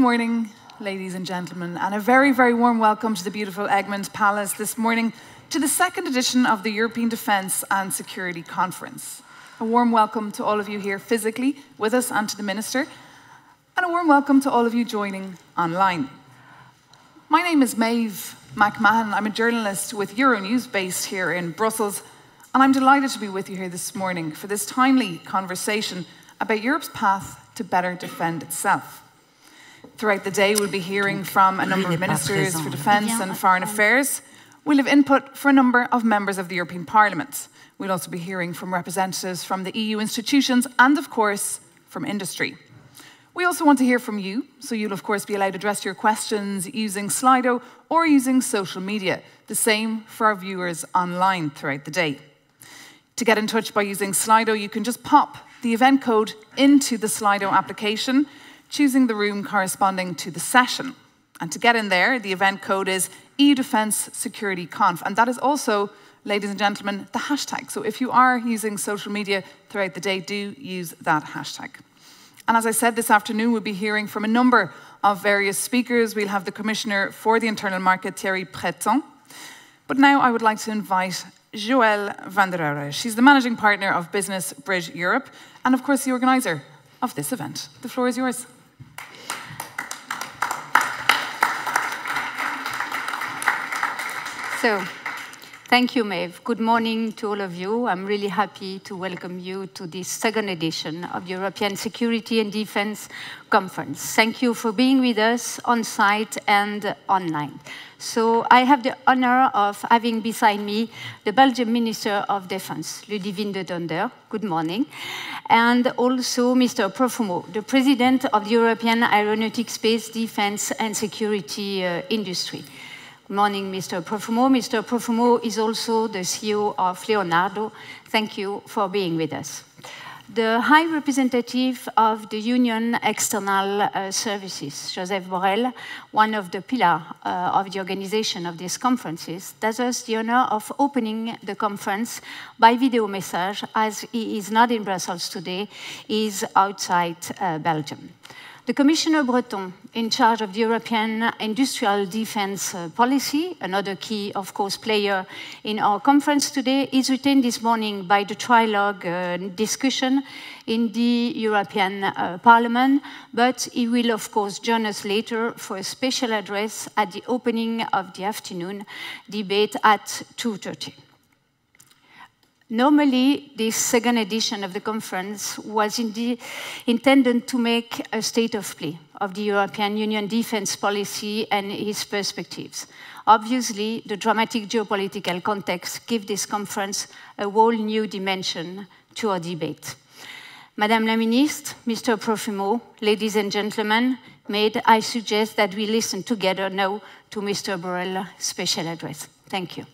morning, ladies and gentlemen, and a very, very warm welcome to the beautiful Egmont Palace this morning to the second edition of the European Defence and Security Conference. A warm welcome to all of you here physically with us and to the Minister, and a warm welcome to all of you joining online. My name is Maeve McMahon. I'm a journalist with Euronews based here in Brussels, and I'm delighted to be with you here this morning for this timely conversation about Europe's path to better defend itself. Throughout the day, we'll be hearing from a number of ministers for defence and foreign affairs. We'll have input for a number of members of the European Parliament. We'll also be hearing from representatives from the EU institutions and, of course, from industry. We also want to hear from you, so you'll, of course, be allowed to address your questions using Slido or using social media. The same for our viewers online throughout the day. To get in touch by using Slido, you can just pop the event code into the Slido application choosing the room corresponding to the session. And to get in there, the event code is EU Defence Security Conf. And that is also, ladies and gentlemen, the hashtag. So if you are using social media throughout the day, do use that hashtag. And as I said this afternoon, we'll be hearing from a number of various speakers. We'll have the Commissioner for the Internal Market, Thierry Breton. But now I would like to invite Joëlle van der Aure. She's the managing partner of Business Bridge Europe and, of course, the organizer of this event. The floor is yours. So, thank you, Maeve. Good morning to all of you. I'm really happy to welcome you to this second edition of European Security and Defense Conference. Thank you for being with us on site and online. So I have the honor of having beside me the Belgian Minister of Defense, Ludivine Dedonder. Good morning. And also Mr. Profumo, the President of the European Aeronautic Space Defense and Security uh, Industry morning, Mr. Profumo. Mr. Profumo is also the CEO of Leonardo. Thank you for being with us. The High Representative of the Union External uh, Services, Josep Borrell, one of the pillars uh, of the organization of these conferences, does us the honor of opening the conference by video message, as he is not in Brussels today, he is outside uh, Belgium. The Commissioner Breton, in charge of the European industrial defense uh, policy, another key, of course, player in our conference today, is retained this morning by the trilogue uh, discussion in the European uh, Parliament, but he will, of course, join us later for a special address at the opening of the afternoon debate at 2.30. Normally, this second edition of the conference was intended to make a state of play of the European Union defense policy and its perspectives. Obviously, the dramatic geopolitical context gives this conference a whole new dimension to our debate. Madame la Ministre, Mr. Profumo, ladies and gentlemen, may I suggest that we listen together now to Mr. Borrell's special address. Thank you.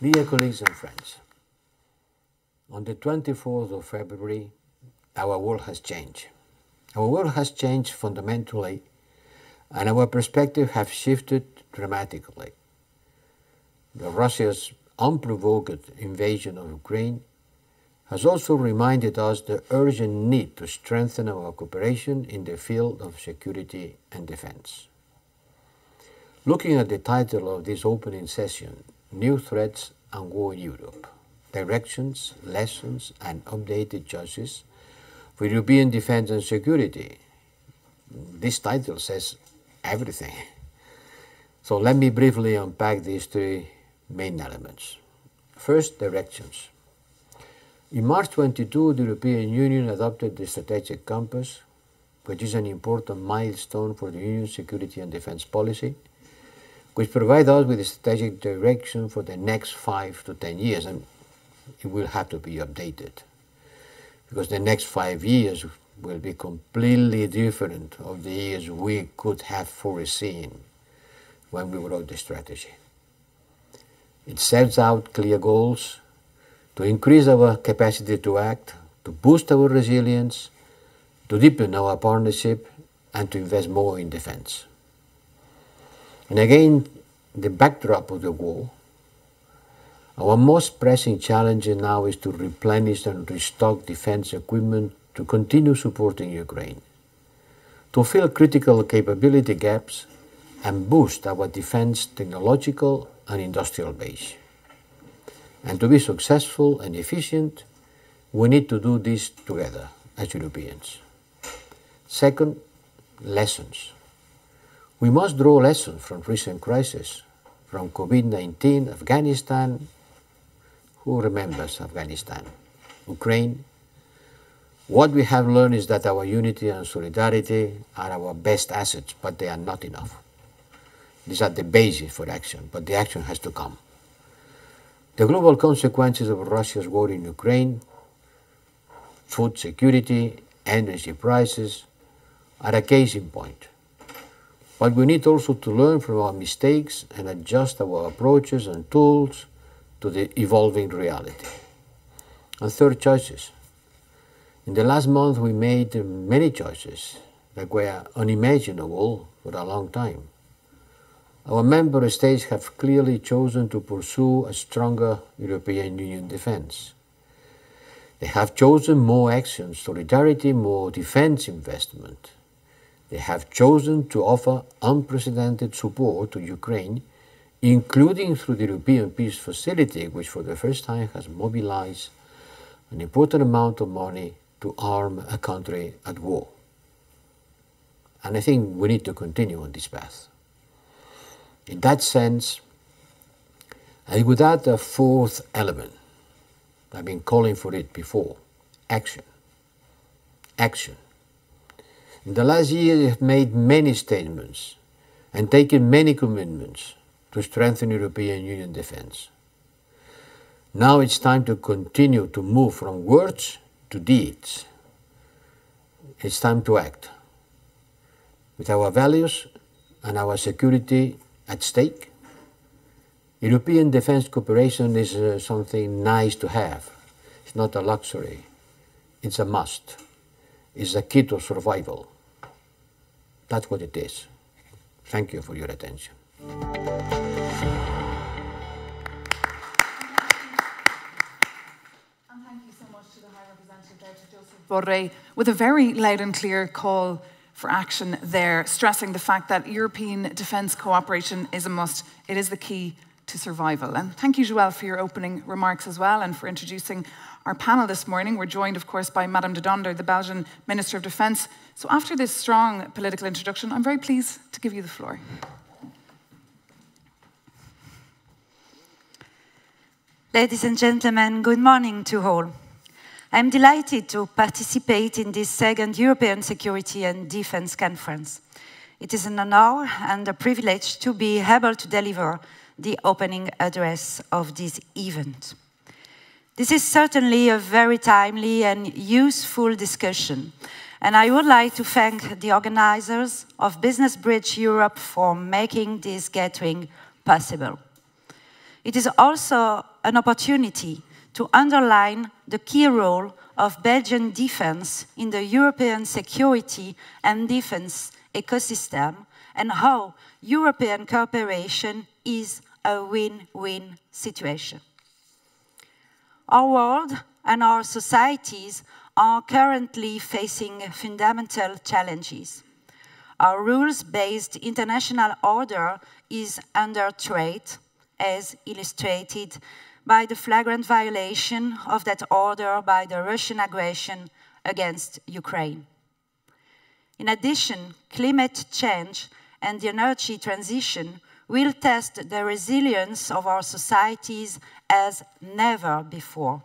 Dear colleagues and friends, on the 24th of February, our world has changed. Our world has changed fundamentally, and our perspective has shifted dramatically. The Russia's unprovoked invasion of Ukraine has also reminded us the urgent need to strengthen our cooperation in the field of security and defense. Looking at the title of this opening session, New Threats and War in Europe, directions, lessons, and updated choices for European defense and security. This title says everything. So let me briefly unpack these three main elements. First, directions. In March 22, the European Union adopted the Strategic Compass, which is an important milestone for the Union's security and defense policy, which provides us with a strategic direction for the next five to ten years. And it will have to be updated because the next five years will be completely different of the years we could have foreseen when we wrote the strategy. It sets out clear goals to increase our capacity to act, to boost our resilience, to deepen our partnership, and to invest more in defense. And again, the backdrop of the war our most pressing challenge now is to replenish and restock defense equipment to continue supporting Ukraine, to fill critical capability gaps and boost our defense technological and industrial base. And to be successful and efficient, we need to do this together as Europeans. Second, lessons. We must draw lessons from recent crises, from COVID-19, Afghanistan, who remembers Afghanistan, Ukraine. What we have learned is that our unity and solidarity are our best assets, but they are not enough. These are the basis for action, but the action has to come. The global consequences of Russia's war in Ukraine, food security, energy prices, are a case in point. But we need also to learn from our mistakes and adjust our approaches and tools to the evolving reality. And third, choices. In the last month, we made many choices that were unimaginable for a long time. Our member states have clearly chosen to pursue a stronger European Union defense. They have chosen more action, solidarity, more defense investment. They have chosen to offer unprecedented support to Ukraine, including through the European Peace Facility, which for the first time has mobilized an important amount of money to arm a country at war. And I think we need to continue on this path. In that sense, I would add a fourth element. I've been calling for it before action. Action. In the last year, you have made many statements and taken many commitments to strengthen European Union defense. Now it's time to continue to move from words to deeds. It's time to act. With our values and our security at stake. European defense cooperation is uh, something nice to have. It's not a luxury. It's a must. It's a key to survival. That's what it is. Thank you for your attention. Borrell with a very loud and clear call for action there, stressing the fact that European defence cooperation is a must. It is the key to survival. And thank you, Joël, for your opening remarks as well and for introducing our panel this morning. We're joined, of course, by Madame Dedonder, the Belgian Minister of Defence. So after this strong political introduction, I'm very pleased to give you the floor. Ladies and gentlemen, good morning to all. I'm delighted to participate in this second European Security and Defence Conference. It is an honor and a privilege to be able to deliver the opening address of this event. This is certainly a very timely and useful discussion, and I would like to thank the organizers of Business Bridge Europe for making this gathering possible. It is also an opportunity to underline the key role of Belgian defense in the European security and defense ecosystem and how European cooperation is a win-win situation. Our world and our societies are currently facing fundamental challenges. Our rules-based international order is under threat, as illustrated by the flagrant violation of that order by the Russian aggression against Ukraine. In addition, climate change and the energy transition will test the resilience of our societies as never before.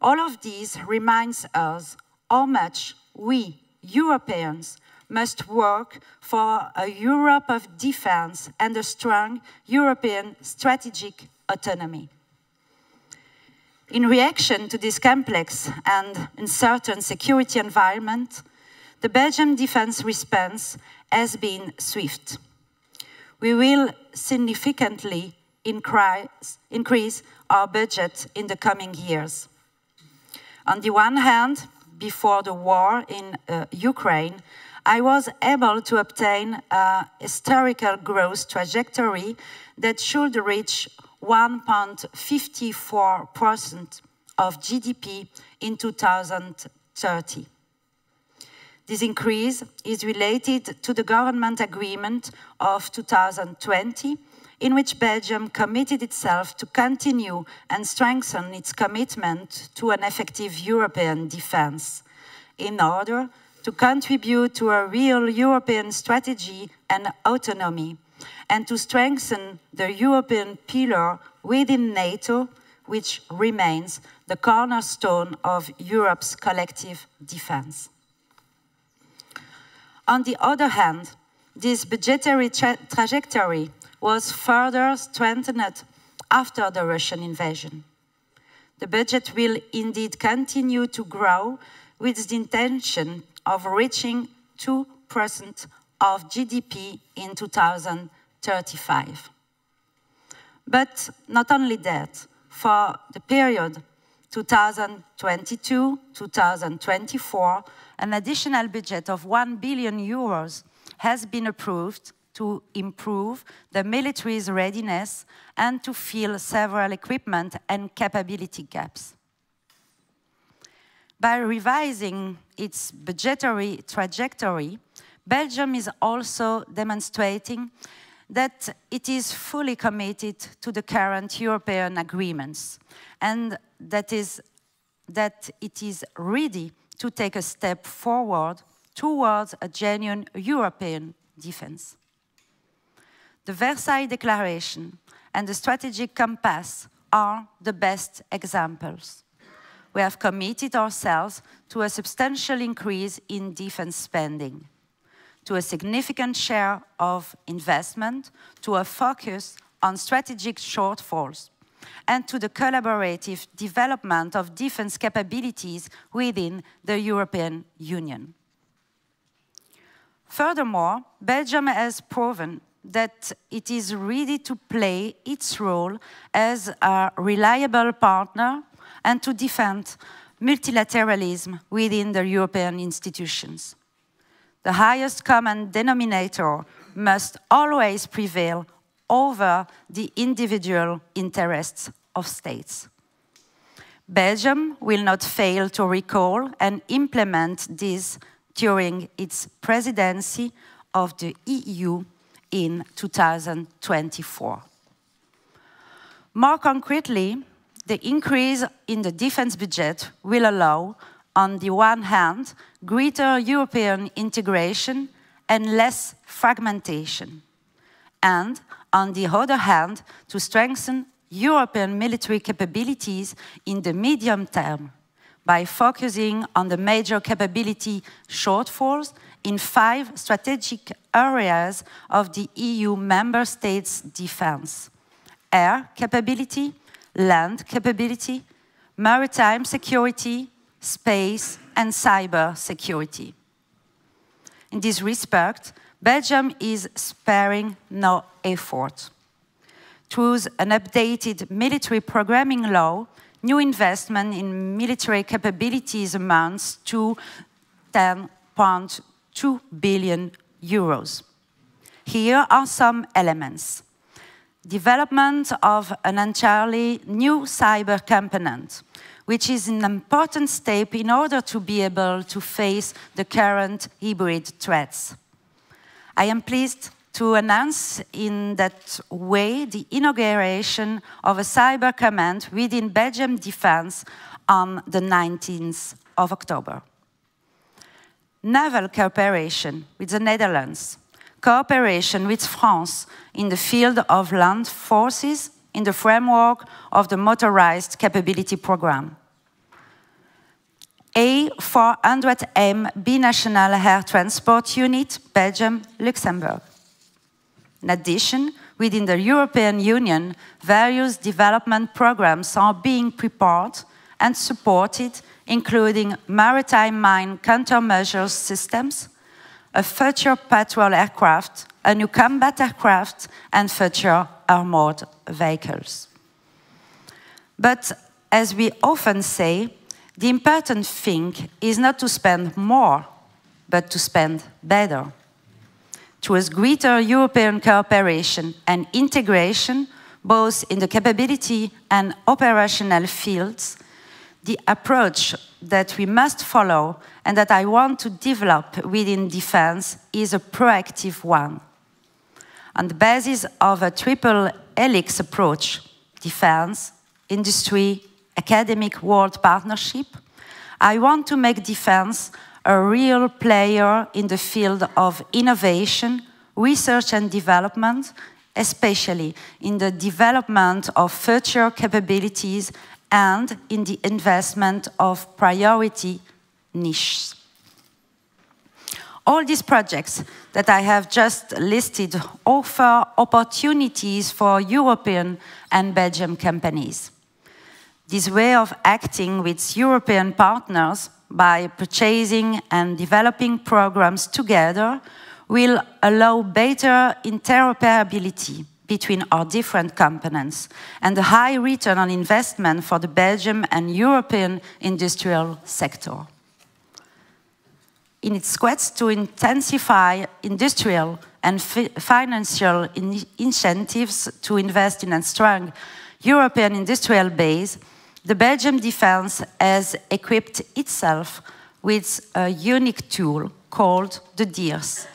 All of these reminds us how much we, Europeans, must work for a Europe of defense and a strong European strategic autonomy. In reaction to this complex and uncertain security environment, the Belgian defense response has been swift. We will significantly increase, our budget in the coming years. On the one hand, before the war in uh, Ukraine, I was able to obtain a historical growth trajectory that should reach 1.54% of GDP in 2030. This increase is related to the government agreement of 2020, in which Belgium committed itself to continue and strengthen its commitment to an effective European defense in order to contribute to a real European strategy and autonomy, and to strengthen the European pillar within NATO, which remains the cornerstone of Europe's collective defense. On the other hand, this budgetary tra trajectory was further strengthened after the Russian invasion. The budget will indeed continue to grow with the intention of reaching 2% of GDP in 2035. But not only that, for the period 2022-2024, an additional budget of 1 billion euros has been approved to improve the military's readiness and to fill several equipment and capability gaps. By revising its budgetary trajectory, Belgium is also demonstrating that it is fully committed to the current European agreements and that, is, that it is ready to take a step forward towards a genuine European defense. The Versailles Declaration and the Strategic Compass are the best examples. We have committed ourselves to a substantial increase in defense spending, to a significant share of investment, to a focus on strategic shortfalls, and to the collaborative development of defense capabilities within the European Union. Furthermore, Belgium has proven that it is ready to play its role as a reliable partner and to defend multilateralism within the European institutions. The highest common denominator must always prevail over the individual interests of states. Belgium will not fail to recall and implement this during its presidency of the EU in 2024. More concretely, the increase in the defense budget will allow, on the one hand, greater European integration and less fragmentation, and on the other hand, to strengthen European military capabilities in the medium term by focusing on the major capability shortfalls in five strategic areas of the EU member states' defense. Air capability, land capability, maritime security, space, and cyber security. In this respect, Belgium is sparing no effort. Through an updated military programming law, new investment in military capabilities amounts to 10.2 billion euros. Here are some elements. Development of an entirely new cyber component, which is an important step in order to be able to face the current hybrid threats. I am pleased to announce in that way the inauguration of a cyber command within Belgium Defense on the 19th of October. Naval cooperation with the Netherlands, cooperation with France in the field of land forces in the framework of the Motorized Capability Programme. A400M Binational Air Transport Unit, Belgium, Luxembourg. In addition, within the European Union, various development programs are being prepared and supported, including maritime mine countermeasures systems, a future patrol aircraft, a new combat aircraft, and future armored vehicles. But as we often say, the important thing is not to spend more, but to spend better. Towards greater European cooperation and integration, both in the capability and operational fields, the approach that we must follow and that I want to develop within defense is a proactive one. On the basis of a triple helix approach, defense, industry, academic world partnership, I want to make defense a real player in the field of innovation, research and development, especially in the development of future capabilities and in the investment of priority niches. All these projects that I have just listed offer opportunities for European and Belgian companies. This way of acting with European partners by purchasing and developing programs together will allow better interoperability between our different components and a high return on investment for the Belgian and European industrial sector. In its quest to intensify industrial and fi financial in incentives to invest in a strong European industrial base, the Belgian defense has equipped itself with a unique tool called the DIRS,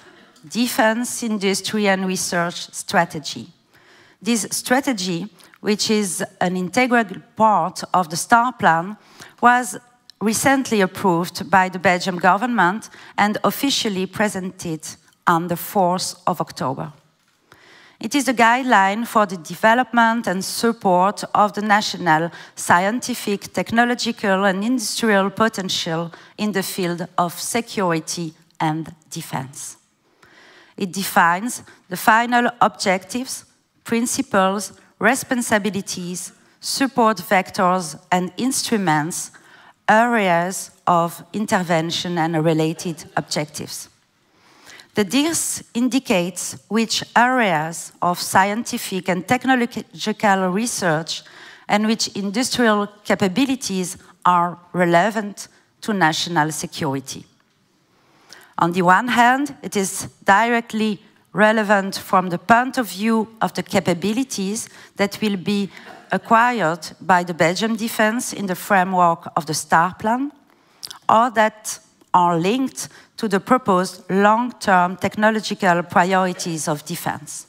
Defense Industry and Research Strategy. This strategy, which is an integral part of the STAR plan, was recently approved by the Belgian government and officially presented on the 4th of October. It is a guideline for the development and support of the national scientific, technological and industrial potential in the field of security and defense. It defines the final objectives, principles, responsibilities, support vectors, and instruments, areas of intervention and related objectives. The DIRS indicates which areas of scientific and technological research and which industrial capabilities are relevant to national security. On the one hand, it is directly relevant from the point of view of the capabilities that will be acquired by the Belgian defense in the framework of the STAR plan, or that are linked to the proposed long-term technological priorities of defense.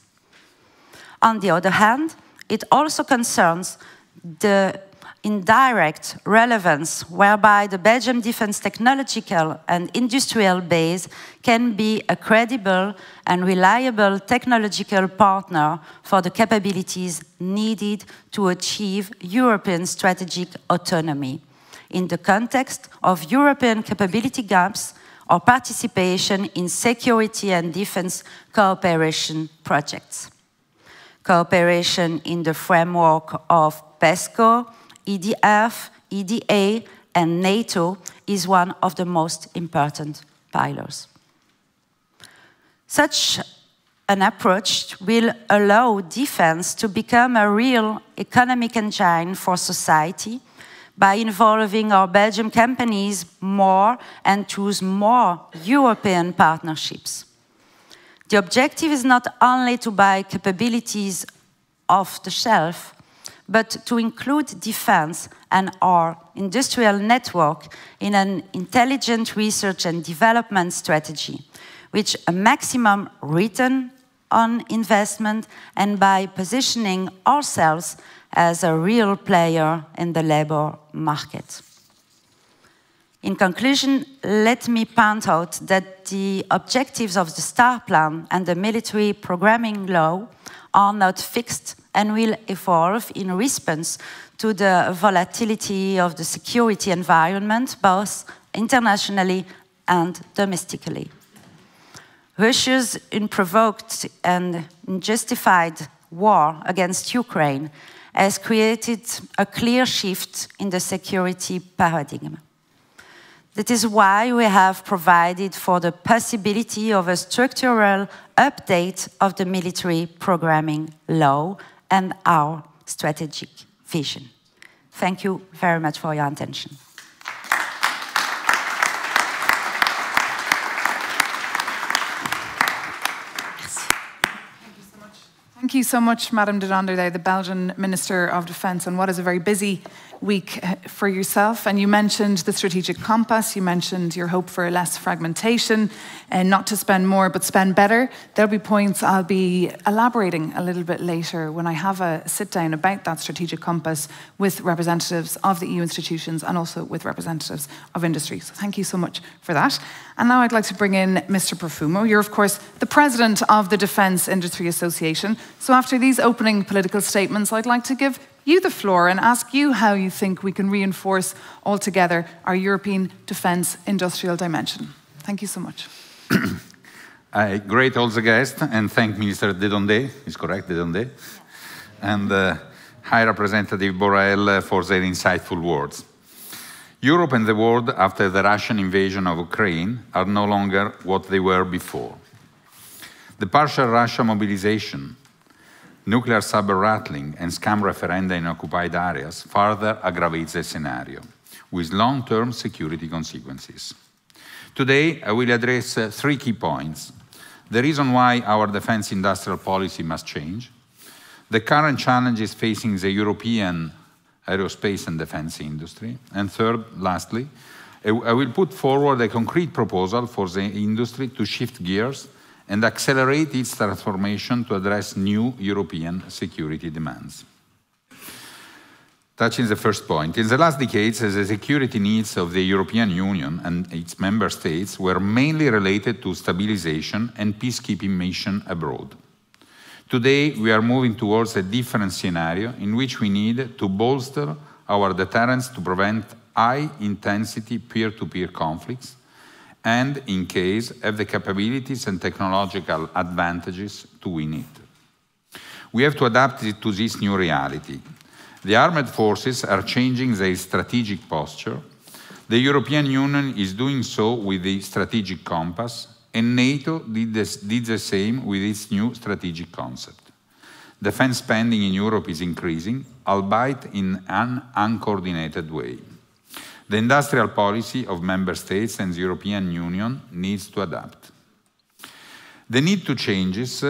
On the other hand, it also concerns the indirect relevance whereby the Belgian defense technological and industrial base can be a credible and reliable technological partner for the capabilities needed to achieve European strategic autonomy in the context of European capability gaps or participation in security and defense cooperation projects. Cooperation in the framework of PESCO, EDF, EDA, and NATO is one of the most important pillars. Such an approach will allow defense to become a real economic engine for society by involving our Belgian companies more and choose more European partnerships. The objective is not only to buy capabilities off the shelf, but to include defense and our industrial network in an intelligent research and development strategy, which a maximum return on investment and by positioning ourselves as a real player in the labor market. In conclusion, let me point out that the objectives of the STAR plan and the military programming law are not fixed and will evolve in response to the volatility of the security environment, both internationally and domestically. Russia's unprovoked and unjustified war against Ukraine has created a clear shift in the security paradigm. That is why we have provided for the possibility of a structural update of the military programming law and our strategic vision. Thank you very much for your attention. Thank you so much, Madame Dedonder, the Belgian Minister of Defence, on what is a very busy week uh, for yourself. And you mentioned the strategic compass, you mentioned your hope for less fragmentation and not to spend more but spend better. There'll be points I'll be elaborating a little bit later when I have a sit down about that strategic compass with representatives of the EU institutions and also with representatives of industry. So thank you so much for that. And now I'd like to bring in Mr. Profumo. You're, of course, the president of the Defence Industry Association. So after these opening political statements, I'd like to give you the floor and ask you how you think we can reinforce altogether our European defence industrial dimension. Thank you so much. I greet all the guests and thank Minister De Dedonde, is correct, De Dedonde, and uh, High Representative Borrell for their insightful words. Europe and the world, after the Russian invasion of Ukraine, are no longer what they were before. The partial Russia mobilization, nuclear saber rattling, and scam referenda in occupied areas further aggravates the scenario, with long-term security consequences. Today, I will address uh, three key points. The reason why our defense industrial policy must change, the current challenges facing the European aerospace and defense industry, and third, lastly, I will put forward a concrete proposal for the industry to shift gears and accelerate its transformation to address new European security demands. Touching the first point, in the last decades, the security needs of the European Union and its member states were mainly related to stabilization and peacekeeping mission abroad. Today, we are moving towards a different scenario in which we need to bolster our deterrence to prevent high-intensity peer-to-peer conflicts and, in case, have the capabilities and technological advantages to win it. We have to adapt it to this new reality the armed forces are changing their strategic posture. The European Union is doing so with the strategic compass, and NATO did, this, did the same with its new strategic concept. Defense spending in Europe is increasing, albeit in an uncoordinated way. The industrial policy of member states and the European Union needs to adapt. The need to changes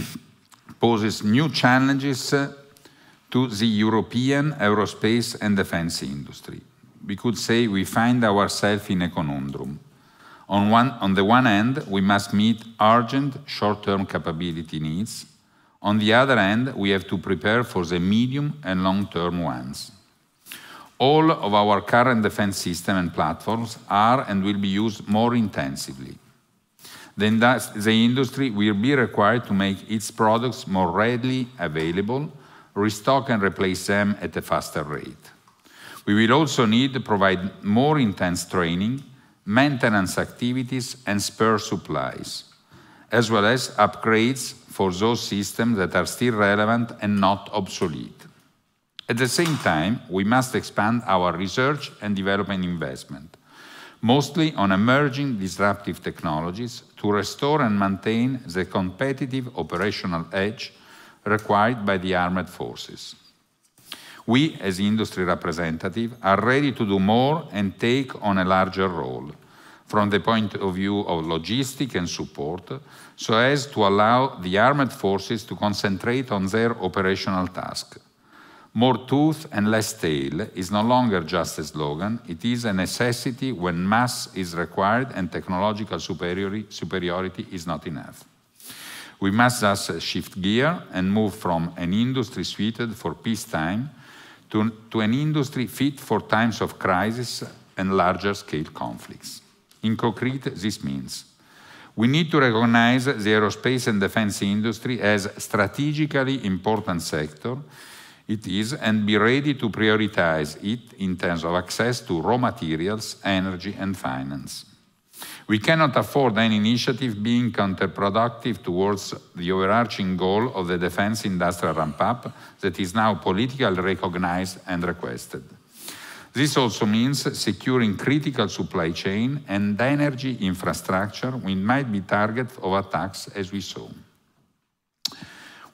poses new challenges to the European aerospace and defense industry. We could say we find ourselves in a conundrum. On, one, on the one hand, we must meet urgent short-term capability needs. On the other hand, we have to prepare for the medium and long-term ones. All of our current defense systems and platforms are and will be used more intensively. The, the industry will be required to make its products more readily available restock and replace them at a faster rate. We will also need to provide more intense training, maintenance activities, and spare supplies, as well as upgrades for those systems that are still relevant and not obsolete. At the same time, we must expand our research and development investment, mostly on emerging disruptive technologies to restore and maintain the competitive operational edge required by the armed forces. We, as industry representative, are ready to do more and take on a larger role from the point of view of logistics and support, so as to allow the armed forces to concentrate on their operational task. More tooth and less tail is no longer just a slogan, it is a necessity when mass is required and technological superiority is not enough. We must thus shift gear and move from an industry suited for peacetime to, to an industry fit for times of crisis and larger scale conflicts. In concrete, this means we need to recognize the aerospace and defense industry as strategically important sector it is and be ready to prioritize it in terms of access to raw materials, energy and finance. We cannot afford any initiative being counterproductive towards the overarching goal of the defense industrial ramp-up that is now politically recognized and requested. This also means securing critical supply chain and energy infrastructure which might be target of attacks as we saw.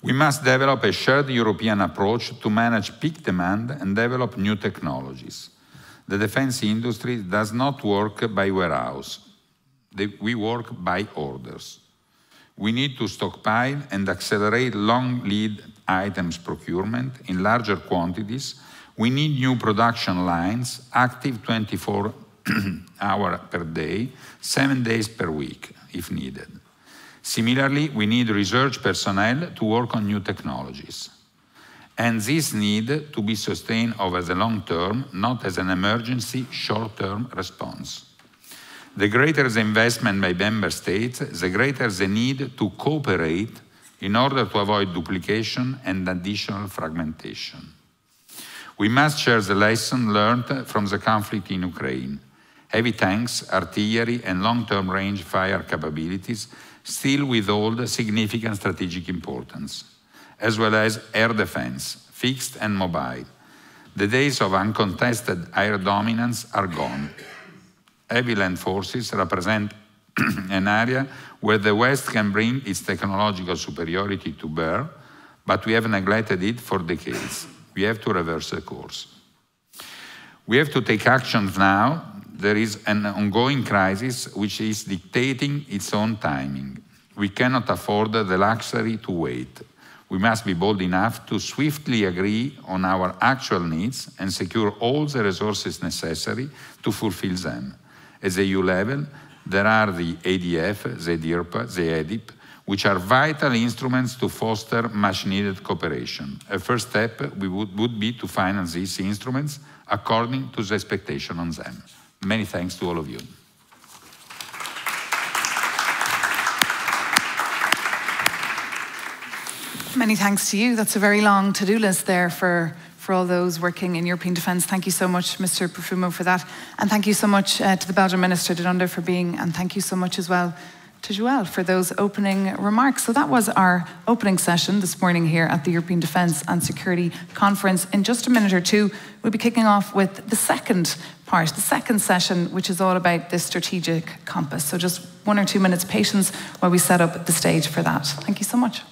We must develop a shared European approach to manage peak demand and develop new technologies. The defense industry does not work by warehouse we work by orders. We need to stockpile and accelerate long lead items procurement in larger quantities. We need new production lines, active 24 hours per day, seven days per week, if needed. Similarly, we need research personnel to work on new technologies. And this need to be sustained over the long term, not as an emergency short-term response. The greater the investment by member states, the greater the need to cooperate in order to avoid duplication and additional fragmentation. We must share the lesson learned from the conflict in Ukraine. Heavy tanks, artillery, and long-term range fire capabilities still with withhold significant strategic importance, as well as air defense, fixed and mobile. The days of uncontested air dominance are gone. Heavy land forces represent an area where the West can bring its technological superiority to bear, but we have neglected it for decades. We have to reverse the course. We have to take actions now. There is an ongoing crisis which is dictating its own timing. We cannot afford the luxury to wait. We must be bold enough to swiftly agree on our actual needs and secure all the resources necessary to fulfill them. At the EU level, there are the EDF, the DIRPA, the EDIP, which are vital instruments to foster much-needed cooperation. A first step would, would be to finance these instruments according to the expectation on them. Many thanks to all of you. Many thanks to you. That's a very long to-do list there for, for all those working in European defence. Thank you so much, Mr. Profumo, for that. And thank you so much uh, to the Belgian Minister, De Donde, for being, and thank you so much as well to Joël for those opening remarks. So that was our opening session this morning here at the European Defence and Security Conference. In just a minute or two, we'll be kicking off with the second part, the second session, which is all about the strategic compass. So just one or two minutes patience while we set up the stage for that. Thank you so much.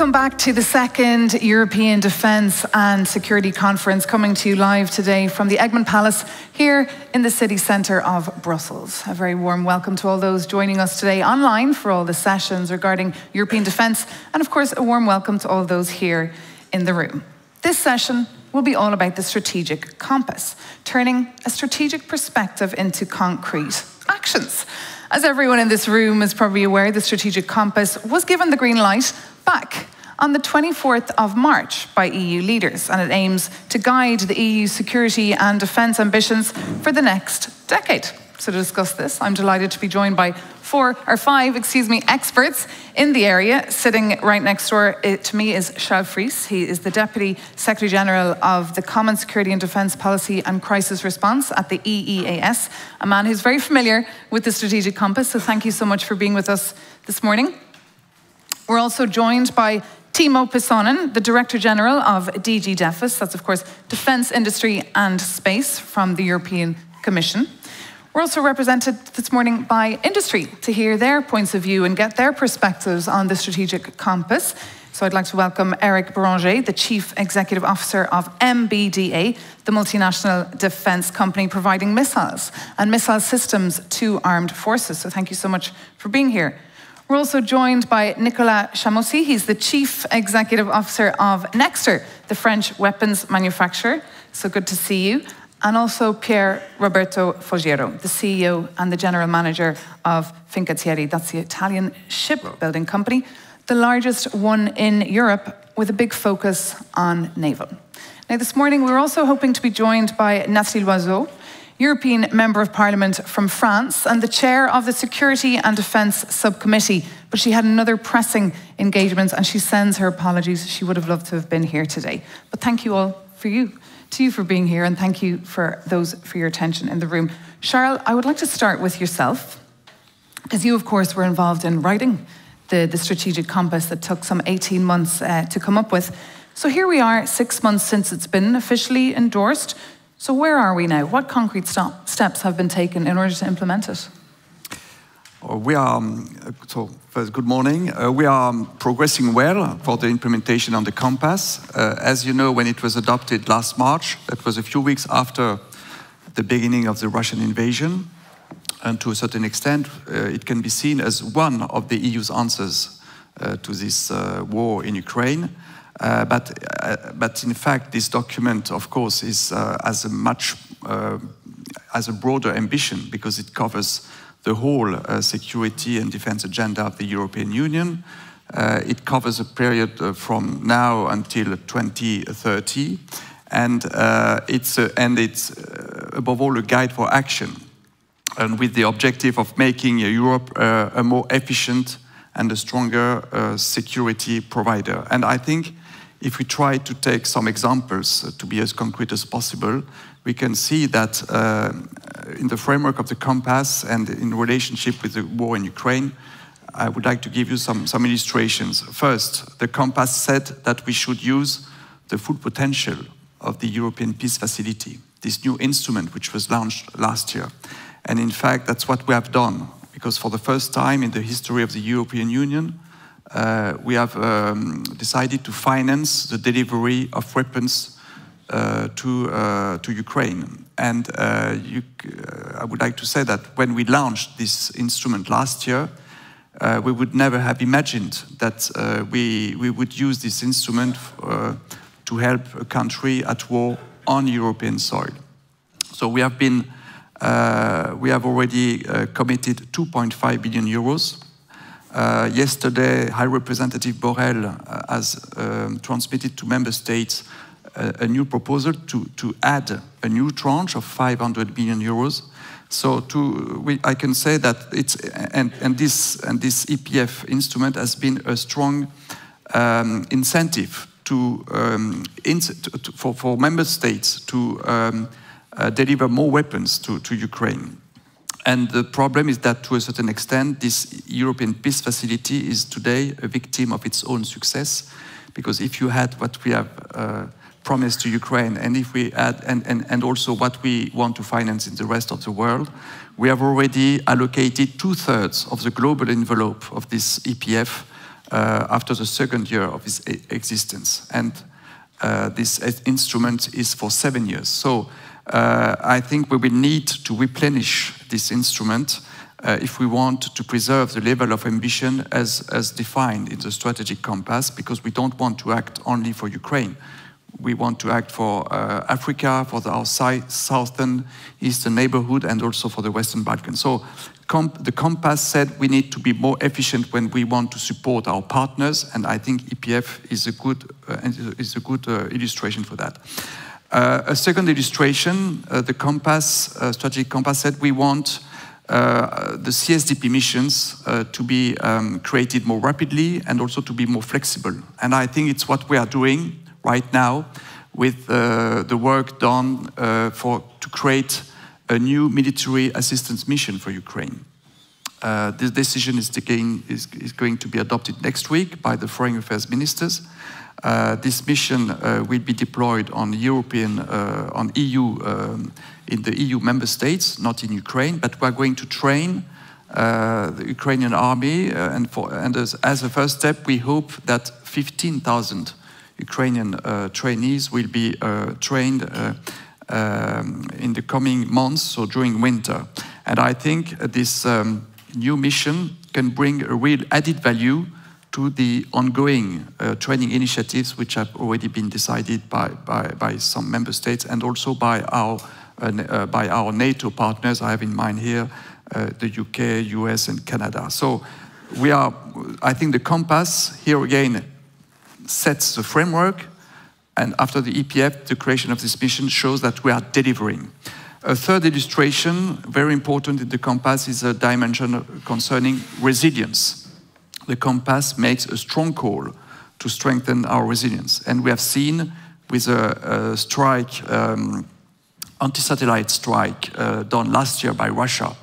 Welcome back to the second European Defence and Security Conference, coming to you live today from the Egmont Palace here in the city centre of Brussels. A very warm welcome to all those joining us today online for all the sessions regarding European defence, and of course, a warm welcome to all those here in the room. This session will be all about the strategic compass, turning a strategic perspective into concrete actions. As everyone in this room is probably aware, the strategic compass was given the green light back on the 24th of March by EU leaders, and it aims to guide the EU's security and defence ambitions for the next decade. So to discuss this, I'm delighted to be joined by four or five, excuse me, experts in the area. Sitting right next door eh, to me is Charles Fries. He is the Deputy Secretary General of the Common Security and Defence Policy and Crisis Response at the EEAS, a man who's very familiar with the strategic compass. So thank you so much for being with us this morning. We're also joined by Timo Pesonen, the Director General of DG DEFIS, that's of course Defence Industry and Space from the European Commission. We're also represented this morning by industry to hear their points of view and get their perspectives on the strategic compass. So I'd like to welcome Eric Beranger, the Chief Executive Officer of MBDA, the multinational defence company providing missiles and missile systems to armed forces. So thank you so much for being here. We're also joined by Nicolas Chamussy. He's the Chief Executive Officer of Nexter, the French weapons manufacturer. So good to see you and also Pier Roberto Folgiero, the CEO and the General Manager of Fincantieri, that's the Italian shipbuilding company, the largest one in Europe with a big focus on naval. Now, this morning we are also hoping to be joined by Nathalie Loiseau, European Member of Parliament from France and the chair of the Security and Defence Subcommittee. But she had another pressing engagement and she sends her apologies. She would have loved to have been here today. But thank you all for you to you for being here and thank you for those for your attention in the room. Charles, I would like to start with yourself, because you, of course, were involved in writing the, the strategic compass that took some 18 months uh, to come up with. So here we are, six months since it's been officially endorsed. So where are we now? What concrete steps have been taken in order to implement it? Uh, we are, um, so first, good morning. Uh, we are um, progressing well for the implementation on the Compass. Uh, as you know, when it was adopted last March, that was a few weeks after the beginning of the Russian invasion. And to a certain extent, uh, it can be seen as one of the EU's answers uh, to this uh, war in Ukraine. But, but in fact, this document, of course, is, has a much, has a broader ambition because it covers the whole uh, security and defense agenda of the European Union. Uh, it covers a period uh, from now until 2030, and uh, it's, uh, and it's uh, above all a guide for action, and with the objective of making Europe a more efficient and a stronger security provider. And I think if we try to take some examples to be as concrete as possible, we can see that uh, in the framework of the compass and in relationship with the war in Ukraine, I would like to give you some, some illustrations. First, the compass said that we should use the full potential of the European Peace Facility, this new instrument which was launched last year. And in fact, that's what we have done, because for the first time in the history of the European Union, uh, we have um, decided to finance the delivery of weapons uh, to, uh, to Ukraine. And uh, you, I would like to say that when we launched this instrument last year, uh, we would never have imagined that uh, we, we would use this instrument uh, to help a country at war on European soil. So we have been, we have already committed 2.5 billion euros. Yesterday, High Representative Borrell has um, transmitted to member states a, a new proposal to, to add a new tranche of 500 billion euros. So to, we, I can say that it's, and, and, this, and this EPF instrument has been a strong um, incentive to, um, in, to, for, for member states to um, uh, deliver more weapons to, to Ukraine. And the problem is that to a certain extent, this European peace facility is today a victim of its own success. Because if you had what we have uh, promise to Ukraine, and if we add, and, and, and also what we want to finance in the rest of the world, we have already allocated two thirds of the global envelope of this EPF uh, after the second year of its existence. And uh, this instrument is for seven years. So uh, I think we will need to replenish this instrument uh, if we want to preserve the level of ambition as, as defined in the strategic compass, because we don't want to act only for Ukraine. We want to act for uh, Africa, for the, our southern, eastern neighborhood, and also for the Western Balkans. So comp the compass said we need to be more efficient when we want to support our partners, and I think EPF is a good, uh, is a good uh, illustration for that. Uh, a second illustration, uh, the compass, uh, strategic compass said we want uh, the CSDP missions uh, to be um, created more rapidly and also to be more flexible. And I think it's what we are doing right now with uh, the work done for to create a new military assistance mission for Ukraine. This decision is, again, is, is, going to be adopted next week by the foreign affairs ministers. Uh, this mission uh, will be deployed on European, on EU um, in the EU member states, not in Ukraine, but we're going to train uh, the Ukrainian army. Uh, and, for, and as, as, a first step, we hope that 15,000 Ukrainian uh, trainees will be uh, trained uh, um, in the coming months, so during winter. And I think this um, new mission can bring a real added value to the ongoing uh, training initiatives which have already been decided by, by, by some member states and also by our uh, by our NATO partners. I have in mind here uh, the UK, US, and Canada. So we are, I think the compass here again sets the framework, and after the EPF, the creation of this mission shows that we are delivering. A third illustration, very important in the compass, is a dimension concerning resilience. The compass makes a strong call to strengthen our resilience. And we have seen with a, a strike um, anti-satellite strike uh, done last year by Russia.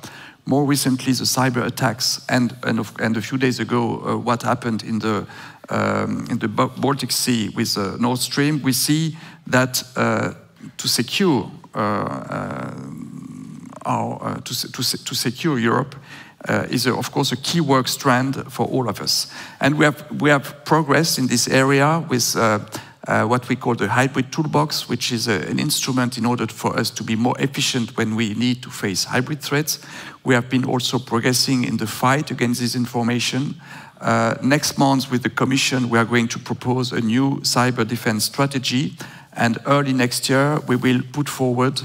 More recently, the cyber attacks, and, and, of, and a few days ago, uh, what happened in the, um, in the Baltic Sea with uh, Nord Stream, we see that uh, to secure uh, uh, our, to, to, to secure Europe, uh, is, a, of course, a key work strand for all of us. And we have, we have progressed in this area with uh, uh, what we call the hybrid toolbox, which is a, an instrument in order for us to be more efficient when we need to face hybrid threats. We have been also progressing in the fight against disinformation. Uh, next month, with the Commission, we are going to propose a new cyber defense strategy. And early next year, we will put forward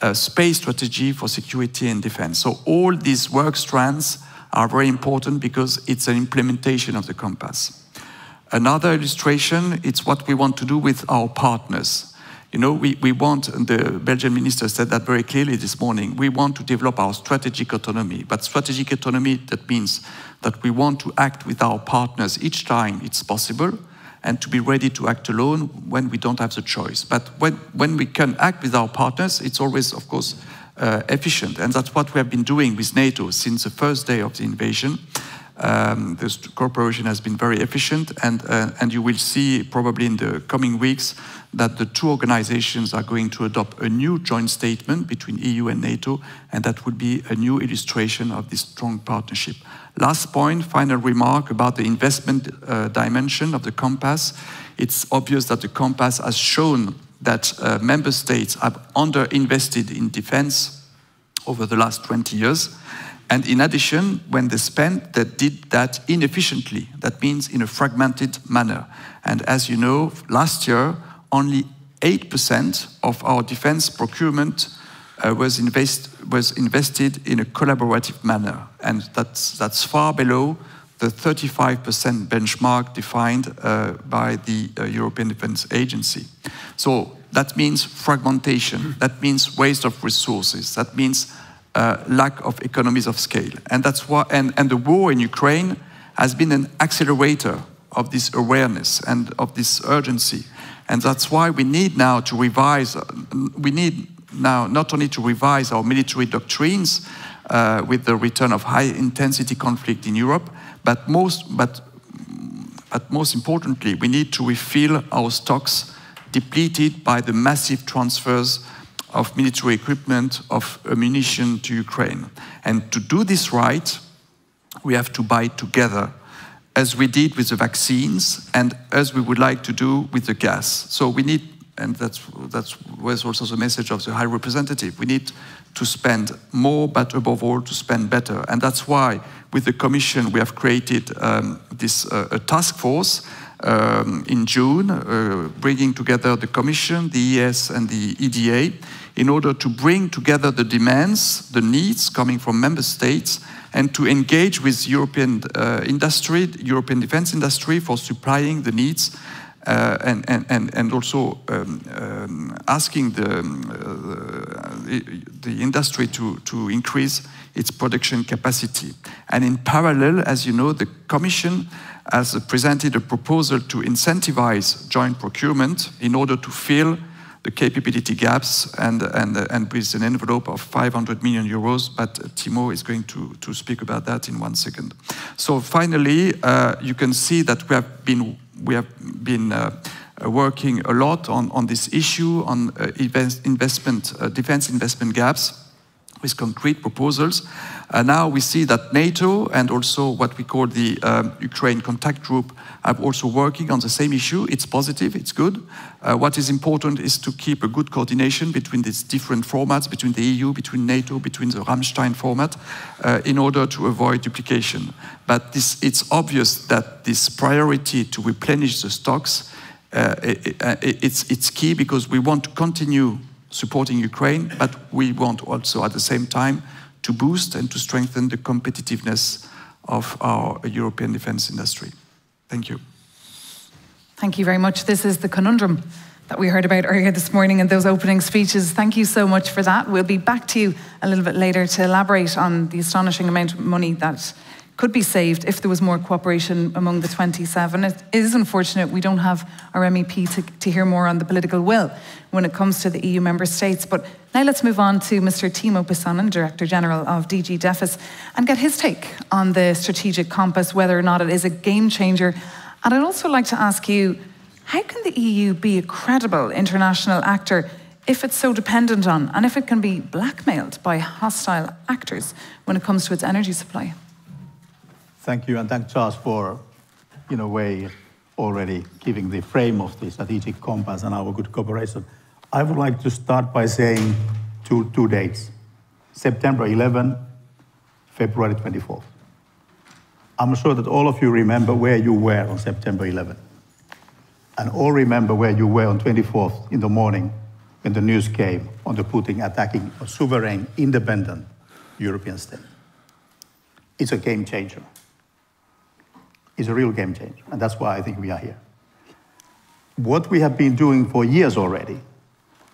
a space strategy for security and defense. So all these work strands are very important because it's an implementation of the compass. Another illustration, it's what we want to do with our partners. You know, we, we want, and the Belgian minister said that very clearly this morning, we want to develop our strategic autonomy. But strategic autonomy, that means that we want to act with our partners each time it's possible and to be ready to act alone when we don't have the choice. But when, when we can act with our partners, it's always, of course, uh, efficient. And that's what we have been doing with NATO since the first day of the invasion. Um, this cooperation has been very efficient, and, uh, and you will see probably in the coming weeks that the two organizations are going to adopt a new joint statement between EU and NATO, and that would be a new illustration of this strong partnership. Last point, final remark about the investment uh, dimension of the compass. It's obvious that the compass has shown that uh, member states have underinvested in defense over the last 20 years. And in addition, when they spent, they did that inefficiently. That means in a fragmented manner. And as you know, last year, only 8% of our defense procurement uh, was, invest, was invested in a collaborative manner. And that's, that's far below the 35% benchmark defined uh, by the uh, European Defense Agency. So that means fragmentation, that means waste of resources, that means uh, lack of economies of scale. And that's why, and, and the war in Ukraine has been an accelerator of this awareness and of this urgency. And that's why we need now to revise, uh, we need now not only to revise our military doctrines uh, with the return of high intensity conflict in Europe, but most, but, but most importantly, we need to refill our stocks depleted by the massive transfers of military equipment, of ammunition to Ukraine. And to do this right, we have to buy together as we did with the vaccines and as we would like to do with the gas. So we need, and that's, that was also the message of the High Representative, we need to spend more, but above all, to spend better. And that's why, with the Commission, we have created um, this uh, task force um, in June, uh, bringing together the Commission, the EEAS, and the EDA in order to bring together the demands, the needs coming from member states, and to engage with European uh, industry, European defense industry for supplying the needs uh, and, and, and also um, um, asking the, uh, the industry to, to increase its production capacity. And in parallel, as you know, the Commission has presented a proposal to incentivize joint procurement in order to fill the capability gaps and, and, and with an envelope of 500 million euros, but Timo is going to, to speak about that in one second. So finally, uh, you can see that we have been, we have been uh, working a lot on, on this issue, on uh, investment, uh, defense investment gaps with concrete proposals. Uh, now we see that NATO and also what we call the um, Ukraine contact group are also working on the same issue. It's positive, it's good. Uh, what is important is to keep a good coordination between these different formats, between the EU, between NATO, between the Ramstein format, uh, in order to avoid duplication. But this, it's obvious that this priority to replenish the stocks, uh, it, uh, it, it's, it's key because we want to continue supporting Ukraine, but we want also at the same time to boost and to strengthen the competitiveness of our European defense industry. Thank you. Thank you very much. This is the conundrum that we heard about earlier this morning in those opening speeches. Thank you so much for that. We'll be back to you a little bit later to elaborate on the astonishing amount of money that could be saved if there was more cooperation among the 27. It is unfortunate we don't have our MEP to, to hear more on the political will when it comes to the EU member states. But now let's move on to Mr. Timo Pesonen, Director General of DG DEFIS, and get his take on the strategic compass, whether or not it is a game changer. And I'd also like to ask you how can the EU be a credible international actor if it's so dependent on and if it can be blackmailed by hostile actors when it comes to its energy supply? Thank you, and thank Charles for, in a way, already giving the frame of the strategic compass and our good cooperation. I would like to start by saying two, two dates September 11, February 24th. I'm sure that all of you remember where you were on September 11. And all remember where you were on 24th in the morning when the news came on the Putin attacking a sovereign, independent European state. It's a game changer It's a real game changer. And that's why I think we are here. What we have been doing for years already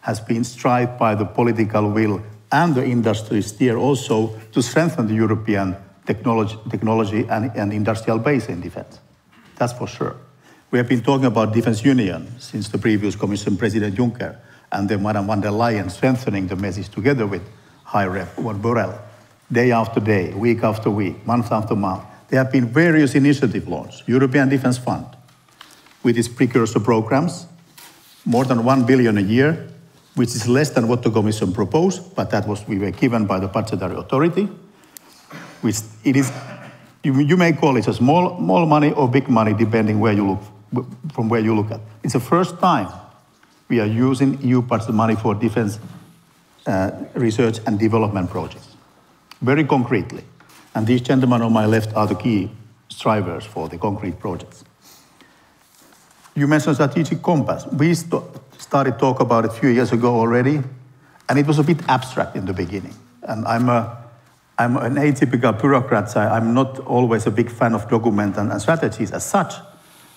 has been strived by the political will and the industry steer also to strengthen the European technology, technology and, and industrial base in defense. That's for sure. We have been talking about defense union since the previous Commission President Juncker and then Madame von der Leyen strengthening the message together with High Rep Borrell, day after day, week after week, month after month there have been various initiatives launched. European Defence Fund, with its precursor programs, more than 1 billion a year, which is less than what the Commission proposed, but that was we were given by the budgetary authority. Which it is, you, you may call it a small, small money or big money, depending where you look, from where you look at. It's the first time we are using EU budget money for defence uh, research and development projects, very concretely. And these gentlemen on my left are the key drivers for the concrete projects. You mentioned strategic compass. We st started talk about it a few years ago already, and it was a bit abstract in the beginning. And I'm, a, I'm an atypical bureaucrat, so I'm not always a big fan of documents and, strategies as such,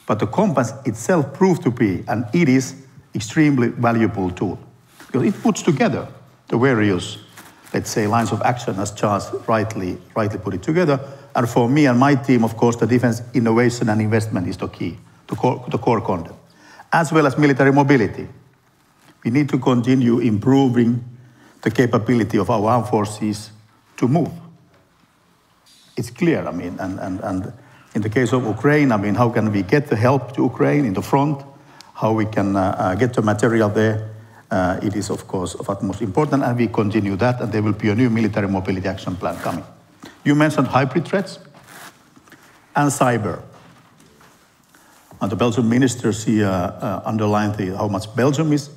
but the compass itself proved to be, and it is, extremely valuable tool. Because it puts together the various let's say, lines of action, as Charles rightly, rightly put it together. And for me and my team, of course, the defense innovation and investment is the key, the core, the core content, as well as military mobility. We need to continue improving the capability of our armed forces to move. It's clear, I mean, and, and, and in the case of Ukraine, I mean, how can we get the help to Ukraine in the front? How we can uh, uh, get the material there? uh, it is, of course, of utmost importance, and we continue that, and there will be a new military mobility action plan coming. You mentioned hybrid threats and cyber. And the Belgian ministers here uh, underlined the, how much Belgium is,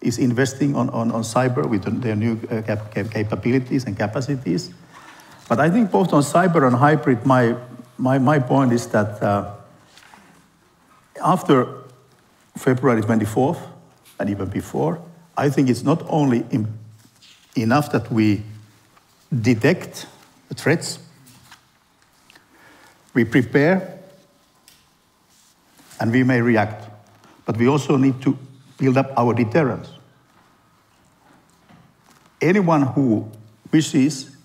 is investing on, on, on cyber with their new uh, cap cap capabilities and capacities. But I think both on cyber and hybrid, my, my, my point is that uh, after February 24th, and even before, I think it's not only enough that we detect the threats, we prepare, and we may react. But we also need to build up our deterrence. Anyone who wishes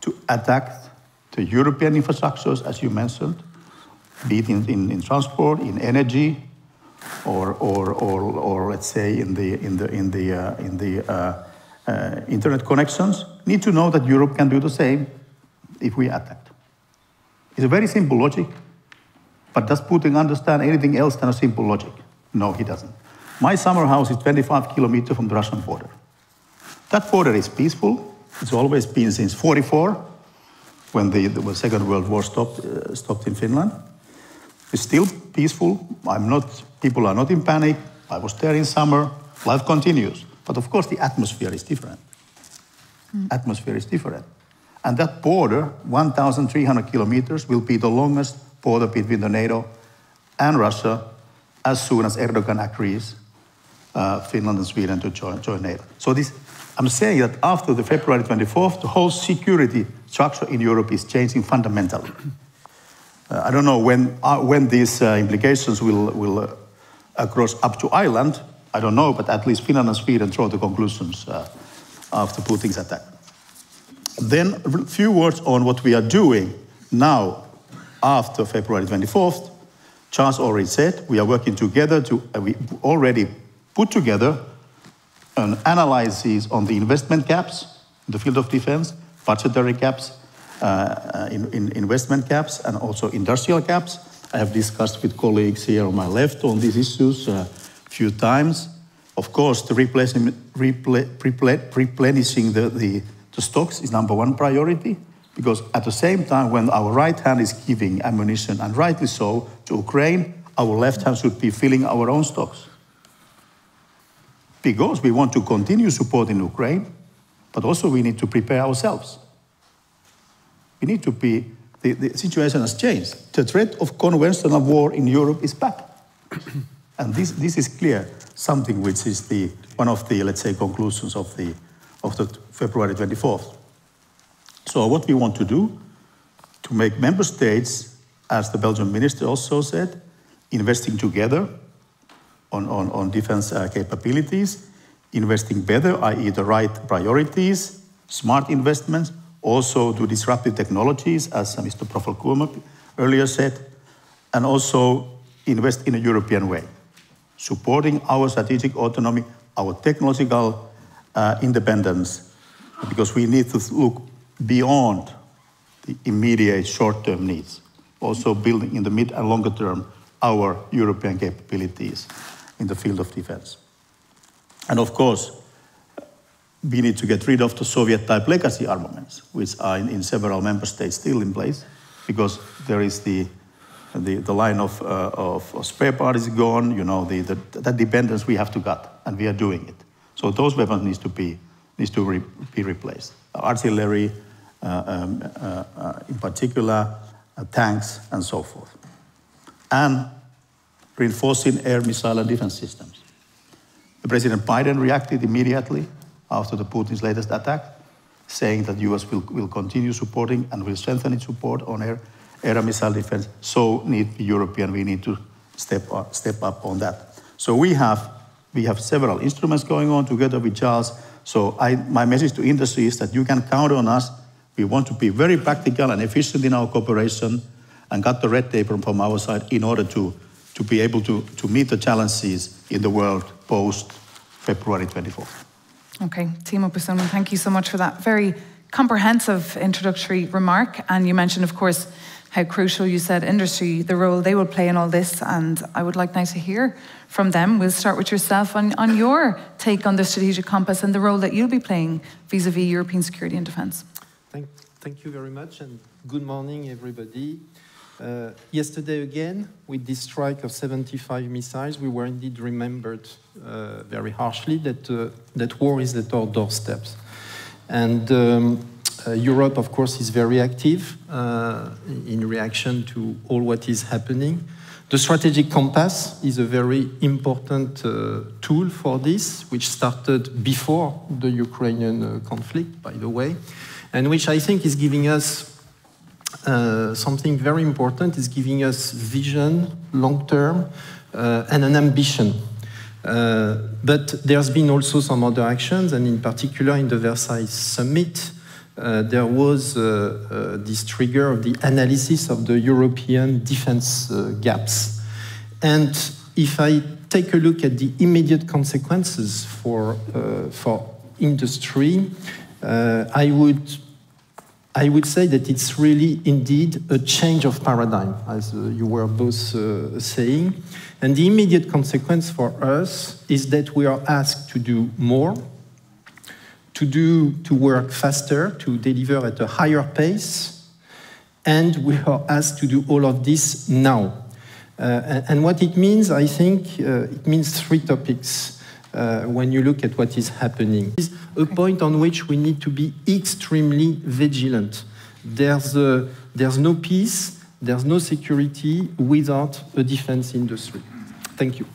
to attack the European infrastructures, as you mentioned, be it in, in, in transport, in energy, or, or, or, or let's say in the, in the, in the, uh, in the uh, uh, internet connections, need to know that Europe can do the same if we attack. It's a very simple logic, but does Putin understand anything else than a simple logic? No, he doesn't. My summer house is 25 kilometers from the Russian border. That border is peaceful. It's always been since 44, when the, the Second World War stopped, uh, stopped in Finland. It's still peaceful. I'm not, people are not in panic. I was there in summer. Life continues. But of course, the atmosphere is different. Mm. Atmosphere is different. And that border, 1,300 kilometers, will be the longest border between the NATO and Russia as soon as Erdogan agrees uh, Finland and Sweden to join, join NATO. So this, I'm saying that after the February 24th, the whole security structure in Europe is changing fundamentally. Uh, I don't know when, uh, when these uh, implications will, will uh, across up to Ireland. I don't know, but at least Finland and Sweden draw the conclusions after Putin's attack. Then a few words on what we are doing now after February 24th. Charles already said we are working together to, uh, we already put together an analysis on the investment gaps in the field of defense, budgetary gaps, uh, uh, in, in investment caps and also industrial caps. I have discussed with colleagues here on my left on these issues a few times. Of course, the replenishing, replenishing the, the, the stocks is number one priority because at the same time, when our right hand is giving ammunition, and rightly so, to Ukraine, our left hand should be filling our own stocks. Because we want to continue supporting Ukraine, but also we need to prepare ourselves. We need to be, the, the situation has changed. The threat of conventional war in Europe is back. and this, this is clear, something which is the, one of the, let's say, conclusions of the, of the February 24th. So what we want to do, to make member states, as the Belgian minister also said, investing together on, on, on defense uh, capabilities, investing better, i.e. the right priorities, smart investments, also to disruptive technologies, as Mr. Professor Kurma earlier said, and also invest in a European way, supporting our strategic autonomy, our technological uh, independence, because we need to look beyond the immediate short-term needs, also building in the mid and longer term our European capabilities in the field of defense. And of course, we need to get rid of the Soviet-type legacy armaments, which are in, in, several member states still in place, because there is the, the, the line of, uh, of, of, spare parts gone, you know, the, the, that dependence we have to cut, and we are doing it. So those weapons needs to be, needs to re, be replaced. Artillery, uh, um, uh, uh in particular, uh, tanks, and so forth. And reinforcing air missile and defense systems. The President Biden reacted immediately after the Putin's latest attack, saying that the U.S. will, will continue supporting and will strengthen its support on air, air and missile defense. So need the European, we need to step up, step up on that. So we have, we have several instruments going on together with Charles. So I, my message to industry is that you can count on us. We want to be very practical and efficient in our cooperation and cut the red tape from, from our side in order to, to be able to, to meet the challenges in the world post February 24th. Okay, Timo Pesonen, thank you so much for that very comprehensive introductory remark. And you mentioned, of course, how crucial you said industry, the role they will play in all this. And I would like now to hear from them. We'll start with yourself on, on your take on the strategic compass and the role that you'll be playing vis a vis European security and defence. Thank, thank you very much, and good morning, everybody. Uh, yesterday again, with this strike of 75 missiles, we were indeed remembered uh, very harshly that, uh, that war is at our doorsteps. And um, uh, Europe, of course, is very active uh, in reaction to all what is happening. The strategic compass is a very important uh, tool for this, which started before the Ukrainian conflict, by the way, and which I think is giving us uh, something very important is giving us vision, long term, uh, and an ambition. Uh, but there's been also some other actions, and in particular in the Versailles summit, uh, there was uh, this trigger of the analysis of the European defense gaps. And if I take a look at the immediate consequences for, for industry, I would I would say that it's really indeed a change of paradigm, as uh, you were both uh, saying. And the immediate consequence for us is that we are asked to do more, to do to work faster, to deliver at a higher pace, and we are asked to do all of this now. Uh, and, and, what it means, I think, uh, it means three topics uh, when you look at what is happening. It's a point on which we need to be extremely vigilant. There's, a, there's no peace, there's no security without a defense industry. Thank you.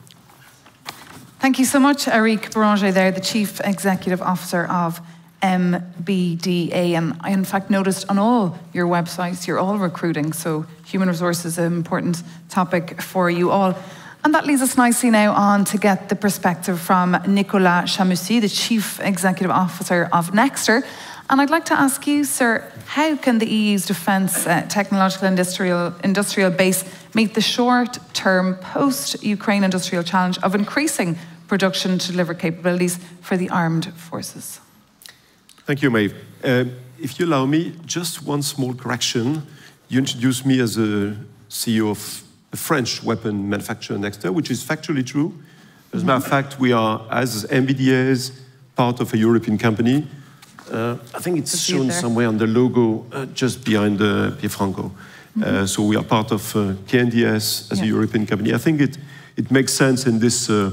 Thank you so much, Eric Beranger, there, the Chief Executive Officer of MBDA. And I, in fact, noticed on all your websites, you're all recruiting, so human resources is an important topic for you all. And that leads us nicely now on to get the perspective from Nicolas Chamussy, the Chief Executive Officer of Nexter. And I'd like to ask you, sir, how can the EU's defence uh, technological industrial, industrial base meet the short term post Ukraine industrial challenge of increasing production to deliver capabilities for the armed forces? Thank you, Maeve. Uh, if you allow me, just one small correction. You introduced me as a CEO of a French weapon manufacturer Nexter, which is factually true. As a matter of fact, we are, as MBDAs, part of a European company. Uh, I think it's shown somewhere on the logo uh, just behind uh, Piefranco. Mm -hmm. so we are part of uh, KNDS as yeah. a European company. I think it, it makes sense in this, uh,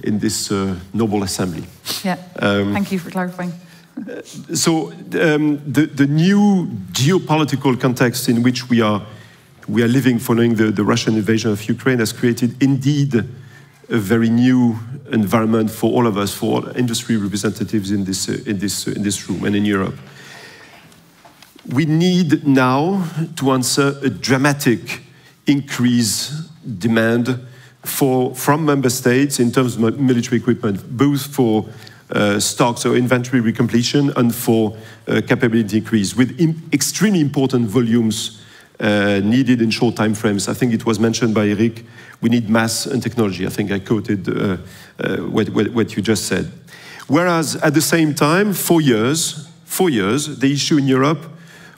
in this uh, noble assembly. Yeah, um, thank you for clarifying. so um, the, the new geopolitical context in which we are we are living following the, the Russian invasion of Ukraine has created indeed a very new environment for all of us, for all industry representatives in this, uh, in, this, uh, in this room and in Europe. We need now to answer a dramatic increase demand for, from member states in terms of military equipment, both for uh, stocks or inventory recompletion and for uh, capability increase, with extremely important volumes uh, needed in short time frames. I think it was mentioned by Eric, we need mass and technology. I think I quoted uh, uh, what, what, what, you just said. Whereas at the same time, four years, four years, the issue in Europe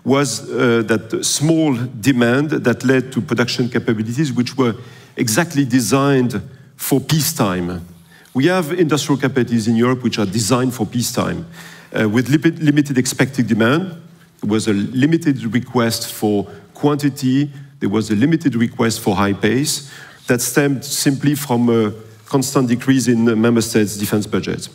was uh, that small demand that led to production capabilities which were exactly designed for peacetime. We have industrial capabilities in Europe which are designed for peacetime uh, with limited expected demand. There was a limited request for quantity, there was a limited request for high pace that stemmed simply from a constant decrease in member states' defense budgets.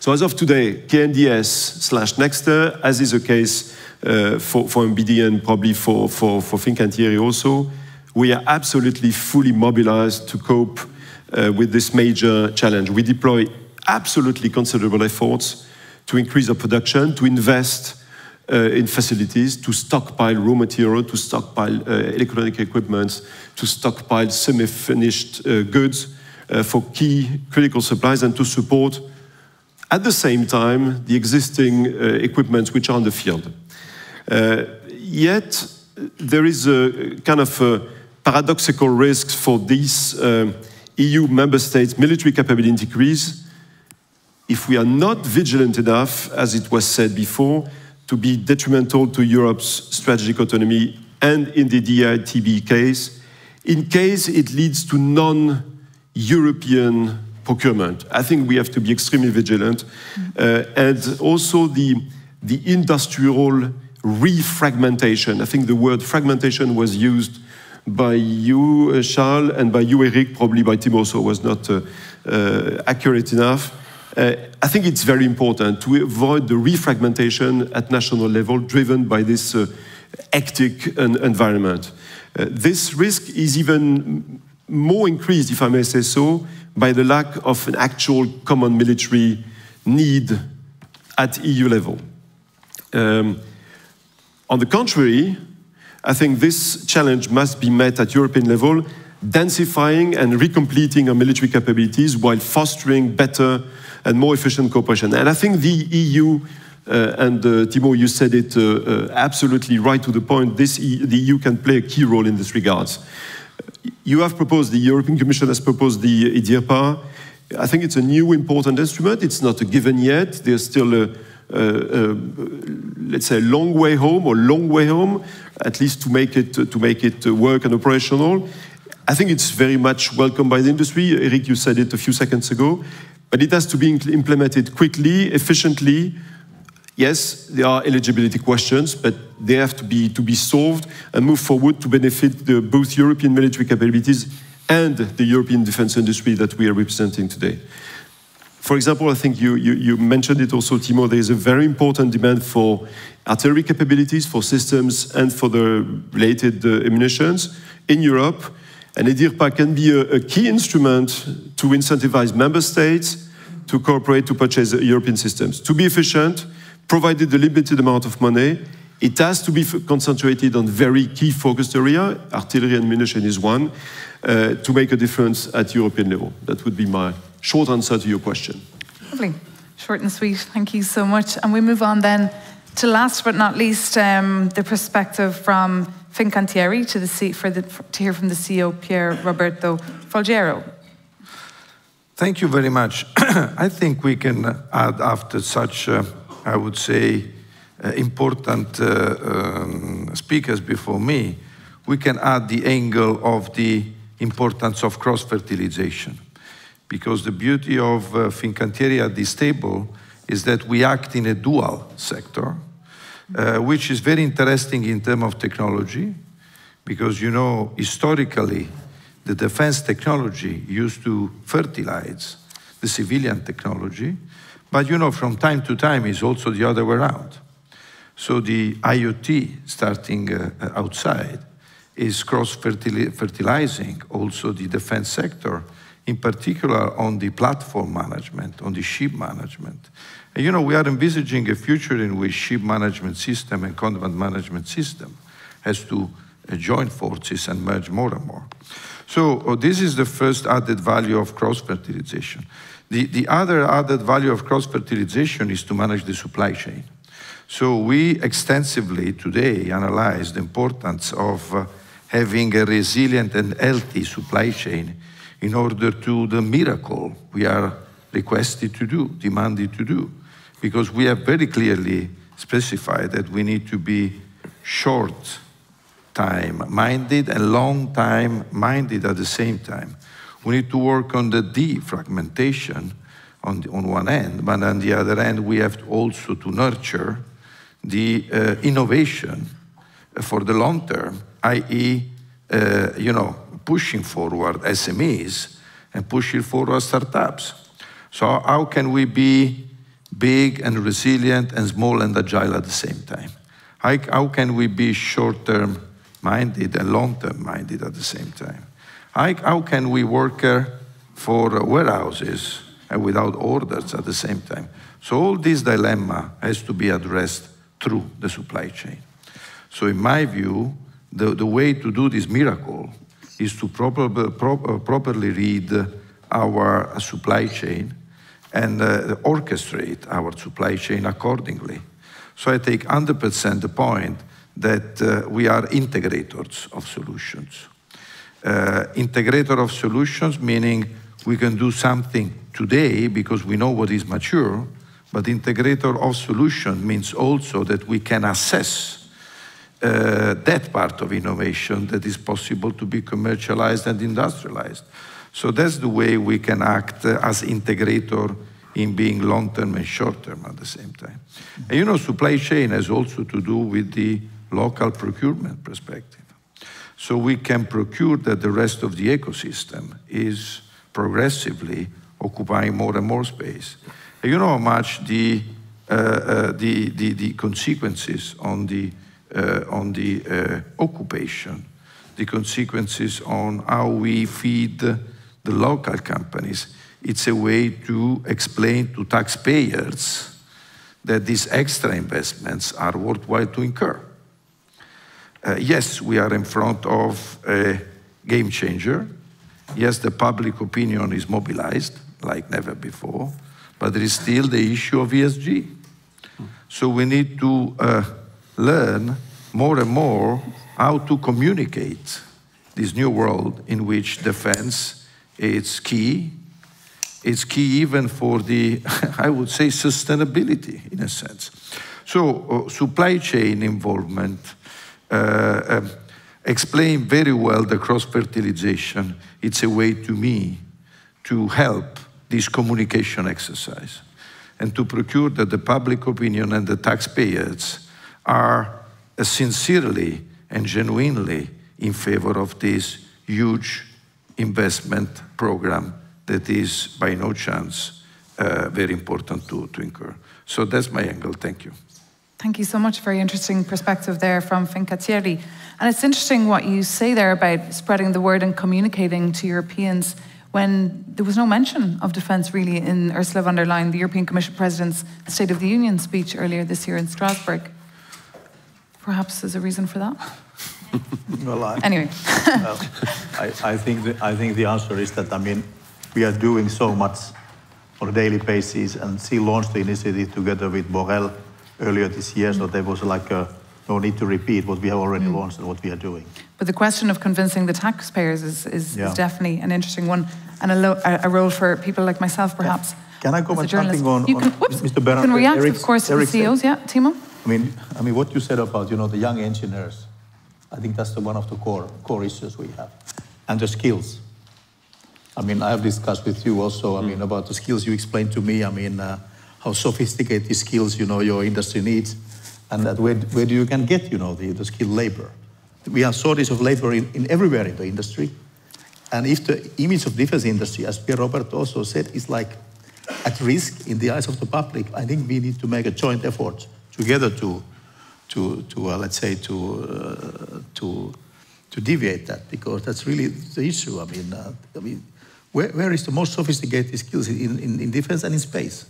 So as of today, KNDS slash Nexter, as is the case uh, for, for MBD and probably for, for, for Fincantieri also, we are absolutely fully mobilized to cope uh, with this major challenge. We deploy absolutely considerable efforts to increase our production, to invest in facilities to stockpile raw material, to stockpile uh, electronic equipment, to stockpile semi-finished uh, goods for key critical supplies and to support at the same time the existing equipment which are in the field. yet there is a kind of a paradoxical risk for these uh, EU member states' military capability increase if we are not vigilant enough, as it was said before, to be detrimental to Europe's strategic autonomy and in the DITB case, in case it leads to non-European procurement. I think we have to be extremely vigilant. Uh, and also the, the industrial refragmentation. I think the word fragmentation was used by you, uh, Charles, and by you, Eric, probably by Tim also was not uh, uh, accurate enough. Uh, I think it's very important to avoid the refragmentation at national level driven by this uh, hectic environment. Uh, this risk is even more increased, if I may say so, by the lack of an actual common military need at EU level. Um, on the contrary, I think this challenge must be met at European level, densifying and recompleting our military capabilities while fostering better and more efficient cooperation. And I think the EU, uh, and uh, Timo, you said it uh, uh absolutely right to the point, this e the EU can play a key role in this regard. You have proposed, the European Commission has proposed the EDIRPA. I think it's a new important instrument. It's not a given yet. There's still a, let's say, a long way home or long way home, at least to make it to make it work and operational. I think it's very much welcomed by the industry. Eric, you said it a few seconds ago, but it has to be implemented quickly, efficiently. Yes, there are eligibility questions, but they have to be to be solved and move forward to benefit the, both European military capabilities and the European defense industry that we are representing today. For example, I think you, you, you, mentioned it also, Timo, there is a very important demand for artillery capabilities, for systems, and for the related uh, in Europe. And EDIRPA can be a, a, key instrument to incentivize member states to cooperate to purchase European systems. To be efficient, provided the limited amount of money, it has to be concentrated on very key focused area. Artillery and munition is one, uh, to make a difference at European level. That would be my short answer to your question. Lovely. Short and sweet. Thank you so much. And we move on then to last but not least, um, the perspective from Fincantieri to, the for the, to hear from the CEO, Pier Roberto Folgiero. Thank you very much. I think we can add after such, uh, I would say, uh, important uh, um, speakers before me, we can add the angle of the importance of cross-fertilization because the beauty of uh, Fincantieri at this table is that we act in a dual sector, uh, which is very interesting in terms of technology, because you know, historically, the defense technology used to fertilize the civilian technology, but you know, from time to time, it's also the other way around. So the IoT starting uh, outside is cross-fertilizing also the defense sector in particular on the platform management, on the ship management. You know, we are envisaging a future in which ship management system and combat management system has to uh, join forces and merge more and more. So uh, this is the first added value of cross-fertilization. The, the other added value of cross-fertilization is to manage the supply chain. So we extensively today analyze the importance of uh, having a resilient and healthy supply chain in order to the miracle we are requested to do, demanded to do. Because we have very clearly specified that we need to be short time minded and long time minded at the same time. We need to work on the defragmentation on, the, on one end, but on the other end, we have also to nurture the uh, innovation for the long term, i.e., uh, you know, pushing forward SMEs and pushing forward startups. So how can we be big and resilient and small and agile at the same time? How, can we be short-term minded and long-term minded at the same time? How, how can we work uh, for warehouses and without orders at the same time? So all this dilemma has to be addressed through the supply chain. So in my view, the, the way to do this miracle is to proper, pro properly read our supply chain and uh, orchestrate our supply chain accordingly. So I take 100% the point that uh, we are integrators of solutions. Uh, integrator of solutions meaning we can do something today because we know what is mature, but integrator of solution means also that we can assess uh, that part of innovation that is possible to be commercialized and industrialized. So that's the way we can act as integrator in being long-term and short-term at the same time. And you know, supply chain has also to do with the local procurement perspective. so we can procure that the rest of the ecosystem is progressively occupying more and more space. And you know how much the, uh, uh, the, the, the, consequences on the, uh, on the uh, occupation, the consequences on how we feed the local companies. It's a way to explain to taxpayers that these extra investments are worthwhile to incur. Uh, yes, we are in front of a game changer. Yes, the public opinion is mobilized like never before, but there is still the issue of ESG. So we need to uh, learn more and more how to communicate this new world in which defense is key. It's key even for the, I would say, sustainability in a sense. So uh, supply chain involvement uh, um, explain very well the cross-fertilization. It's a way to me to help this communication exercise and to procure that the public opinion and the taxpayers are uh, sincerely and genuinely in favor of this huge investment program that is by no chance uh, very important to, to incur. So that's my angle. Thank you. Thank you so much. Very interesting perspective there from Fincantieri. And it's interesting what you say there about spreading the word and communicating to Europeans when there was no mention of defence really in Ursula von der Leyen, the European Commission President's State of the Union speech earlier this year in Strasbourg. Perhaps there's a reason for that? Well, I, anyway. well, I, I, think the, I think the answer is that, I mean, we are doing so much on a daily basis, and she launched the initiative together with Borrell earlier this year, so there was like a, no need to repeat what we have already mm. launched and what we are doing. But the question of convincing the taxpayers is, is, yeah. is definitely an interesting one and a, a, role for people like myself, perhaps. Yeah. Can I comment something on, you can, on whoops, Mr. Bernard? You can react, Eric's, of course, to the CEOs. Yeah, Timo? I mean, I mean, what you said about, you know, the young engineers, I think that's the, one of the core, core issues we have. And the skills. I mean, I have discussed with you also, I mm. mean, about the skills you explained to me. I mean, uh, how sophisticated skills you know your industry needs, and that where, where do you can get you know the, the skilled labor. We have shortage of labor in, in everywhere in the industry, and if the image of defense industry, as Pierre Robert also said, is like at risk in the eyes of the public, I think we need to make a joint effort together to, to, to uh, let's say, to, uh, to, to deviate that, because that's really the issue. I mean, uh, I mean where, where is the most sophisticated skills in, in, in defense and in space?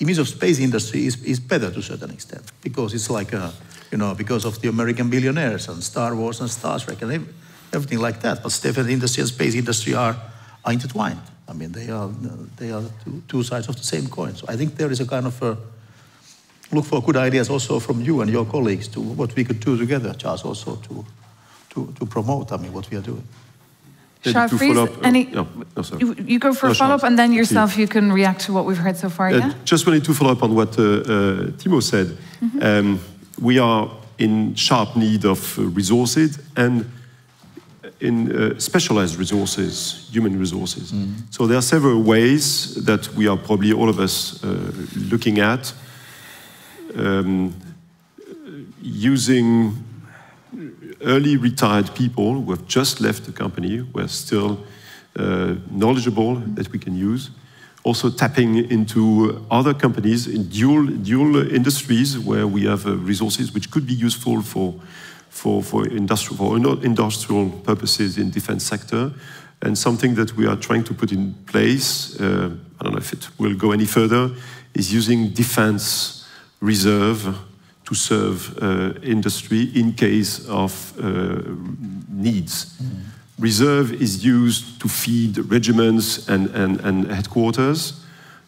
image of space industry is, is better to a certain extent because it's like a, you know, because of the American billionaires and Star Wars and Star Trek and everything like that. But defense industry and space industry are, are intertwined. I mean, they are, they are two, two sides of the same coin. So I think there is a kind of a look for good ideas also from you and your colleagues to what we could do together, Charles, also to, to, to promote, I mean, what we are doing. Shall I any, uh, you, you, go for no, a follow-up and then yourself you can react to what we've heard so far, uh, yeah? Just wanted to follow up on what uh, uh Timo said. Mm -hmm. um, we are in sharp need of uh, resources and in uh, specialized resources, human resources. Mm -hmm. So there are several ways that we are probably all of us looking at um, using early retired people who have just left the company, who are still uh, knowledgeable that we can use. Also tapping into other companies in dual, dual industries where we have uh, resources which could be useful for, for, for, industrial, for industrial purposes in defense sector. And something that we are trying to put in place, uh, I don't know if it will go any further, is using defense reserve to serve uh, industry in case of uh, needs. Mm. Reserve is used to feed regiments and, and, and headquarters.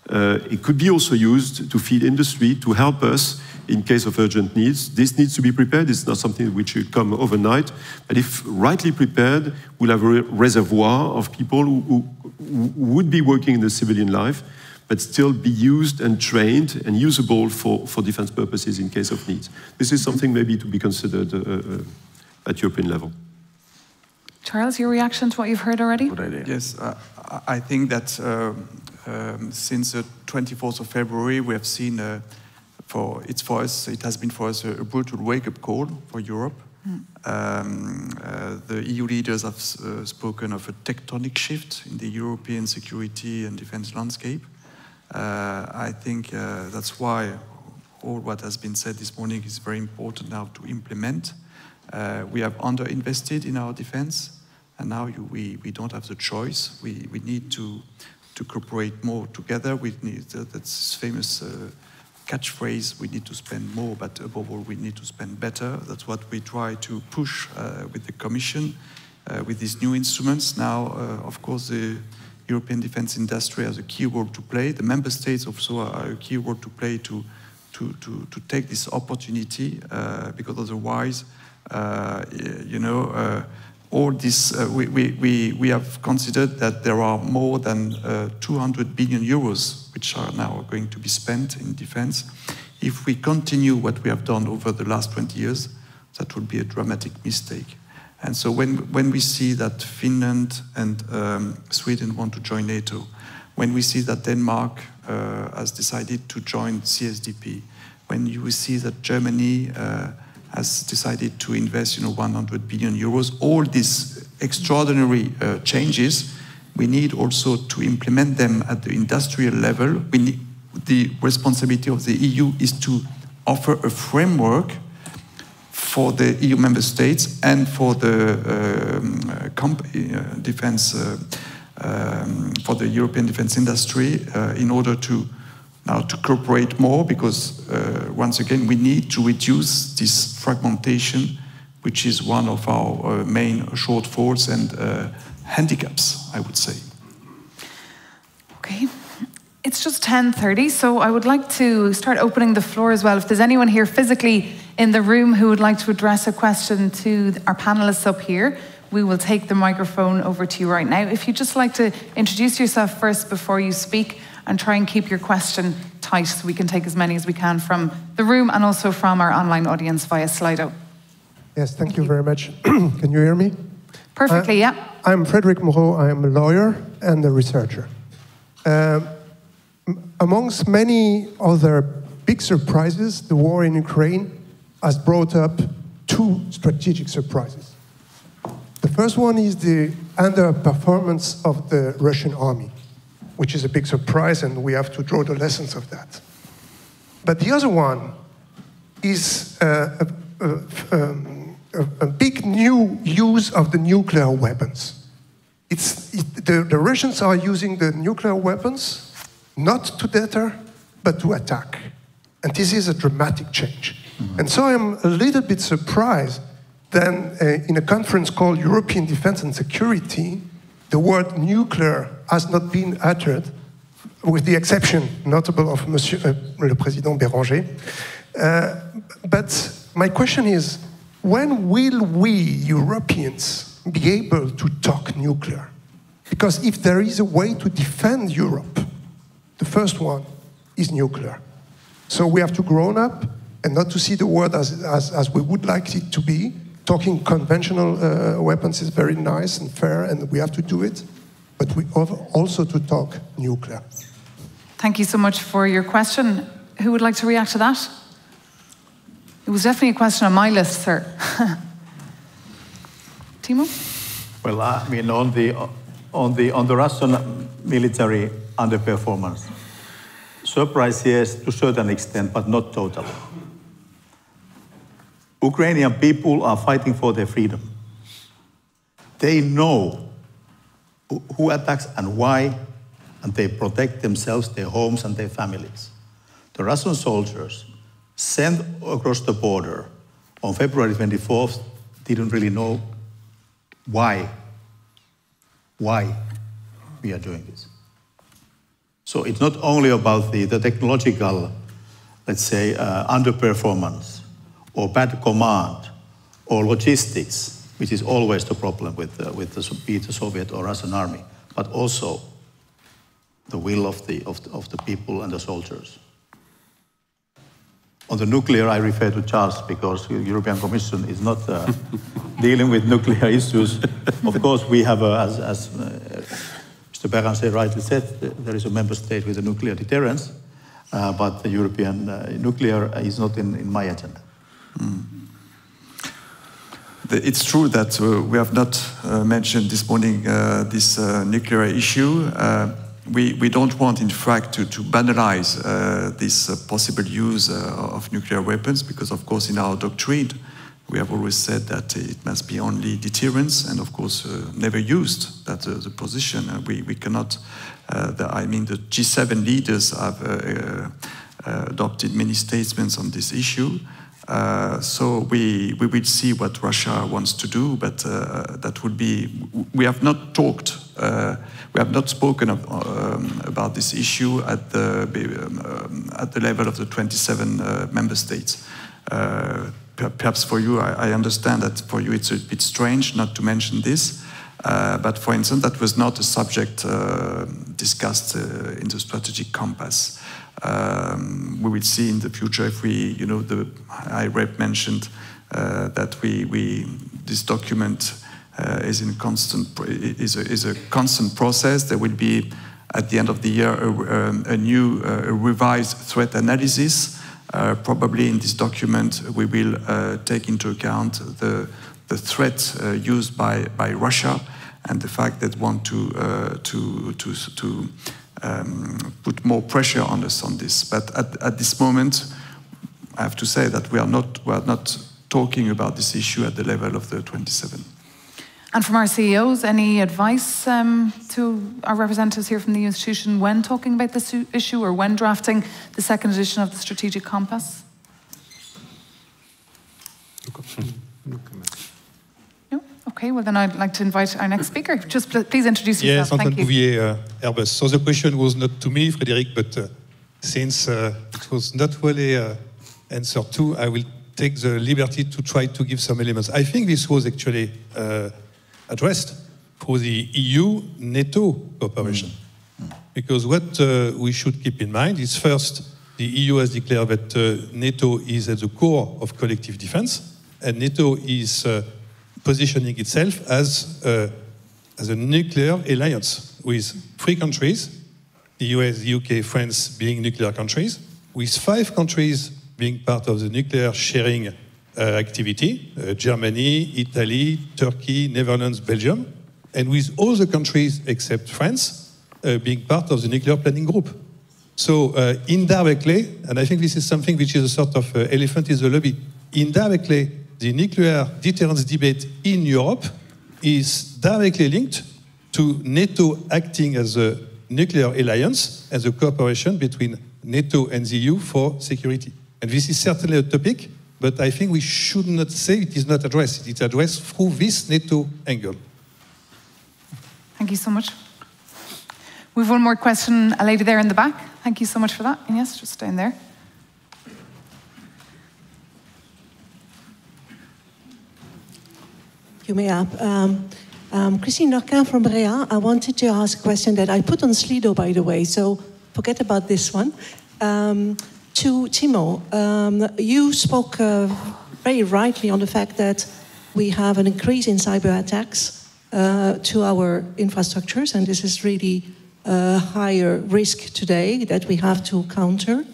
Uh, it could be also used to feed industry to help us in case of urgent needs. This needs to be prepared. It's not something which should come overnight. But if rightly prepared, we'll have a reservoir of people who, who, who would be working in the civilian life but still be used and trained and usable for, for defense purposes in case of need. This is something maybe to be considered uh, uh, at European level. Charles, your reaction to what you've heard already? Good idea. Yes, uh, I think that uh, um, since the 24th of February, we have seen, uh, for it's for us, it has been for us a, a brutal wake-up call for Europe. Um, uh, the EU leaders have uh, spoken of a tectonic shift in the European security and defense landscape. Uh, I think uh, that's why all what has been said this morning is very important now to implement. Uh, we have underinvested in our defense, and now you, we, we don't have the choice. We, we need to, to cooperate more together. We need, that's famous catchphrase, we need to spend more, but above all, we need to spend better. That's what we try to push uh, with the Commission, uh, with these new instruments. Now, uh, of course, the European defense industry has a key role to play. The member states also are a key role to play to, to, to, to take this opportunity, uh, because otherwise, uh, you know, uh, all this, uh, we, we, we have considered that there are more than uh, 200 billion euros which are now going to be spent in defense. If we continue what we have done over the last 20 years, that would be a dramatic mistake. And so when, when we see that Finland and um, Sweden want to join NATO, when we see that Denmark uh, has decided to join CSDP, when you see that Germany uh, has decided to invest, you know, 100 billion euros. All these extraordinary uh, changes, we need also to implement them at the industrial level. We need, the responsibility of the EU is to offer a framework for the EU member states and for the um, uh, defense, uh, um, for the European defense industry uh, in order to now to cooperate more because, once again, we need to reduce this fragmentation, which is one of our main shortfalls and handicaps, I would say. Okay. It's just 10:30, so I would like to start opening the floor as well. If there's anyone here physically in the room who would like to address a question to our panelists up here, we will take the microphone over to you right now. If you'd just like to introduce yourself first before you speak, and try and keep your question tight so we can take as many as we can from the room and also from our online audience via Slido. Yes, thank, thank you, you, very much. can you hear me? Perfectly, uh, yeah. I'm Frederic Moreau. I am a lawyer and a researcher. Um, amongst many other big surprises, the war in Ukraine has brought up two strategic surprises. The first one is the underperformance of the Russian army which is a big surprise, and we have to draw the lessons of that. But the other one is uh, a, a, a, big new use of the nuclear weapons. It's, it, the, the Russians are using the nuclear weapons not to deter, but to attack. And this is a dramatic change. Mm-hmm. And so I'm a little bit surprised then uh, in a conference called European Defense and Security, the word nuclear has not been uttered, with the exception, notable of Monsieur uh, le Président Béranger. Uh, but my question is, when will we Europeans be able to talk nuclear? Because if there is a way to defend Europe, the first one is nuclear. So we have to grow up and not to see the world as, as, as we would like it to be, talking conventional uh, weapons is very nice and fair, and we have to do it, but we also to talk nuclear. Thank you so much for your question. Who would like to react to that? It was definitely a question on my list, sir. Timo? Well, I mean, on the, on the, on the Russian military underperformance, surprise, yes, to a certain extent, but not totally. Ukrainian people are fighting for their freedom. They know who attacks and why, and they protect themselves, their homes, and their families. The Russian soldiers sent across the border on February 24th didn't really know why, why we are doing this. So it's not only about the, the technological, let's say, uh, underperformance or bad command or logistics, which is always the problem with, uh, with the, be the Soviet or Russian army, but also the will of the, of the, of the people and the soldiers. On the nuclear, I refer to Charles because the European Commission is not uh, dealing with nuclear issues. of course, we have, a, as, as uh, Mr. Béranger rightly said, there is a member state with a nuclear deterrence, uh, but the European uh, nuclear is not in, in my agenda. it's true that uh, we have not uh, mentioned this morning uh, this uh, nuclear issue. Uh, we, we don't want, in fact, to, to banalize uh, this possible use of nuclear weapons because, of course, in our doctrine, we have always said that it must be only deterrence and, of course, never used. That's the position. we, we cannot, the, I mean, the G7 leaders have adopted many statements on this issue. Uh, so we, we will see what Russia wants to do, but uh, that would be, we have not talked, uh, we have not spoken of, um, about this issue at the, um, at the level of the 27 uh, member states. Uh, perhaps for you, I, I, understand that for you it's a bit strange not to mention this, but for instance, that was not a subject discussed in the strategic compass. Um, we will see in the future if we, you know, the High Rep mentioned uh, that we, we, this document uh, is in constant, is a, is a constant process. There will be at the end of the year a, um, a new, uh, a revised threat analysis. Uh, probably in this document we will uh, take into account the, the threat uh, used by, by Russia and the fact that want to, to, to, to um, put more pressure on us on this. But at, at this moment, I have to say that we are not we are not talking about this issue at the level of the 27. And from our CEOs, any advice um, to our representatives here from the institution when talking about this issue or when drafting the second edition of the Strategic Compass? No? Okay, well then I'd like to invite our next speaker. Just please introduce yourself. Yes, Antoine Bouvier, uh, Airbus. So the question was not to me, Frédéric, but uh, since uh, it was not really uh, answered to, I will take the liberty to try to give some elements. I think this was actually uh, addressed for the EU-NATO cooperation. Mm. Because what uh, we should keep in mind is first, the EU has declared that uh, NATO is at the core of collective defense, and NATO is positioning itself as a, as a nuclear alliance with three countries, the US, the UK, France being nuclear countries, with five countries being part of the nuclear sharing uh, activity, uh, Germany, Italy, Turkey, Netherlands, Belgium, and with all the countries except France uh, being part of the nuclear planning group. So uh, indirectly, and I think this is something which is a sort of uh, elephant in the lobby, indirectly the nuclear deterrence debate in Europe is directly linked to NATO acting as a nuclear alliance and the cooperation between NATO and the EU for security. And this is certainly a topic, but I think we should not say it is not addressed. It is addressed through this NATO angle. Thank you so much. We have one more question, a lady there in the back. Thank you so much for that. Yes, just down there. you may up. Um, um, Christine Norquin from Brea. I wanted to ask a question that I put on Slido, by the way, so forget about this one. Um, to Timo, um, you spoke uh, very rightly on the fact that we have an increase in cyber attacks uh, to our infrastructures, and this is really a higher risk today that we have to counter.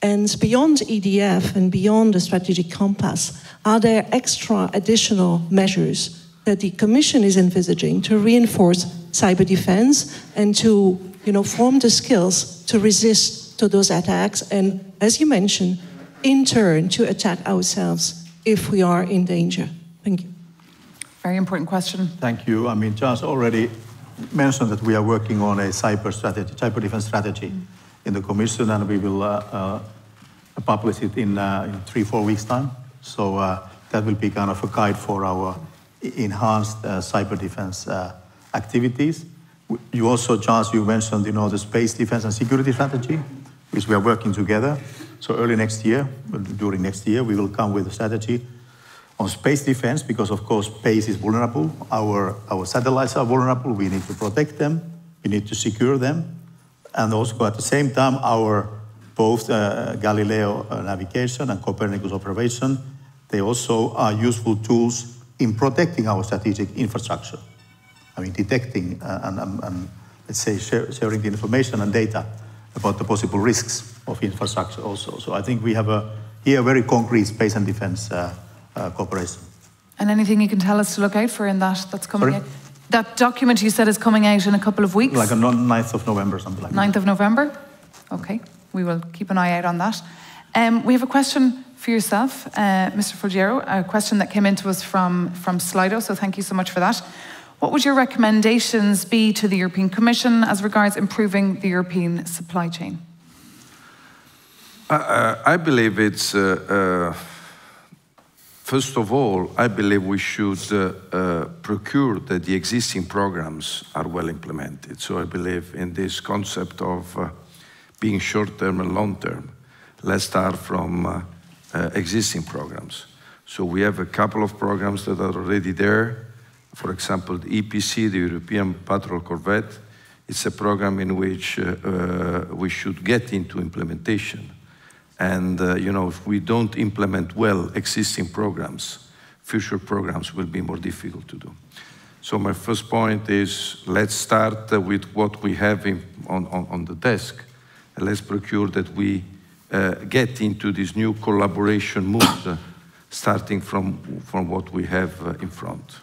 And beyond EDF and beyond the strategic compass, are there extra additional measures that the Commission is envisaging to reinforce cyber defense and to you know, form the skills to resist to those attacks and, as you mentioned, in turn to attack ourselves if we are in danger? Thank you. Very important question. Thank you. I mean, Charles already mentioned that we are working on a cyber strategy, cyber defense strategy mm. in the Commission, and we will uh, uh, publish it in, uh, in three, four weeks' time. So uh, that will be kind of a guide for our enhanced uh, cyber defense uh, activities. You also, Charles, you mentioned, you know, the space defense and security strategy, we are working together. So early next year, during next year, we will come with a strategy on space defense because, of course, space is vulnerable. Our, our satellites are vulnerable. We need to protect them. We need to secure them. And also, at the same time, our both uh, Galileo navigation and Copernicus observation they also are useful tools in protecting our strategic infrastructure. I mean, detecting uh, and, and, and, let's say sharing the information and data about the possible risks of infrastructure also. So I think we have a, here a very concrete space and defense uh, uh, cooperation. And anything you can tell us to look out for in that that's coming Sorry? out? That document you said is coming out in a couple of weeks? Like a 9th of November, something like that. 9th of November? Okay, we will keep an eye out on that. Um, we have a question for yourself, uh, Mr. Folgiero, a question that came into us from, from Slido, so thank you so much for that. What would your recommendations be to the European Commission as regards improving the European supply chain? Uh, uh, I believe it's, uh, uh, first of all, I believe we should uh, procure that the existing programs are well implemented. So I believe in this concept of being short term and long term. Let's start from existing programs. So we have a couple of programs that are already there. For example, the EPC, the European Patrol Corvette, it's a program in which uh, uh, we should get into implementation. And uh, you know, if we don't implement well existing programs, future programs will be more difficult to do. So my first point is let's start with what we have in, on, on, on the desk. And let's procure that we uh, get into this new collaboration mood, uh, starting from, from what we have uh, in front.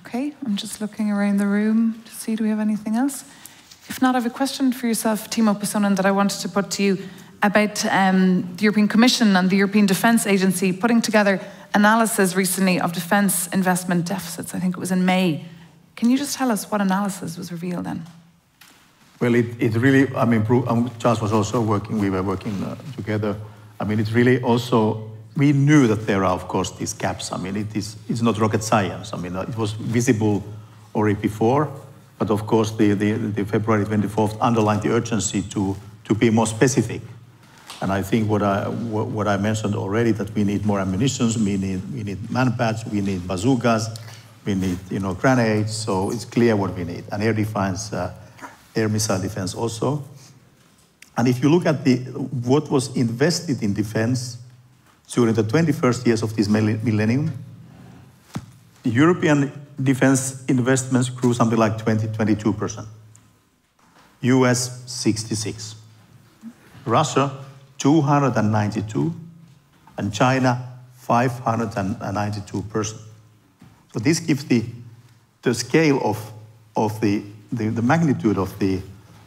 Okay, I'm just looking around the room to see do we have anything else? If not, I have a question for yourself, Timo Pesonen, that I wanted to put to you about um, the European Commission and the European Defence Agency putting together analysis recently of defence investment deficits. I think it was in May. Can you just tell us what analysis was revealed then? Well, it, it really, I mean, Charles was also working, we were working uh, together. I mean, it really also, we knew that there are, of course, these gaps. I mean, it is, it's not rocket science. I mean, it was visible already before, but of course, the, the, the February 24th underlined the urgency to, to be more specific. And I think what I, what, what I mentioned already, that we need more ammunition, we need, we need man-pads, we need bazookas, we need, you know, grenades, so it's clear what we need. And air defense, uh, air missile defense also. And if you look at the, what was invested in defense during the 21st years of this millennium, European defense investments grew something like 20, 22%. US 66. Russia 292 and China 592%. So this gives the, the scale of, of the, the, the magnitude of the,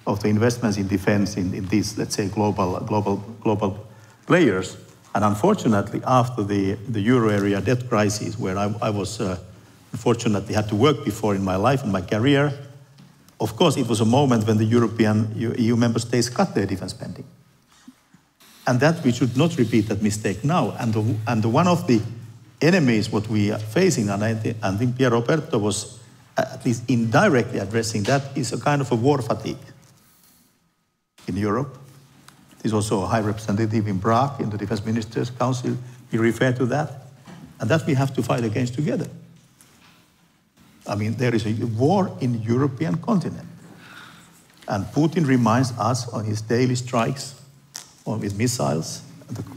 of the investments in defense in, in these, let's say, global, global, global players. And unfortunately, after the, the euro area debt crisis, where I, I was uh, unfortunately had to work before in my life and my career, of course, it was a moment when the European EU member states cut their defense spending. And that we should not repeat that mistake now. And, the, and the, one of the enemies what we are facing, and I, thi- I think Pier Roberto was uh, at least indirectly addressing that, is a kind of a war fatigue in Europe. There's also a high representative in Prague in the Defense Ministers' Council. He referred to that. And that we have to fight against together. I mean, there is a war in the European continent. And Putin reminds us on his daily strikes on with missiles.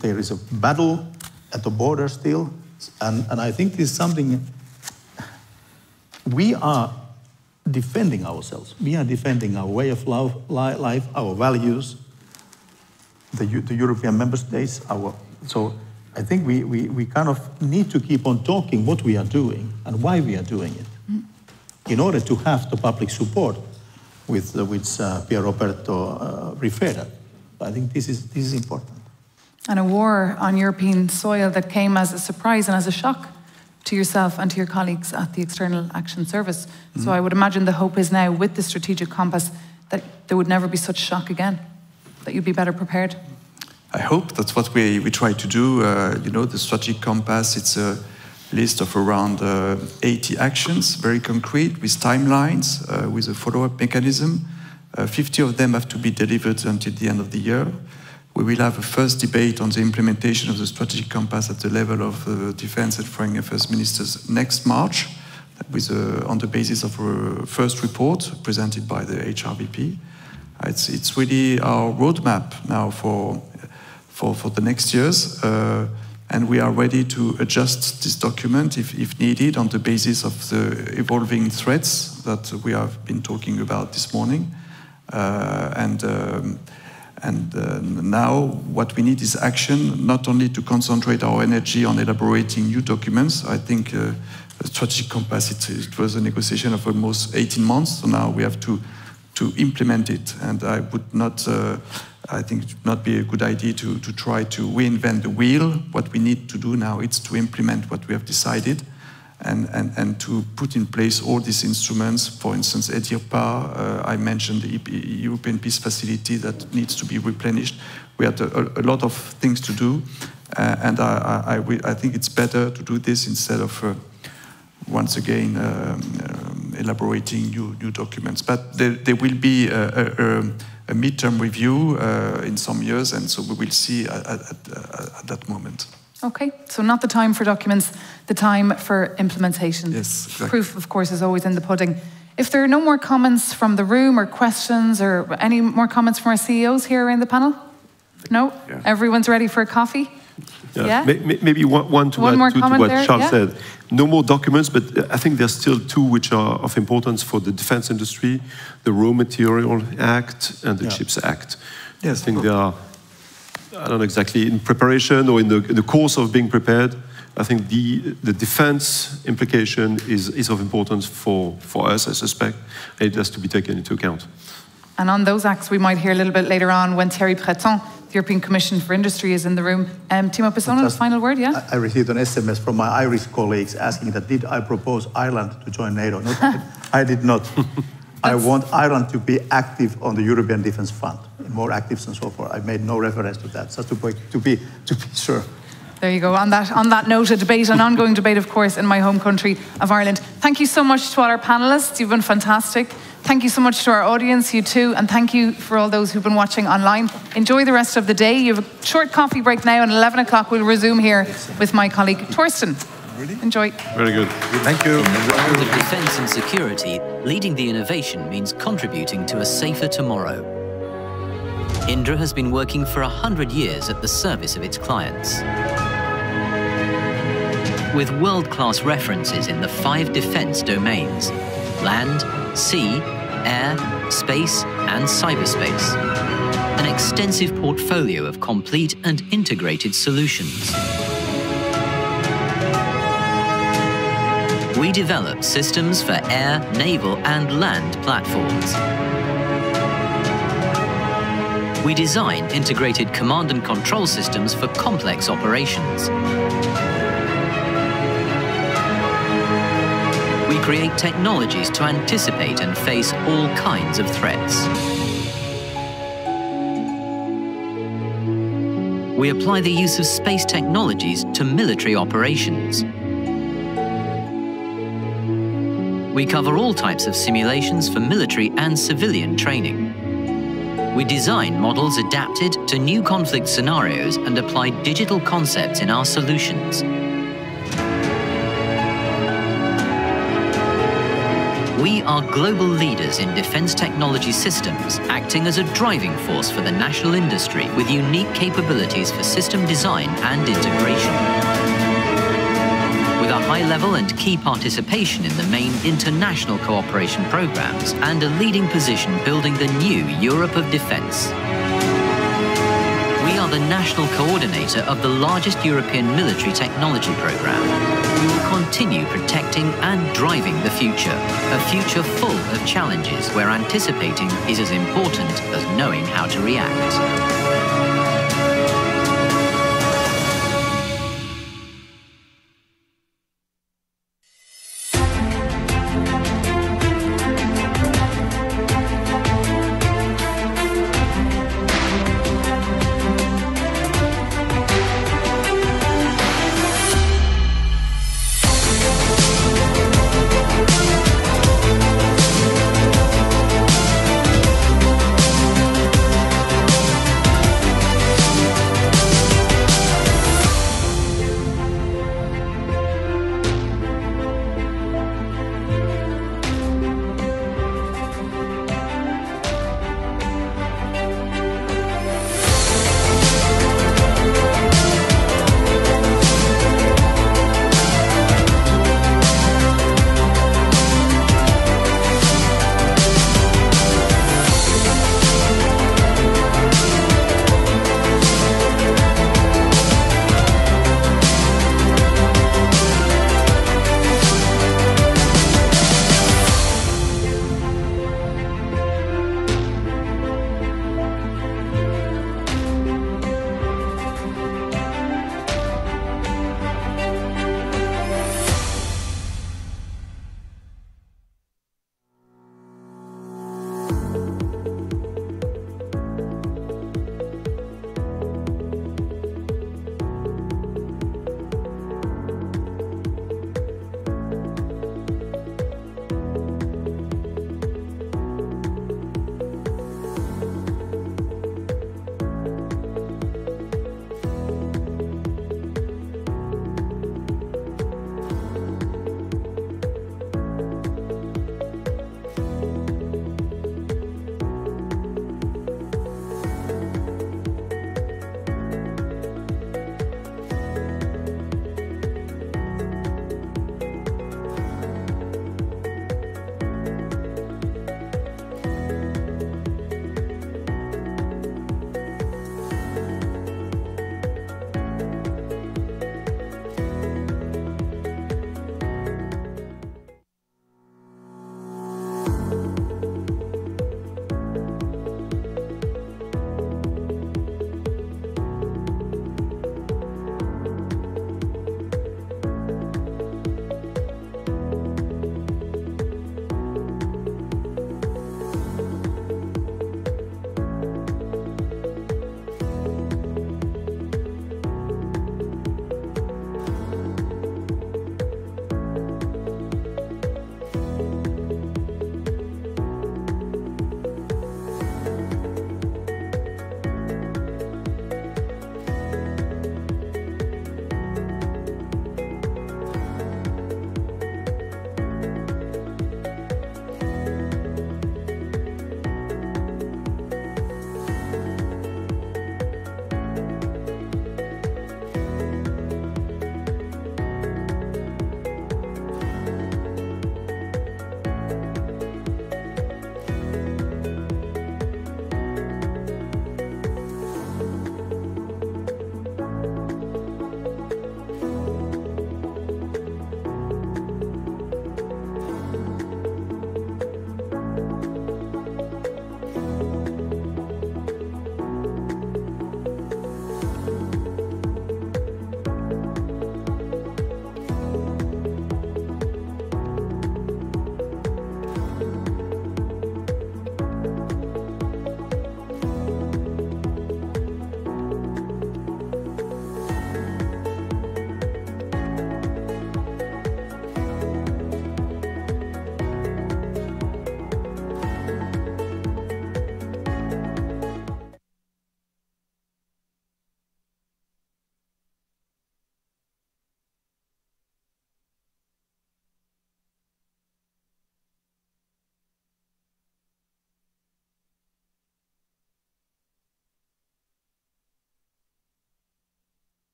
There is a battle at the border still. And, and I think this is something we are defending ourselves. We are defending our way of life our values, the, the European member states. Our, so I think we, we, we kind of need to keep on talking what we are doing and why we are doing it in order to have the public support with uh, which uh, Pier Roberto uh, referred. I think this is, this is important. And a war on European soil that came as a surprise and as a shock to yourself and to your colleagues at the External Action Service. So I would imagine the hope is now with the strategic compass that there would never be such shock again, that you'd be better prepared. I hope that's what we, we try to do. Uh, you know, the strategic compass, it's a list of around uh, 80 actions, very concrete, with timelines, uh, with a follow-up mechanism. Uh, 50 of them have to be delivered until the end of the year. We will have a first debate on the implementation of the strategic compass at the level of uh, defense and foreign affairs ministers next March, with, uh, on the basis of a first report presented by the HRVP. It's, it's really our roadmap now for, for, for the next years. Uh, and we are ready to adjust this document if, if needed on the basis of the evolving threats that we have been talking about this morning. Uh, and, um, And uh, now what we need is action, not only to concentrate our energy on elaborating new documents. I think uh, strategic compass, it, it, was a negotiation of almost 18 months, so now we have to, to implement it. And I would not, uh, I think it would not be a good idea to, to try to reinvent the wheel. What we need to do now is to implement what we have decided and, and, and to put in place all these instruments. For instance, EDIRPA, uh, I mentioned the European Peace Facility that needs to be replenished. We had a, a lot of things to do, uh, and I, I, I, think it's better to do this instead of uh, once again um, um, elaborating new, new documents. But there, there will be a, a, a midterm review uh, in some years, and so we will see at, at, at that moment. Okay, so not the time for documents, the time for implementation. Yes, exactly. Proof, of course, is always in the pudding. If there are no more comments from the room or questions or any more comments from our CEOs here in the panel? No? Yeah. Everyone's ready for a coffee? Yeah. yeah? Maybe one, one to one add to, to what there, Charles yeah? said. No more documents, but I think there's still two which are of importance for the defense industry the Raw Material Act and the CHIPS Act. Yes, I think they are I don't know exactly, in preparation or in the, in the course of being prepared, I think the, the defense implication is, is of importance for, for us, I suspect, and it has to be taken into account. And on those acts, we might hear a little bit later on when Thierry Breton, the European Commission for Industry, is in the room. Um, Timo Pesonen's final word, yeah? I, I received an SMS from my Irish colleagues asking that did I propose Ireland to join NATO? No, I did not. I want Ireland to be active on the European Defence Fund, more active and so forth. I made no reference to that, just to be, to be, to be sure. There you go. On that, on that note, a debate, an ongoing debate, of course, in my home country of Ireland. Thank you so much to all our panelists. You've been fantastic. Thank you so much to our audience, you too, and thank you for all those who've been watching online. Enjoy the rest of the day. You have a short coffee break now, and 11 o'clock we'll resume here with my colleague Torsten. Really? Enjoy. Very good. Thank you. In the world of defence and security, leading the innovation means contributing to a safer tomorrow. Indra has been working for 100 years at the service of its clients. With world-class references in the five defence domains, land, sea, air, space and cyberspace. An extensive portfolio of complete and integrated solutions. we develop systems for air, naval and land platforms. We design integrated command and control systems for complex operations. We create technologies to anticipate and face all kinds of threats. We apply the use of space technologies to military operations. We cover all types of simulations for military and civilian training. We design models adapted to new conflict scenarios and apply digital concepts in our solutions. We are global leaders in defense technology systems, acting as a driving force for the national industry with unique capabilities for system design and integration With a high level and key participation in the main international cooperation programs and a leading position building the new Europe of Defence. We are the national coordinator of the largest European military technology program. Continue protecting and driving the future, a future full of challenges where anticipating is as important as knowing how to react.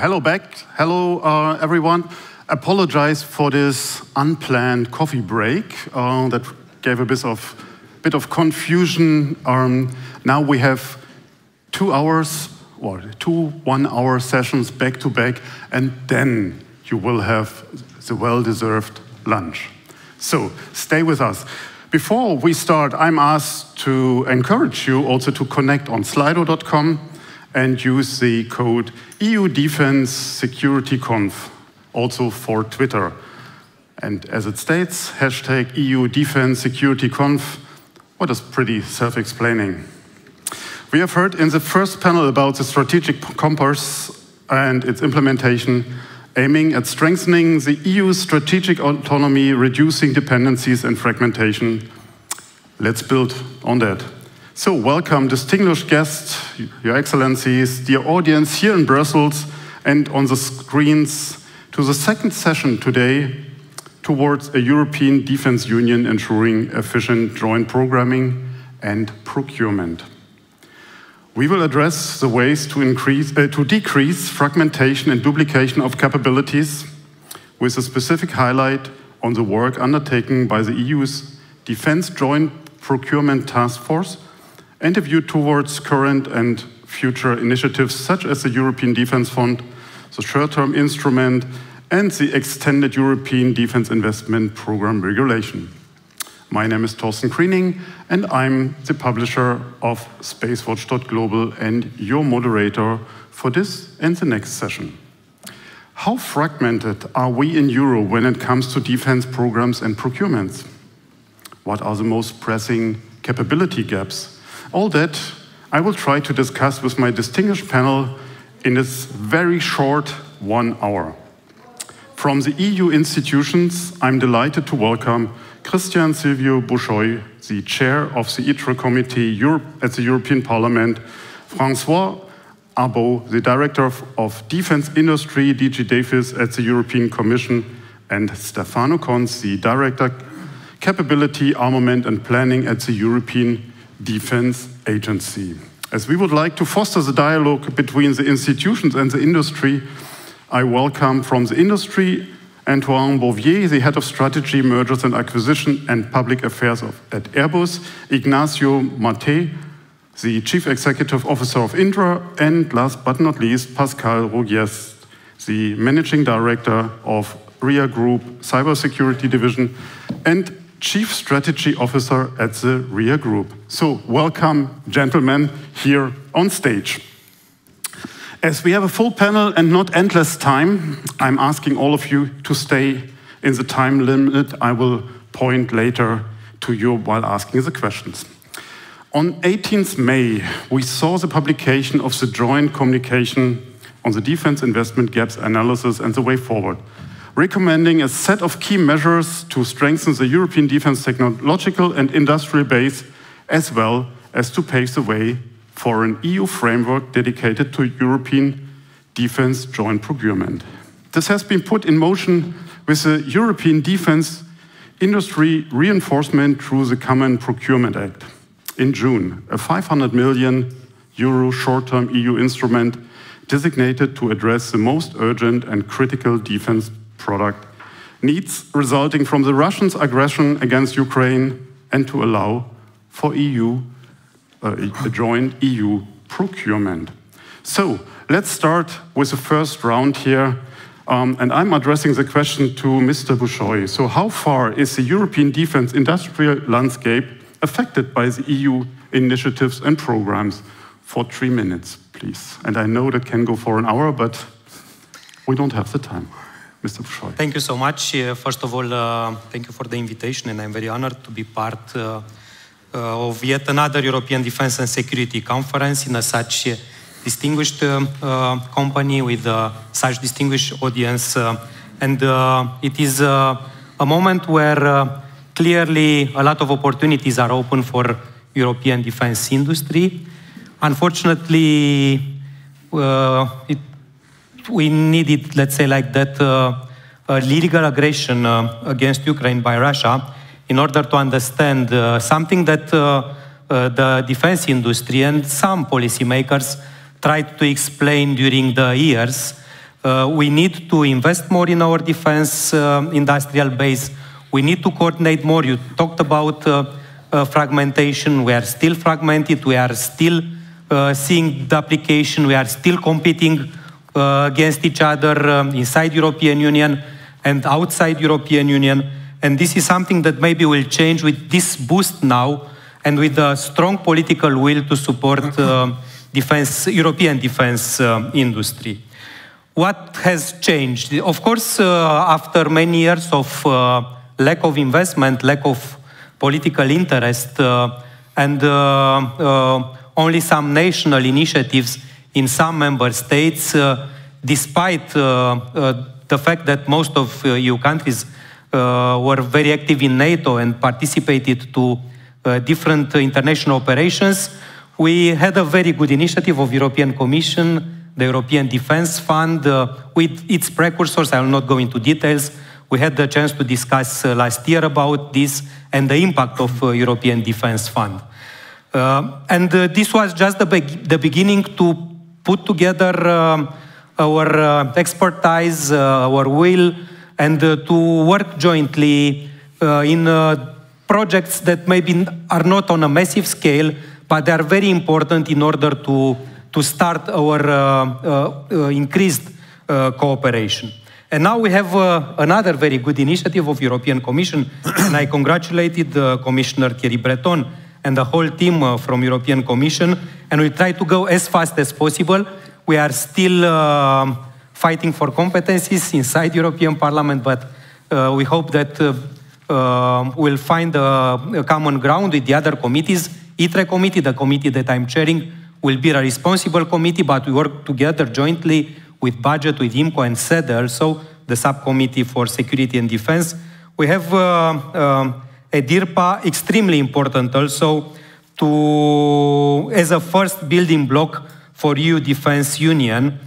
Hello back. Hello, uh, everyone. Apologize for this unplanned coffee break uh, that gave a bit of, bit of confusion. Um, now we have two hours, or two one-hour sessions back to back, and then you will have the well-deserved lunch. So, stay with us. Before we start, I'm asked to encourage you also to connect on slido.com and use the code EU Defense Security Conf, also for Twitter. And as it states, hashtag EU Defense Security Conf, what is pretty self explaining. We have heard in the first panel about the strategic compass and its implementation, aiming at strengthening the EU's strategic autonomy, reducing dependencies and fragmentation. Let's build on that. So, welcome, distinguished guests, Your Excellencies, dear audience here in Brussels and on the screens, to the second session today towards a European Defence Union ensuring efficient joint programming and procurement. We will address the ways to, increase, uh, to decrease fragmentation and duplication of capabilities with a specific highlight on the work undertaken by the EU's Defence Joint Procurement Task Force and a view towards current and future initiatives such as the European Defence Fund, the short-term instrument, and the extended European Defence Investment Programme regulation. My name is Thorsten Kriening, and I'm the publisher of SpaceWatch.global and your moderator for this and the next session. How fragmented are we in Europe when it comes to defense programs and procurements? What are the most pressing capability gaps? All that I will try to discuss with my distinguished panel in this very short one hour. From the EU institutions, I'm delighted to welcome Christian Silviu Bușoi, the chair of the ITRE committee at the European Parliament, Francois Arbault, the director of, defense industry, DG DEFIS at the European Commission, and Stefano Cont, the director capability, armament and planning at the European Defense Agency. As we would like to foster the dialogue between the institutions and the industry, I welcome from the industry Antoine Bouvier, the head of strategy, mergers and acquisition and public affairs of, at Airbus, Ignacio Mataix, the chief executive officer of Indra, and last but not least, Pascal Rogies, the managing director of RIA Group Cybersecurity Division and Chief Strategy Officer at the RIA Group. So, welcome, gentlemen, here on stage. As we have a full panel and not endless time, I'm asking all of you to stay in the time limit. I will point later to you while asking the questions. On 18th May, we saw the publication of the joint communication on the defense investment gaps analysis and the way forward recommending a set of key measures to strengthen the European defense technological and industrial base, as well as to pave the way for an EU framework dedicated to European defense joint procurement. This has been put in motion with the European defense industry reinforcement through the Common Procurement Act. In June, a 500 million euro short-term EU instrument designated to address the most urgent and critical defense product needs resulting from the Russians' aggression against Ukraine and to allow for EU, uh, a joint EU procurement. So let's start with the first round here. Um, and I'm addressing the question to Mr. Bușoi. So how far is the European defense industrial landscape affected by the EU initiatives and programs? For three minutes, please. And I know that can go for an hour, but we don't have the time. Mr. Bușoi. Thank you so much. Uh, first of all, uh, thank you for the invitation, and I'm very honored to be part uh, uh of yet another European Defense and Security Conference in a such distinguished uh, uh, company with such distinguished audience. and it is a moment where clearly a lot of opportunities are open for European defense industry. Unfortunately, it we needed, let's say, like that, uh, illegal aggression uh, against Ukraine by Russia in order to understand uh, something that uh, uh, the defense industry and some policymakers tried to explain during the years, Uh, we need to invest more in our defense uh, industrial base. We need to coordinate more. You talked about uh, uh, fragmentation. We are still fragmented. We are still uh, seeing the application. We are still competing uh, against each other um, inside European Union and outside European Union. And this is something that maybe will change with this boost now and with a strong political will to support uh, defense, European defense uh, industry. What has changed? Of course, uh, after many years of uh, lack of investment, lack of political interest, uh, and uh, only some national initiatives in some member states, despite the fact that most of EU countries were very active in NATO and participated to different international operations, we had a very good initiative of European Commission the European Defence Fund uh, with its precursors. I will not go into details. We had the chance to discuss uh, last year about this and the impact of uh, European Defence Fund. Uh, and uh, this was just the, be the beginning to put together um, our expertise, our will, and to work jointly in projects that maybe are not on a massive scale, but they are very important in order to to start our uh, uh, increased uh, cooperation. And now we have uh, another very good initiative of European Commission, and I congratulated uh, Commissioner Thierry Breton and the whole team uh, from European Commission, and we try to go as fast as possible. We are still fighting for competencies inside European Parliament, but we hope that we'll find a, common ground with the other committees. ITRE committee, the committee that I'm chairing, will be a responsible committee, but we work together jointly with budget, with IMCO and SEDE, also the subcommittee for security and defense. We have uh, uh, EDIRPA extremely important also to, as a first building block for EU defense union,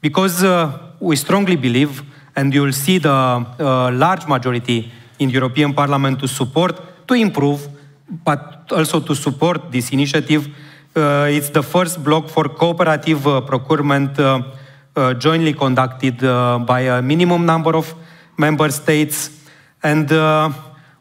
because uh, we strongly believe, and you'll see the uh, large majority in the European Parliament to support, to improve, but also to support this initiative, uh, it's the first block for cooperative uh, procurement uh, jointly conducted by a minimum number of member states. And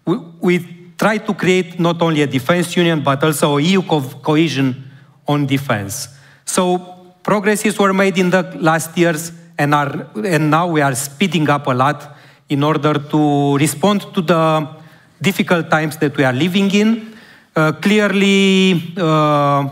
we, we try to create not only a defense union, but also a EU co cohesion on defense. So progresses were made in the last years, and, are, and now we are speeding up a lot in order to respond to the difficult times that we are living in. Uh, clearly, uh,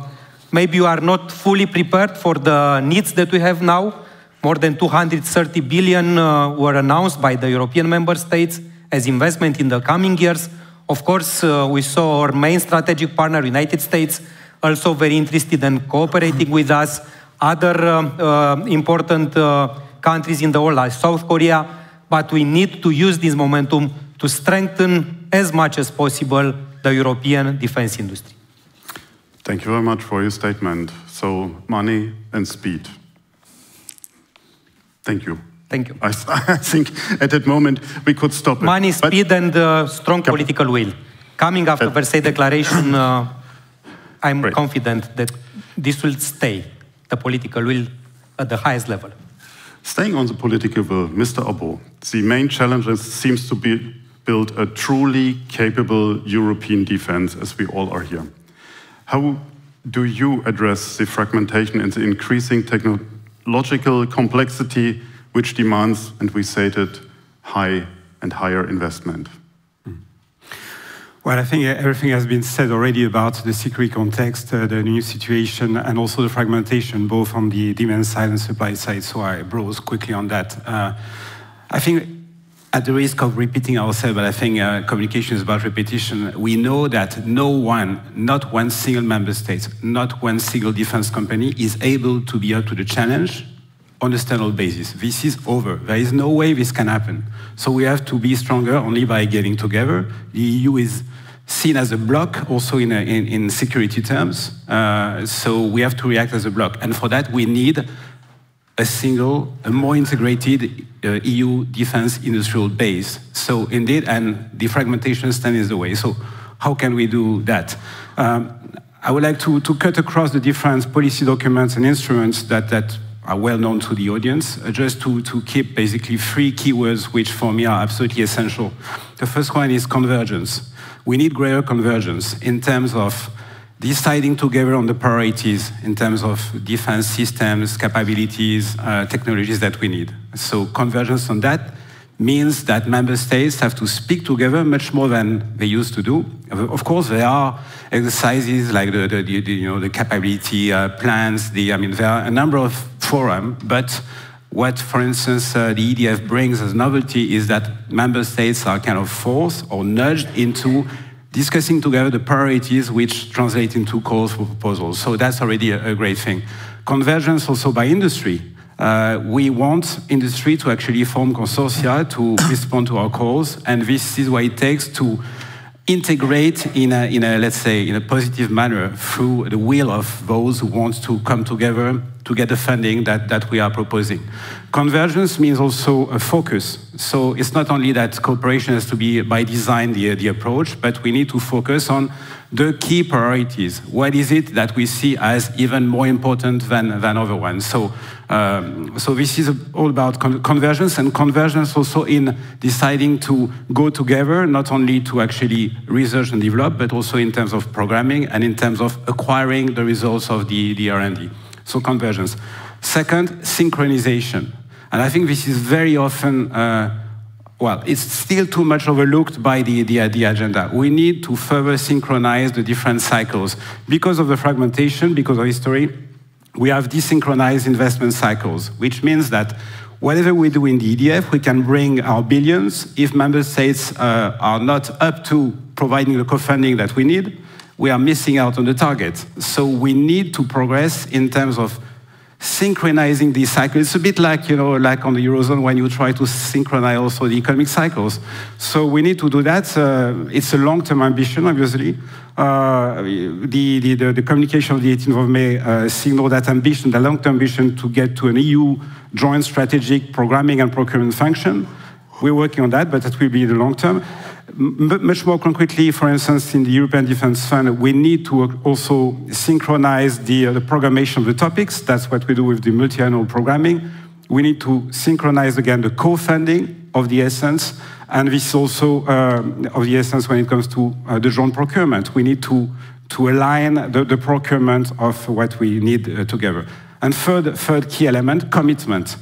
Maybe you are not fully prepared for the needs that we have now. More than 230 billion uh, were announced by the European member states as investment in the coming years. Of course, uh, we saw our main strategic partner, United States, also very interested in cooperating with us. Other uh, uh important uh, countries in the world, like South Korea, but we need to use this momentum to strengthen as much as possible the European defense industry. Thank you very much for your statement. So, money and speed. Thank you. Thank you. I, I think at that moment we could stop it. Money, speed, but, and uh, strong political will. Coming after Versailles Declaration, uh, I'm Great. confident that this will stay, the political will, at the highest level. Staying on the political will, Mr. Arbault, the main challenge seems to be build a truly capable European defense, as we all are here. How do you address the fragmentation and the increasing technological complexity which demands, and we stated, high and higher investment? Well, I think everything has been said already about the security context, uh, the new situation, and also the fragmentation, both on the demand side and supply side. So I browse quickly on that. Uh, I think at the risk of repeating ourselves, but I think uh, communication is about repetition, we know that no one, not one single member state, not one single defense company is able to be up to the challenge on a standalone basis. This is over. There is no way this can happen. So we have to be stronger only by getting together. The EU is seen as a bloc also in, a, in, in, security terms. Uh, so we have to react as a bloc. And for that, we need a single, a more integrated uh, EU defense industrial base. So indeed, and the fragmentation stands in the way. So how can we do that? Um, I would like to, to cut across the different policy documents and instruments that, that are well known to the audience, uh, just to, to keep basically three keywords which for me are absolutely essential. The first one is convergence. We need greater convergence in terms of deciding together on the priorities in terms of defense systems, capabilities, uh, technologies that we need. So convergence on that means that member states have to speak together much more than they used to do. Of course, there are exercises like the, the, the you know, the capability uh, plans. The, I mean, there are a number of forums, but what, for instance, uh, the EDF brings as novelty is that member states are kind of forced or nudged into discussing together the priorities which translate into calls for proposals. So that's already a, a great thing. Convergence also by industry. Uh, we want industry to actually form consortia to respond to our calls, and this is what it takes to integrate in a, in a, let's say, in a positive manner through the will of those who want to come together to get the funding that, that we are proposing. Convergence means also a focus. So it's not only that cooperation has to be by design the, the approach, but we need to focus on the key priorities. What is it that we see as even more important than, than other ones? So, um, so this is all about con convergence and convergence also in deciding to go together, not only to actually research and develop, but also in terms of programming and in terms of acquiring the results of the, the R&D. So convergence. Second, synchronization. And I think this is very often uh, well, it's still too much overlooked by the, the, the, agenda. We need to further synchronize the different cycles. Because of the fragmentation, because of history, we have desynchronized investment cycles, which means that whatever we do in the EDF, we can bring our billions. If member states uh, are not up to providing the co-funding that we need, we are missing out on the target. So we need to progress in terms of synchronizing these cycles. It's a bit like, you know, like on the Eurozone when you try to synchronize also the economic cycles. So we need to do that. Uh, it's a long-term ambition, obviously. Uh, the, the, the, the, communication of the 18th of May uh, signaled that ambition, the long-term ambition to get to an EU joint strategic programming and procurement function. We're working on that, but that will be the long term much more concretely, for instance, in the European Defence Fund, we need to also synchronize the, uh, the programmation of the topics. That's what we do with the multi-annual programming. We need to synchronize again the co-funding of the essence, and this is also uh, of the essence when it comes to uh, the joint procurement. We need to, to align the, the procurement of what we need uh, together. And third, third key element, commitment.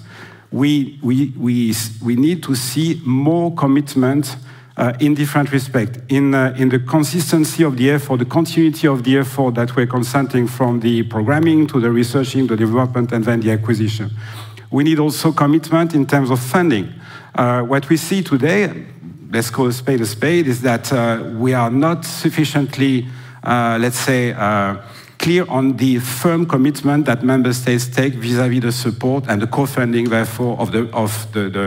We, we, we, we need to see more commitment uh, in different respects, in, uh, in the consistency of the effort, the continuity of the effort that we're consenting from the programming to the researching, the development, and then the acquisition. We need also commitment in terms of funding. Uh, what we see today, let's call a spade a spade, is that uh, we are not sufficiently, uh, let's say, uh, clear on the firm commitment that member states take vis-à-vis -vis the support and the co-funding, therefore, of the of the the,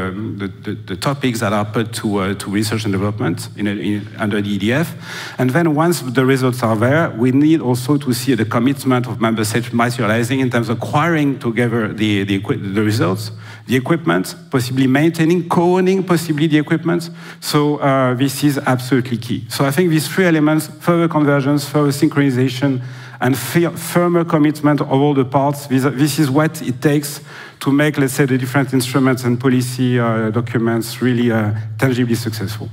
the, the topics that are put to uh, to research and development in, in, under the EDF. And then once the results are there, we need also to see the commitment of member states materializing in terms of acquiring together the the, the results the equipment, possibly maintaining, co-owning possibly the equipment. So uh, this is absolutely key. So I think these three elements, further convergence, further synchronization, and firmer commitment of all the parts. This, is what it takes to make, let's say, the different instruments and policy uh, documents really uh, tangibly successful.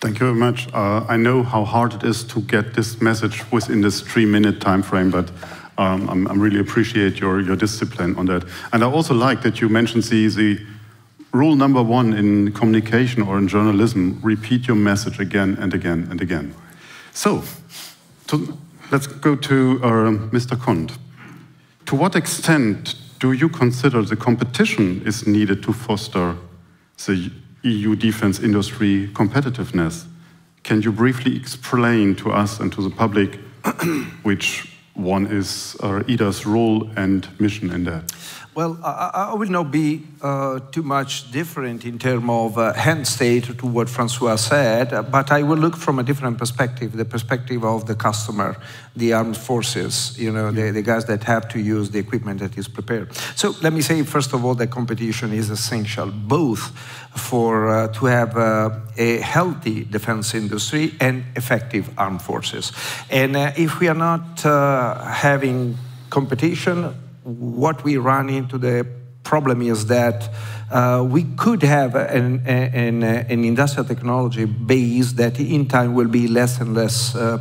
Thank you very much. Uh, I know how hard it is to get this message within this three-minute time frame, but um, i really appreciate your, your discipline on that. And I also like that you mentioned the, the rule number one in communication or in journalism, repeat your message again and again and again. So, to, Let's go to uh, Mr. Cont. To what extent do you consider the competition is needed to foster the EU defense industry competitiveness? Can you briefly explain to us and to the public which one is uh, EDA's role and mission in that? Well, I, I will not be uh, too much different in terms of uh, hand state to what Francois said, but I will look from a different perspective, the perspective of the customer, the armed forces, you know, the, the guys that have to use the equipment that is prepared. So let me say, first of all, that competition is essential, both for uh, to have uh, a healthy defense industry and effective armed forces. And uh, if we are not uh, having competition, what we run into the problem is that uh, we could have an, an, an, industrial technology base that in time will be less and less uh,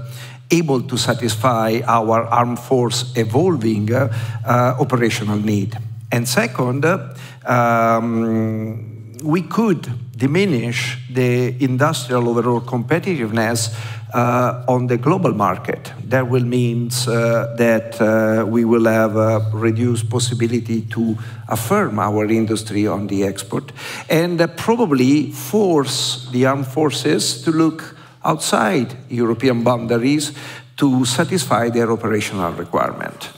able to satisfy our armed force evolving uh, uh operational need. And second, um, we could diminish the industrial overall competitiveness uh, on the global market. That will mean uh, that uh, we will have a reduced possibility to affirm our industry on the export and uh, probably force the armed forces to look outside European boundaries to satisfy their operational requirement.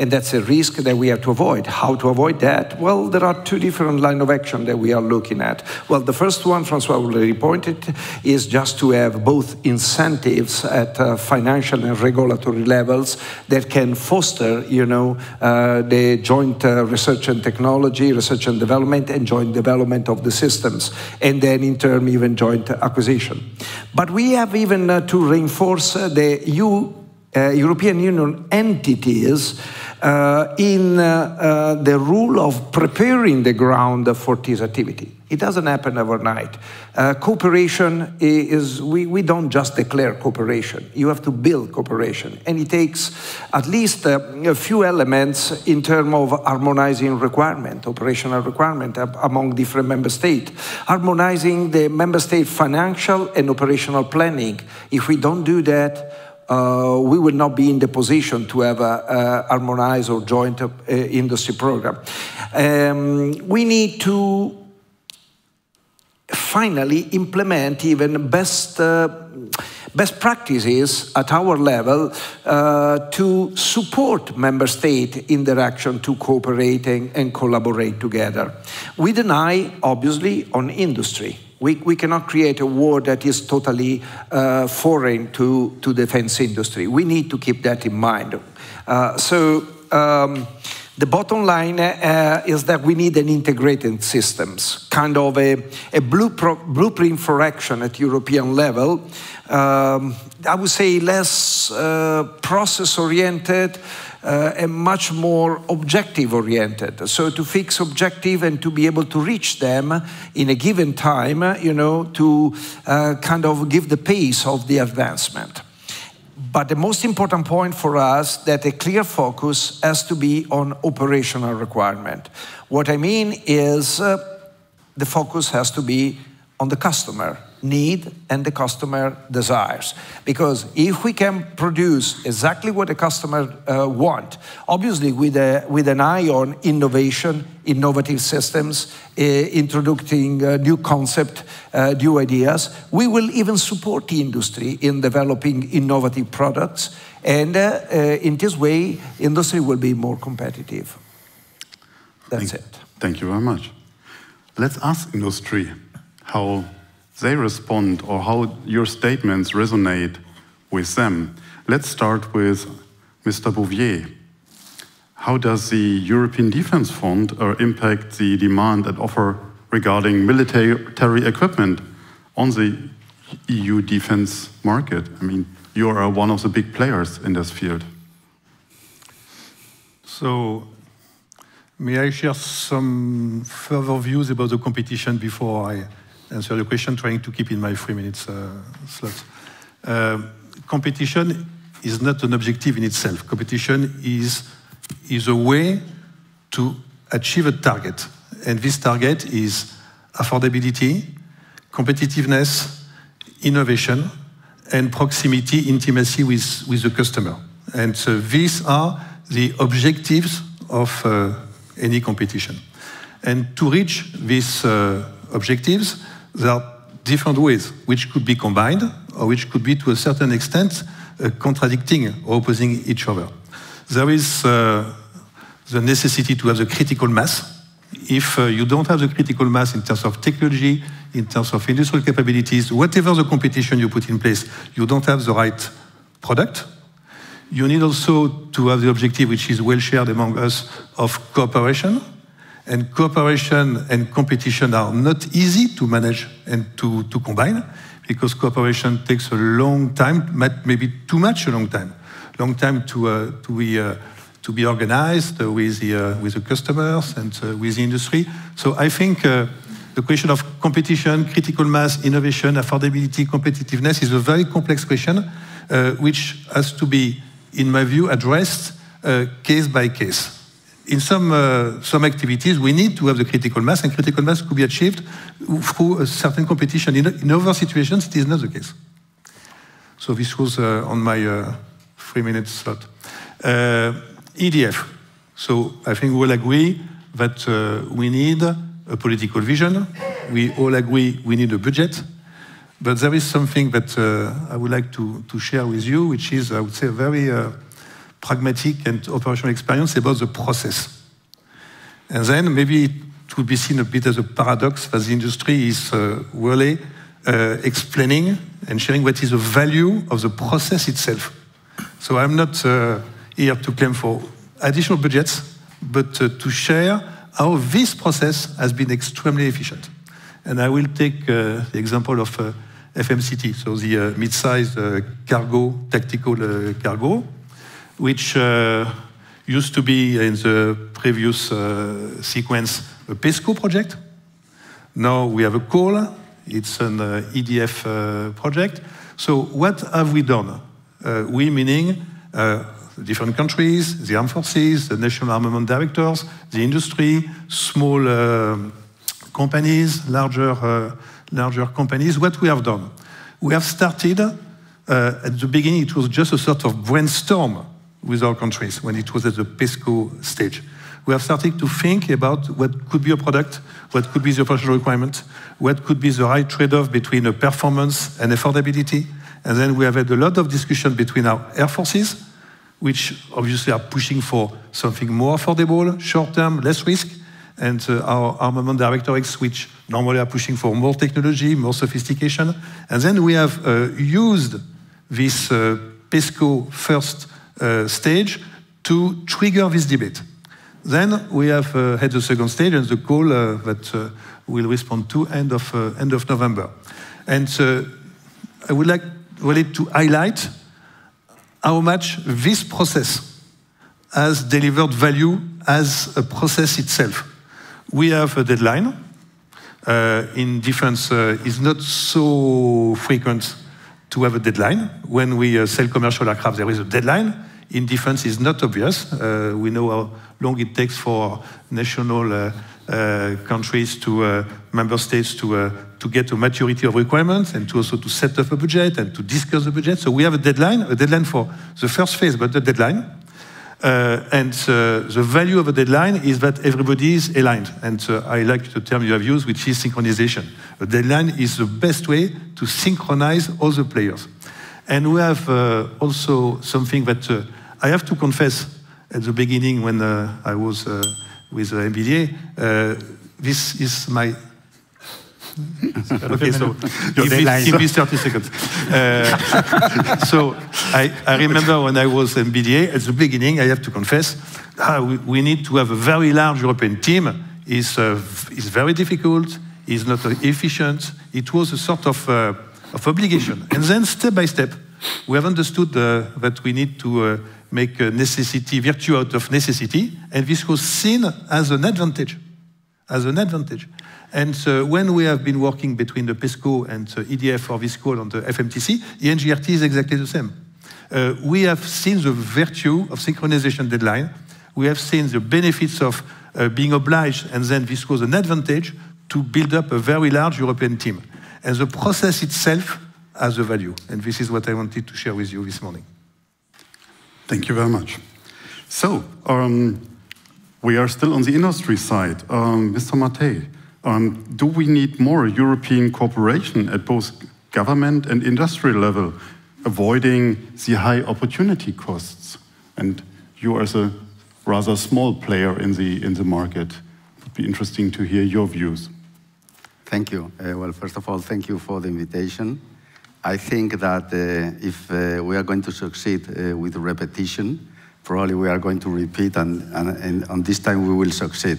And that's a risk that we have to avoid. How to avoid that? Well, there are two different lines of action that we are looking at. Well, the first one, Francois already pointed, is just to have both incentives at uh, financial and regulatory levels that can foster, you know, uh, the joint uh, research and technology, research and development, and joint development of the systems, and then in turn even joint acquisition. But we have even uh, to reinforce uh, the EU, European Union entities uh, in uh, uh, the rule of preparing the ground for this activity. It doesn't happen overnight. Uh, cooperation is, we, we don't just declare cooperation. You have to build cooperation. And it takes at least uh, a few elements in terms of harmonizing requirement, operational requirement among different member states. Harmonizing the member state financial and operational planning. If we don't do that, uh, we will not be in the position to have a, a harmonized or joint uh, industry program. Um, we need to finally implement even best uh, best practices at our level uh, to support member state in their action to cooperate and, and collaborate together. An eye, obviously, on industry. We, we cannot create a war that is totally uh, foreign to, to defense industry. We need to keep that in mind. Uh, so um, the bottom line uh, is that we need an integrated systems, kind of a, a blueprint for action at European level. Um, I would say less uh, process-oriented, uh, and much more objective oriented. So to fix objective and to be able to reach them in a given time, you know, to uh, kind of give the pace of the advancement. But the most important point for us that a clear focus has to be on operational requirement. What I mean is uh, the focus has to be on the customer need and the customer desires. Because if we can produce exactly what the customer uh, want, obviously with, a, with an eye on innovation, innovative systems, uh, introducing uh, new concept, uh, new ideas, we will even support the industry in developing innovative products. And uh, uh, in this way, industry will be more competitive. That's Thank, it. Thank you very much. Let's ask industry how they respond or how your statements resonate with them. Let's start with Mr. Bouvier. How does the European Defence Fund uh, impact the demand and offer regarding military equipment on the EU defense market? I mean, you are one of the big players in this field. So, may I share some further views about the competition before I answer the question, trying to keep in my three minutes uh, slot. Uh, competition is not an objective in itself. Competition is, is a way to achieve a target. And this target is affordability, competitiveness, innovation, and proximity, intimacy with, with the customer. And so these are the objectives of uh, any competition. And to reach these uh, objectives, there are different ways which could be combined or which could be to a certain extent uh, contradicting or opposing each other. There is uh, the necessity to have the critical mass. If uh, you don't have the critical mass in terms of technology, in terms of industrial capabilities, whatever the competition you put in place, you don't have the right product. You need also to have the objective, which is well shared among us, of cooperation and cooperation and competition are not easy to manage and to, to combine because cooperation takes a long time, maybe too much a long time, long time to, uh, to, be, uh, to be organized uh, with, the, uh, with the customers and uh, with the industry. So I think uh, the question of competition, critical mass, innovation, affordability, competitiveness is a very complex question, which has to be, in my view, addressed case by case. In some, uh, some activities, we need to have the critical mass, and critical mass could be achieved through a certain competition. In, other situations, it is not the case. So this was uh, on my uh, three minutes slot. EDF. So I think we all agree that we need a political vision. We all agree we need a budget. But there is something that I would like to, to share with you, which is, I would say, a very pragmatic and operational experience about the process. And then maybe it would be seen a bit as a paradox that the industry is uh, really uh, explaining and sharing what is the value of the process itself. So I'm not uh, here to claim for additional budgets, but uh, to share how this process has been extremely efficient. And I will take uh, the example of uh, FMTC, so the mid-sized cargo, tactical cargo, which uh, used to be in the previous uh, sequence a PESCO project. Now we have a call, it's an uh, EDF project. So what have we done? We meaning different countries, the armed forces, the national armament directors, the industry, small uh, companies, larger, uh, larger companies. What we have done? We have started, uh, at the beginning, it was just a sort of brainstorm with our countries when it was at the PESCO stage. We have started to think about what could be a product, what could be the operational requirement, what could be the right trade-off between a performance and affordability. And then we have had a lot of discussion between our air forces, which obviously are pushing for something more affordable, short-term, less risk, and uh, our armament directorates, which normally are pushing for more technology, more sophistication. And then we have uh, used this uh, PESCO first uh, stage to trigger this debate. Then we have uh, had the second stage and the call uh, that uh, we'll respond to end of, uh, end of November. And I would like really to highlight how much this process has delivered value as a process itself. We have a deadline. Uh, in defense, uh, it's not so frequent to have a deadline. When we uh, sell commercial aircraft, there is a deadline. In defense, it's not obvious. Uh, we know how long it takes for national uh, uh, countries to uh, member states to uh, to get a maturity of requirements and to also to set up a budget and to discuss the budget. So we have a deadline, a deadline for the first phase, but the deadline. Uh, and the value of a deadline is that everybody is aligned. And I like the term you have used, which is synchronization. A deadline is the best way to synchronize all the players. And we have uh, also something that uh, I have to confess at the beginning when uh, I was uh, with uh, MBDA, uh, this is my okay, so give me, give me 30 seconds. Uh, so I, I remember when I was MBDA, at the beginning, I have to confess, ah, we, we need to have a very large European team. It's, uh, it's very difficult, it's not efficient. It was a sort of, uh, of obligation. And then step by step, we have understood uh, that we need to uh, make necessity, virtue out of necessity, and this was seen as an advantage as an advantage. And uh, when we have been working between the PESCO and uh, EDF for this call on the FMTC, the NGRT is exactly the same. Uh, we have seen the virtue of synchronization deadline. We have seen the benefits of uh, being obliged, and then this was an advantage to build up a very large European team. And the process itself has a value. And this is what I wanted to share with you this morning. Thank you very much. So, um, we are still on the industry side. Um, Mr. Mataix, um, do we need more European cooperation at both government and industrial level, avoiding the high opportunity costs? And you as a rather small player in the, in the market, it would be interesting to hear your views. Thank you. Uh, well, first of all, thank you for the invitation. I think that uh, if uh, we are going to succeed uh, with repetition, probably we are going to repeat, and, and, and on this time we will succeed.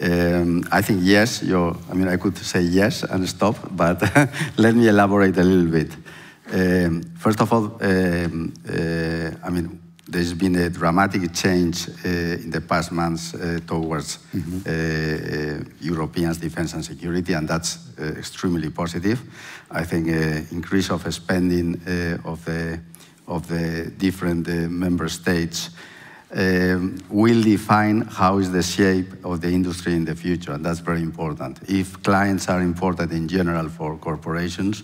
Um, I think yes. I mean, I could say yes and stop, but let me elaborate a little bit. Um, first of all, um, uh, I mean, there's been a dramatic change uh, in the past months uh, towards mm-hmm. European defense and security, and that's extremely positive. I think an increase of spending of the of the different member states um, will define how is the shape of the industry in the future, and that's very important. If clients are important in general for corporations,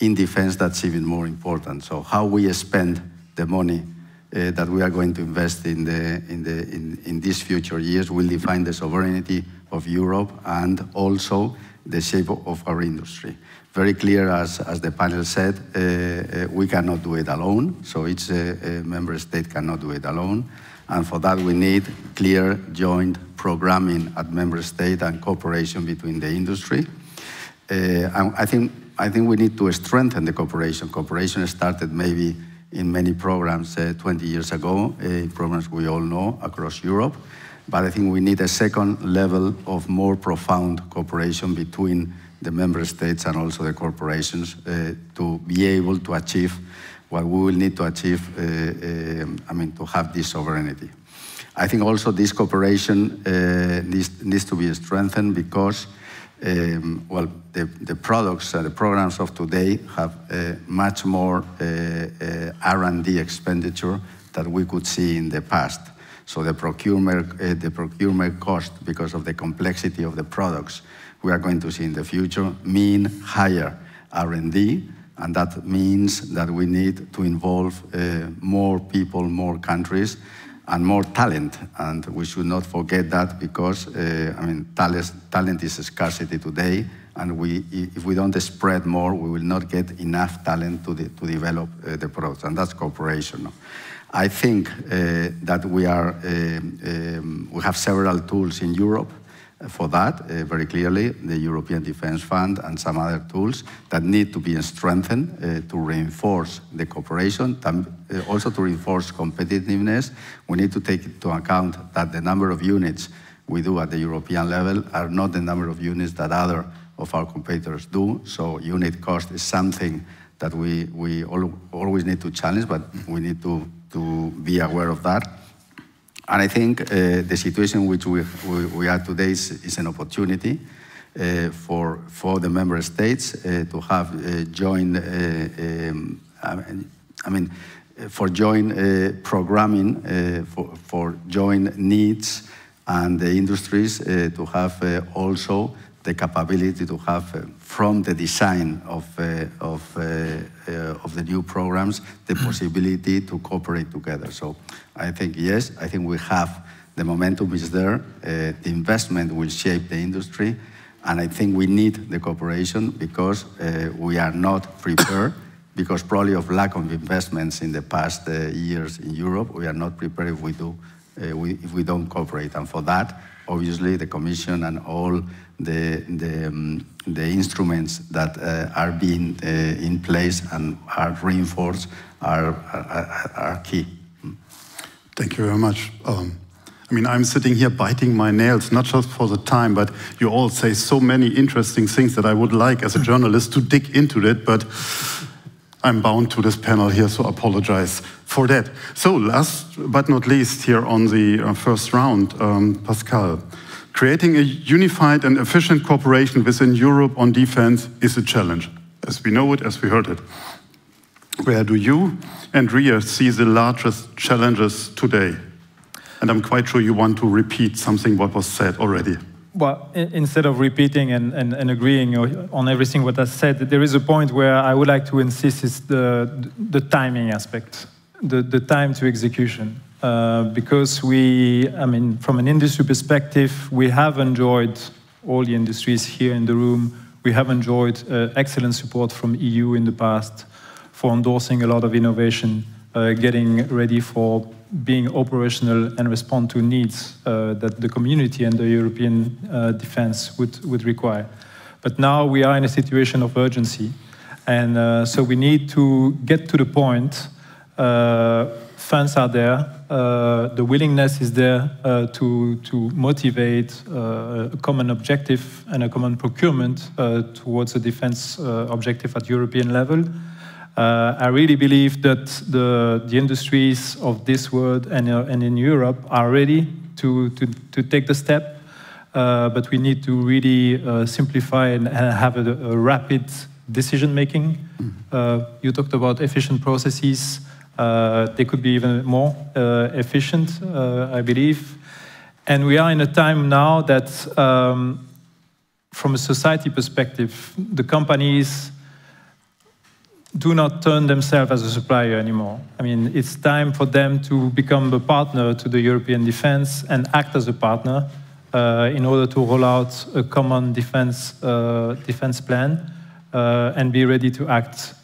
in defense that's even more important. So how we spend the money uh, that we are going to invest in, the, in, the, in, in these future years will define the sovereignty of Europe and also the shape of our industry. Very clear, as, as the panel said, uh, uh, we cannot do it alone, so each uh, uh, member state cannot do it alone. And for that, we need clear joint programming at member state and cooperation between the industry. Uh, I, think, I think we need to strengthen the cooperation. Cooperation started maybe in many programs uh, 20 years ago, uh, programs we all know across Europe. But I think we need a second level of more profound cooperation between the member states and also the corporations uh, to be able to achieve what we will need to achieve, I mean, to have this sovereignty. I think also this cooperation needs, needs to be strengthened because um, well, the, the products and the programs of today have uh, much more uh, uh, R&D expenditure that we could see in the past. So the procurement, uh, the procurement cost, because of the complexity of the products we are going to see in the future, mean higher R&D, and that means that we need to involve uh, more people, more countries, and more talent. And we should not forget that because, uh, I mean, talent, talent is a scarcity today. And we, if we don't spread more, we will not get enough talent to, the, to develop uh, the products. And that's cooperation. I think uh, that we, are, uh, um, we have several tools in Europe for that, uh, very clearly, the European Defence Fund and some other tools that need to be strengthened uh, to reinforce the cooperation, uh, also to reinforce competitiveness. We need to take into account that the number of units we do at the European level are not the number of units that other of our competitors do. So unit cost is something that we, we always need to challenge, but we need to, to be aware of that. And I think uh, the situation which we, we, we are today is, is an opportunity uh, for, for the member states uh, to have uh, joint, uh, um, I mean, for joint uh, programming, for, for joint needs, and the industries to have also the capability to have uh, from the design of, uh, of, uh, of the new programs the possibility to cooperate together. So I think, yes, I think we have the momentum is there, the investment will shape the industry, and I think we need the cooperation because we are not prepared because probably of lack of investments in the past uh, years in Europe, we are not prepared if we do, uh, we, if we don't cooperate. And for that, obviously, the Commission and all the, the, um, the instruments that uh, are being uh, in place and are reinforced are, are, are key. Thank you very much. Um, I mean, I'm sitting here biting my nails, not just for the time, but you all say so many interesting things that I would like as a journalist to dig into it, but I'm bound to this panel here, so apologize for that. So last but not least here on the uh, first round, um, Pascal. Creating a unified and efficient cooperation within Europe on defense is a challenge, as we know it, as we heard it. Where do you and RHEA see the largest challenges today? And I'm quite sure you want to repeat something what was said already. Well, instead of repeating and, and, and, agreeing on everything what I said, there is a point where I would like to insist is the, the timing aspect, the, the time to execution. Uh, because we, I mean, from an industry perspective, we have enjoyed all the industries here in the room. We have enjoyed uh, excellent support from EU in the past for endorsing a lot of innovation, uh, getting ready for being operational and respond to needs uh, that the community and the European uh, defense would, would require. But now we are in a situation of urgency. And so we need to get to the point funds are there, uh, the willingness is there uh, to, to motivate uh, a common objective and a common procurement uh, towards a defense uh, objective at European level. Uh, I really believe that the, the industries of this world and, uh, and in Europe are ready to, to, to take the step, uh, but we need to really uh, simplify and, have a, a, rapid decision making. Mm. you talked about efficient processes. they could be even more efficient, I believe. And we are in a time now that, um, from a society perspective, the companies do not turn themselves as a supplier anymore. I mean, it's time for them to become a partner to the European defense and act as a partner uh, in order to roll out a common defense, uh, defense plan uh, and be ready to act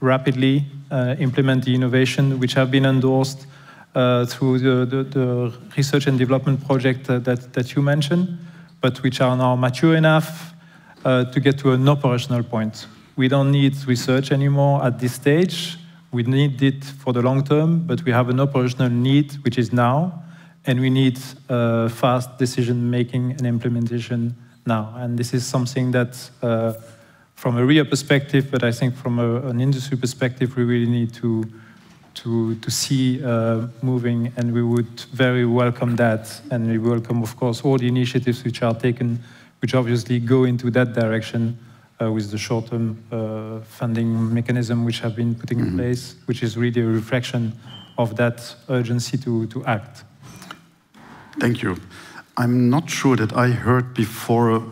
rapidly, uh, implement the innovation which have been endorsed uh, through the, the, the, research and development project that, that you mentioned, but which are now mature enough uh, to get to an operational point. We don't need research anymore at this stage. We need it for the long term, but we have an operational need, which is now, and we need uh, fast decision making and implementation now. And this is something that, uh, from a RHEA perspective, but I think from a, an industry perspective, we really need to to, to see uh, moving, and we would very welcome that. And we welcome, of course, all the initiatives which are taken, which obviously go into that direction uh, with the short-term uh, funding mechanism which have been putting mm -hmm. in mm-hmm. place, which is really a reflection of that urgency to, to act. Thank you. I'm not sure that I heard before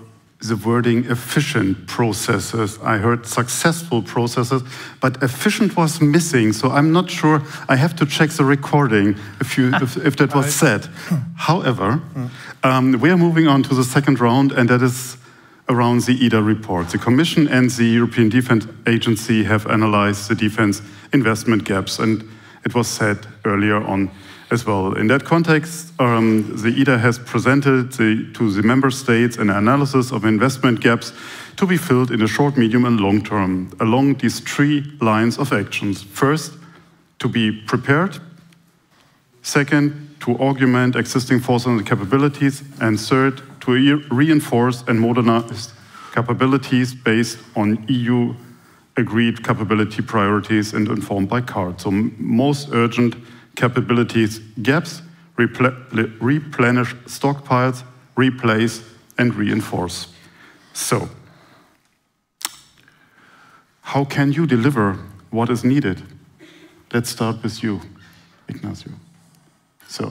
the wording efficient processes. I heard successful processes, but efficient was missing. So I'm not sure. I have to check the recording if, you, if, if that was said. However, um, we are moving on to the second round, and that is around the EDA report. The Commission and the European Defence Agency have analyzed the defense investment gaps, and it was said earlier on as well. In that context, um, the EDA has presented the, to the member states an analysis of investment gaps to be filled in the short, medium, and long term along these three lines of actions. First, to be prepared. Second, to augment existing forces and capabilities. And third, to re reinforce and modernize capabilities based on EU agreed capability priorities and informed by CARD. So most urgent capabilities gaps, replenish stockpiles, replace, and reinforce. So, how can you deliver what is needed? Let's start with you, Ignacio. So,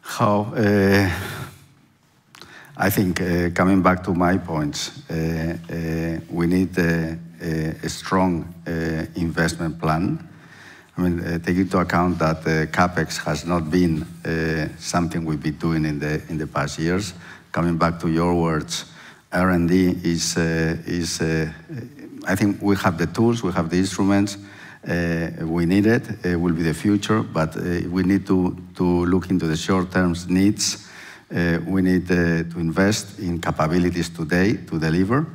how? Uh, I think uh, coming back to my points, uh, uh we need a, a strong uh, investment plan I mean, uh, take into account that uh, capex has not been uh, something we've been doing in the in the past years. Coming back to your words, R&D is uh, is. Uh, I think we have the tools, we have the instruments. Uh, we need it. It will be the future, but we need to to look into the short-term needs. we need to invest in capabilities today to deliver.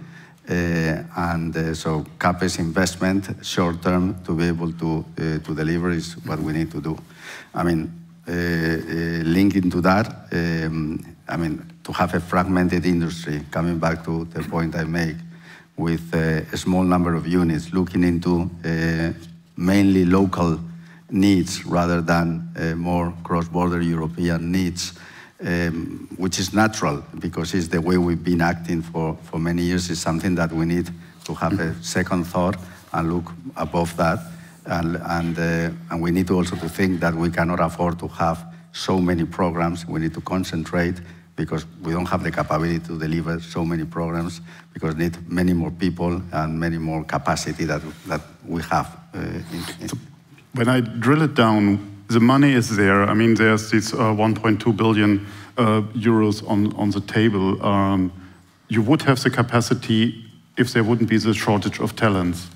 Uh, and uh, so CapEx investment short term to be able to, uh, to deliver is what we need to do. I mean, linking to that, um, I mean, to have a fragmented industry, coming back to the point I make, with a small number of units looking into mainly local needs rather than more cross-border European needs, um, which is natural because it's the way we've been acting for, for many years. It's something that we need to have a second thought and look above that. And, and, uh, and we need to also to think that we cannot afford to have so many programs. We need to concentrate because we don't have the capability to deliver so many programs because we need many more people and many more capacity that, that we have. Uh, in, in. When I drill it down, the money is there. I mean, there's this uh, 1.2 billion uh, euros on, on the table. Um, you would have the capacity if there wouldn't be the shortage of talents.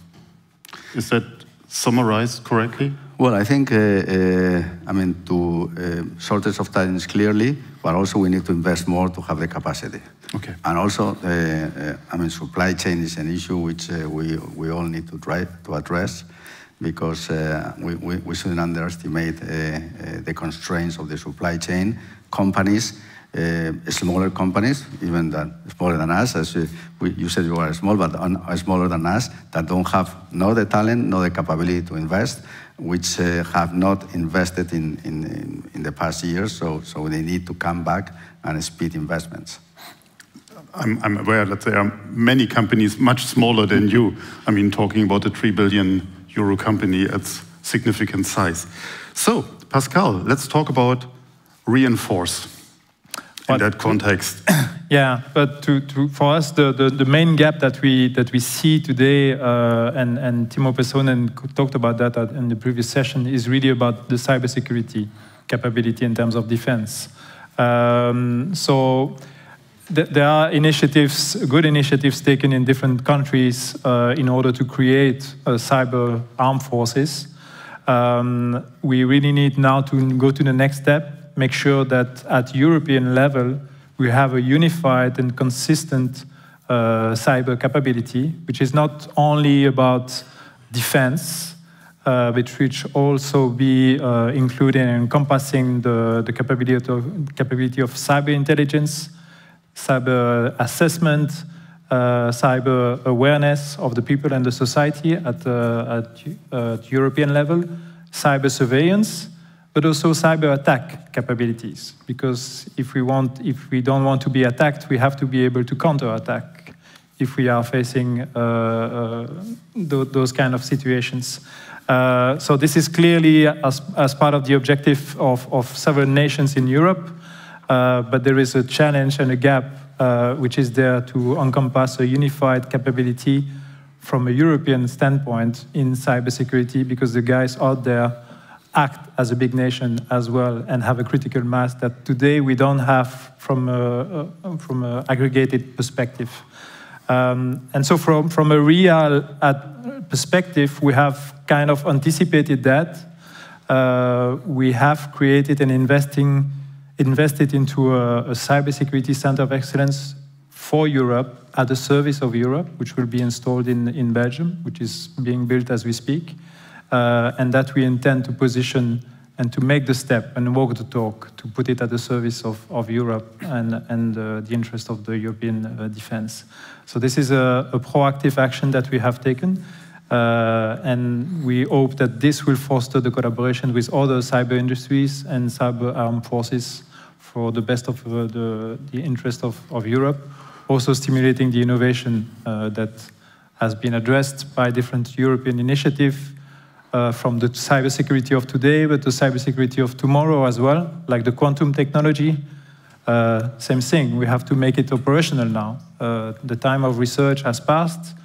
Is that summarized correctly? Well, I think, uh, uh I mean, to uh, shortage of talents clearly, but also we need to invest more to have the capacity. Okay. And also, uh, I mean, supply chain is an issue which we, we all need to try to address because uh, we, we, we, shouldn't underestimate uh, uh, the constraints of the supply chain. Companies uh, smaller companies, even than, smaller than us, as you, we, you said you are small, but on, smaller than us, that don't have no the talent, no the capability to invest, which uh, have not invested in, in, in, the past years, so, so they need to come back and speed investments. I'm, I'm, aware that there are many companies much smaller than you. I mean, talking about a 3 billion euro company at significant size. So, Pascal, let's talk about reinforce in that context. Yeah, but to, to, for us, the, the, the, main gap that we, that we see today, uh, and, and Timo Pesonen talked about that in the previous session, is really about the cybersecurity capability in terms of defense. Um, so th there are initiatives, good initiatives taken in different countries uh, in order to create uh, cyber armed forces. Um, we really need now to go to the next step, make sure that at European level, we have a unified and consistent uh, cyber capability, which is not only about defense, uh, but which also be uh, including and encompassing the, the capability, of, capability of cyber intelligence, cyber assessment, uh, cyber awareness of the people and the society at, uh, at, at European level, cyber surveillance, but also cyber attack capabilities. Because if we want, if we don't want to be attacked, we have to be able to counter-attack if we are facing uh, uh, th those kind of situations. Uh, so this is clearly as, as part of the objective of, of several nations in Europe, uh, but there is a challenge and a gap uh, which is there to encompass a unified capability from a European standpoint in cybersecurity because the guys out there act as a big nation as well and have a critical mass that today we don't have from a, from an aggregated perspective. Um, and so from, from a RHEA perspective, we have kind of anticipated that. Uh, we have created and investing, invested into a, a cybersecurity center of excellence for Europe at the service of Europe, which will be installed in, in Belgium, which is being built as we speak uh, and that we intend to position and to make the step and walk the talk to put it at the service of, of Europe and, and uh, the interest of the European uh, defense. So this is a, a, proactive action that we have taken. Uh, and we hope that this will foster the collaboration with other cyber industries and cyber armed forces for the best of uh, the, the interest of, of Europe, also stimulating the innovation uh, that has been addressed by different European initiatives uh, from the cybersecurity of today, but the cybersecurity of tomorrow as well, like the quantum technology. Uh, same thing, we have to make it operational now. Uh, the time of research has passed,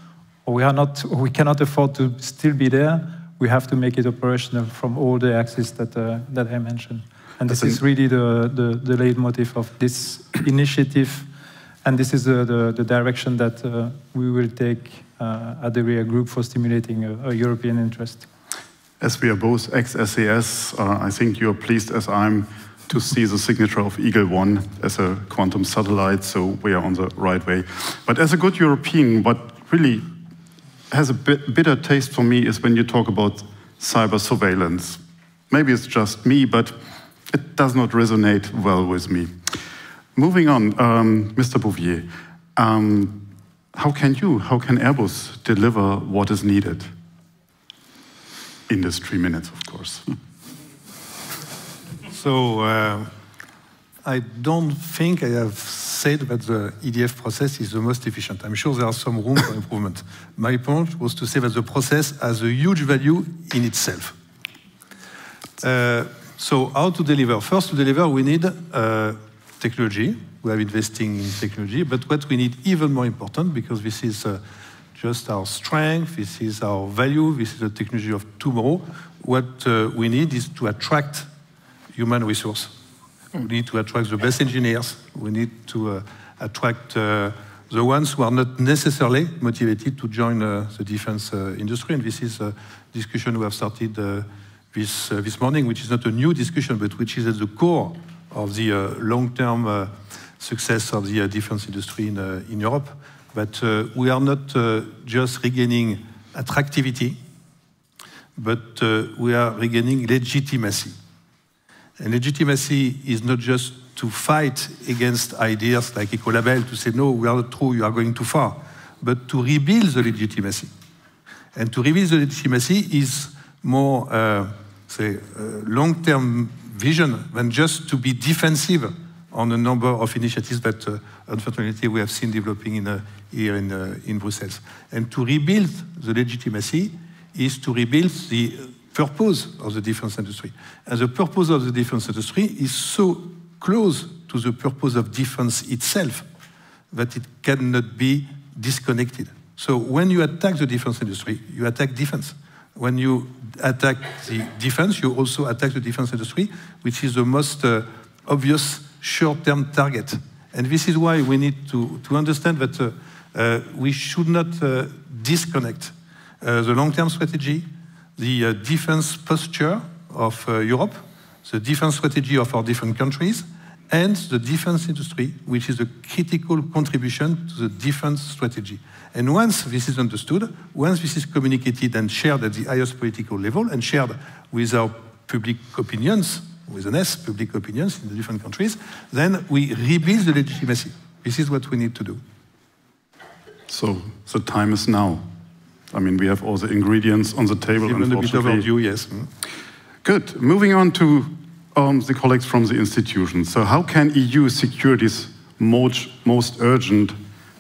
we, are not, we cannot afford to still be there. We have to make it operational from all the axes that, uh, that I mentioned. And this is really the, the, the leitmotif of this initiative, and this is the, the, the direction that uh, we will take uh, at the RHEA Group for stimulating a, a European interest. As we are both ex-SES, uh, I think you're pleased as I'm to see the signature of Eagle One as a quantum satellite, so we are on the right way. But as a good European, what really has a bit bitter taste for me is when you talk about cyber surveillance. Maybe it's just me, but it does not resonate well with me. Moving on, um, Mr. Bouvier, um, how can you, how can Airbus deliver what is needed? In this three minutes, of course. so uh, I don't think I have said that the EDF process is the most efficient. I'm sure there are some room for improvement. My point was to say that the process has a huge value in itself. Uh, so how to deliver? First, to deliver, we need uh, technology. We are investing in technology, but what we need even more important, because this is uh, just our strength, this is our value, this is the technology of tomorrow. What uh, we need is to attract human resource. We need to attract the best engineers. We need to uh, attract uh, the ones who are not necessarily motivated to join uh, the defense uh, industry. And this is a discussion we have started uh, this, this morning, which is not a new discussion, but which is at the core of the long-term success of the defense industry in, in Europe. But uh, we are not uh, just regaining attractivity, but uh, we are regaining legitimacy. And legitimacy is not just to fight against ideas like Ecolabel, to say, no, we are not true, you are going too far, but to rebuild the legitimacy. And to rebuild the legitimacy is more, uh, say, uh, long-term vision than just to be defensive on a number of initiatives that, uh, unfortunately, we have seen developing in, uh, here in, uh, in Brussels. And to rebuild the legitimacy is to rebuild the purpose of the defense industry. And the purpose of the defense industry is so close to the purpose of defense itself that it cannot be disconnected. So when you attack the defense industry, you attack defense. When you attack the defense, you also attack the defense industry, which is the most uh, obvious short-term target. And this is why we need to, to understand that uh, uh, we should not uh, disconnect uh, the long-term strategy, the uh, defense posture of Europe, the defense strategy of our different countries, and the defense industry, which is a critical contribution to the defense strategy. And once this is understood, once this is communicated and shared at the highest political level and shared with our public opinions, with an S, public opinions in the different countries, then we rebuild the legitimacy. This is what we need to do. So the time is now. I mean, we have all the ingredients on the table. Even a bit overdue, yes. Good. Moving on to um, the colleagues from the institutions. So how can EU secure these most, most urgent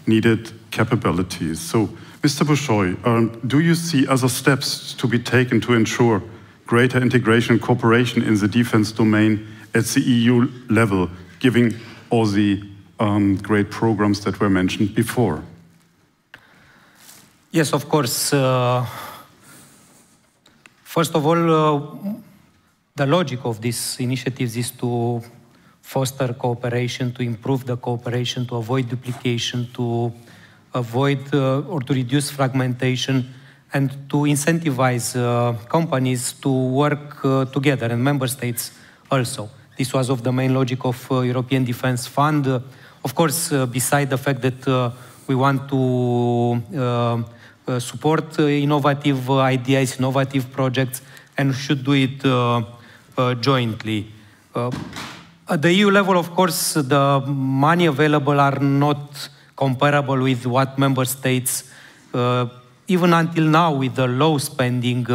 needed capabilities? So, Mr. Bușoi, um, do you see other steps to be taken to ensure greater integration and cooperation in the defense domain at the EU level, giving all the um, great programs that were mentioned before? Yes, of course. Uh, first of all, uh, the logic of these initiatives is to foster cooperation, to improve the cooperation, to avoid duplication, to avoid uh, or to reduce fragmentation, and to incentivize uh, companies to work uh, together, and member states also. This was of the main logic of uh, European Defence Fund. Uh, of course, uh, beside the fact that we want to support innovative ideas, innovative projects, and should do it uh, jointly. Uh, at the EU level, of course, the money available are not comparable with what member states, uh, even until now, with the low spending,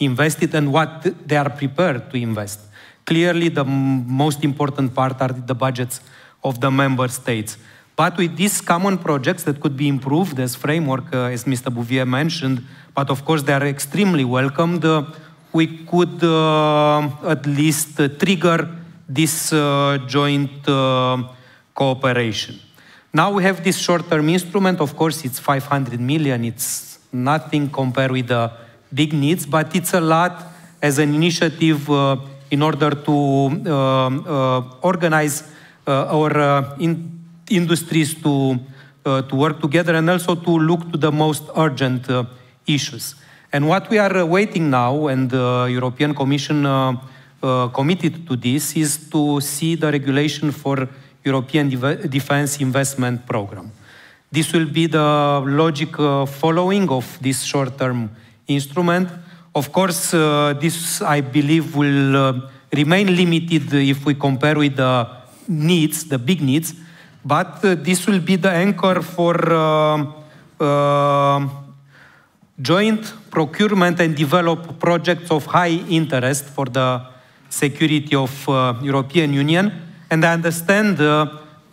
invested and what they are prepared to invest. Clearly, the most important part are the budgets of the member states. But with these common projects that could be improved as framework, uh, as Mr. Bouvier mentioned, but of course they are extremely welcomed. Uh, we could uh, at least uh, trigger this uh, joint cooperation. Now we have this short-term instrument. Of course, it's 500 million. It's nothing compared with the big needs, but it's a lot as an initiative uh, in order to uh, uh, organize our in industries to, to work together and also to look to the most urgent issues. And what we are waiting now, and the European Commission uh, uh, committed to this, is to see the regulation for European Defence Investment Programme. This will be the logic uh, following of this short-term instrument. Of course, uh, this, I believe, will uh, remain limited if we compare with the needs, the big needs, but uh, this will be the anchor for joint procurement and develop projects of high interest for the security of uh, European Union. And I understand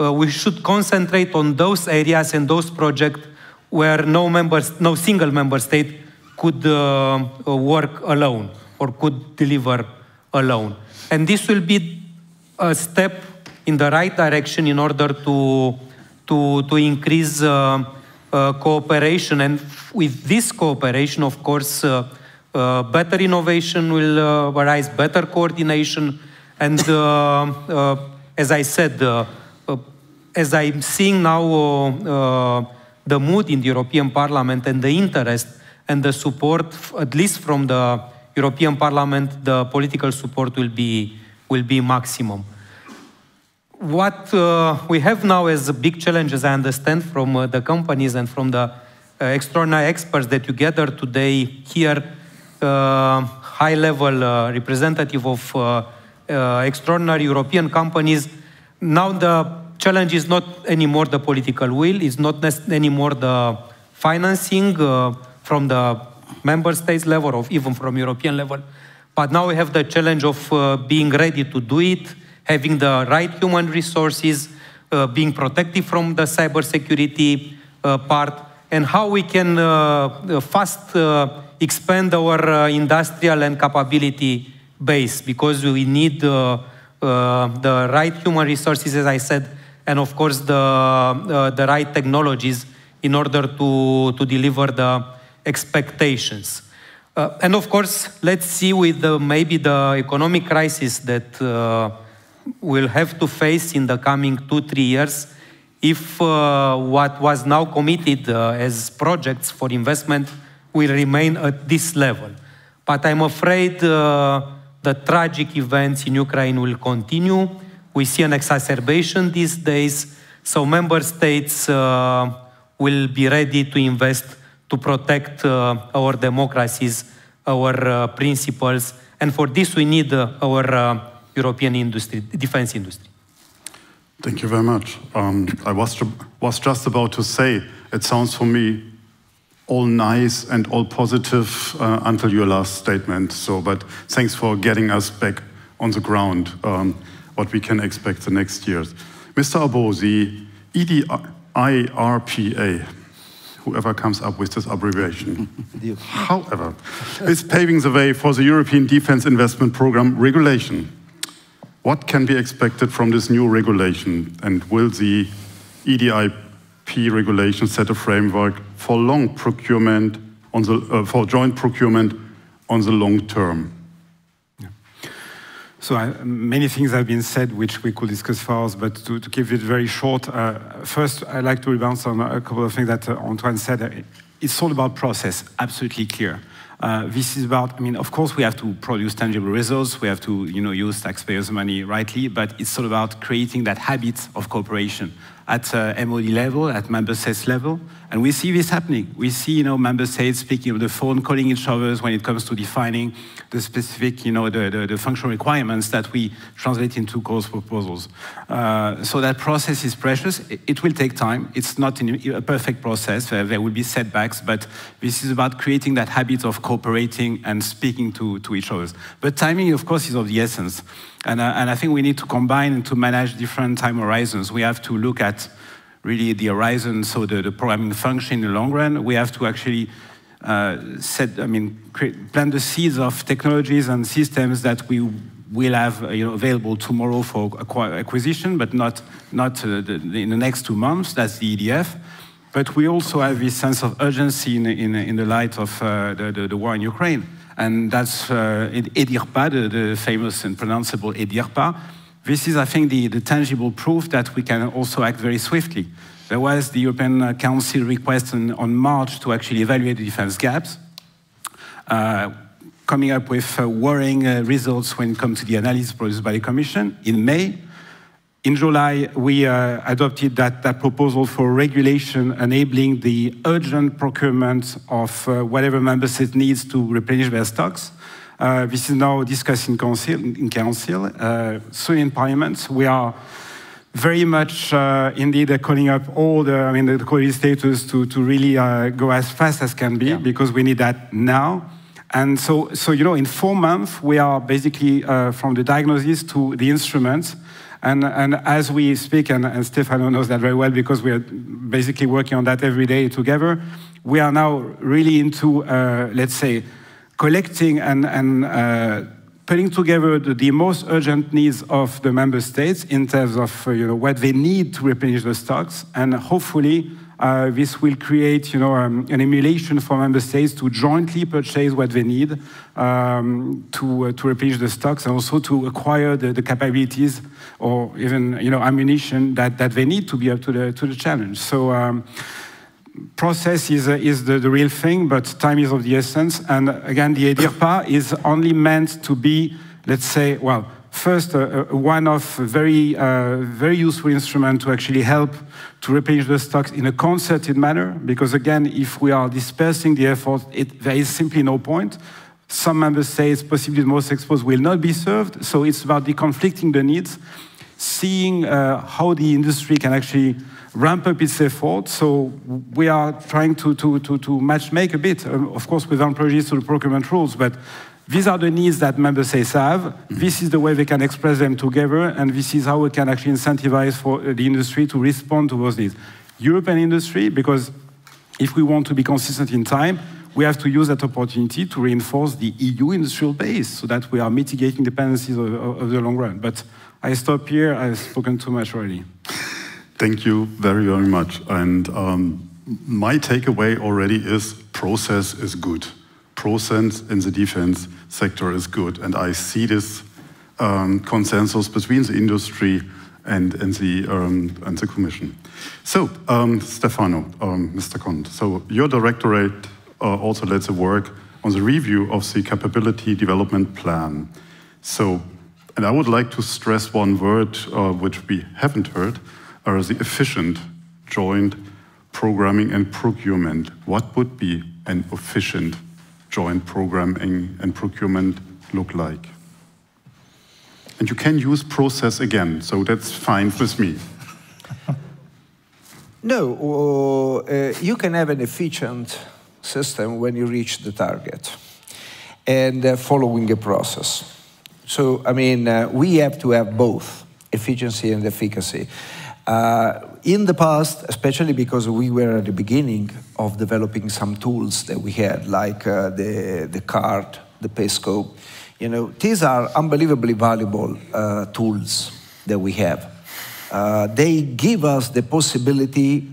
uh, we should concentrate on those areas and those projects where no, members, no single member state could uh, uh, work alone or could deliver alone. And this will be a step in the right direction in order to, to, to increase uh, uh, cooperation. And with this cooperation, of course, uh, uh, better innovation will uh, arise, better coordination. And as I said, as I'm seeing now the mood in the European Parliament and the interest and the support, at least from the European Parliament, the political support will be, will be maximum. What uh, we have now as a big challenge, as I understand from uh, the companies and from the uh, extraordinary experts that you gather today here, uh, high-level uh, representative of uh, extraordinary European companies, now the challenge is not anymore the political will, it's not anymore the financing uh, from the member states level or even from European level. But now we have the challenge of uh, being ready to do it, having the right human resources, uh, being protected from the cybersecurity uh, part, and how we can uh, uh, fast expand our industrial and capability base because we need the right human resources, as I said, and of course the, the right technologies in order to, to deliver the expectations. Uh, and of course, let's see with the, maybe the economic crisis that uh, we'll have to face in the coming two, three years, if uh, what was now committed uh, as projects for investment will remain at this level. But I'm afraid uh, the tragic events in Ukraine will continue. We see an exacerbation these days, so member states uh, will be ready to invest to protect uh, our democracies, our uh, principles, and for this we need uh, our European industry, defense industry. Thank you very much. Um, I was, was just about to say, it sounds for me all nice and all positive uh, until your last statement. So, but thanks for getting us back on the ground, um, what we can expect the next years. Mr. Arbault, the EDIRPA, whoever comes up with this abbreviation. However, is paving the way for the European Defense Investment Programme regulation. What can be expected from this new regulation, and will the Regulation set a framework for long procurement on the, uh, for joint procurement on the long term? So I, many things have been said which we could discuss for hours, but to, to keep it very short, uh, first I'd like to rebound on a couple of things that uh, Antoine said. It's all about process, absolutely clear. Uh, this is about, I mean, of course we have to produce tangible results, we have to, you know, use taxpayers' money rightly, but it's all about creating that habit of cooperation at uh, MOD level, at member states level, and we see this happening. We see, you know, member states speaking on the phone, calling each other when it comes to defining the specific, you know, the, the, the functional requirements that we translate into calls proposals. Uh, so that process is precious. It, it, will take time. It's not a perfect process. Uh, there will be setbacks, but this is about creating that habit of cooperating and speaking to, to each other. But timing, of course, is of the essence. And, uh, and I think we need to combine and to manage different time horizons. We have to look at really the horizon, so the, the programming function in the long run. We have to actually uh, set, I mean, create, plant the seeds of technologies and systems that we will have uh, you know, available tomorrow for acquisition, but not, not uh, the, in the next two months. That's the EDF. But we also have this sense of urgency in, in, in the light of uh, the, the, the, war in Ukraine. And that's uh, EDIRPA, the, the famous and pronounceable EDIRPA, this is, I think, the, the tangible proof that we can also act very swiftly. There was the European Council request on, on March to actually evaluate the defense gaps, uh, coming up with uh, worrying uh, results when it comes to the analysis produced by the Commission in May. In July, we uh, adopted that, that, proposal for regulation enabling the urgent procurement of uh, whatever member state needs to replenish their stocks. Uh, this is now discussed in council, in council uh, soon in parliament. We are very much uh, indeed calling up all the, I mean, the co-legislators to, to really uh, go as fast as can be yeah. because we need that now. And so, so, you know, in four months, we are basically uh, from the diagnosis to the instruments. And, and as we speak, and, and Stefano knows that very well because we are basically working on that every day together, we are now really into, uh, let's say, collecting and, and uh, putting together the, the, most urgent needs of the member states in terms of uh, you know, what they need to replenish the stocks. And hopefully, uh, this will create you know, um, an emulation for member states to jointly purchase what they need um, to, uh, to replenish the stocks and also to acquire the, the, capabilities or even you know, ammunition that, that they need to be up to the, to the challenge. So. Um, process is, uh, is the, the, real thing, but time is of the essence. And again, the EDIRPA is only meant to be, let's say, well, first, uh, one of very, uh, very useful instrument to actually help to replenish the stocks in a concerted manner, because again, if we are dispersing the effort, it, there is simply no point. Some member states, possibly the most exposed, will not be served, so it's about deconflicting the needs seeing uh, how the industry can actually ramp up its effort. So we are trying to, to, to, to match make a bit, um, of course, with employees to the procurement rules, but these are the needs that member states have. This is the way they can express them together, and this is how we can actually incentivize for the industry to respond to those needs. European industry, because if we want to be consistent in time, we have to use that opportunity to reinforce the EU industrial base so that we are mitigating dependencies of, of the long run. But I stop here. I've spoken too much already. Thank you very, very much. And um, my takeaway already is process is good. Process in the defense sector is good. And I see this um, consensus between the industry and, and, the, um, and the Commission. So, um, Stefano, um, Mr. Cont, so your directorate uh, also led the work on the review of the capability development plan. So, and I would like to stress one word uh, which we haven't heard, are the efficient joint programming and procurement. What would be an efficient joint programming and procurement look like? And you can use process again, so that's fine with me. No, uh, you can have an efficient system when you reach the target and uh, following a process. So, I mean, uh, we have to have both efficiency and efficacy. Uh, in the past, especially because we were at the beginning of developing some tools that we had, like uh, the, the CARD, the PESCO, you know, these are unbelievably valuable uh, tools that we have. Uh, they give us the possibility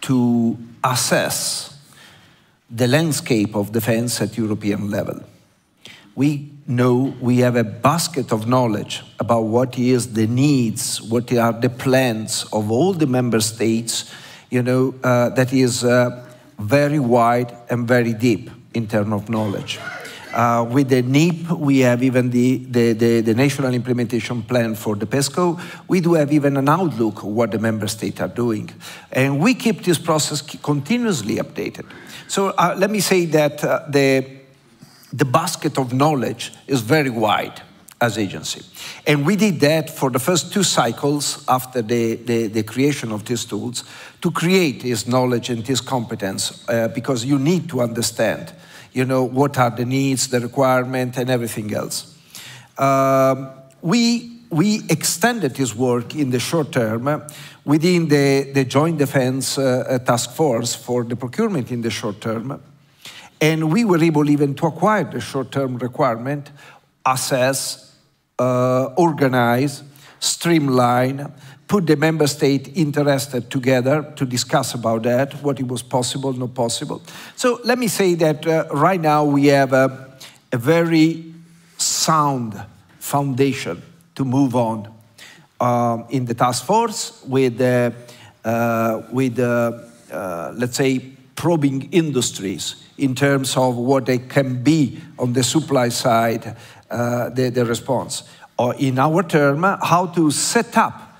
to assess the landscape of defense at European level. We know we have a basket of knowledge about what is the needs, what are the plans of all the member states, you know, uh, that is uh, very wide and very deep in terms of knowledge. Uh, with the NIP, we have even the, the, the, the, national implementation plan for the PESCO. We do have even an outlook of what the member states are doing. And we keep this process continuously updated. So uh, let me say that uh, the, the basket of knowledge is very wide as agency. And we did that for the first two cycles after the, the, the creation of these tools to create this knowledge and this competence uh, because you need to understand you know, what are the needs, the requirement, and everything else. Um, we, we extended this work in the short term within the, the Joint Defense uh, Task Force for the procurement in the short term. And we were able even to acquire the short-term requirement, assess, uh, organize, streamline, put the member state interested together to discuss about that, what it was possible, not possible. So let me say that uh, right now we have a, a, very sound foundation to move on um, in the task force with, uh, uh, with uh, uh, let's say, probing industries in terms of what they can be on the supply side, uh, the, the response. Or in our term, how to set up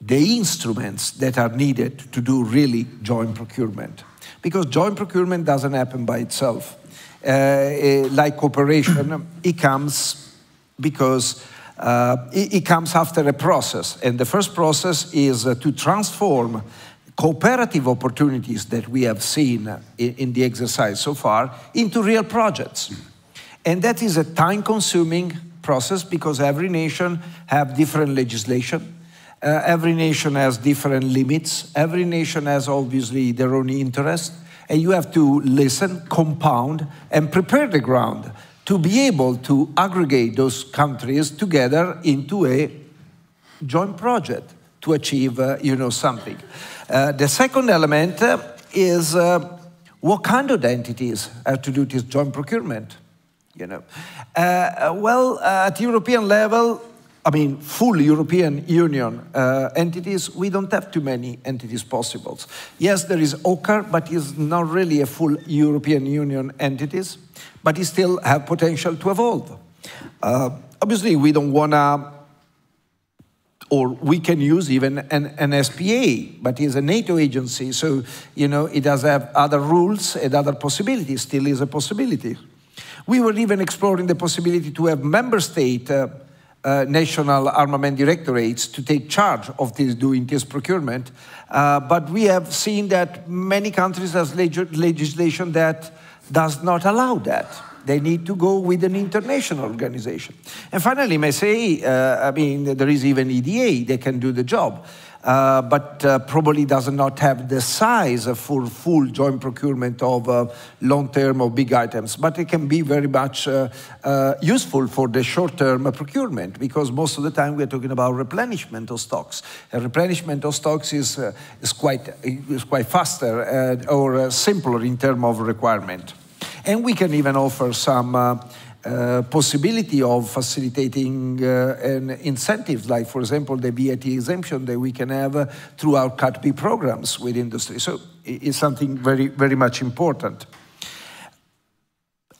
the instruments that are needed to do really joint procurement. Because joint procurement doesn't happen by itself. Uh, uh like cooperation, it comes because uh, it, it, comes after a process. And the first process is uh, to transform cooperative opportunities that we have seen in, in the exercise so far into real projects. And that is a time-consuming process because every nation have different legislation, uh, every nation has different limits. Every nation has obviously their own interest. And you have to listen, compound, and prepare the ground to be able to aggregate those countries together into a joint project to achieve, uh, you know, something. Uh, the second element is uh, what kind of entities have to do this joint procurement? You know, uh, well, at European level, I mean, full European Union uh, entities, we don't have too many entities possible. Yes, there is OCCAR, but it's not really a full European Union entities, but it still have potential to evolve. Uh, obviously, we don't want to, or we can use even an, an NSPA, but it's a NATO agency, so, you know, it does have other rules and other possibilities, still is a possibility. We were even exploring the possibility to have member state uh, uh, national armament directorates to take charge of this doing this procurement. Uh, but we have seen that many countries have leg legislation that does not allow that. They need to go with an international organization. And finally, may say, uh, I mean, there is even EDA, they can do the job. Uh, but uh, probably does not have the size for full joint procurement of uh, long-term or big items. But it can be very much uh, uh, useful for the short-term procurement because most of the time we're talking about replenishment of stocks. And replenishment of stocks is, is, quite, is quite faster or simpler in terms of requirement. And we can even offer some uh, possibility of facilitating uh, an incentives, like, for example, the VAT exemption that we can have uh, through our CAT-B programs with industry. So it's something very, very much important.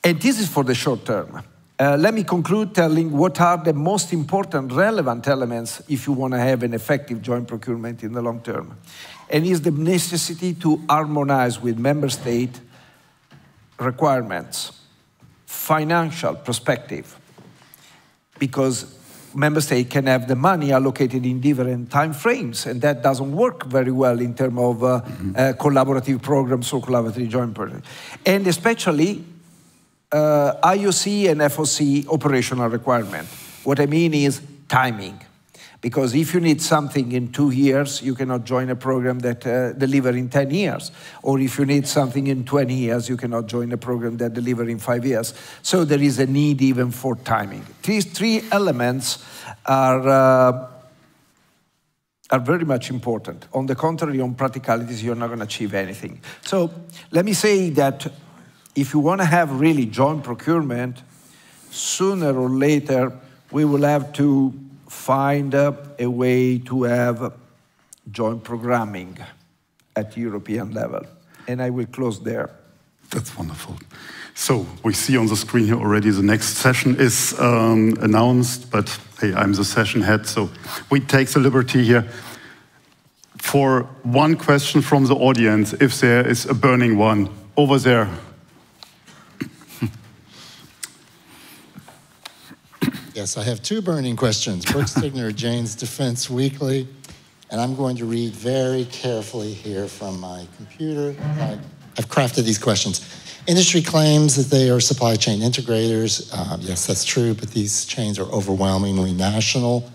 And this is for the short term. Uh, let me conclude telling what are the most important relevant elements if you want to have an effective joint procurement in the long term. And is the necessity to harmonize with member state requirements financial perspective because member state can have the money allocated in different time frames and that doesn't work very well in terms of uh, mm -hmm. uh, collaborative programs or collaborative joint projects. And especially uh, IOC and FOC operational requirement. What I mean is timing because if you need something in two years, you cannot join a program that uh, deliver in 10 years. Or if you need something in 20 years, you cannot join a program that delivers in five years. So there is a need even for timing. These three elements are, uh, are very much important. On the contrary, on practicalities, you're not going to achieve anything. So let me say that if you want to have really joint procurement, sooner or later, we will have to find a way to have joint programming at European level. And I will close there. That's wonderful. So we see on the screen here already the next session is um, announced, but hey, I'm the session head, so we take the liberty here for one question from the audience, if there is a burning one over there. Yes, I have two burning questions. Brooke Stigner, Jane's Defense Weekly, and I'm going to read very carefully here from my computer. I, have crafted these questions. Industry claims that they are supply chain integrators. Uh, yes, that's true, but these chains are overwhelmingly national.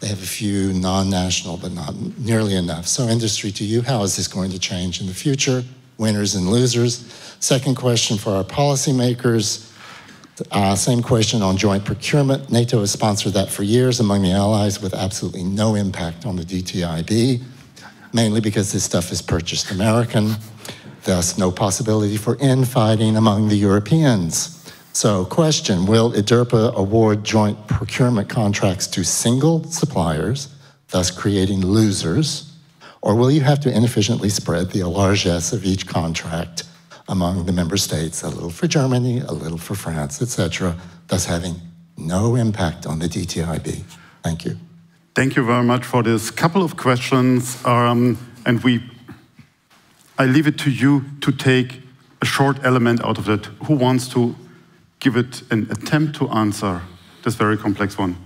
They have a few non-national, but not nearly enough. So industry to you, how is this going to change in the future? Winners and losers. Second question for our policymakers. Uh, same question on joint procurement. NATO has sponsored that for years among the allies with absolutely no impact on the DTIB, mainly because this stuff is purchased American, thus no possibility for infighting among the Europeans. So question, will EDIRPA award joint procurement contracts to single suppliers, thus creating losers, or will you have to inefficiently spread the largesse of each contract among the member states, a little for Germany, a little for France, etc., thus having no impact on the DTIB. Thank you. Thank you very much for this couple of questions. Um, and we, I leave it to you to take a short element out of it. Who wants to give it an attempt to answer this very complex one?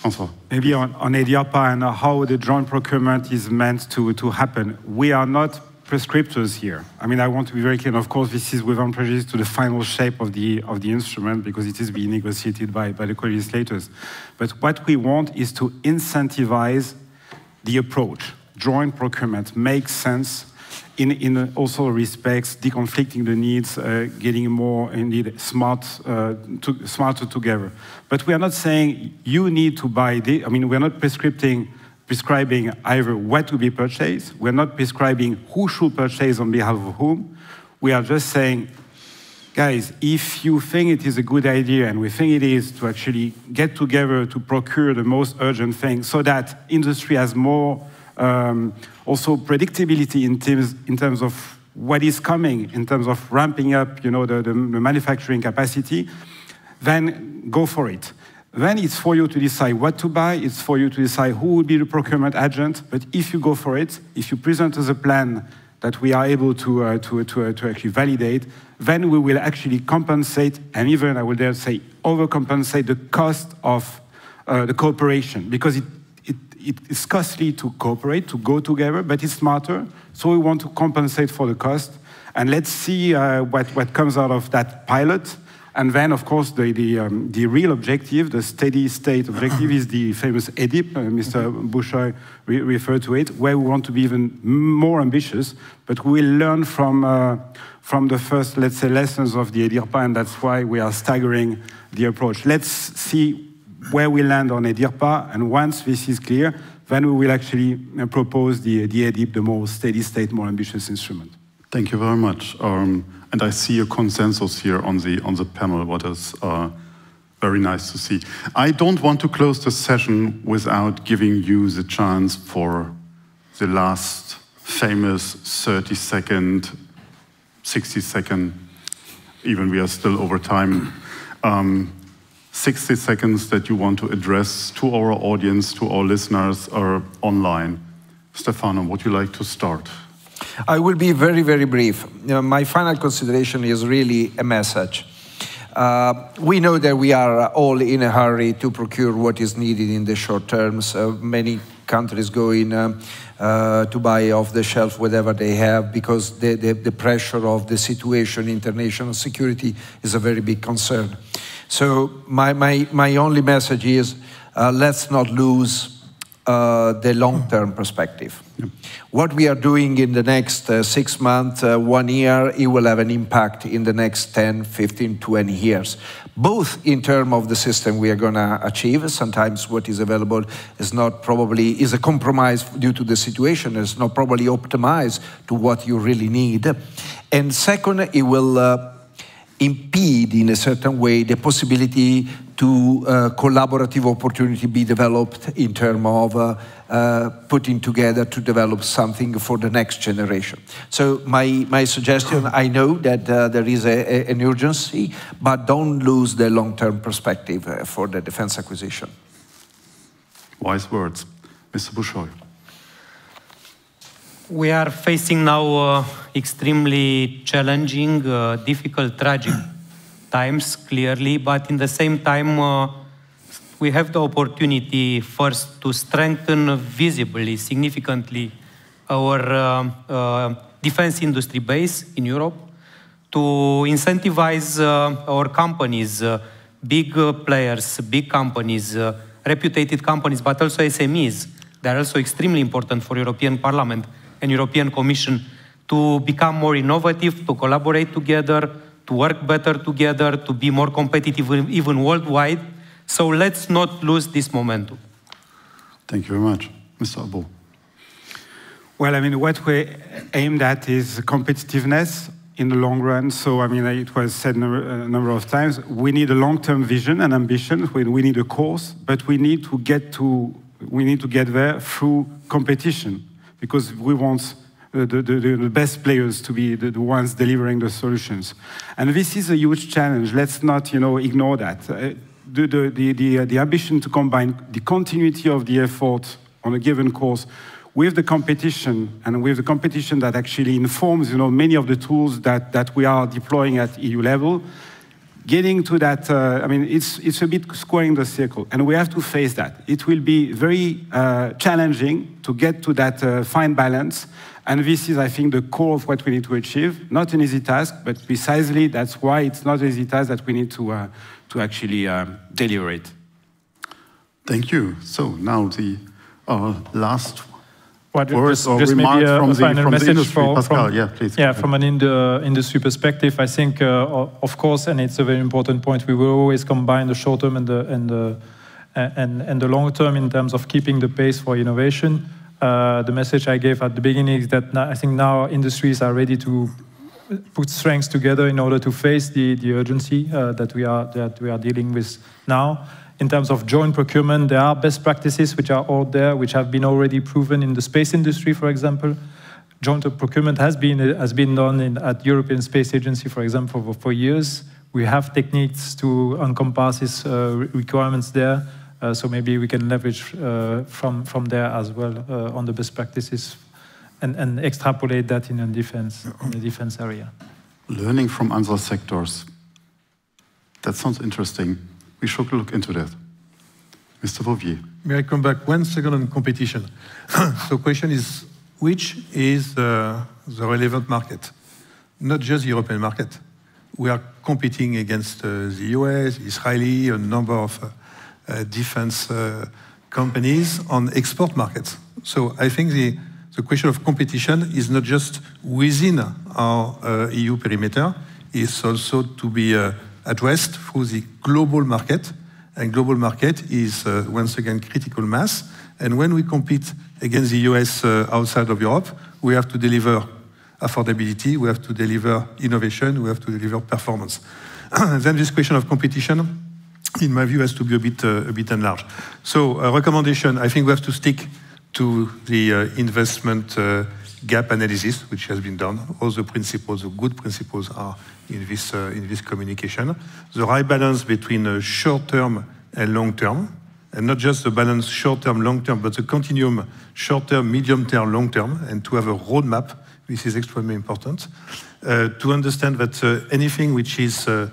François. Maybe on, on EDIRPA and how the joint procurement is meant to, to happen. We are not prescriptors here. I mean, I want to be very clear. Of course, this is without prejudice to the final shape of the of the instrument because it is being negotiated by by the co-legislators. But what we want is to incentivize the approach. Joint procurement makes sense. In, in also respects deconflicting the needs, uh, getting more indeed smart, uh, to, smarter together. But we are not saying you need to buy the. I mean, we are not prescripting prescribing either what to be purchased. We're not prescribing who should purchase on behalf of whom. We are just saying, guys, if you think it is a good idea, and we think it is, to actually get together to procure the most urgent thing so that industry has more um, also predictability in terms, in terms of what is coming, in terms of ramping up you know, the, the, the manufacturing capacity, then go for it. Then it's for you to decide what to buy, it's for you to decide who will be the procurement agent. But if you go for it, if you present us a plan that we are able to, uh, to, to, uh, to actually validate, then we will actually compensate, and even I will dare say overcompensate the cost of uh, the cooperation because it, it, it is costly to cooperate, to go together, but it's smarter. So we want to compensate for the cost. And let's see uh, what, what comes out of that pilot. And then, of course, the, the, um, the real objective, the steady state objective, is the famous EDIP. Uh, Mr. Bușoi re referred to it, where we want to be even more ambitious, but we learn from, uh, from the first, let's say, lessons of the EDIRPA, and that's why we are staggering the approach. Let's see where we land on EDIRPA, and once this is clear, then we will actually uh, propose the, the EDIP, the more steady state, more ambitious instrument. Thank you very much. Um, and I see a consensus here on the, on the panel, what is uh, very nice to see. I don't want to close the session without giving you the chance for the last famous 30 second, 60 second, even we are still over time, um, 60 seconds that you want to address to our audience, to our listeners, or online. Stefano, would you like to start? I will be very, very brief. You know, my final consideration is really a message. Uh, we know that we are all in a hurry to procure what is needed in the short term. So many countries going uh, uh, to buy off the shelf whatever they have because the, the, the pressure of the situation, international security, is a very big concern. So my, my, my only message is uh, let's not lose uh, the long-term perspective. Yep. What we are doing in the next uh, six months, uh, one year, it will have an impact in the next 10, 15, 20 years. Both in terms of the system we are going to achieve. Sometimes what is available is not probably, is a compromise due to the situation. It's not probably optimized to what you really need. And second, it will uh, impede in a certain way the possibility to uh, collaborative opportunity be developed in terms of uh, uh, putting together to develop something for the next generation. So my, my suggestion, I know that uh, there is a, a, an urgency, but don't lose the long-term perspective uh, for the defense acquisition. Wise words. Mr. Bușoi. We are facing now uh, extremely challenging, difficult, tragic times, clearly, but in the same time, uh, we have the opportunity first to strengthen visibly, significantly, our uh, uh, defense industry base in Europe, to incentivize uh, our companies, uh, big uh, players, big companies, reputed companies, but also SMEs. They are also extremely important for European Parliament and European Commission to become more innovative, to collaborate together, to work better together, to be more competitive even worldwide. So let's not lose this momentum. Thank you very much. Mr. Arbault. Well, I mean, what we aimed at is competitiveness in the long run. So, I mean, it was said a uh, number of times, we need a long-term vision and ambition. We need a course, but we need to get to, we need to get there through competition because we want the, the, the, best players to be the, the, ones delivering the solutions. And this is a huge challenge. Let's not you know, ignore that. Uh, the, the, the, the, the ambition to combine the continuity of the effort on a given course with the competition and with the competition that actually informs you know, many of the tools that, that we are deploying at EU level, getting to that, uh, I mean, it's, it's a bit squaring the circle, and we have to face that. It will be very uh, challenging to get to that uh, fine balance, and this is, I think, the core of what we need to achieve. Not an easy task, but precisely that's why it's not an easy task that we need to, uh, to actually uh, deliver it. Thank you. So now the last well, words just, or just remarks a, from, a the, from the industry. For, Pascal, from, yeah, please. Yeah, from an industry perspective, I think, uh, of course, and it's a very important point, we will always combine the short term and the, and the, and, and the long term in terms of keeping the pace for innovation. Uh, the message I gave at the beginning is that I think now industries are ready to put strengths together in order to face the, the urgency uh, that, we are, that we are dealing with now. In terms of joint procurement, there are best practices which are out there, which have been already proven in the space industry, for example. Joint procurement has been, has been done in, at European Space Agency, for example, for, for years. We have techniques to encompass uh, requirements there. Uh, so maybe we can leverage uh, from, from there as well uh, on the best practices and, and extrapolate that in a defense, in the defense area. Learning from other sectors. That sounds interesting. We should look into that. Mr. Vauvier. May I come back one second on competition? so question is, which is uh, the relevant market? Not just the European market. We are competing against uh, the US, Israeli, a number of uh, uh, defense uh, companies on export markets. So I think the, the question of competition is not just within our uh, EU perimeter, it's also to be addressed through the global market and global market is uh, once again critical mass. And when we compete against the US uh, outside of Europe, we have to deliver affordability, we have to deliver innovation, we have to deliver performance. then this question of competition, in my view, has to be a bit, uh, a bit enlarged. So a recommendation, I think we have to stick to the uh, investment uh, gap analysis, which has been done. All the principles, the good principles are in this, uh, in this communication. The right balance between uh, short-term and long-term, and not just the balance short-term, long-term, but the continuum short-term, medium-term, long-term, and to have a roadmap. This is extremely important. Uh, to understand that uh, anything which is uh,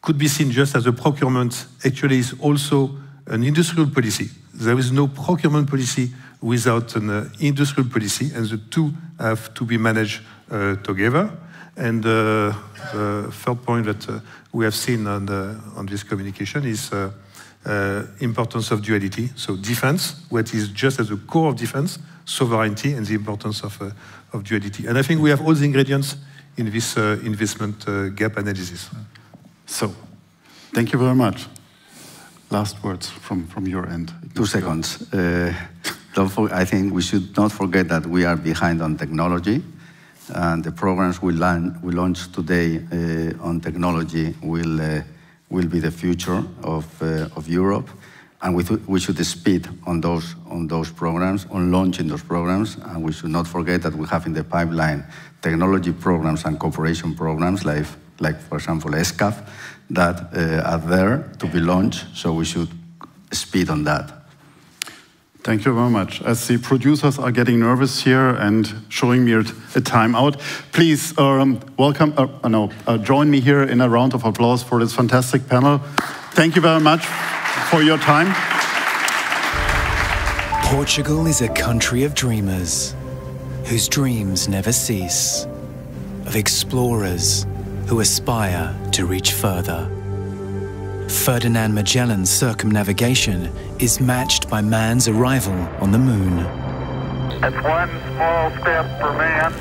could be seen just as a procurement actually is also an industrial policy. There is no procurement policy without an uh, industrial policy, and the two have to be managed together. And uh, the third point that uh, we have seen on, the, on this communication is uh, importance of duality. So defense, what is just at the core of defense, sovereignty, and the importance of, of duality. And I think we have all the ingredients in this investment gap analysis. So, thank you very much. Last words from, from your end. Two seconds. Uh, I think we should not forget that we are behind on technology. And the programs we, we launched today uh, on technology will, uh, will be the future of, uh, of Europe. And we, we should speed on those, on those programs, on launching those programs. And we should not forget that we have in the pipeline technology programs and cooperation programs, like, like for example, ESCAF, that uh, are there to be launched. So we should speed on that. Thank you very much. As the producers are getting nervous here and showing me a, timeout, please um, welcome, uh, uh, no, uh, join me here in a round of applause for this fantastic panel. Thank you very much for your time. Portugal is a country of dreamers whose dreams never cease, of explorers who aspire to reach further. Ferdinand Magellan's circumnavigation is matched by man's arrival on the moon. It's one small step for man,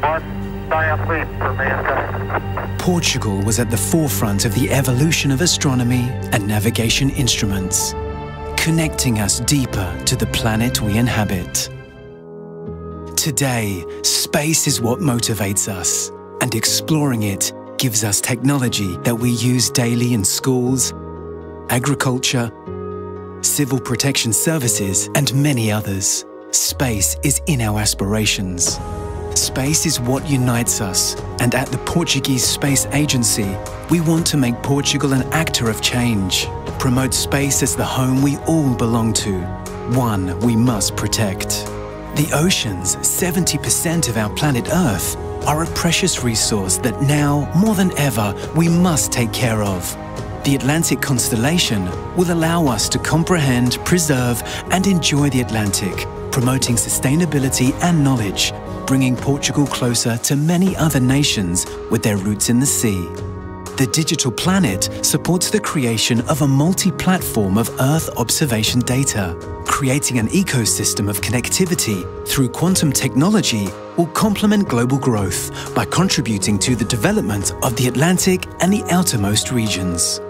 one giant leap for mankind. Portugal was at the forefront of the evolution of astronomy and navigation instruments, connecting us deeper to the planet we inhabit. Today, space is what motivates us, and exploring it gives us technology that we use daily in schools, agriculture, civil protection services, and many others. Space is in our aspirations. Space is what unites us, and at the Portuguese Space Agency, we want to make Portugal an actor of change, promote space as the home we all belong to, one we must protect. The oceans, 70% of our planet Earth, are a precious resource that now, more than ever, we must take care of. The Atlantic constellation will allow us to comprehend, preserve, and enjoy the Atlantic, promoting sustainability and knowledge, bringing Portugal closer to many other nations with their roots in the sea. The digital planet supports the creation of a multi-platform of Earth observation data. Creating an ecosystem of connectivity through quantum technology will complement global growth by contributing to the development of the Atlantic and the outermost regions.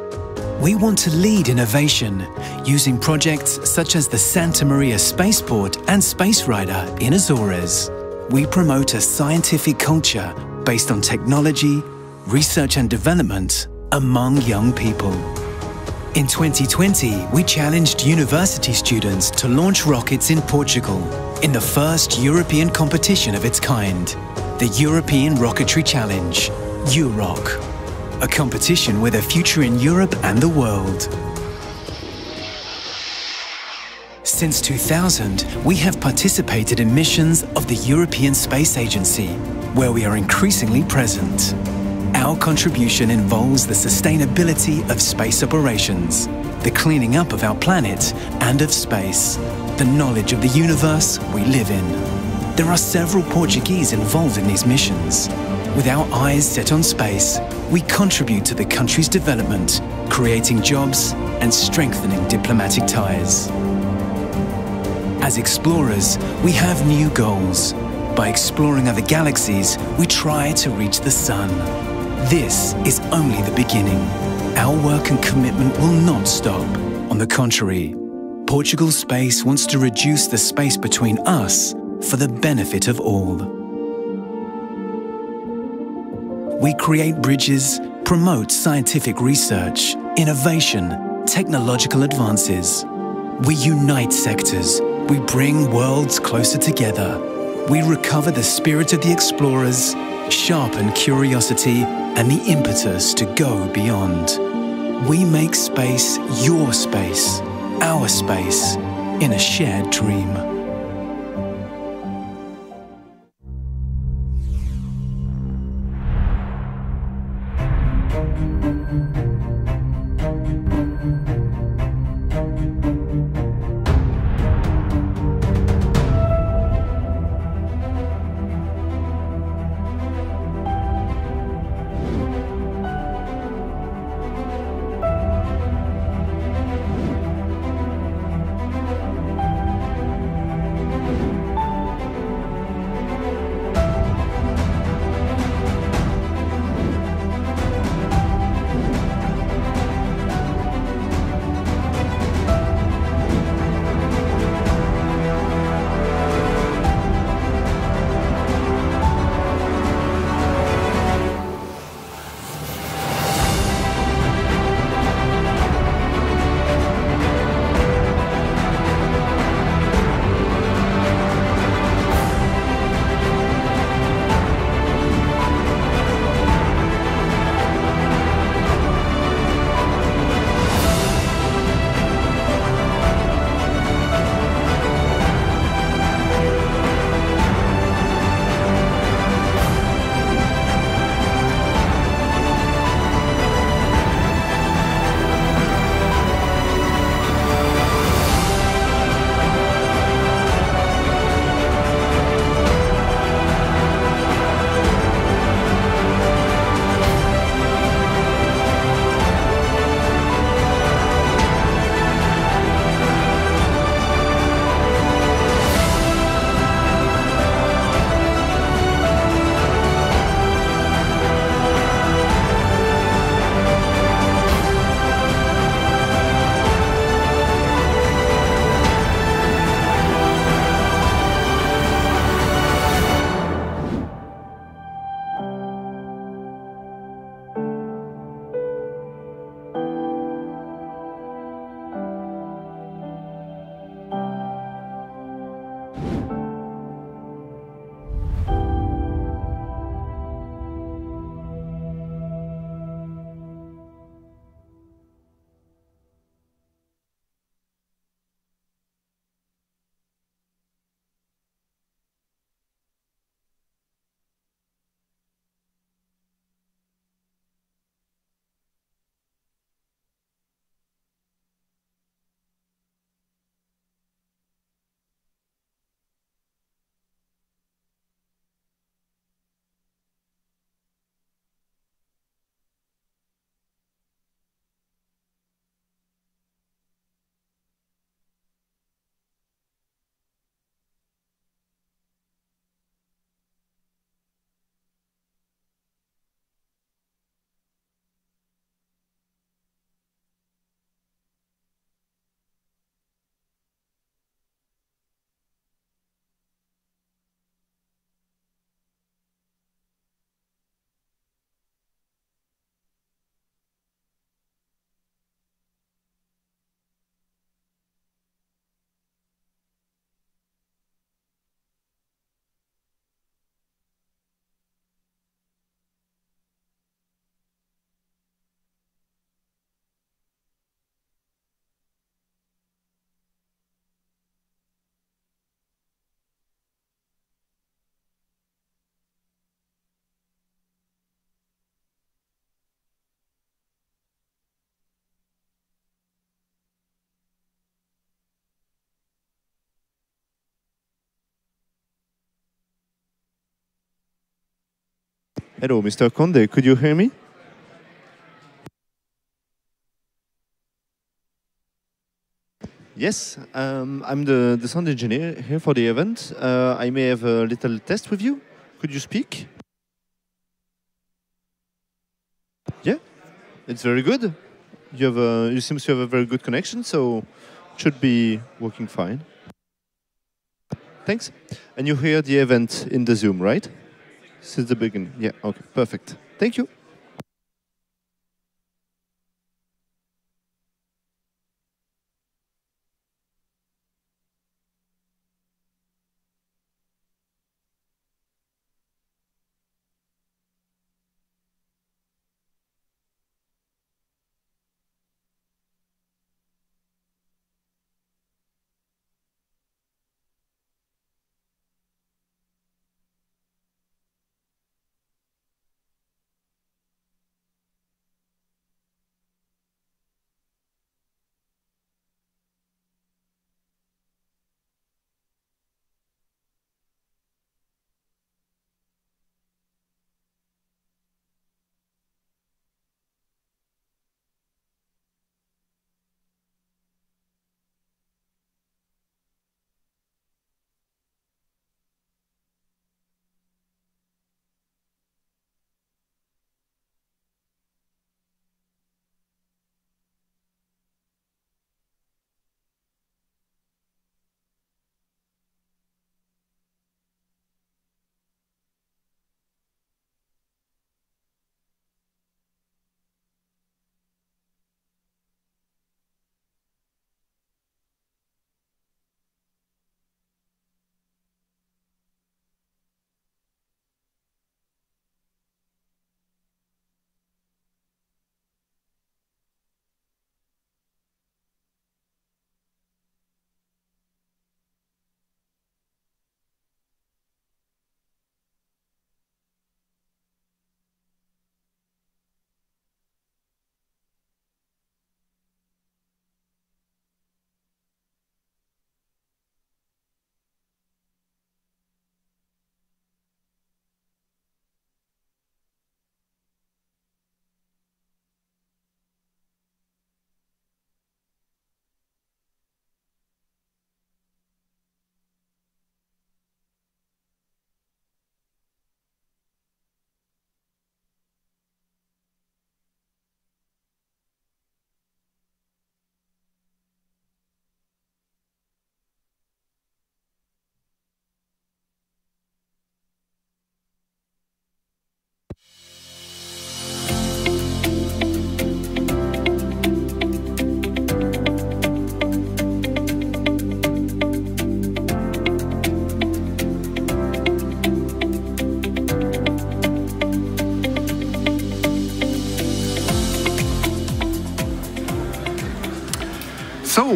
We want to lead innovation using projects such as the Santa Maria Spaceport and Space Rider in Azores. We promote a scientific culture based on technology, research and development among young people. In 2020, we challenged university students to launch rockets in Portugal in the first European competition of its kind, the European Rocketry Challenge, EUROC, a competition with a future in Europe and the world. Since 2000, we have participated in missions of the European Space Agency, where we are increasingly present. Our contribution involves the sustainability of space operations, the cleaning up of our planet and of space, the knowledge of the universe we live in. There are several Portuguese involved in these missions. With our eyes set on space, we contribute to the country's development, creating jobs and strengthening diplomatic ties. As explorers, we have new goals. By exploring other galaxies, we try to reach the sun. This is only the beginning. Our work and commitment will not stop. On the contrary, Portugal Space wants to reduce the space between us for the benefit of all. We create bridges, promote scientific research, innovation, technological advances. We unite sectors. We bring worlds closer together. We recover the spirit of the explorers, sharpen curiosity and the impetus to go beyond. We make space your space, our space, in a shared dream. Hello, Mr. Conde, could you hear me? Yes, um, I'm the, the sound engineer here for the event. Uh, I may have a little test with you. Could you speak? Yeah, it's very good. You have a, you seem to have a very good connection, so it should be working fine. Thanks. And you hear the event in the Zoom, right? Since the beginning. Yeah, okay, perfect. Thank you.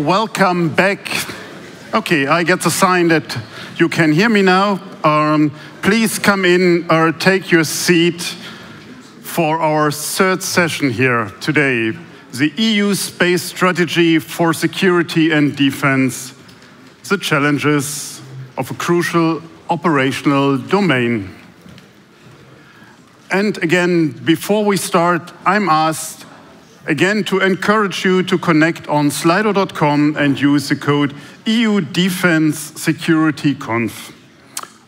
Welcome back. Okay, I get the sign that you can hear me now. Um, please come in or take your seat for our third session here today the EU space strategy for security and defense, the challenges of a crucial operational domain. And again, before we start, I'm asked again to encourage you to connect on slido.com and use the code EU Defense Security Conf.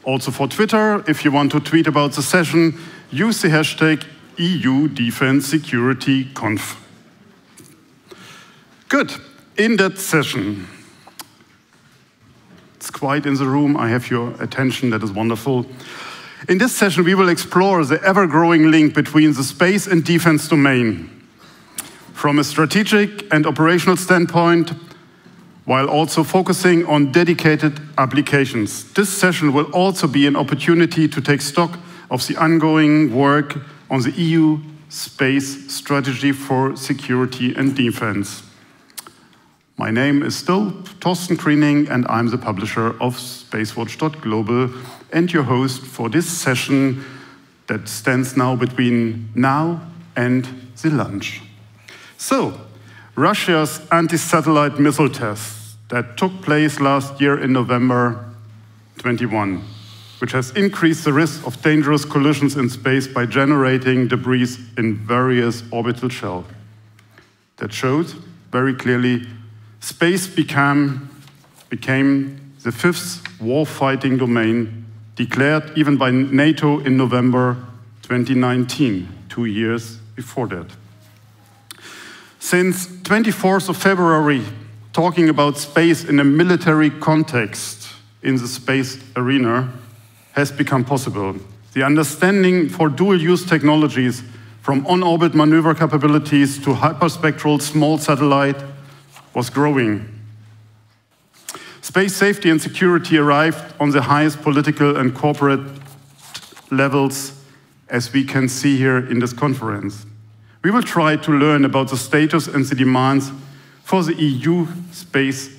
Also for Twitter, if you want to tweet about the session, use the hashtag EU Defense Security Conf. Good. In that session, it's quiet in the room. I have your attention. That is wonderful. In this session, we will explore the ever growing link between the space and defense domain from a strategic and operational standpoint, while also focusing on dedicated applications. This session will also be an opportunity to take stock of the ongoing work on the EU space strategy for security and defense. My name is still Torsten Kriening, and I'm the publisher of SpaceWatch.global and your host for this session that stands now between now and the lunch. So, Russia's anti satellite missile tests that took place last year in November 21. which has increased the risk of dangerous collisions in space by generating debris in various orbital shells. That shows very clearly space became, became the fifth war-fighting domain declared even by NATO in November 2019, two years before that. Since 24th of February, talking about space in a military context in the space arena has become possible. The understanding for dual-use technologies from on-orbit maneuver capabilities to hyperspectral small satellite was growing. Space safety and security arrived on the highest political and corporate levels, as we can see here in this conference. We will try to learn about the status and the demands for the EU space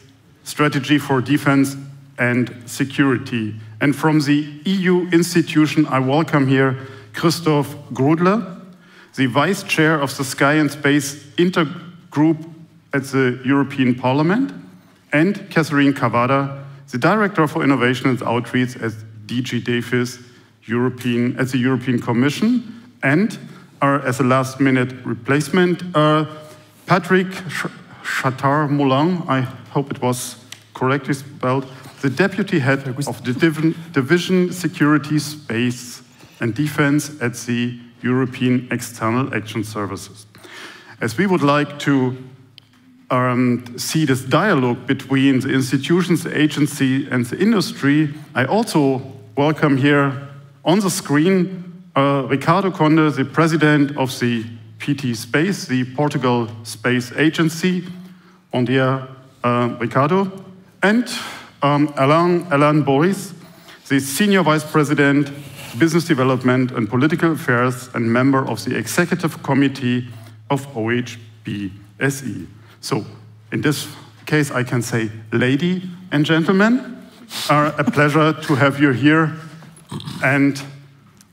strategy for defense and security. And from the EU institution, I welcome here Christophe Grudler, the Vice Chair of the Sky and Space Intergroup at the European Parliament, and Catherine Cavada, the Director for Innovation and Outreach at DG DEFIS European, at the European Commission, and as a last minute replacement, uh, Patrick Chatard-Moulin, I hope it was correctly spelled, the Deputy Head of the Div Division Security, Space and Defense at the European External Action Services. As we would like to um, see this dialogue between the institutions, the agency, and the industry, I also welcome here on the screen uh, Ricardo Conde, the president of the PT Space, the Portugal Space Agency. Bon dia, uh, Ricardo. And um, Alain, Alain Boris, the senior vice president, business development and political affairs, and member of the executive committee of OHBSE. So, in this case, I can say, lady and gentlemen, are a pleasure to have you here. And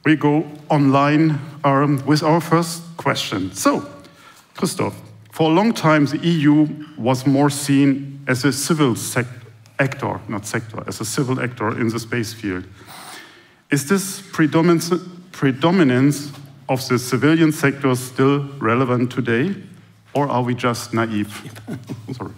we go online um, with our first question. So, Christophe, for a long time, the EU was more seen as a civil actor, not sector, as a civil actor in the space field. Is this predominance, predominance of the civilian sector still relevant today, or are we just naive? Sorry.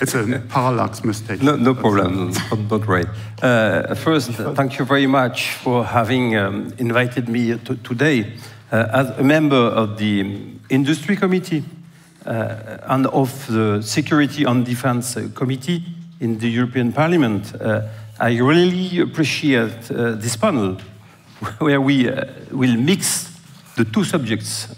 It's a parallax mistake. No, no problem, not, not right. Uh, first, thank you very much for having um, invited me to, today. Uh, as a member of the Industry Committee uh, and of the Security and Defense Committee in the European Parliament, uh, I really appreciate uh, this panel where we uh, will mix the two subjects,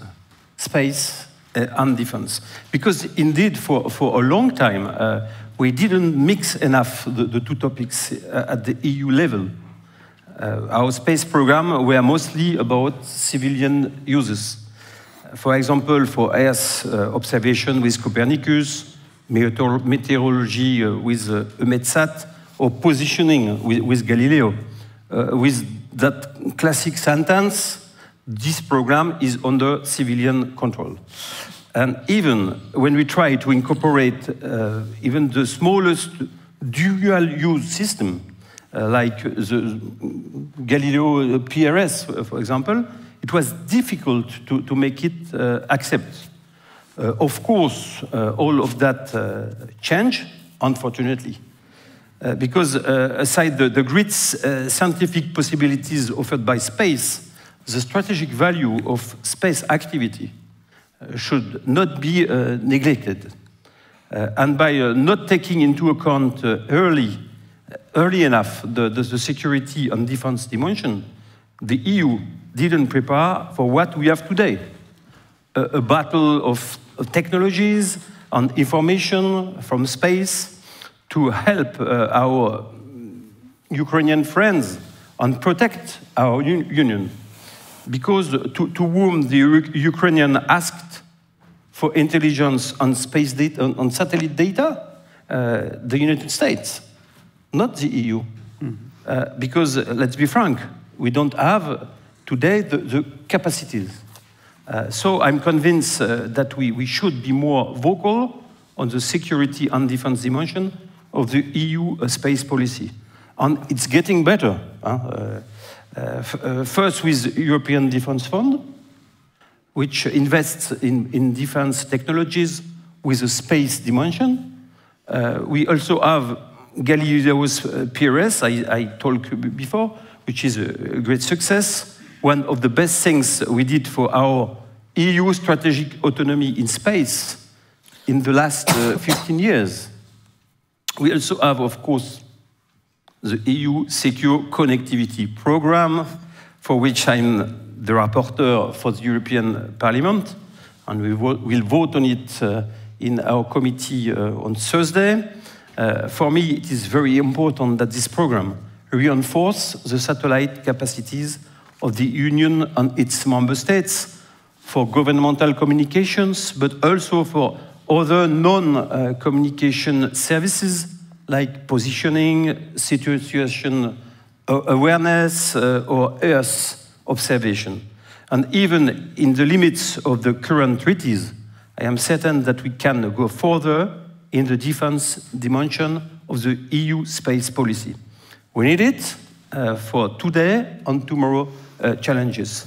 space uh, and defense. Because indeed, for, for a long time, uh, we didn't mix enough the, the two topics uh, at the EU level. Uh, our space program were mostly about civilian uses. For example, for Earth uh, observation with Copernicus, meteor meteorology uh, with EUMETSAT, or positioning with, with Galileo. with that classic sentence, this program is under civilian control. And even when we try to incorporate uh, even the smallest dual use system, uh, like the Galileo PRS, for example, it was difficult to, to make it uh, accept. Uh, of course, uh, all of that uh, changed, unfortunately. Uh, because uh, aside the, the great uh, scientific possibilities offered by space, the strategic value of space activity uh, should not be uh, neglected. Uh, and by not taking into account early, early enough the, the, the security and defense dimension, the EU didn't prepare for what we have today. A, a battle of, technologies and information from space to help uh, our Ukrainian friends and protect our un union. Because to, to whom the U Ukrainian asked for intelligence on space data, on, on satellite data, uh, the United States, not the EU. Mm -hmm. uh, because, uh, let's be frank, we don't have today the, the capacities. Uh, so I'm convinced uh, that we, we should be more vocal on the security and defense dimension of the EU uh, space policy. and it's getting better. Uh, uh, first with European Defence Fund, which invests in, in defense technologies with a space dimension. Uh, we also have Galileo's uh, PRS, I, I told before, which is a, a great success. One of the best things we did for our EU strategic autonomy in space in the last uh, 15 years. We also have, of course, the EU Secure Connectivity Programme, for which I'm the rapporteur for the European Parliament, and we will we'll vote on it uh, in our committee uh, on Thursday. Uh, for me, it is very important that this program reinforce the satellite capacities of the Union and its member states for governmental communications, but also for other non-communication services like positioning, situation awareness, uh, or Earth observation. And even in the limits of the current treaties, I am certain that we can go further in the defense dimension of the EU space policy. We need it uh, for today and tomorrow uh, challenges.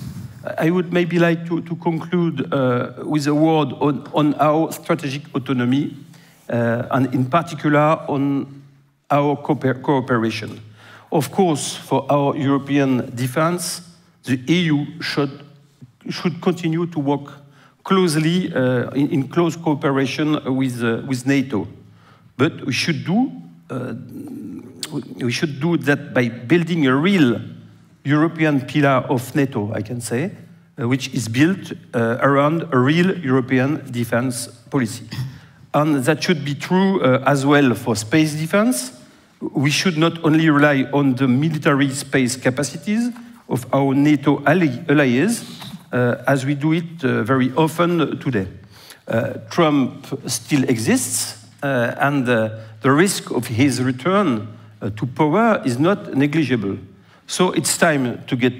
I would maybe like to, to conclude uh, with a word on, on our strategic autonomy uh, and in particular on our cooper cooperation. Of course, for our European defense, the EU should, should continue to work closely uh, in, in, close cooperation with, uh, with NATO. But we should do uh, we should do that by building a real European pillar of NATO, I can say, uh, which is built uh, around a real European defense policy. And that should be true uh, as well for space defense. We should not only rely on the military space capacities of our NATO allies, uh, as we do it uh, very often today. Uh, Trump still exists, and the risk of his return to power is not negligible. So it's time to get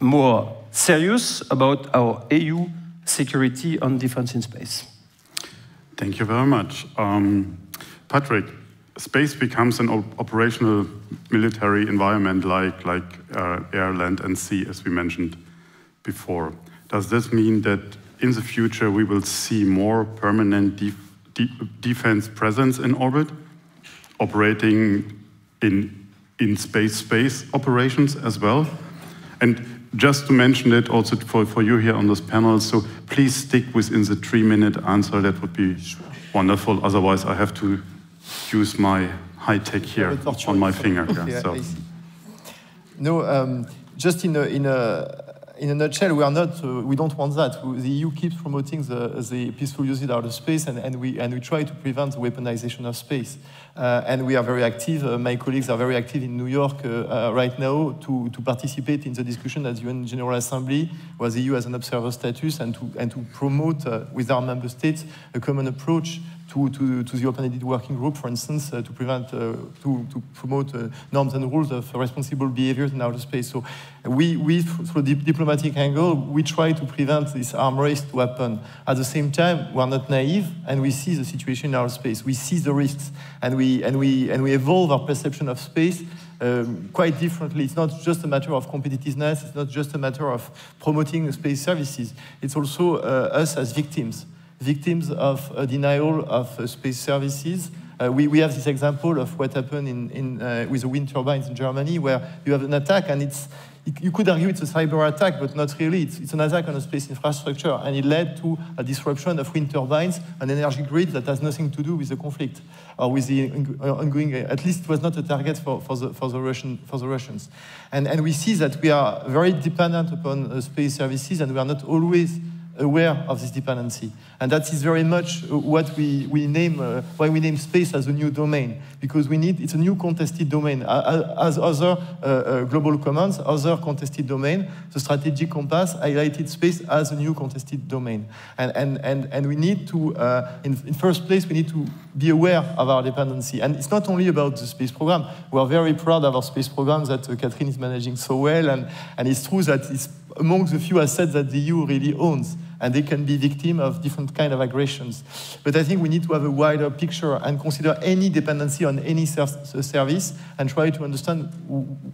more serious about our EU security and defense in space. Thank you very much. Um, Patrick, space becomes an op operational military environment like, like uh, air, land, and sea, as we mentioned before. Does this mean that in the future we will see more permanent def de defense presence in orbit, operating in, in space space operations as well? And just to mention it also for, for you here on this panel, so please stick within the three minute answer, that would be wonderful. Otherwise, I have to use my high tech here on my finger. Yeah, so. No, um, just in a, in a in a nutshell, we are not, uh, we don't want that. The EU keeps promoting the, the peaceful usage of space, and, and, we, and we try to prevent the weaponization of space. Uh, and we are very active. Uh, my colleagues are very active in New York uh, uh, right now to, to participate in the discussion at the UN General Assembly, where the EU has an observer status, and to, and to promote uh, with our member states a common approach to, to, to the open-ended working group, for instance, uh, to prevent, uh, to, to promote uh, norms and rules of responsible behaviors in outer space. So we, we, through the diplomatic angle, we try to prevent this arm race to happen. At the same time, we are not naive, and we see the situation in outer space. We see the risks, and we, and we, and we evolve our perception of space um, quite differently. It's not just a matter of competitiveness, it's not just a matter of promoting space services. It's also uh, us as victims victims of denial of uh, space services. Uh, we, we, have this example of what happened in, in, uh, with the wind turbines in Germany, where you have an attack, and it's, you could argue it's a cyber attack, but not really. It's, it's, an attack on a space infrastructure, and it led to a disruption of wind turbines, an energy grid that has nothing to do with the conflict or with the ongoing. At least it was not a target for, for, the, for, the, Russian, for the Russians. And, and we see that we are very dependent upon uh, space services, and we are not always aware of this dependency. And that is very much what we, we name, uh, why we name space as a new domain, because we need, it's a new contested domain. As other uh, uh, global commands, other contested domain, the strategic compass highlighted space as a new contested domain. And, and, and, and we need to, uh, in, in first place, we need to be aware of our dependency. And it's not only about the space program. We are very proud of our space program that uh, Catherine is managing so well. And, and it's true that it's among the few assets that the EU really owns and they can be victim of different kind of aggressions. But I think we need to have a wider picture and consider any dependency on any ser service and try to understand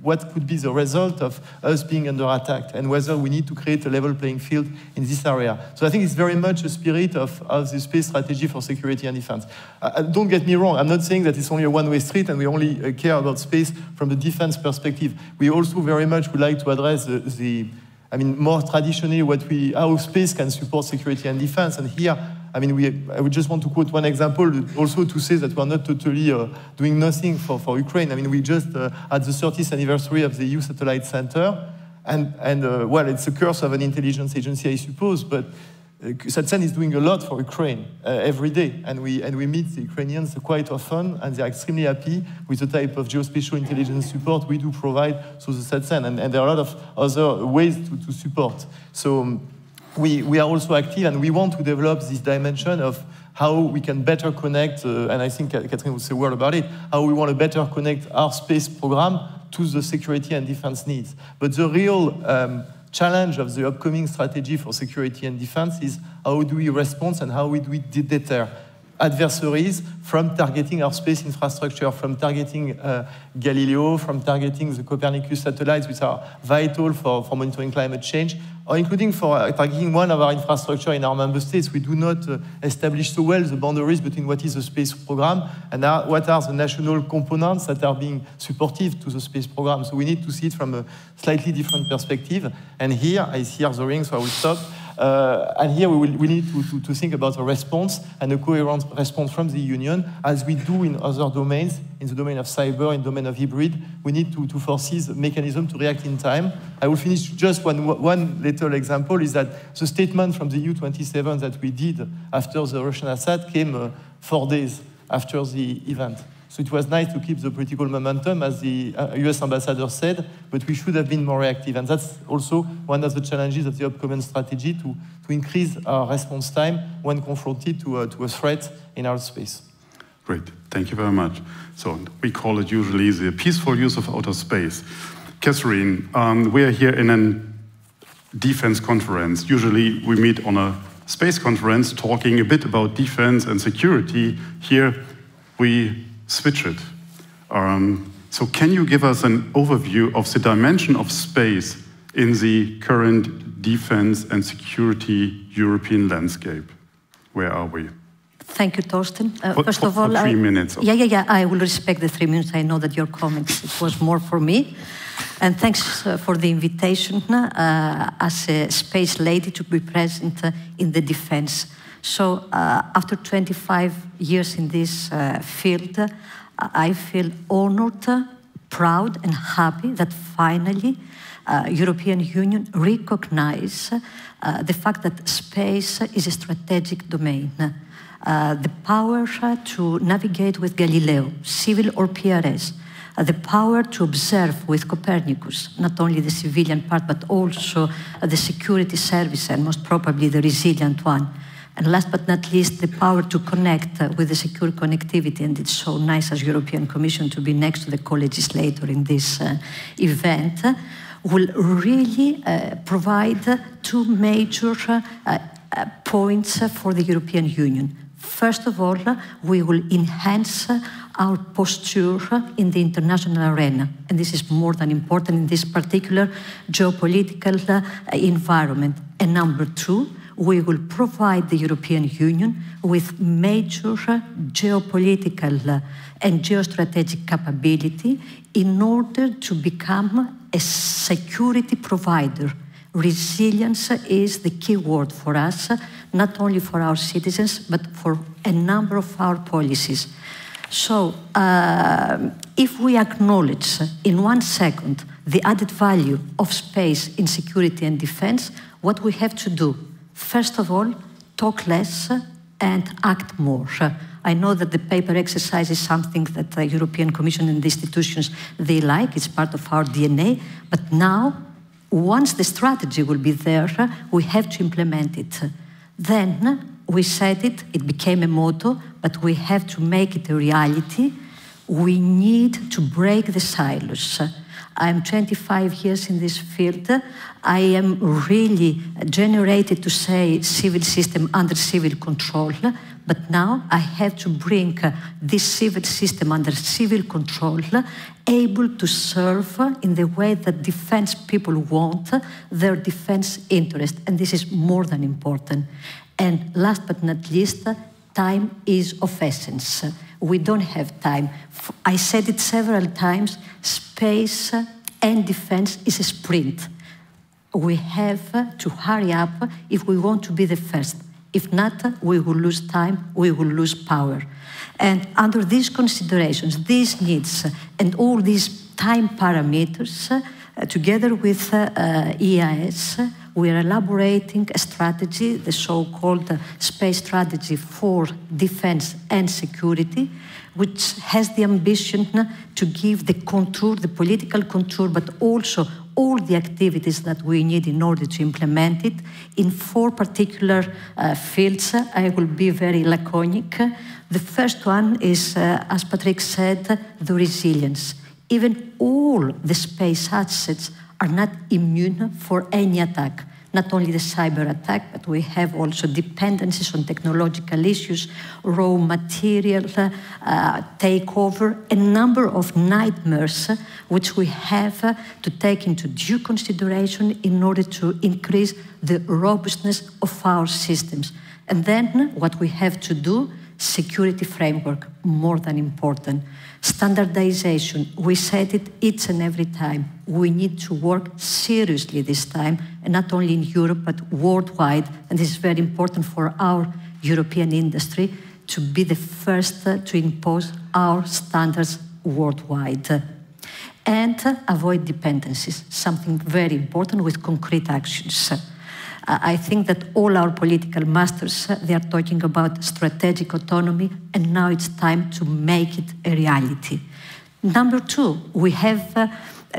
what could be the result of us being under attack and whether we need to create a level playing field in this area. So I think it's very much a spirit of, of the space strategy for security and defense. Uh, don't get me wrong, I'm not saying that it's only a one-way street and we only uh, care about space from the defense perspective. We also very much would like to address the I mean, more traditionally, what we, how space can support security and defense. And here, I mean, we, I would just want to quote one example also to say that we're not totally uh, doing nothing for, for Ukraine. I mean, we just uh, had the 30th anniversary of the EU Satellite Center. And, and uh, well, it's a curse of an intelligence agency, I suppose, but uh, SATCEN is doing a lot for Ukraine uh, every day, and we, and we meet the Ukrainians quite often, and they're extremely happy with the type of geospatial intelligence support we do provide through the SATCEN, and, and there are a lot of other ways to, to support. So um, we, we are also active, and we want to develop this dimension of how we can better connect, uh, and I think Catherine will say a word about it, how we want to better connect our space program to the security and defense needs. But the real um, challenge of the upcoming strategy for security and defense is how do we respond and how do we deter adversaries from targeting our space infrastructure, from targeting uh, Galileo, from targeting the Copernicus satellites, which are vital for, for monitoring climate change, or including for uh, targeting one of our infrastructure in our member states. We do not uh, establish so well the boundaries between what is the space program and what are the national components that are being supportive to the space program. So we need to see it from a slightly different perspective. And here, I see the ring, so I will stop. Uh, and here we, will, we need to, to, to, think about a response and a coherent response from the Union, as we do in other domains, in the domain of cyber, in the domain of hybrid. We need to, to foresee the mechanism to react in time. I will finish just one, one little example is that the statement from the EU27 that we did after the Russian ASAT came uh, four days after the event. So it was nice to keep the political momentum, as the US uh, ambassador said, but we should have been more reactive. And that's also one of the challenges of the upcoming strategy to, to increase our response time when confronted to, uh, to a threat in our space. Great, thank you very much. So we call it usually the peaceful use of outer space. Catherine, um, we are here in a defense conference. Usually we meet on a space conference talking a bit about defense and security. Here we switch it. Um, so can you give us an overview of the dimension of space in the current defense and security European landscape? Where are we? Thank you, Torsten. Uh, for, first for, of all, three I, minutes. Yeah, yeah, yeah. I will respect the three minutes. I know that your comments it was more for me, and thanks uh, for the invitation uh, as a space lady to be present uh, in the defense. So, uh, after 25 years in this uh, field, I feel honored, proud, and happy that finally uh, European Union recognize uh, the fact that space is a strategic domain. Uh, the power to navigate with Galileo, civil or PRS, uh, the power to observe with Copernicus, not only the civilian part, but also the security service and most probably the resilient one. And last but not least, the power to connect uh, with the secure connectivity. And it's so nice as European Commission to be next to the co-legislator in this uh, event, uh, will really uh, provide two major uh, points for the European Union. First of all, we will enhance our posture in the international arena. And this is more than important in this particular geopolitical environment. And number two, we will provide the European Union with major geopolitical and geostrategic capability in order to become a security provider. Resilience is the key word for us, not only for our citizens, but for a number of our policies. So, uh, if we acknowledge in one second the added value of space in security and defense, what we have to do First of all, talk less and act more. I know that the paper exercise is something that the European Commission and the institutions, they like, it's part of our DNA, but now, once the strategy will be there, we have to implement it. Then, we said it, it became a motto, but we have to make it a reality. We need to break the silos. I'm 25 years in this field. I am really generated to say civil system under civil control, but now I have to bring this civil system under civil control, able to serve in the way that defense people want their defense interest. And this is more than important. And last but not least, time is of essence. We don't have time. I said it several times space and defense is a sprint. We have to hurry up if we want to be the first. If not, we will lose time, we will lose power. And under these considerations, these needs, and all these time parameters, uh, together with uh, EEAS, we are elaborating a strategy, the so-called space strategy for defense and security, which has the ambition to give the contour, the political contour, but also all the activities that we need in order to implement it in four particular uh, fields. I will be very laconic. The first one is, uh, as Patrick said, the resilience. Even all the space assets are not immune for any attack not only the cyber attack, but we have also dependencies on technological issues, raw material uh, takeover, a number of nightmares uh, which we have uh, to take into due consideration in order to increase the robustness of our systems. And then what we have to do, security framework, more than important. Standardization, we said it each and every time. We need to work seriously this time, and not only in Europe, but worldwide. And this is very important for our European industry to be the first to impose our standards worldwide. And avoid dependencies, something very important with concrete actions. I think that all our political masters, uh, they are talking about strategic autonomy, and now it's time to make it a reality. Number two, we have uh,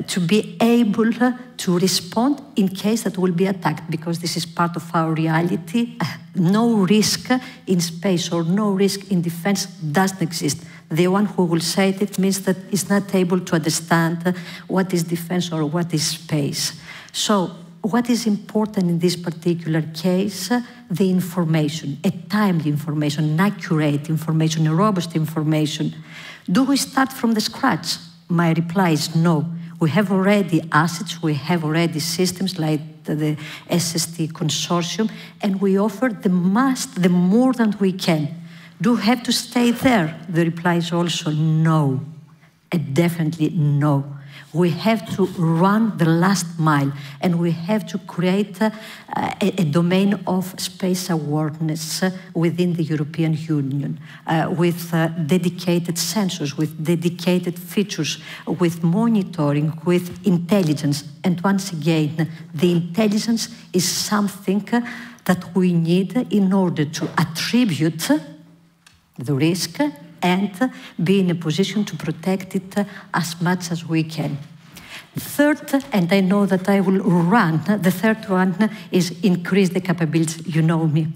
to be able uh, to respond in case that will be attacked, because this is part of our reality. No risk in space or no risk in defense doesn't exist. The one who will say it means that is not able to understand what is defense or what is space. So what is important in this particular case? The information, a timely information, accurate information, a robust information. Do we start from the scratch? My reply is no. We have already assets, we have already systems like the SST consortium, and we offer the must, the more than we can. Do we have to stay there? The reply is also no, and definitely no. We have to run the last mile and we have to create uh, a, a, domain of space awareness uh, within the European Union uh, with uh, dedicated sensors, with dedicated features, with monitoring, with intelligence. And once again, the intelligence is something uh, that we need in order to attribute the risk and be in a position to protect it as much as we can. Third, and I know that I will run, the third one is increase the capabilities. You know me.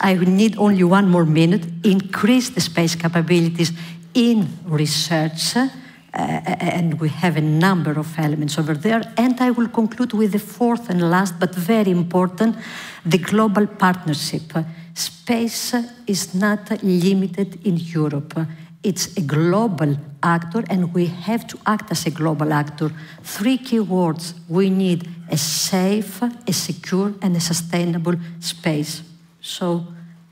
I need only one more minute. Increase the space capabilities in research. Uh, and we have a number of elements over there. And I will conclude with the fourth and last, but very important, the global partnership. Space is not limited in Europe. It's a global actor, and we have to act as a global actor. Three key words we need a safe, a secure, and a sustainable space. So,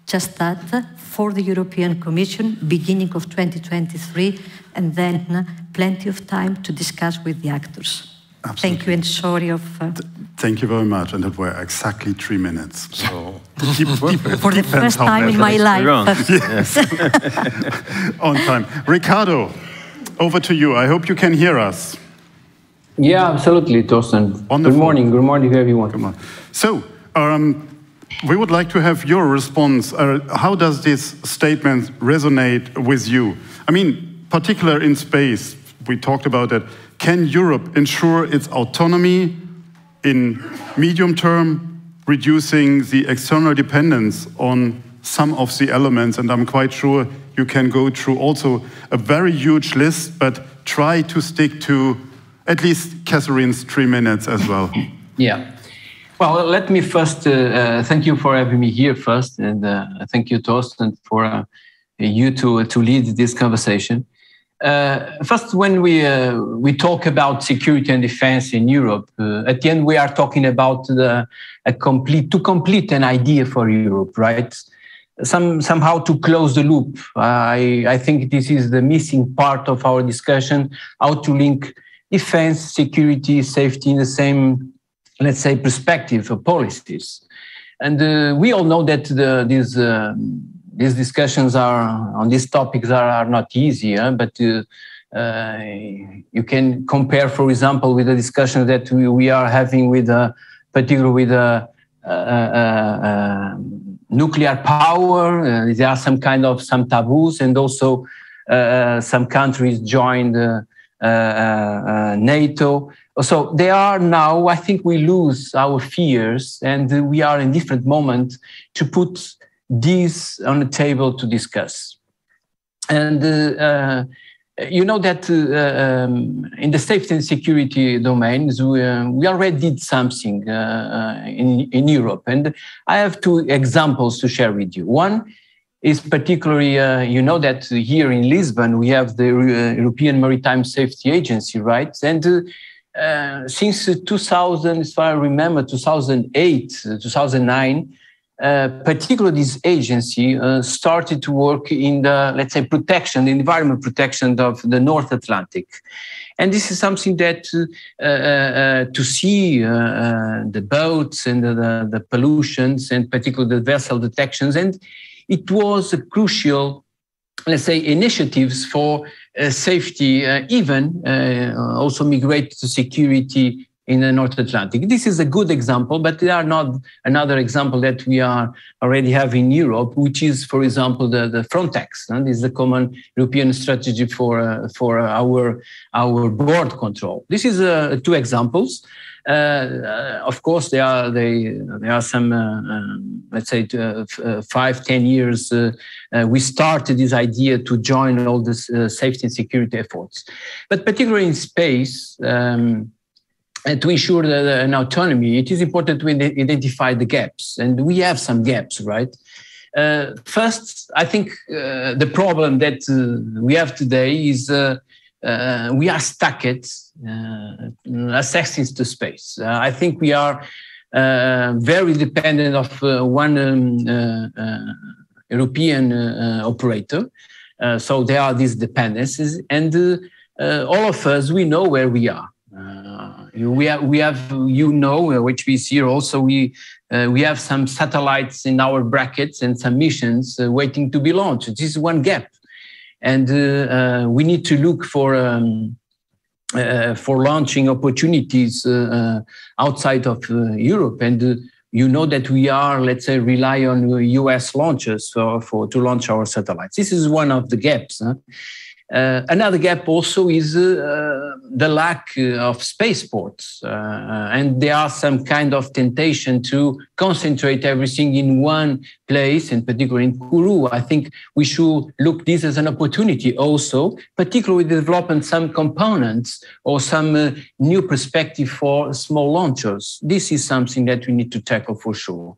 just that for the European Commission, beginning of 2023, and then plenty of time to discuss with the actors. Absolutely. Thank you, and sorry of. Uh, Thank you very much, and it were exactly three minutes. So keep, keep, for the first time in my life. yes. On time, Ricardo. Over to you. I hope you can hear us. Yeah, absolutely, Torsten. Good morning. Good morning, everyone. Good morning. So, um, we would like to have your response. Uh, how does this statement resonate with you? I mean, particular in space, we talked about that. Can Europe ensure its autonomy in medium term, reducing the external dependence on some of the elements? And I'm quite sure you can go through also a very huge list, but try to stick to at least Catherine's three minutes as well. Yeah. Well, let me first uh, uh, thank you for having me here first, and uh, thank you, Torsten, for uh, you to to lead this conversation. Uh, first, when we uh, we talk about security and defense in Europe, at the end we are talking about the, a complete to complete an idea for Europe, right? Some somehow to close the loop. I I think this is the missing part of our discussion: how to link defense, security, safety in the same let's say, perspective of policies. And uh, we all know that the, these, uh, these discussions are on these topics are, are not easy, eh? but uh, uh, you can compare, for example, with the discussion that we, we are having with, uh, particularly with uh, uh, uh, uh nuclear power. there are some kind of some taboos, and also some countries joined NATO. So they are now, I think we lose our fears and we are in different moment to put these on the table to discuss. And uh, uh, you know that uh, um, in the safety and security domains, we, uh, we already did something uh, uh, in, in Europe. And I have two examples to share with you. One is particularly, you know that here in Lisbon, we have the European Maritime Safety Agency, right? And uh, since 2000, as far as I remember, 2008, 2009, uh, particularly this agency uh, started to work in the, let's say, protection, the environment protection of the North Atlantic. And this is something that uh, uh, to see the boats and the, the, the, pollutions and particularly the vessel detections. And it was a crucial, let's say, initiatives for uh, safety, uh, even uh, also migrate to security in the North Atlantic. This is a good example, but there are not another example that we are already have in Europe, which is, for example, the, the Frontex. And this is the common European strategy for uh, for our our border control. This is uh, two examples. Uh, of course, there are they, there are some uh, um, let's say uh, five ten years. we started this idea to join all this safety and security efforts, but particularly in space. Um, and to ensure an autonomy, it is important to identify the gaps, and we have some gaps, right? Uh, first, I think uh, the problem that uh, we have today is we are stuck at uh, access to space. Uh, I think we are uh, very dependent of one um, European operator. so there are these dependencies, and all of us we know where we are. We have, we have, you know, which we see also. We uh, we have some satellites in our brackets and some missions uh, waiting to be launched. This is one gap, and uh, we need to look for um, uh, for launching opportunities uh, uh, outside of Europe. And you know that we are, let's say, rely on US launches for, for to launch our satellites. This is one of the gaps. Huh? Uh, another gap also is uh, the lack of spaceports. Uh, and there are some kind of temptation to concentrate everything in one place, in particular in Kourou. I think we should look this as an opportunity also, particularly developing some components or some uh, new perspective for small launchers. This is something that we need to tackle for sure.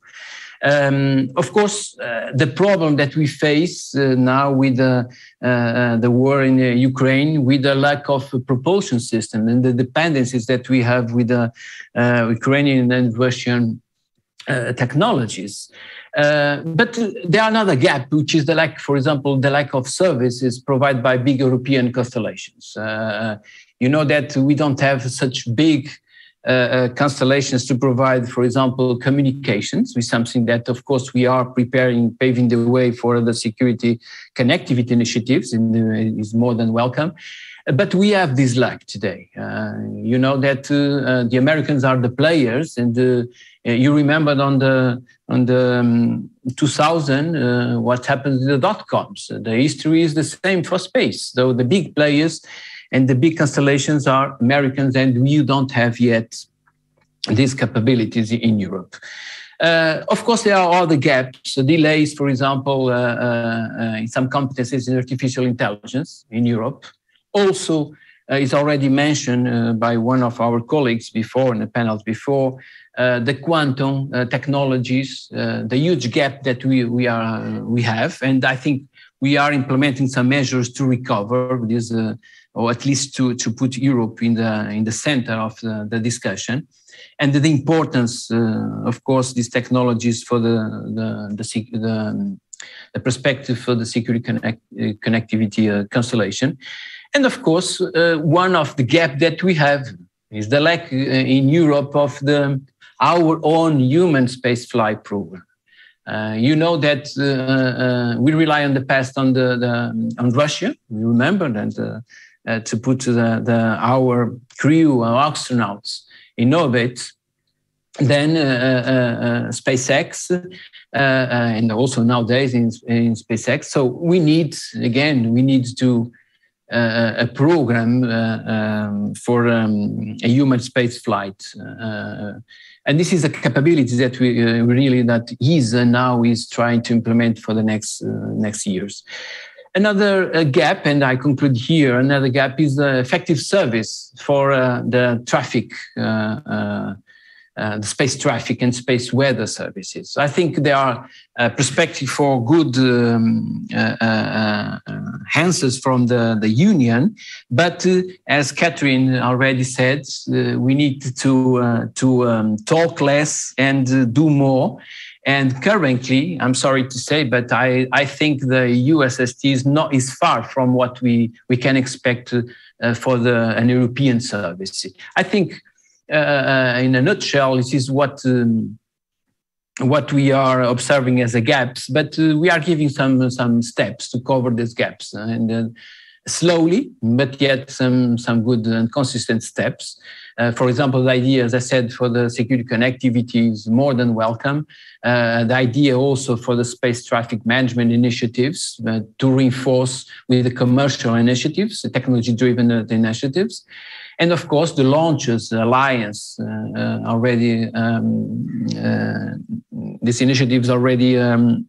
Um, of course, uh, the problem that we face uh, now with the, uh, uh the war in uh, Ukraine, with the lack of propulsion system and the dependencies that we have with the uh, Ukrainian and Russian technologies. but there are another gap, which is the lack, for example, the lack of services provided by big European constellations. you know that we don't have such big uh, uh, constellations to provide, for example, communications with something that, of course, we are preparing, paving the way for the security connectivity initiatives, and uh, is more than welcome. But we have this lack today. Uh, you know that uh, the Americans are the players, and you remember on the on the um, 2000 what happened to the dot coms. The history is the same for space. So the big players and the big constellations are Americans, and we don't have yet these capabilities in Europe. Uh, of course, there are other gaps, delays, for example, uh, uh, in some competencies in artificial intelligence in Europe. Also, uh, is already mentioned uh, by one of our colleagues before in the panels before. Uh, the quantum uh, technologies, uh, the huge gap that we we are we have, and I think we are implementing some measures to recover this, or at least to to put Europe in the in the center of the, the discussion, and the importance, of course, these technologies for the the the, the, the perspective for the security connect, connectivity constellation. And of course, uh, one of the gap that we have is the lack uh, in Europe of the our own human spaceflight program. Uh, you know that uh, uh, we rely on the past on the, the on Russia. You remember that uh, to put the, the, our crew, our astronauts in orbit. Then SpaceX, and also nowadays in, in SpaceX. So we need again, we need to uh, a program uh, um, for um, a human space flight. Uh, and this is a capability that we really that ESA now is trying to implement for the next next years. Another uh, gap, and I conclude here, another gap is the effective service for uh, the traffic uh, uh, the space traffic and space weather services. I think there are uh, perspective for good um, uh, uh, uh answers from the, the union, but as Catherine already said, we need to to um, talk less and do more. And currently, I'm sorry to say, but I, I think the EU SST is not is far from what we, we can expect for the an European service. I think uh, uh, in a nutshell, this is what um, what we are observing as a gaps, but uh, we are giving some some steps to cover these gaps and uh, slowly, but yet some some good and consistent steps. Uh, for example, the idea, as I said, for the security connectivity is more than welcome. Uh, the idea also for the space traffic management initiatives to reinforce with the commercial initiatives, the technology-driven initiatives. And of course, the launches alliance uh, uh, already, um, uh, this initiative is already um,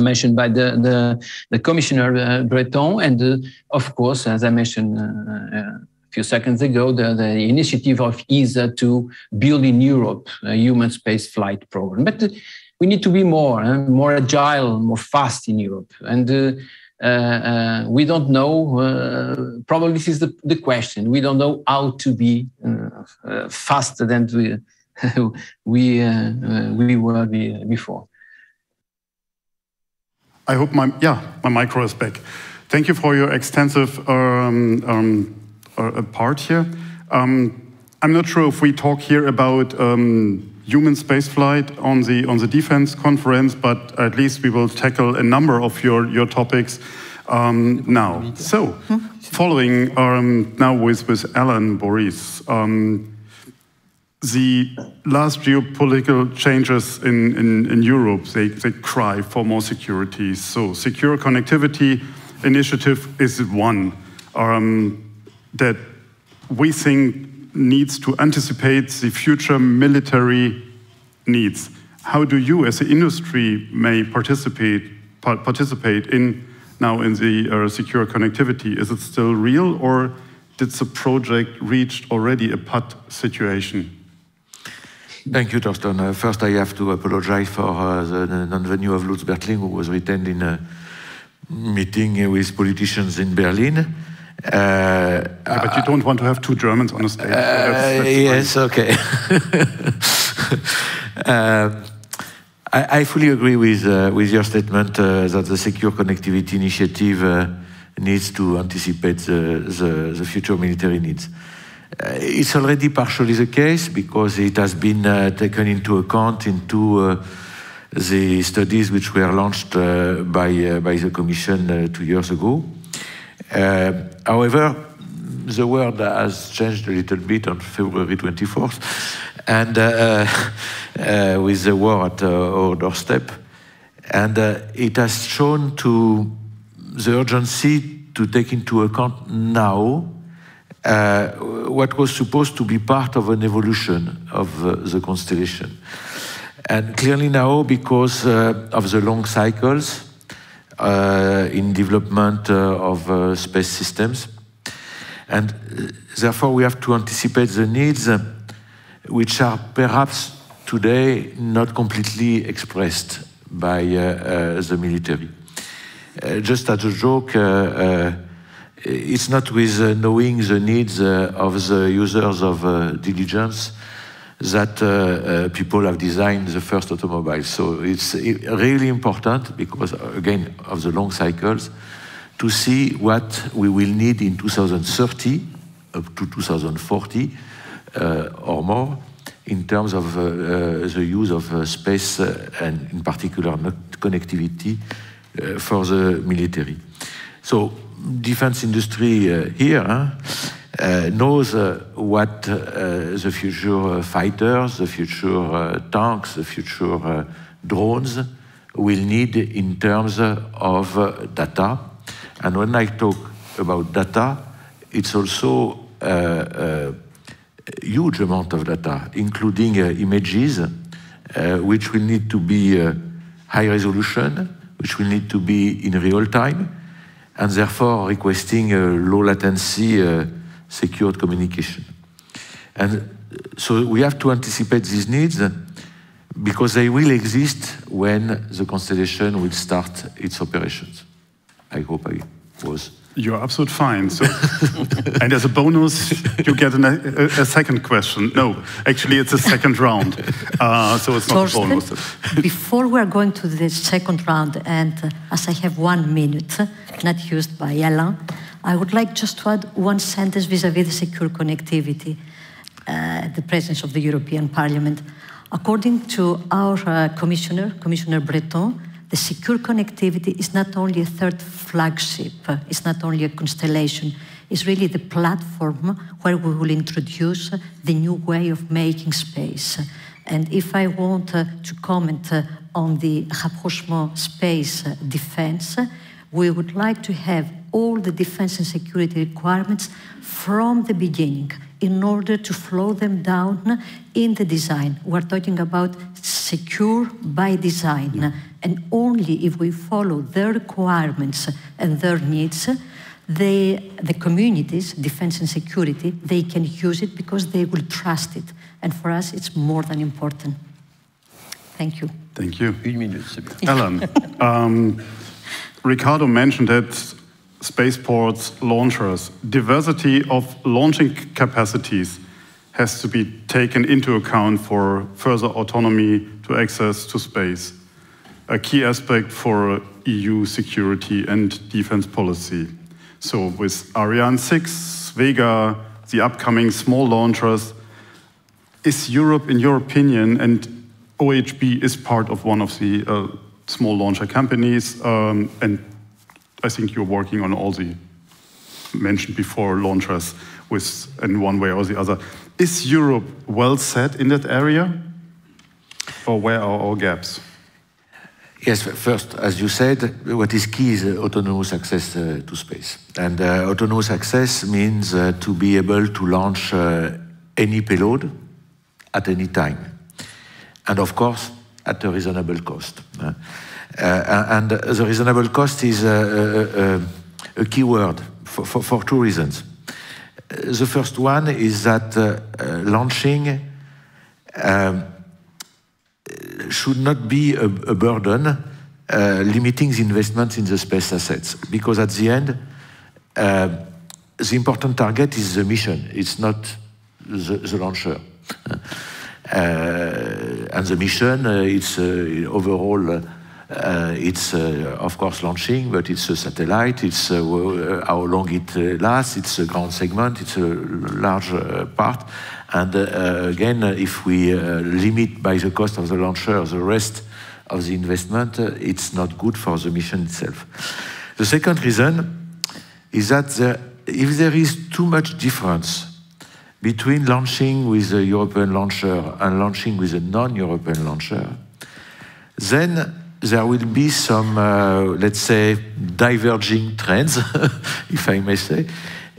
mentioned by the, the, the Commissioner uh, Breton. And uh, of course, as I mentioned uh, a few seconds ago, the, the initiative of ESA to build in Europe a human space flight program. But we need to be more, more agile, more fast in Europe. And uh, uh, we don't know, uh, probably this is the, the question, we don't know how to be faster than we, we, we were before. I hope my, yeah, my micro is back. Thank you for your extensive um, um, uh, part here. Um, I'm not sure if we talk here about um, human spaceflight on the on the defense conference, but at least we will tackle a number of your your topics um, now. So, following um, now with with Alan Boris. The last geopolitical changes in, in, in Europe, they, they cry for more security. So secure connectivity initiative is one um, that we think needs to anticipate the future military needs. How do you, as an industry, may participate participate in now in the uh, secure connectivity? Is it still real, or did the project reach already a PUT situation? Thank you, Torsten. Uh, first, I have to apologize for uh, the non-venue of Lutz Bertling, who was retained in a meeting with politicians in Berlin. Uh, yeah, but you don't want to have two Germans on the stage. So that's, that's yes, okay. um, I, I, fully agree with, uh, with your statement uh, that the Secure Connectivity Initiative uh, needs to anticipate the, the, the future military needs. Uh, it's already partially the case because it has been uh, taken into account into the studies which were launched by, by the Commission two years ago. Uh, however, the world has changed a little bit on February 24th, and uh, uh, with the war at our doorstep, and it has shown to the urgency to take into account now uh, what was supposed to be part of an evolution of uh, the constellation. And clearly now, because uh, of the long cycles, uh, in development uh, of uh, space systems. And therefore, we have to anticipate the needs which are perhaps today not completely expressed by the military. Just as a joke, it's not with knowing the needs of the users of diligence that uh, uh, people have designed the first automobile. So it's really important because, again, of the long cycles, to see what we will need in 2030 up to 2040 uh, or more in terms of uh, uh, the use of uh, space and in particular connectivity for the military. So defense industry uh, here huh, uh, knows uh, what the future fighters, the future tanks, the future drones will need in terms of data. And when I talk about data, it's also a huge amount of data, including uh, images, uh, which will need to be uh, high resolution, which will need to be in real time, and therefore requesting uh, low latency uh, secured communication. And uh, so we have to anticipate these needs because they will exist when the constellation will start its operations. I hope I was. You're absolutely fine. So, and as a bonus, you get an, a, a, second question. No, actually, it's a second round, uh, so it's not Torsten, a bonus. before we are going to the second round, and uh, as I have one minute, not used by Ella, I would like just to add one sentence vis-à-vis -vis the secure connectivity, uh, the presence of the European Parliament. According to our uh, commissioner, Commissioner Breton, the secure connectivity is not only a third flagship, uh, it's not only a constellation, it's really the platform where we will introduce the new way of making space. And if I want uh, to comment uh, on the rapprochement space uh, defense, we would like to have all the defense and security requirements from the beginning in order to flow them down in the design. We're talking about secure by design. And only if we follow their requirements and their needs, they, the communities, defense and security, they can use it because they will trust it. And for us, it's more than important. Thank you. Thank you. Alan, um, Ricardo mentioned that spaceports, launchers, diversity of launching capacities has to be taken into account for further autonomy to access to space, a key aspect for EU security and defense policy. So with Ariane 6, Vega, the upcoming small launchers, is Europe, in your opinion, and OHB is part of one of the uh, small launcher companies, um, and I think you're working on all the mentioned before launchers with in one way or the other. Is Europe well set in that area? Or where are our gaps? Yes, first, as you said, what is key is uh, autonomous access uh, to space. And uh, autonomous access means uh, to be able to launch uh, any payload at any time. And of course, at a reasonable cost. Uh, and the reasonable cost is a key word for, for, for two reasons. The first one is that launching um, should not be a, a burden uh, limiting the investment in the space assets, because at the end, uh, the important target is the mission, it's not the, the launcher. Uh, and the mission, uh, it's overall uh, it's, uh, of course, launching, but it's a satellite. It's how long it lasts. It's a ground segment. It's a large part. And uh, again, uh, if we uh, limit by the cost of the launcher the rest of the investment, it's not good for the mission itself. The second reason is that the, if there is too much difference between launching with a European launcher and launching with a non-European launcher, then there will be some, uh, let's say, diverging trends, if I may say,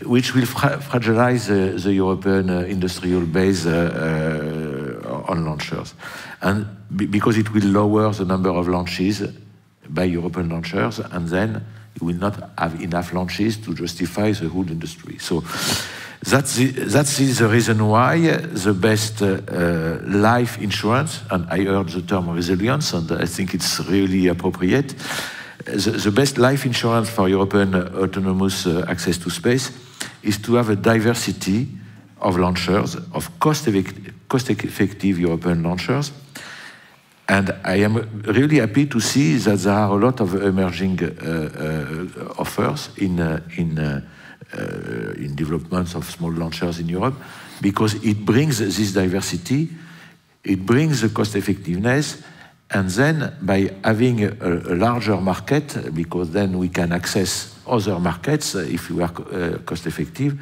which will fra fragilize the European uh, industrial base uh, uh, on launchers. And because it will lower the number of launches by European launchers, and then you will not have enough launches to justify the whole industry. So that's the, that is the reason why the best uh, life insurance, and I heard the term resilience, and I think it's really appropriate. The, the best life insurance for European autonomous uh, access to space is to have a diversity of launchers, of cost-effective cost European launchers, and I am really happy to see that there are a lot of emerging uh, uh, offers in, uh, in, in developments of small launchers in Europe because it brings this diversity, it brings the cost effectiveness, and then by having a, a, larger market, because then we can access other markets if we are uh, cost effective,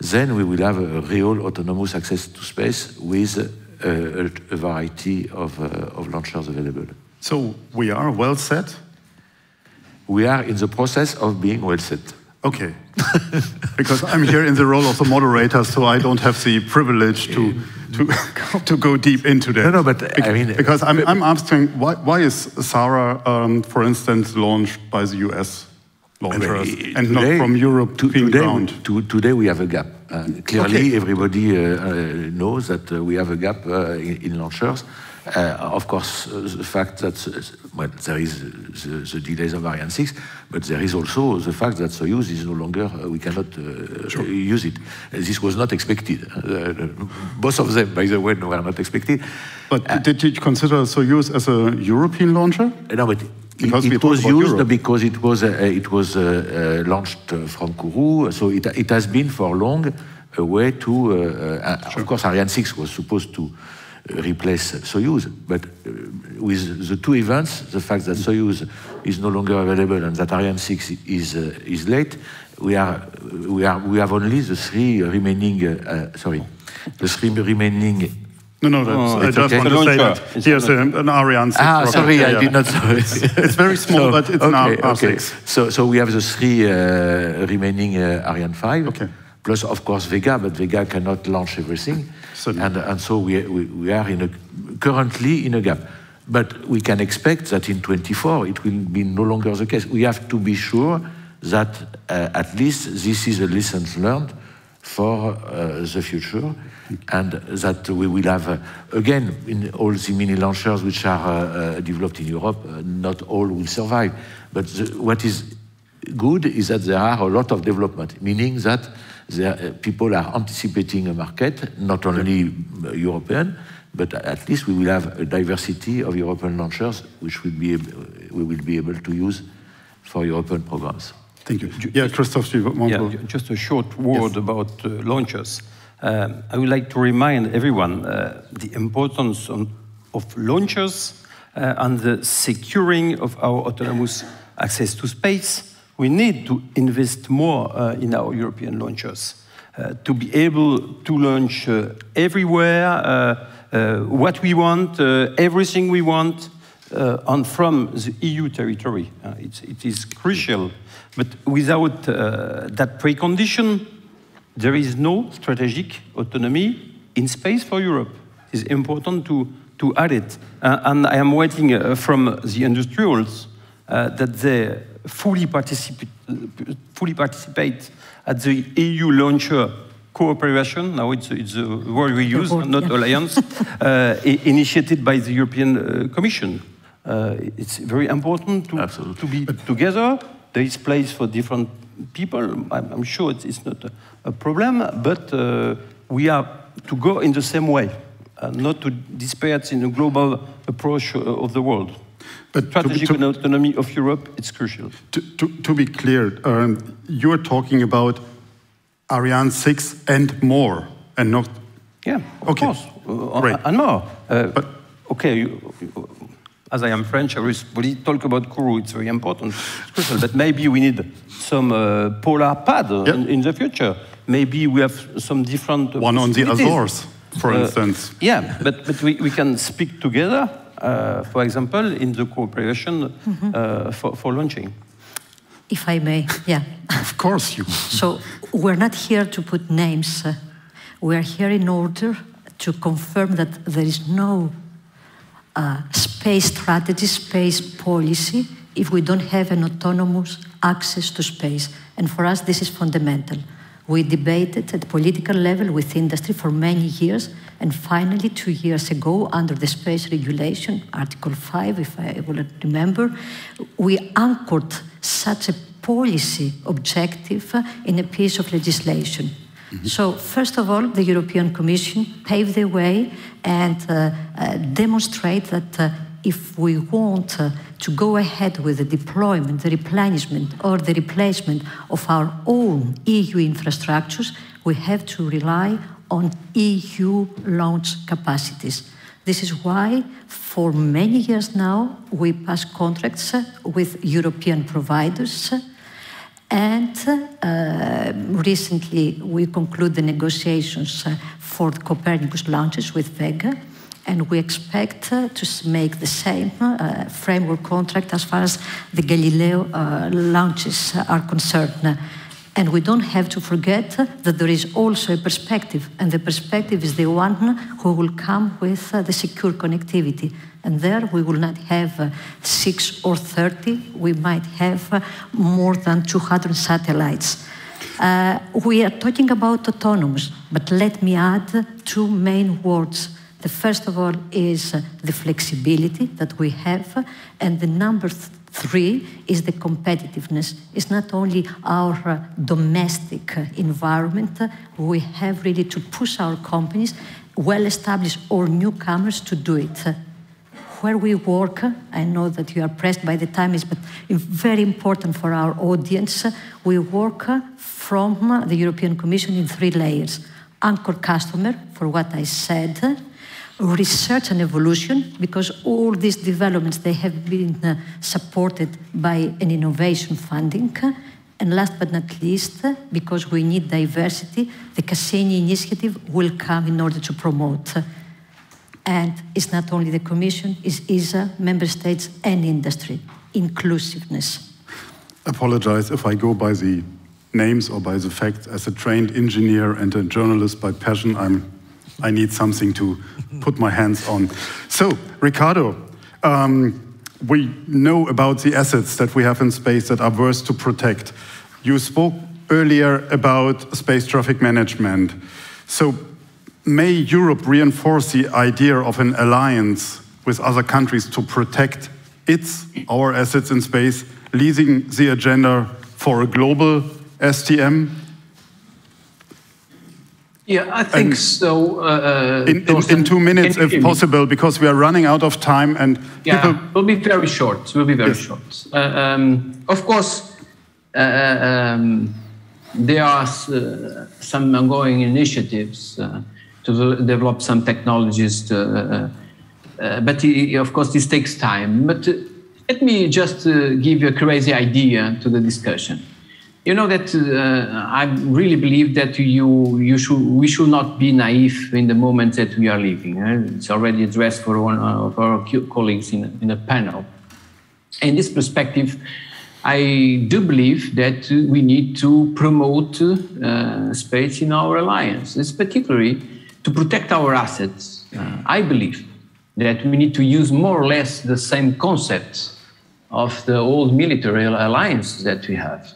then we will have a real autonomous access to space with a, a variety of, uh, of launchers available. So we are well set? We are in the process of being well set. Okay. because I'm here in the role of the moderator, so I don't have the privilege to to to go deep into that. No, no, but I mean, because I'm I'm asking why why is SARA, um, for instance, launched by the US launchers and today, not from Europe to, today, ground? To, today we have a gap. Uh, clearly, okay. everybody uh, uh, knows that uh, we have a gap uh, in, in, launchers. Uh, of course, the fact that well, there is the, the, delays of Ariane 6, but there is also the fact that Soyuz is no longer, we cannot sure. use it. this was not expected. both of them, by the way, were not expected. But did you consider Soyuz as a European launcher? No, but because it, it was used Europe. because it was uh, uh it was uh, uh, launched uh, from Kourou, so it it has been for long a way to. Uh, sure. Of course, Ariane 6 was supposed to replace Soyuz, but with the two events, the fact that Soyuz is no longer available and that Ariane 6 is is late, we are we are we have only the three remaining. sorry, the three remaining no, no, oh, I just okay. want to say that. It's Here's an, an Ariane 6 Ah, rocket. sorry, yeah, I did not know. it's very small, so, but it's okay, an R okay. 6 So, so we have the three uh, remaining uh, Ariane 5. Okay. Plus, of course, Vega, but Vega cannot launch everything. And, and so we, we, we are in a, currently in a gap. But we can expect that in 24 it will be no longer the case. We have to be sure that uh, at least this is a lesson learned for uh, the future and that we will have, uh, again, in all the mini launchers which are uh, uh, developed in Europe, not all will survive. But the, what is good is that there are a lot of development, meaning that there, people are anticipating a market, not only European, but at least we will have a diversity of European launchers which will be, we will be able to use for European programs. Thank you. Yeah, Christophe, yeah, just a short word yes. about uh, launchers. Um, I would like to remind everyone uh, the importance on, of launchers uh, and the securing of our autonomous access to space. We need to invest more uh, in our European launchers uh, to be able to launch uh, everywhere uh, what we want, everything we want, and from the EU territory. it is crucial. But without that precondition, there is no strategic autonomy in space for Europe. It is important to, to add it. Uh, and I am waiting uh, from the industrials uh, that they fully participate, fully participate at the EU launcher cooperation, now it's, it's a word we use, not alliance, uh, initiated by the European uh, Commission. Uh, it's very important to, to be together. There is place for different people. I'm, I'm sure it's, it's not a, a, problem, but uh, we are to go in the same way, uh, not to disperse in a global approach uh, of the world. But strategic to, to, autonomy of Europe, it's crucial. To, to, to be clear, um, you're talking about Ariane 6 and more, and not... Yeah, of okay. course. Uh, Great. And more. Uh, but, okay, you, as I am French, I will talk about Kourou. It's very important, it's crucial. But maybe we need some uh, polar pad yep. in, in, the future. Maybe we have some different one on the Azores, for uh, instance. Yeah, but but we, we can speak together. Uh, for example, in the cooperation mm -hmm. for, for launching. If I may, yeah. of course you. So we're not here to put names. Uh, we are here in order to confirm that there is no uh, space strategy, space policy, if we don't have an autonomous access to space. And for us, this is fundamental. We debated at political level with industry for many years, and finally, two years ago, under the space regulation, Article 5, if I will remember, we anchored such a policy objective in a piece of legislation. Mm -hmm. So, first of all, the European Commission paved the way and uh, uh, demonstrate that uh, if we want uh, to go ahead with the deployment, the replenishment, or the replacement of our own EU infrastructures, we have to rely on EU launch capacities. This is why, for many years now, we pass contracts uh, with European providers. And uh, recently, we conclude the negotiations uh, for the Copernicus launches with Vega and we expect uh, to make the same uh, framework contract as far as the Galileo uh, launches are concerned. And we don't have to forget that there is also a perspective, and the perspective is the one who will come with the secure connectivity. And there we will not have six or 30, we might have more than 200 satellites. Uh, we are talking about autonomous, but let me add two main words the first of all is uh, the flexibility that we have, and the number th three is the competitiveness. It's not only our uh, domestic uh, environment, we have really to push our companies, well established or newcomers, to do it. Where we work, I know that you are pressed by the time, but very important for our audience. We work from the European Commission in three layers anchor customer, for what I said, research and evolution because all these developments they have been uh, supported by an innovation funding. And last but not least because we need diversity the Cassini initiative will come in order to promote. And it's not only the commission it's ESA member states and industry inclusiveness. Apologize if I go by the names or by the facts as a trained engineer and a journalist by passion I'm I need something to put my hands on. So, Ricardo, um, we know about the assets that we have in space that are worth to protect. You spoke earlier about space traffic management. So, may Europe reinforce the idea of an alliance with other countries to protect its, our assets in space, leading the agenda for a global STM yeah, I think and so. Uh, in, in, in, two minutes, if possible, because we are running out of time and yeah, will be very short. We'll be very yes. short. Uh, um, of course, uh, um, there are uh, some ongoing initiatives uh, to develop some technologies. To, uh, but of course, this takes time. But let me just give you a crazy idea to the discussion you know that uh, I really believe that you, you should, we should not be naive in the moment that we are living. Eh? It's already addressed for one of our colleagues in, in a panel. In this perspective, I do believe that we need to promote uh, space in our alliance, it's particularly to protect our assets. Uh, I believe that we need to use more or less the same concepts of the old military alliances that we have.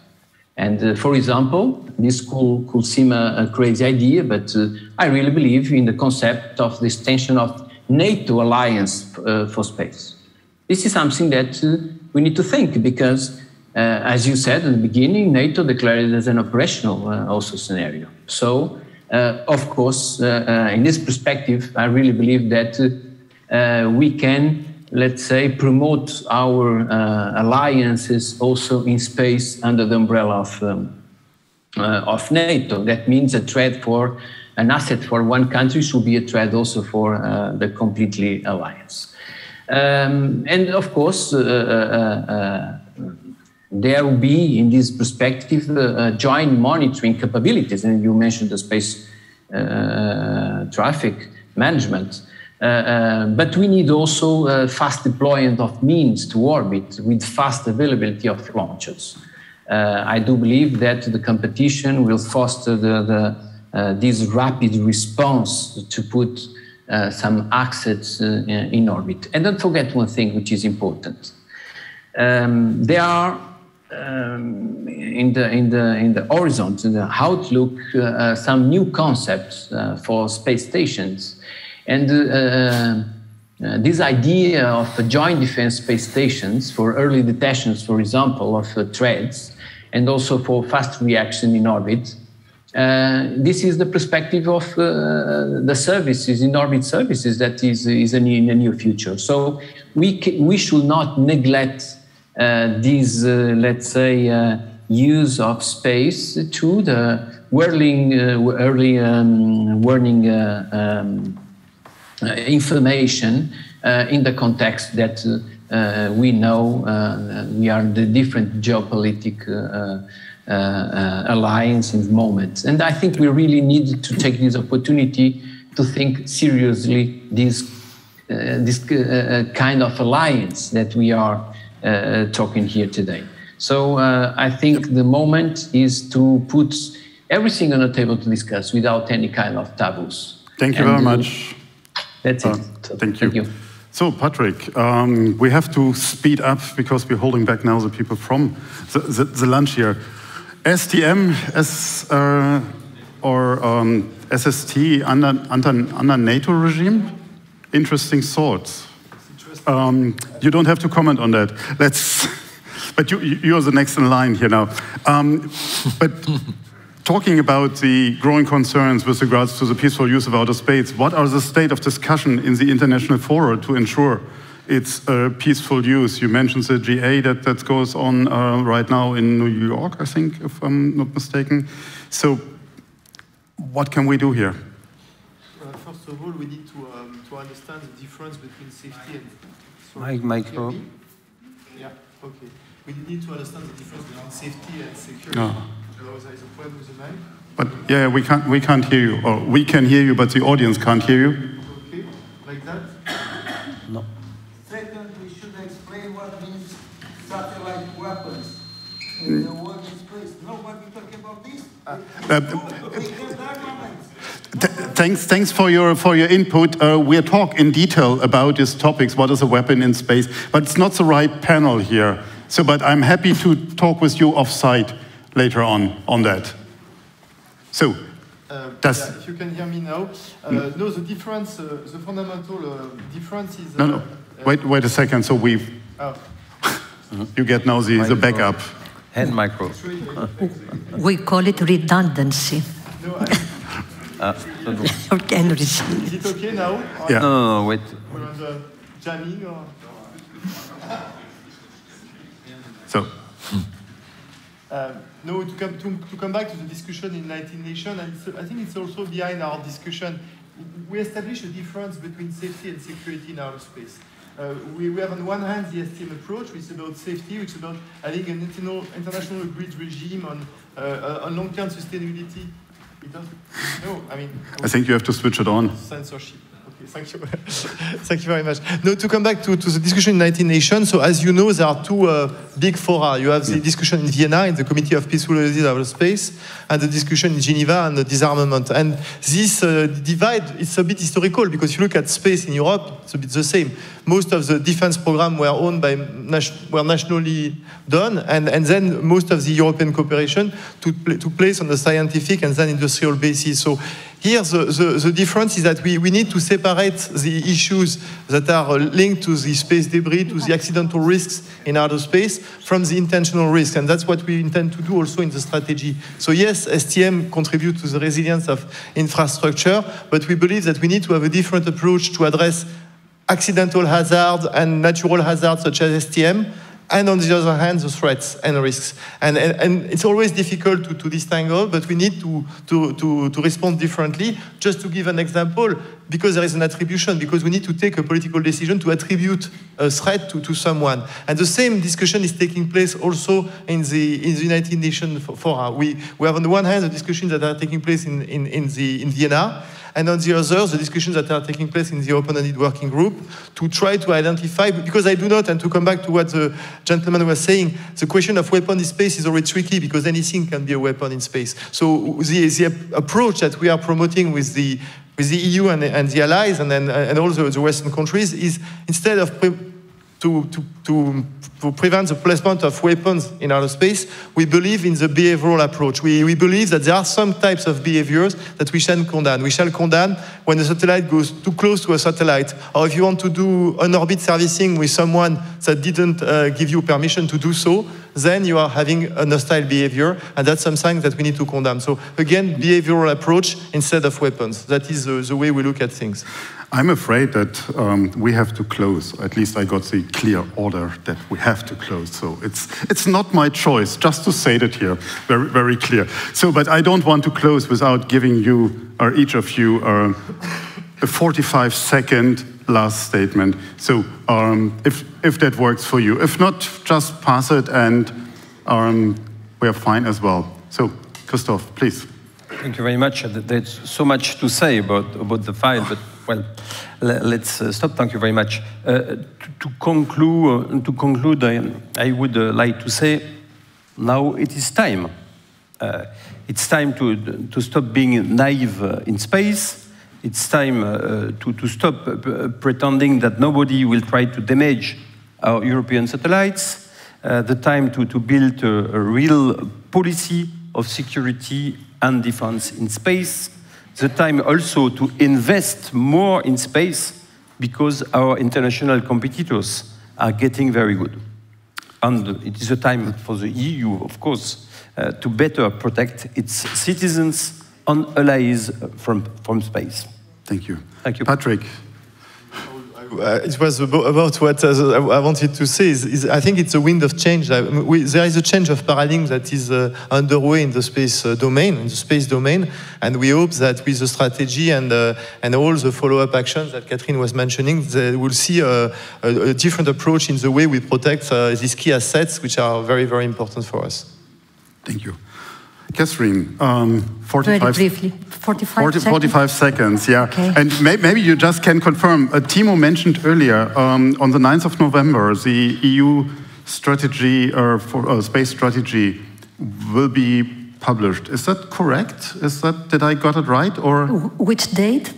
And uh, for example, this could, could seem a, a crazy idea, but uh, I really believe in the concept of the extension of NATO alliance uh, for space. This is something that uh, we need to think because, uh, as you said in the beginning, NATO declared it as an operational uh, also scenario. So, of course, in this perspective, I really believe that we can let's say, promote our uh, alliances also in space under the umbrella of, um, uh, of NATO. That means a threat for an asset for one country should be a threat also for uh, the completely alliance. Um, and of course, uh, uh, uh, there will be, in this perspective, joint monitoring capabilities. And you mentioned the space traffic management. Uh, uh, but we need also uh, fast deployment of means to orbit with fast availability of launches. I do believe that the competition will foster the, the this rapid response to put some assets in orbit. And don't forget one thing which is important. Um, there are um, in the in the in the horizon, in the outlook, uh, uh, some new concepts uh, for space stations, and uh, uh, this idea of joint defense space stations for early detections, for example, of uh, threats, and also for fast reaction in orbit. this is the perspective of the services in orbit services that is is in the near future. So we we should not neglect uh, this, uh, let's say, uh, use of space to the whirling, early um, warning um, information in the context that we know we are the different geopolitical uh, uh, alliance in moments. And I think we really need to take this opportunity to think seriously this, uh, this kind of alliance that we are uh, talking here today. So uh, I think the moment is to put everything on the table to discuss without any kind of taboos. Thank you and very much. That's it. So thank, you. thank you. So, Patrick, um, we have to speed up because we're holding back now the people from the, the, the lunch here. STM as, uh, or um, SST under, under, under NATO regime? Interesting thoughts. Um, you don't have to comment on that. Let's, but you, you're the next in line here now. Um, but talking about the growing concerns with regards to the peaceful use of outer space, what are the state of discussion in the international fora to ensure its uh, peaceful use? You mentioned the GA that, that goes on uh, right now in New York, I think, if I'm not mistaken. So what can we do here? Uh, first of all, we need to, um, to understand the difference between safety and Mike, micro. Yeah, okay. We need to understand the difference between safety and security. Oh. Otherwise, there is a problem with the mic. But yeah, we can't, we can't hear you. Or we can hear you, but the audience can't hear you. Okay, like that? No. Second, we should explain what means satellite weapons in the world in space. Nobody talking about this. Uh, thanks, thanks for your for your input. Uh, we'll talk in detail about these topics. What is a weapon in space? But it's not the right panel here. So, but I'm happy to talk with you off-site later on on that. So, uh, yeah, if you can hear me now. Uh, mm. No, the difference, uh, the fundamental uh, difference is. no, no. Wait, wait a second. So we've. Oh. you get now the, the backup. Hand micro. we call it redundancy. No, I, you can receive. Is it okay now? Yeah. No, no, no, wait. We're on the jamming or? Um, no, to come, to, to come back to the discussion in United Nations, and I think it's also behind our discussion. We establish a difference between safety and security in outer space. Uh, we, we, have on one hand the STM approach, which is about safety, which is about having an international agreed regime on, uh, on long-term sustainability no, I mean. I think you have to switch it on. Censorship. Thank you. thank you very much. Now, to come back to, to the discussion in the United Nations. So, as you know, there are two uh, big fora. You have the discussion in Vienna in the Committee of Peaceful Use of Space, and the discussion in Geneva on the disarmament. And this uh, divide is a bit historical because if you look at space in Europe, it's a bit the same. Most of the defense programs were owned by were nationally done, and, and then most of the European cooperation took, took place on the scientific and then industrial basis. So here, the, the, the, difference is that we, we need to separate the issues that are linked to the space debris, to the accidental risks in outer space, from the intentional risks. And that's what we intend to do also in the strategy. So yes, STM contributes to the resilience of infrastructure, but we believe that we need to have a different approach to address accidental hazards and natural hazards such as STM, and on the other hand, the threats and risks. And, and, and it's always difficult to, to but we need to, to, to, to respond differently. Just to give an example, because there is an attribution, because we need to take a political decision to attribute a threat to, to someone. And the same discussion is taking place also in the, in the United Nations fora. We, we have on the one hand the discussions that are taking place in, in, in, the, in Vienna, and on the other, the discussions that are taking place in the open-ended working group to try to identify, because I do not, and to come back to what the gentleman was saying, the question of weapon in space is already tricky because anything can be a weapon in space. So the, the approach that we are promoting with the with the EU and, and the allies and, and, and all the, the Western countries is instead of to, to, to, to prevent the placement of weapons in outer space, we believe in the behavioral approach. We, we believe that there are some types of behaviors that we shall condemn. We shall condemn when the satellite goes too close to a satellite, or if you want to do an orbit servicing with someone that didn't uh, give you permission to do so, then you are having a hostile behavior, and that's something that we need to condemn. So again, behavioral approach instead of weapons. That is the, the way we look at things. I'm afraid that um, we have to close. At least I got the clear order that we have to close. So it's it's not my choice. Just to say that here, very very clear. So, but I don't want to close without giving you or each of you uh, a 45 second last statement. So, um, if if that works for you, if not, just pass it, and um, we are fine as well. So, Christophe, please. Thank you very much. There's so much to say about, about the file, but well, let's uh, stop. Thank you very much. Uh, to, to, conclude, uh, to conclude, I, I would uh, like to say now it is time. Uh, it's time to, to stop being naive uh, in space. It's time uh, to, to stop uh, uh, pretending that nobody will try to damage our European satellites. the time to, to build a, a real policy of security and defense in space. The time also to invest more in space because our international competitors are getting very good. And it is a time for the EU, of course, uh, to better protect its citizens and allies from, from space. Thank you. Thank you. Patrick. Uh, it was about what uh, I wanted to say. Is, is, I think it's a wind of change. I mean, we, there is a change of paradigm that is uh, underway in the space uh, domain, in the space domain, and we hope that with the strategy and uh, and all the follow-up actions that Catherine was mentioning, we'll see a, a, a, different approach in the way we protect uh, these key assets, which are very very important for us. Thank you. Catherine, um, 45, Very briefly, 45 40, seconds. 45 seconds, yeah. Okay. And may, maybe you just can confirm, uh, Timo mentioned earlier, um, on the 9th of November, the EU strategy or for uh, space strategy will be published. Is that correct? Is that, did I got it right? Or Which date?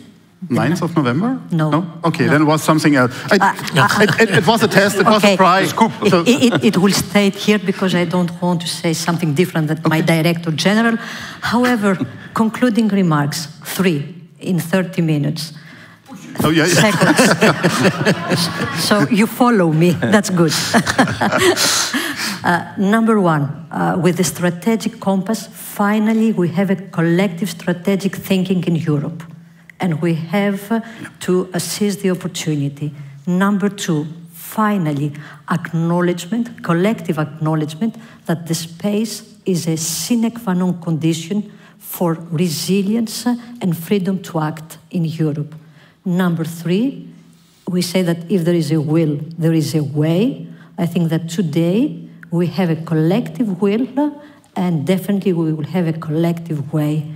9th of November? No. no? Okay, No. then it was something else. I- uh, it, it- it was a test, it was a Okay. So- It, it, will stay here because I don't want to say something different than my director general. However, concluding remarks, three in 30 minutes. Oh, yeah. Seconds. so you follow me, that's good. Uh, number one, uh, with the strategic compass, finally we have a collective strategic thinking in Europe, and we have to seize the opportunity. Number two, finally, acknowledgement, collective acknowledgement that the space is a sine qua non condition for resilience and freedom to act in Europe. Number three, we say that if there is a will, there is a way. I think that today we have a collective will, and definitely we will have a collective way.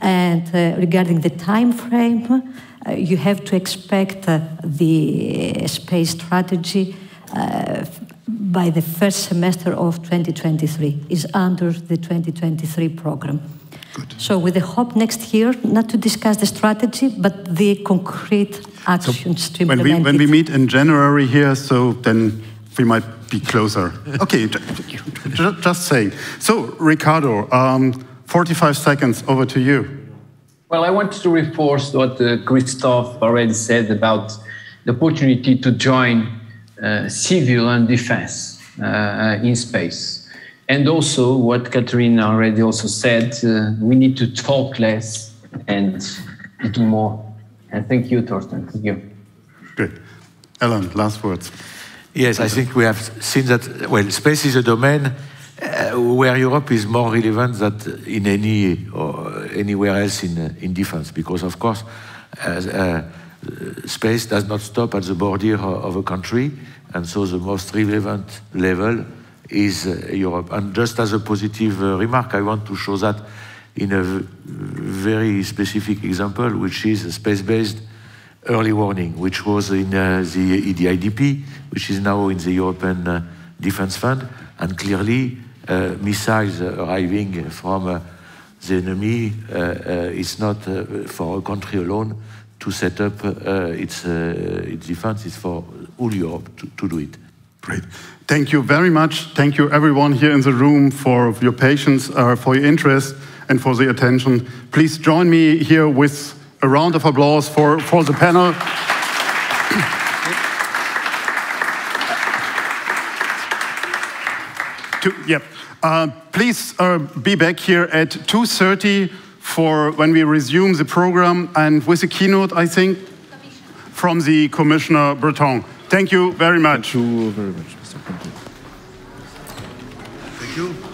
And uh, regarding the time frame, uh, you have to expect uh, the space strategy uh, by the first semester of 2023, is under the 2023 program. So with the hope next year, not to discuss the strategy, but the concrete actions to when we, implement when we meet in January here, so then we might be closer. Okay, ju- ju- just saying. So, Ricardo, um, 45 seconds, over to you. Well, I want to reinforce what uh, Christophe already said about the opportunity to join uh, civil and defense uh, in space. And also what Catherine already also said, uh, we need to talk less and do more. And thank you, Torsten. Thank you. Good. Ellen, last words. Yes, I think we have seen that, well, space is a domain uh, where Europe is more relevant than in any or anywhere else in, uh, in defense, because of course, uh, space does not stop at the border of a country, and so the most relevant level is uh, Europe. And just as a positive uh, remark, I want to show that in a very specific example, which is a space-based early warning, which was in uh, the EDIDP, which is now in the European uh, Defense Fund, and clearly missiles arriving from uh, the enemy uh, uh, is not uh, for a country alone to set up uh, its, uh, its defense, it's for all Europe to, to do it. Great. Thank you very much. Thank you, everyone here in the room, for your patience, uh, for your interest, and for the attention. Please join me here with a round of applause for, for the panel. to, yep. Uh, please uh, be back here at 2.30 for when we resume the program and with a keynote, I think, from the Commissioner Breton. Thank you very much. Thank you very much, Mr. Cont. Thank you.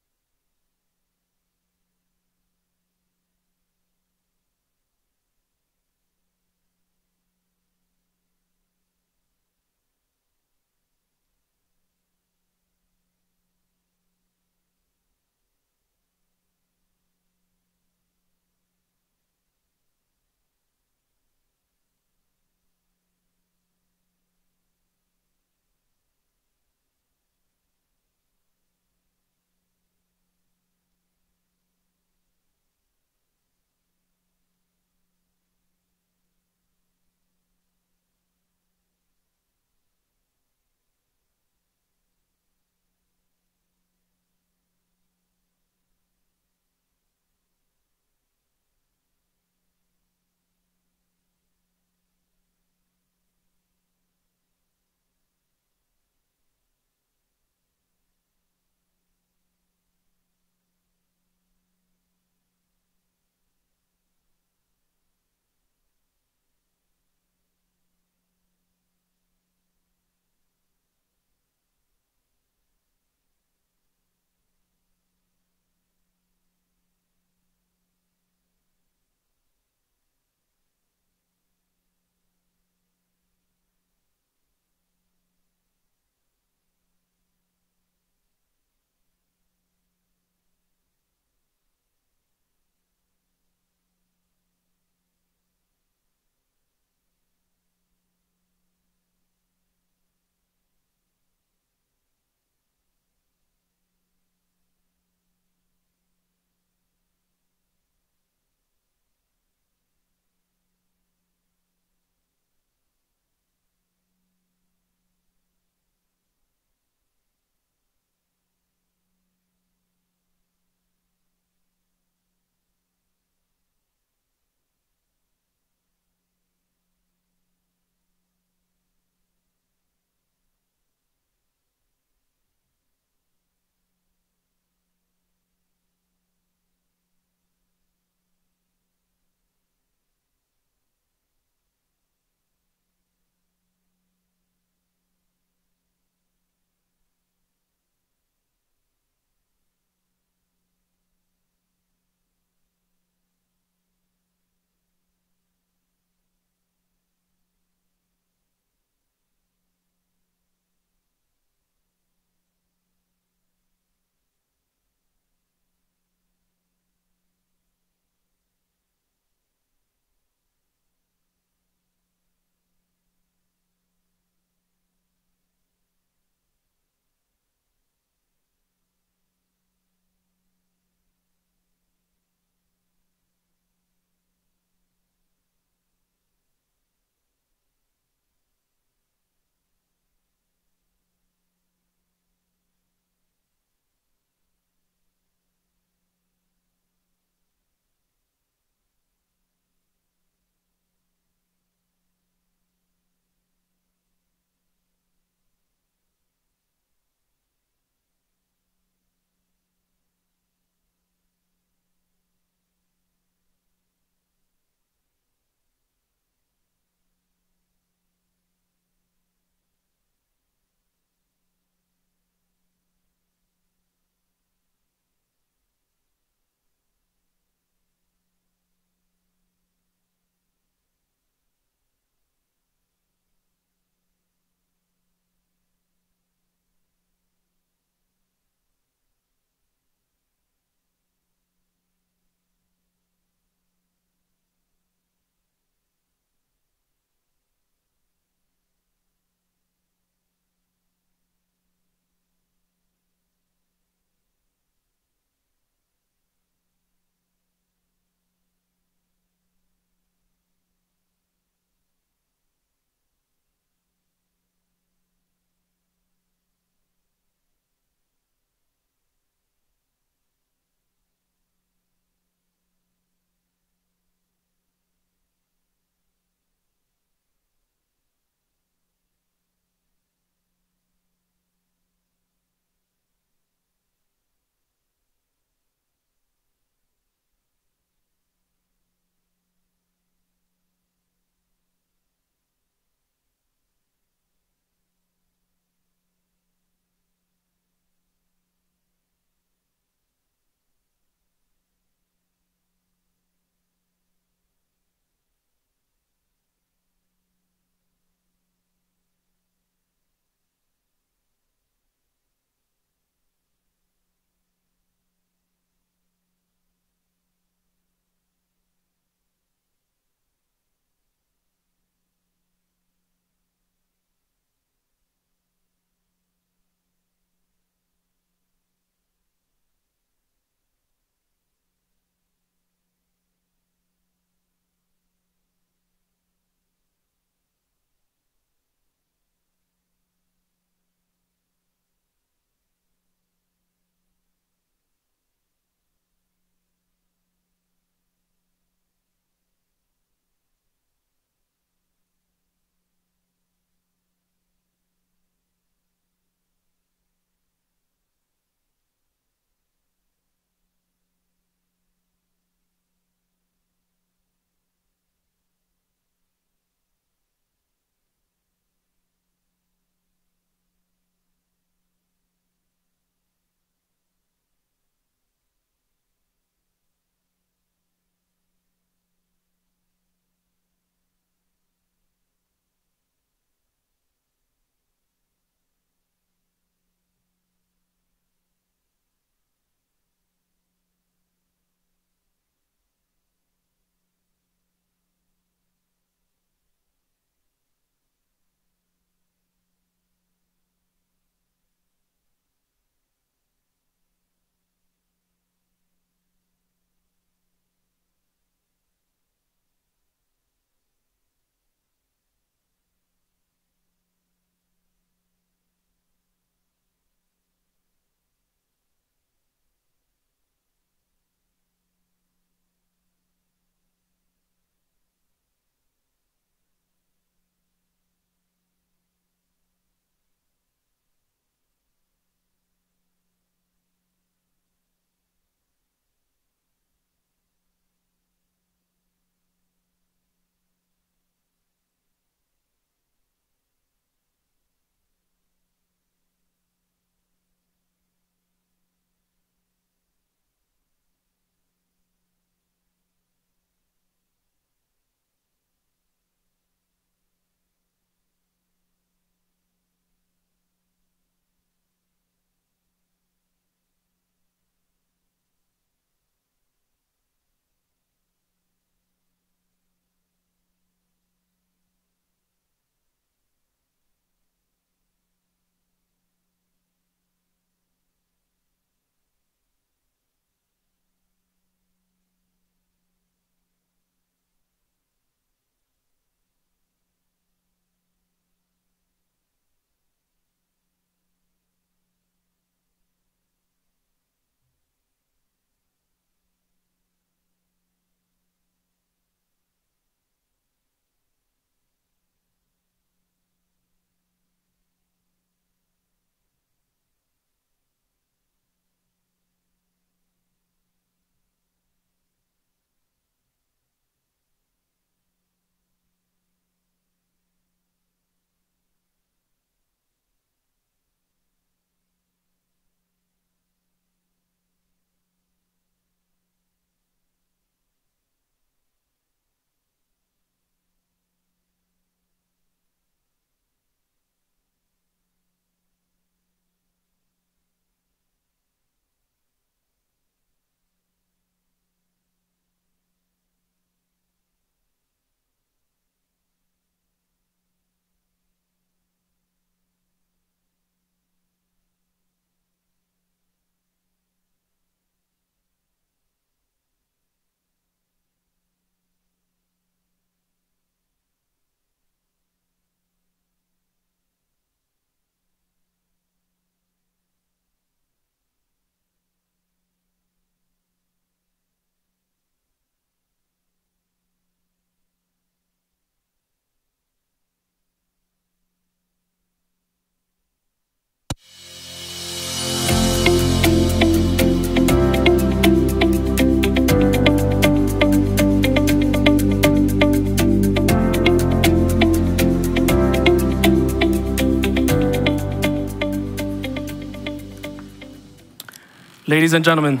Ladies and gentlemen,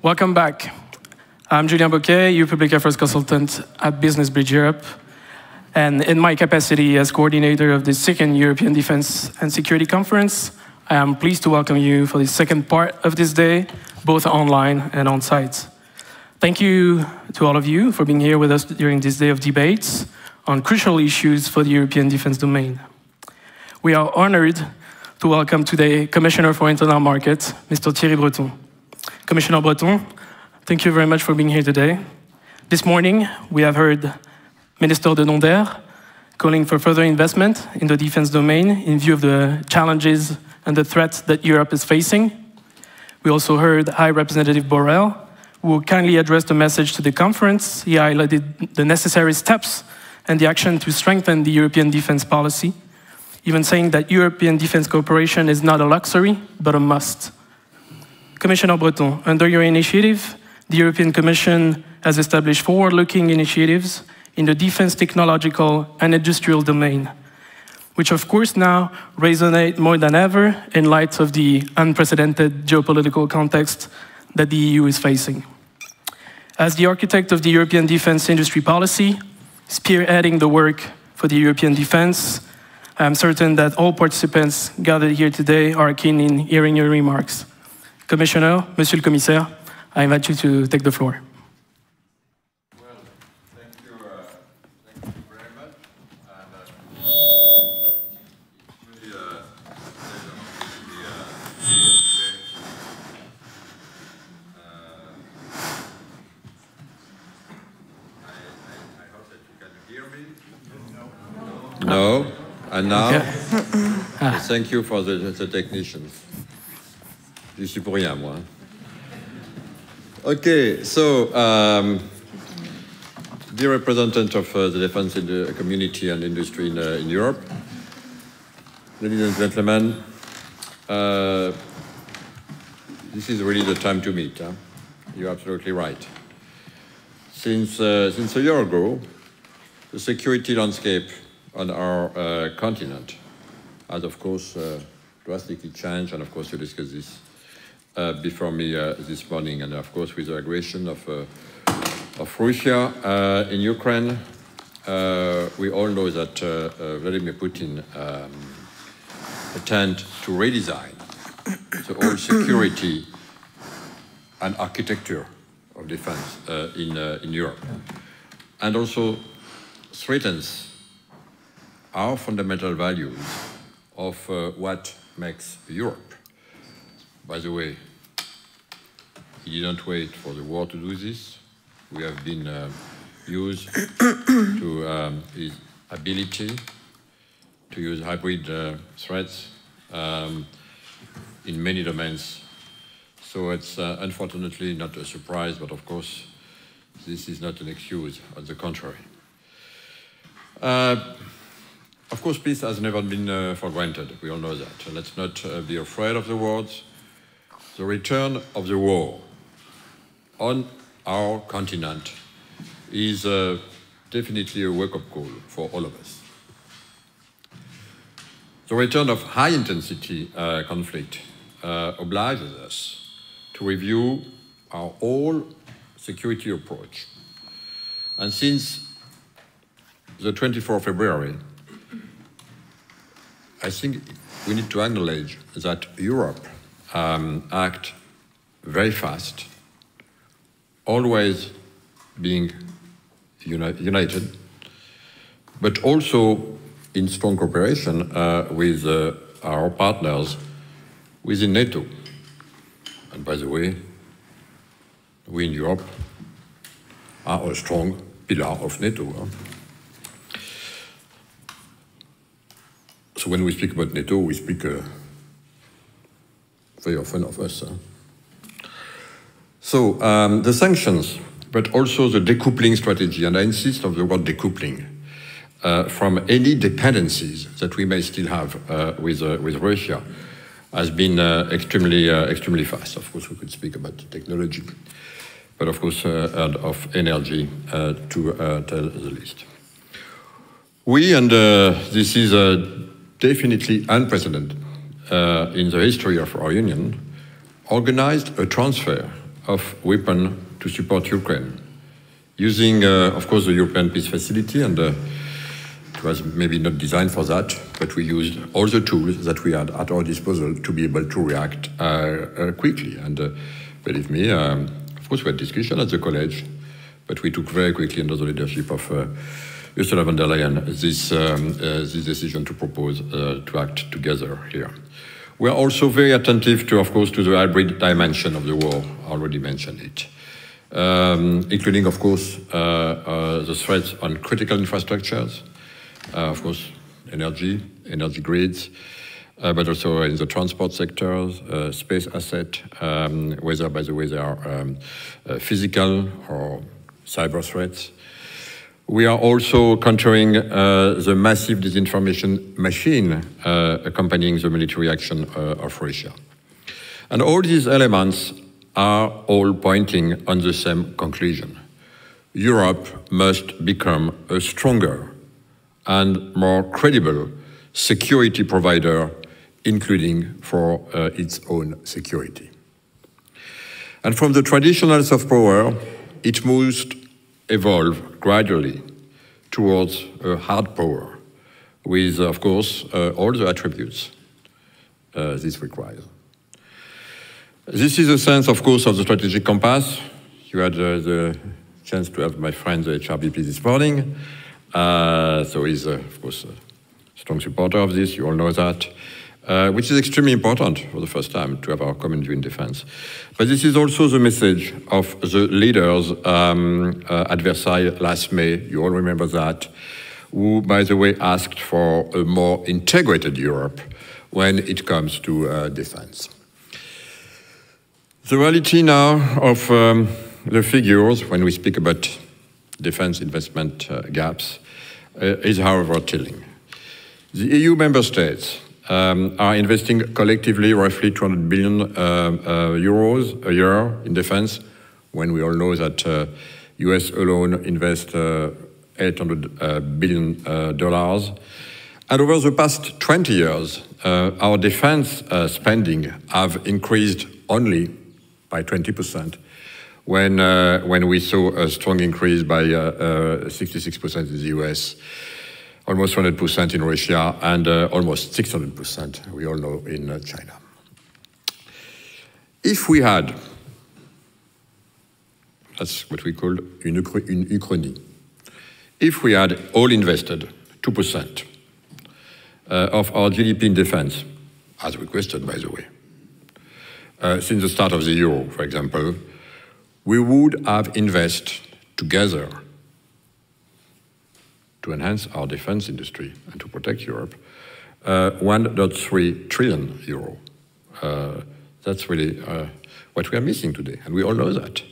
welcome back. I'm Julien Bouquet, EU Public Affairs Consultant at Business Bridge Europe. And in my capacity as coordinator of the second European Defense and Security Conference, I am pleased to welcome you for the second part of this day, both online and on site. Thank you to all of you for being here with us during this day of debates on crucial issues for the European defense domain. We are honored to welcome today Commissioner for Internal Market, Mr. Thierry Breton. Commissioner Breton, thank you very much for being here today. This morning, we have heard Minister Dedonder calling for further investment in the defense domain in view of the challenges and the threats that Europe is facing. We also heard High Representative Borrell, who kindly addressed a message to the conference. He highlighted the necessary steps and the action to strengthen the European defense policy, even saying that European defense cooperation is not a luxury, but a must. Commissioner Breton, under your initiative, the European Commission has established forward-looking initiatives in the defense technological and industrial domain, which of course now resonate more than ever in light of the unprecedented geopolitical context that the EU is facing. As the architect of the European defense industry policy, spearheading the work for the European defense, I'm certain that all participants gathered here today are keen in hearing your remarks. Commissioner, Monsieur le Commissaire, I invite you to take the floor. No, and now, thank you for the, the technicians. Je suis pour rien, moi. Okay, so, um, dear representative of uh, the defense in the community and industry in, uh, in Europe, ladies and gentlemen, uh, this is really the time to meet. Huh? You're absolutely right. Since, uh, since a year ago, the security landscape on our uh, continent. Has, of course, uh, drastically changed, and of course, you discussed this uh, before me uh, this morning, and of course, with the aggression of, uh, of Russia uh, in Ukraine, we all know that Vladimir Putin um, intend to redesign the whole security and architecture of defense in, in Europe, and also threatens our fundamental values of uh, what makes Europe. By the way, he didn't wait for the war to do this. We have been uh, used to um, his ability to use hybrid uh, threats um, in many domains. So it's uh, unfortunately not a surprise, but of course, this is not an excuse, on the contrary. Of course, peace has never been uh, for granted. We all know that. let's not uh, be afraid of the words. The return of the war on our continent is uh, definitely a wake-up call for all of us. The return of high-intensity uh, conflict uh, obliges us to review our whole security approach. And since the 24th of February, I think we need to acknowledge that Europe um, act very fast, always being uni united, but also in strong cooperation uh, with uh, our partners within NATO. And by the way, we in Europe are a strong pillar of NATO. Huh? So when we speak about NATO, we speak uh, very often of us. Huh? So um, the sanctions, but also the decoupling strategy, and I insist on the word decoupling, uh, from any dependencies that we may still have uh, with, uh, with Russia, has been uh, extremely, uh, extremely fast. Of course, we could speak about technology, but of course, and of energy to tell the least. We, and this is a definitely unprecedented uh, in the history of our union, organized a transfer of weapons to support Ukraine, using, uh, of course, the European Peace Facility, and uh, it was maybe not designed for that, but we used all the tools that we had at our disposal to be able to react uh, uh quickly. And uh, believe me, um, of course, we had discussion at the college, but we took very quickly under the leadership of Ursula von der Leyen this, um, this decision to propose to act together here. We are also very attentive to, of course, to the hybrid dimension of the war. I already mentioned it. Um, including, of course, uh, uh, the threats on critical infrastructures, uh, of course, energy, energy grids, uh, but also in the transport sectors, uh, space asset, um, whether, by the way, they are um, uh, physical or cyber threats, we are also countering uh, the massive disinformation machine uh, accompanying the military action uh, of Russia. And all these elements are all pointing on the same conclusion. Europe must become a stronger and more credible security provider, including for uh, its own security. And from the traditional soft power, it must evolve gradually towards a hard power with, of course, uh, all the attributes uh, this requires. This is a sense, of course, of the strategic compass. You had uh, the chance to have my friend, the HRVP, this morning. Uh, so he's, uh, of course, a strong supporter of this. You all know that uh, which is extremely important for the first time to have our common view in defense. But this is also the message of the leaders um, uh, at Versailles last May. You all remember that, who, by the way, asked for a more integrated Europe when it comes to uh, defense. The reality now of um, the figures when we speak about defense investment uh, gaps uh, is, however, telling. The EU member states um, are investing collectively roughly 200 billion uh, uh, euros a year in defense, when we all know that uh, US alone invests uh, 800 uh, billion uh, dollars. And over the past 20 years, our defense spending have increased only by 20%, when, when we saw a strong increase by 66% in the US almost 100% in Russia, and uh, almost 600%, we all know, in uh, China. If we had, that's what we call une, une uchronie, if we had all invested 2% uh, of our GDP in defense, as requested, by the way, uh, since the start of the euro, for example, we would have invested together to enhance our defense industry and to protect Europe, uh, 1.3 trillion euro. Uh, that's really uh, what we are missing today, and we all know that.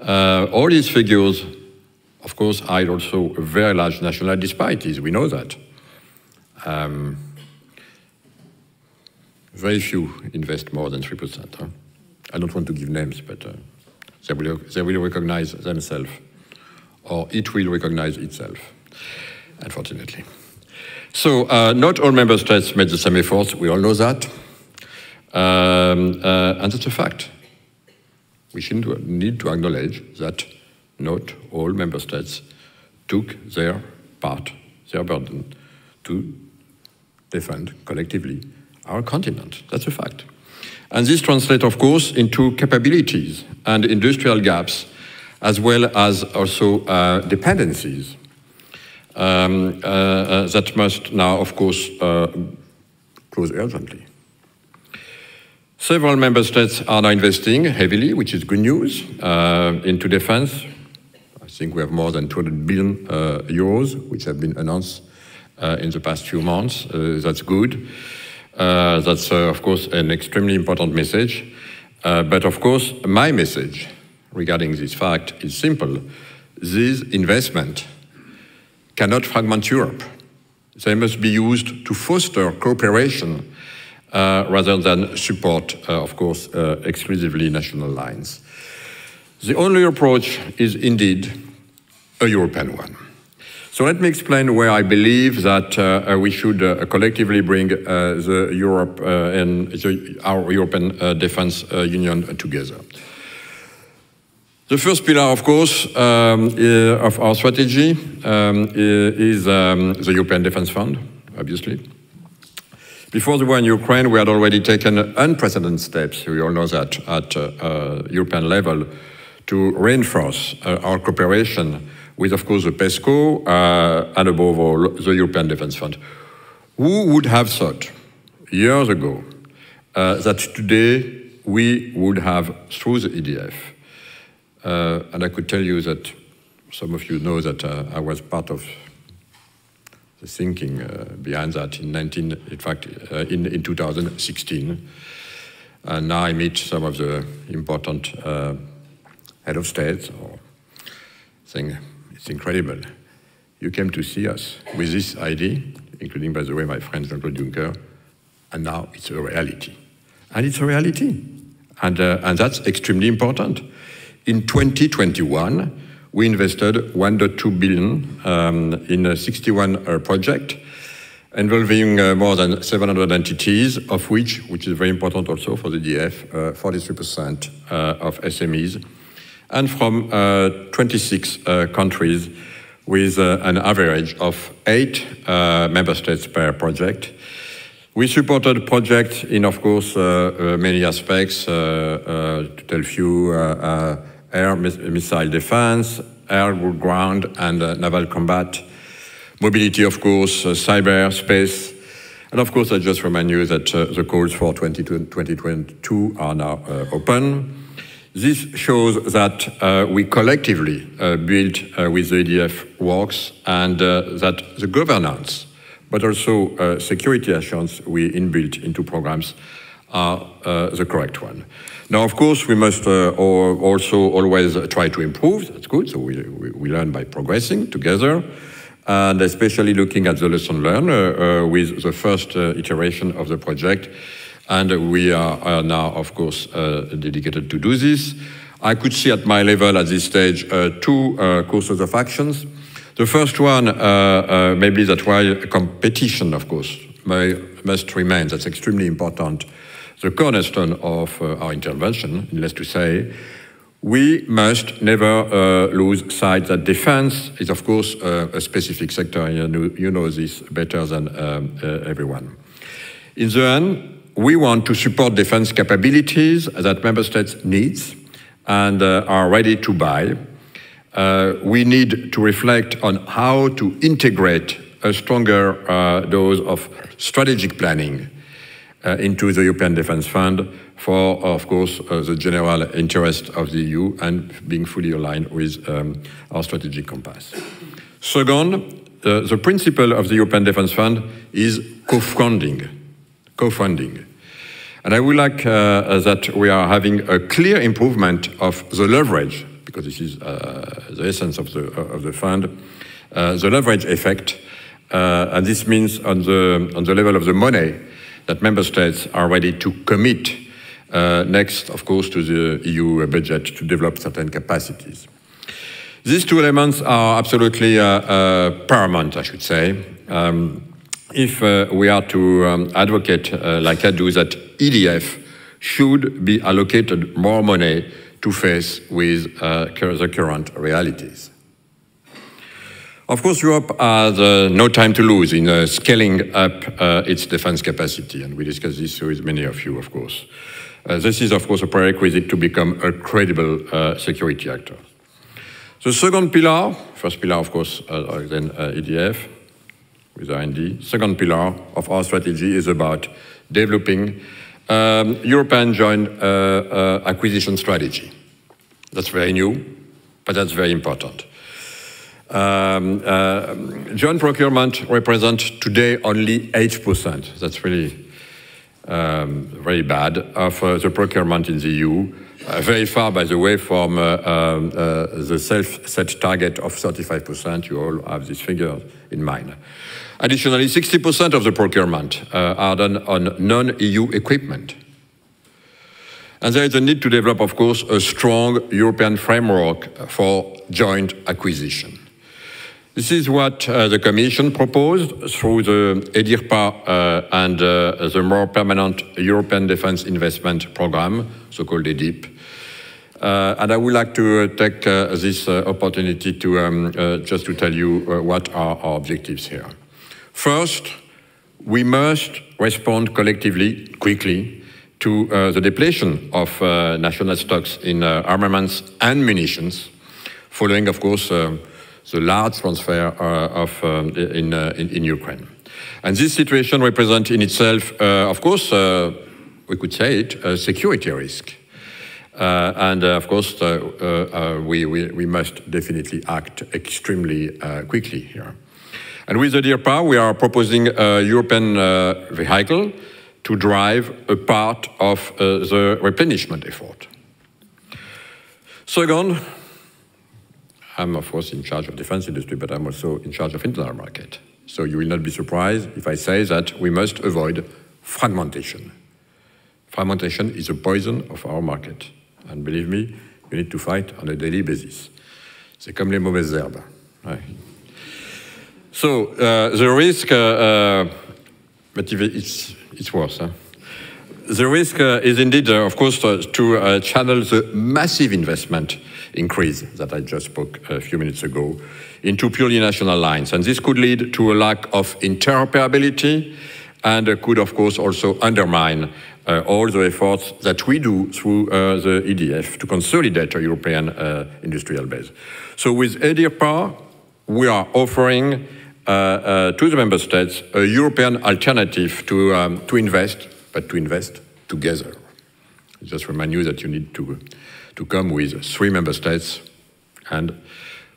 Uh, all these figures, of course, hide also very large national disparities. We know that. Um, very few invest more than 3%. Huh? I don't want to give names, but uh, they, will, they will recognize themselves, or it will recognize itself unfortunately. So uh, not all member states made the same efforts. We all know that. Um, uh, and that's a fact. We should need to acknowledge that not all member states took their part, their burden, to defend collectively our continent. That's a fact. And this translates, of course, into capabilities and industrial gaps, as well as also uh, dependencies um, uh, uh, that must now, of course, uh, close urgently. Several member states are now investing heavily, which is good news, into defense. I think we have more than 200 billion euros, which have been announced in the past few months. that's good. Uh, that's, uh, of course, an extremely important message. Uh, but, of course, my message regarding this fact is simple. This investment cannot fragment Europe. They must be used to foster cooperation uh, rather than support, uh, of course, uh, exclusively national lines. The only approach is indeed a European one. So let me explain where I believe that uh, we should uh, collectively bring uh, the Europe and the, our European Defence Union together. The first pillar, of course, um, of our strategy um, is um, the European Defence Fund, obviously. Before the war in Ukraine, we had already taken unprecedented steps, we all know that, at uh, uh, European level to reinforce uh, our cooperation with, of course, the PESCO uh, and above all, the European Defence Fund. Who would have thought years ago uh, that today we would have, through the EDF, uh, and I could tell you that some of you know that I was part of the thinking uh, behind that in 19, in fact, uh, in, in 2016. And now I meet some of the important uh, head of states or saying, it's incredible. You came to see us with this idea, including, by the way, my friend Jean-Claude Juncker, and now it's a reality. And it's a reality. And, uh, and that's extremely important. In 2021, we invested 1.2 billion um, in a 61 uh, project involving uh, more than 700 entities, of which, which is very important also for the EDF, 43% uh, uh, of SMEs, and from uh, 26 uh, countries with an average of eight member states per project. We supported projects in, of course, many aspects, to tell you, air missile defense, air, ground, and uh, naval combat. Mobility, of course, uh, cyber, space. And of course, I just remind you that uh, the calls for 2022 are now uh, open. This shows that uh, we collectively uh, build with the EDF works and that the governance, but also security assurance we inbuilt into programs are the correct one. Now, of course, we must uh, also always try to improve. That's good. So we, we, learn by progressing together, and especially looking at the lesson learned uh, uh, with the first uh, iteration of the project. And we are, are now, of course, uh, dedicated to do this. I could see at my level at this stage uh, two courses of actions. The first one, maybe that while competition, of course, may, must remain, that's extremely important the cornerstone of uh, our intervention, needless to say, we must never uh, lose sight that defense is, of course, uh, a specific sector. You know, you know this better than um, everyone. In the end, we want to support defense capabilities that member states need and uh, are ready to buy. We need to reflect on how to integrate a stronger dose of strategic planning into the European Defence Fund for, of course, uh, the general interest of the EU and being fully aligned with um, our strategic compass. Second, uh, the principle of the European Defence Fund is co-funding. Co-funding. And I would like uh, that we are having a clear improvement of the leverage, because this is uh, the essence of the, of the fund, uh, the leverage effect. and this means on the, on the level of the money that member states are ready to commit uh, next, of course, to the EU budget to develop certain capacities. These two elements are absolutely uh, uh, paramount, I should say. Um, if uh, we are to um, advocate, uh, like I do, that EDF should be allocated more money to face with uh, the current realities. Of course, Europe has uh, no time to lose in uh, scaling up uh, its defense capacity, and we discussed this with many of you, of course. Uh, this is, of course, a prerequisite to become a credible uh, security actor. The second pillar, first pillar, of course, uh, then EDF with R&D. Second pillar of our strategy is about developing um, European joint acquisition strategy. That's very new, but that's very important. Um, uh, joint procurement represents today only 8%. That's really um, very bad of uh, the procurement in the EU. Uh, very far, by the way, from uh, um, uh, the self-set target of 35%. You all have this figure in mind. Additionally, 60% of the procurement uh, are done on non-EU equipment. And there is a need to develop, of course, a strong European framework for joint acquisition. This is what uh, the Commission proposed through the EDIRPA uh, and uh, the more permanent European Defence Investment Programme, so-called EDIP. Uh, and I would like to uh, take uh, this opportunity to um, just to tell you what are our objectives here. First, we must respond collectively, quickly, to the depletion of national stocks in armaments and munitions, following, of course, the large transfer uh, of, um, in, uh, in, in, Ukraine. And this situation represents in itself, uh, of course, we could say it, a security risk. Uh, and uh, of course, uh, we, we, we, must definitely act extremely quickly here. And with the EDIRPA, we are proposing a European vehicle to drive a part of the replenishment effort. Second, I'm, of course, in charge of defense industry, but I'm also in charge of internal market. So you will not be surprised if I say that we must avoid fragmentation. Fragmentation is a poison of our market. And believe me, you need to fight on a daily basis. C'est comme les mauvaises herbes. Right? So uh, the risk, uh, uh, but it's, it's worse. Huh? The risk uh, is indeed, uh, of course, uh, to channel the massive investment increase that I just spoke a few minutes ago into purely national lines. And this could lead to a lack of interoperability and could, of course, also undermine uh, all the efforts that we do through uh, the EDF to consolidate a European uh, industrial base. So with EDIRPA, we are offering to the member states a European alternative to, um, to invest, but to invest together. I just remind you that you need to to come with three member states, and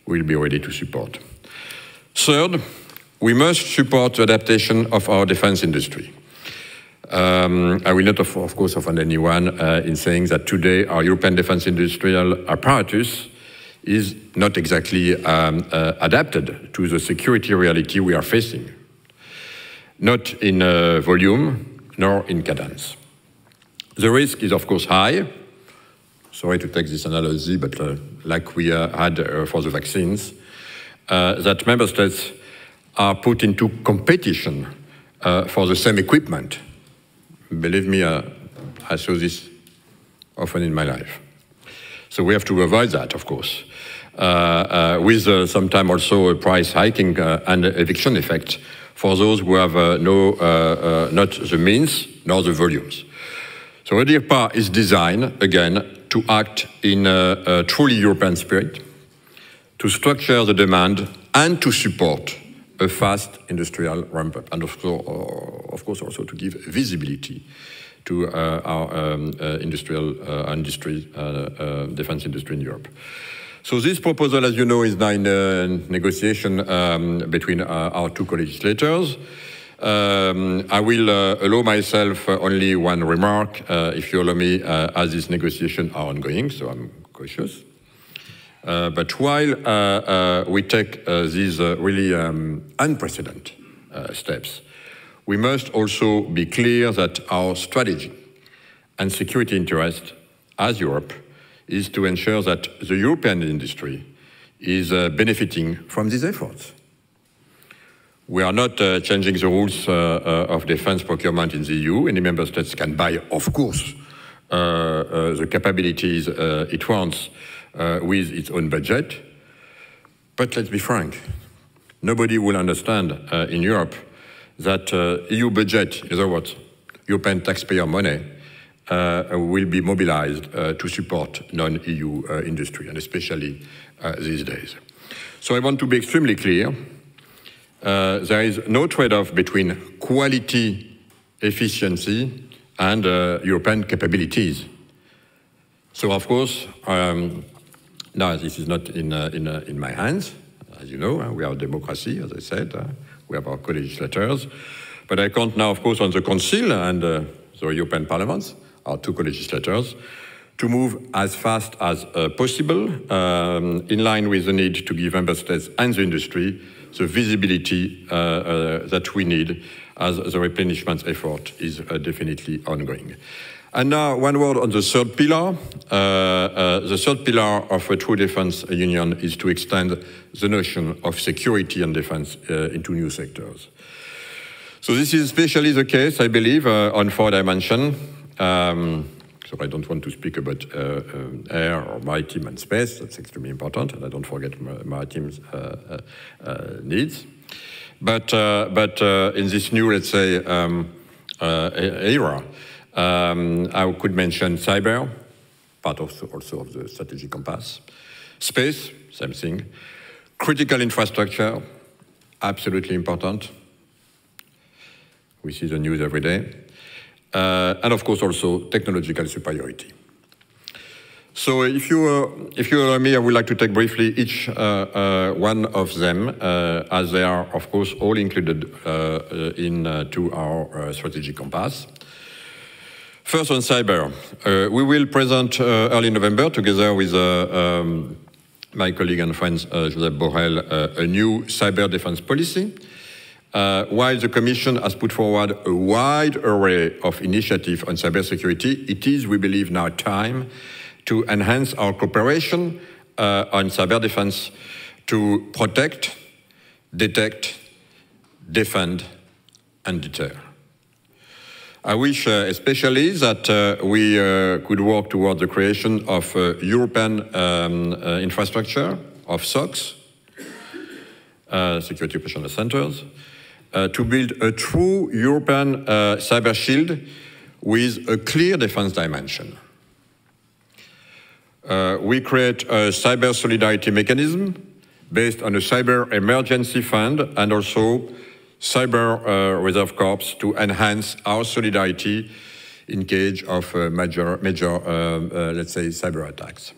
we'll be ready to support. Third, we must support the adaptation of our defense industry. Um, I will not, of, of, course, offend anyone uh, in saying that today our European defense industrial apparatus is not exactly um, uh, adapted to the security reality we are facing, not in uh, volume nor in cadence. The risk is, of course, high, sorry to take this analogy, but uh, like we uh, had uh, for the vaccines, uh, that member states are put into competition uh, for the same equipment. Believe me, uh, I saw this often in my life. So we have to avoid that, of course, with sometimes also a price hiking and eviction effect for those who have no, not the means nor the volumes. So EDIRPA is designed, again, to act in a, a truly European spirit, to structure the demand, and to support a fast industrial ramp-up, and of course, uh, of course, also to give visibility to uh, our um, uh, industrial uh, industry, uh, uh, defense industry in Europe. So this proposal, as you know, is now in negotiation um, between our two co-legislators. Um, I will uh, allow myself uh, only one remark, uh, if you allow me, uh, as these negotiations are ongoing, so I'm cautious. Uh, but while uh, we take these really um, unprecedented steps, we must also be clear that our strategy and security interest as Europe is to ensure that the European industry is benefiting from these efforts. We are not uh, changing the rules uh, uh, of defense procurement in the EU. Any member states can buy, of course, uh, uh, the capabilities uh, it wants with its own budget. But let's be frank, nobody will understand in Europe that EU budget, in other words, European taxpayer money, will be mobilized to support non-EU industry, and especially these days. So I want to be extremely clear uh, there is no trade-off between quality, efficiency, and uh, European capabilities. So, of course, um, now this is not in, uh, in, uh, in my hands. As you know, uh, we are a democracy, as I said. Uh, we have our co-legislators. But I count now, of course, on the Council and the European Parliament, our two co-legislators, to move as fast as possible, um, in line with the need to give member states and the industry the visibility uh, uh, that we need as the replenishment effort is uh, definitely ongoing. And now, one word on the third pillar. Uh, uh, the third pillar of a true defense union is to extend the notion of security and defense uh, into new sectors. So this is especially the case, I believe, uh, on four dimensions. Um, so I don't want to speak about uh, uh, air or maritime and space. That's extremely important, and I don't forget maritime needs. But, but in this new, let's say, um, era, um, I could mention cyber, part of the, also of the strategic compass. Space, same thing. Critical infrastructure, absolutely important. We see the news every day. Uh, and of course also technological superiority. So if you, uh, if you allow me, I would like to take briefly each uh, uh one of them, uh, as they are, of course, all included uh, into our strategic compass. First on cyber, we will present early November together with um, my colleague and friend Josep Borrell a new cyber defense policy. Uh, while the Commission has put forward a wide array of initiatives on cybersecurity, it is, we believe, now time to enhance our cooperation uh, on cyber defense to protect, detect, defend, and deter. I wish uh, especially that uh, we uh, could work toward the creation of European um, infrastructure of SOCs, Security Operational Centers, to build a true European cyber shield with a clear defense dimension. Uh, we create a cyber solidarity mechanism based on a cyber emergency fund and also cyber uh, reserve corps to enhance our solidarity in case of uh, major, major uh, let's say, cyber attacks.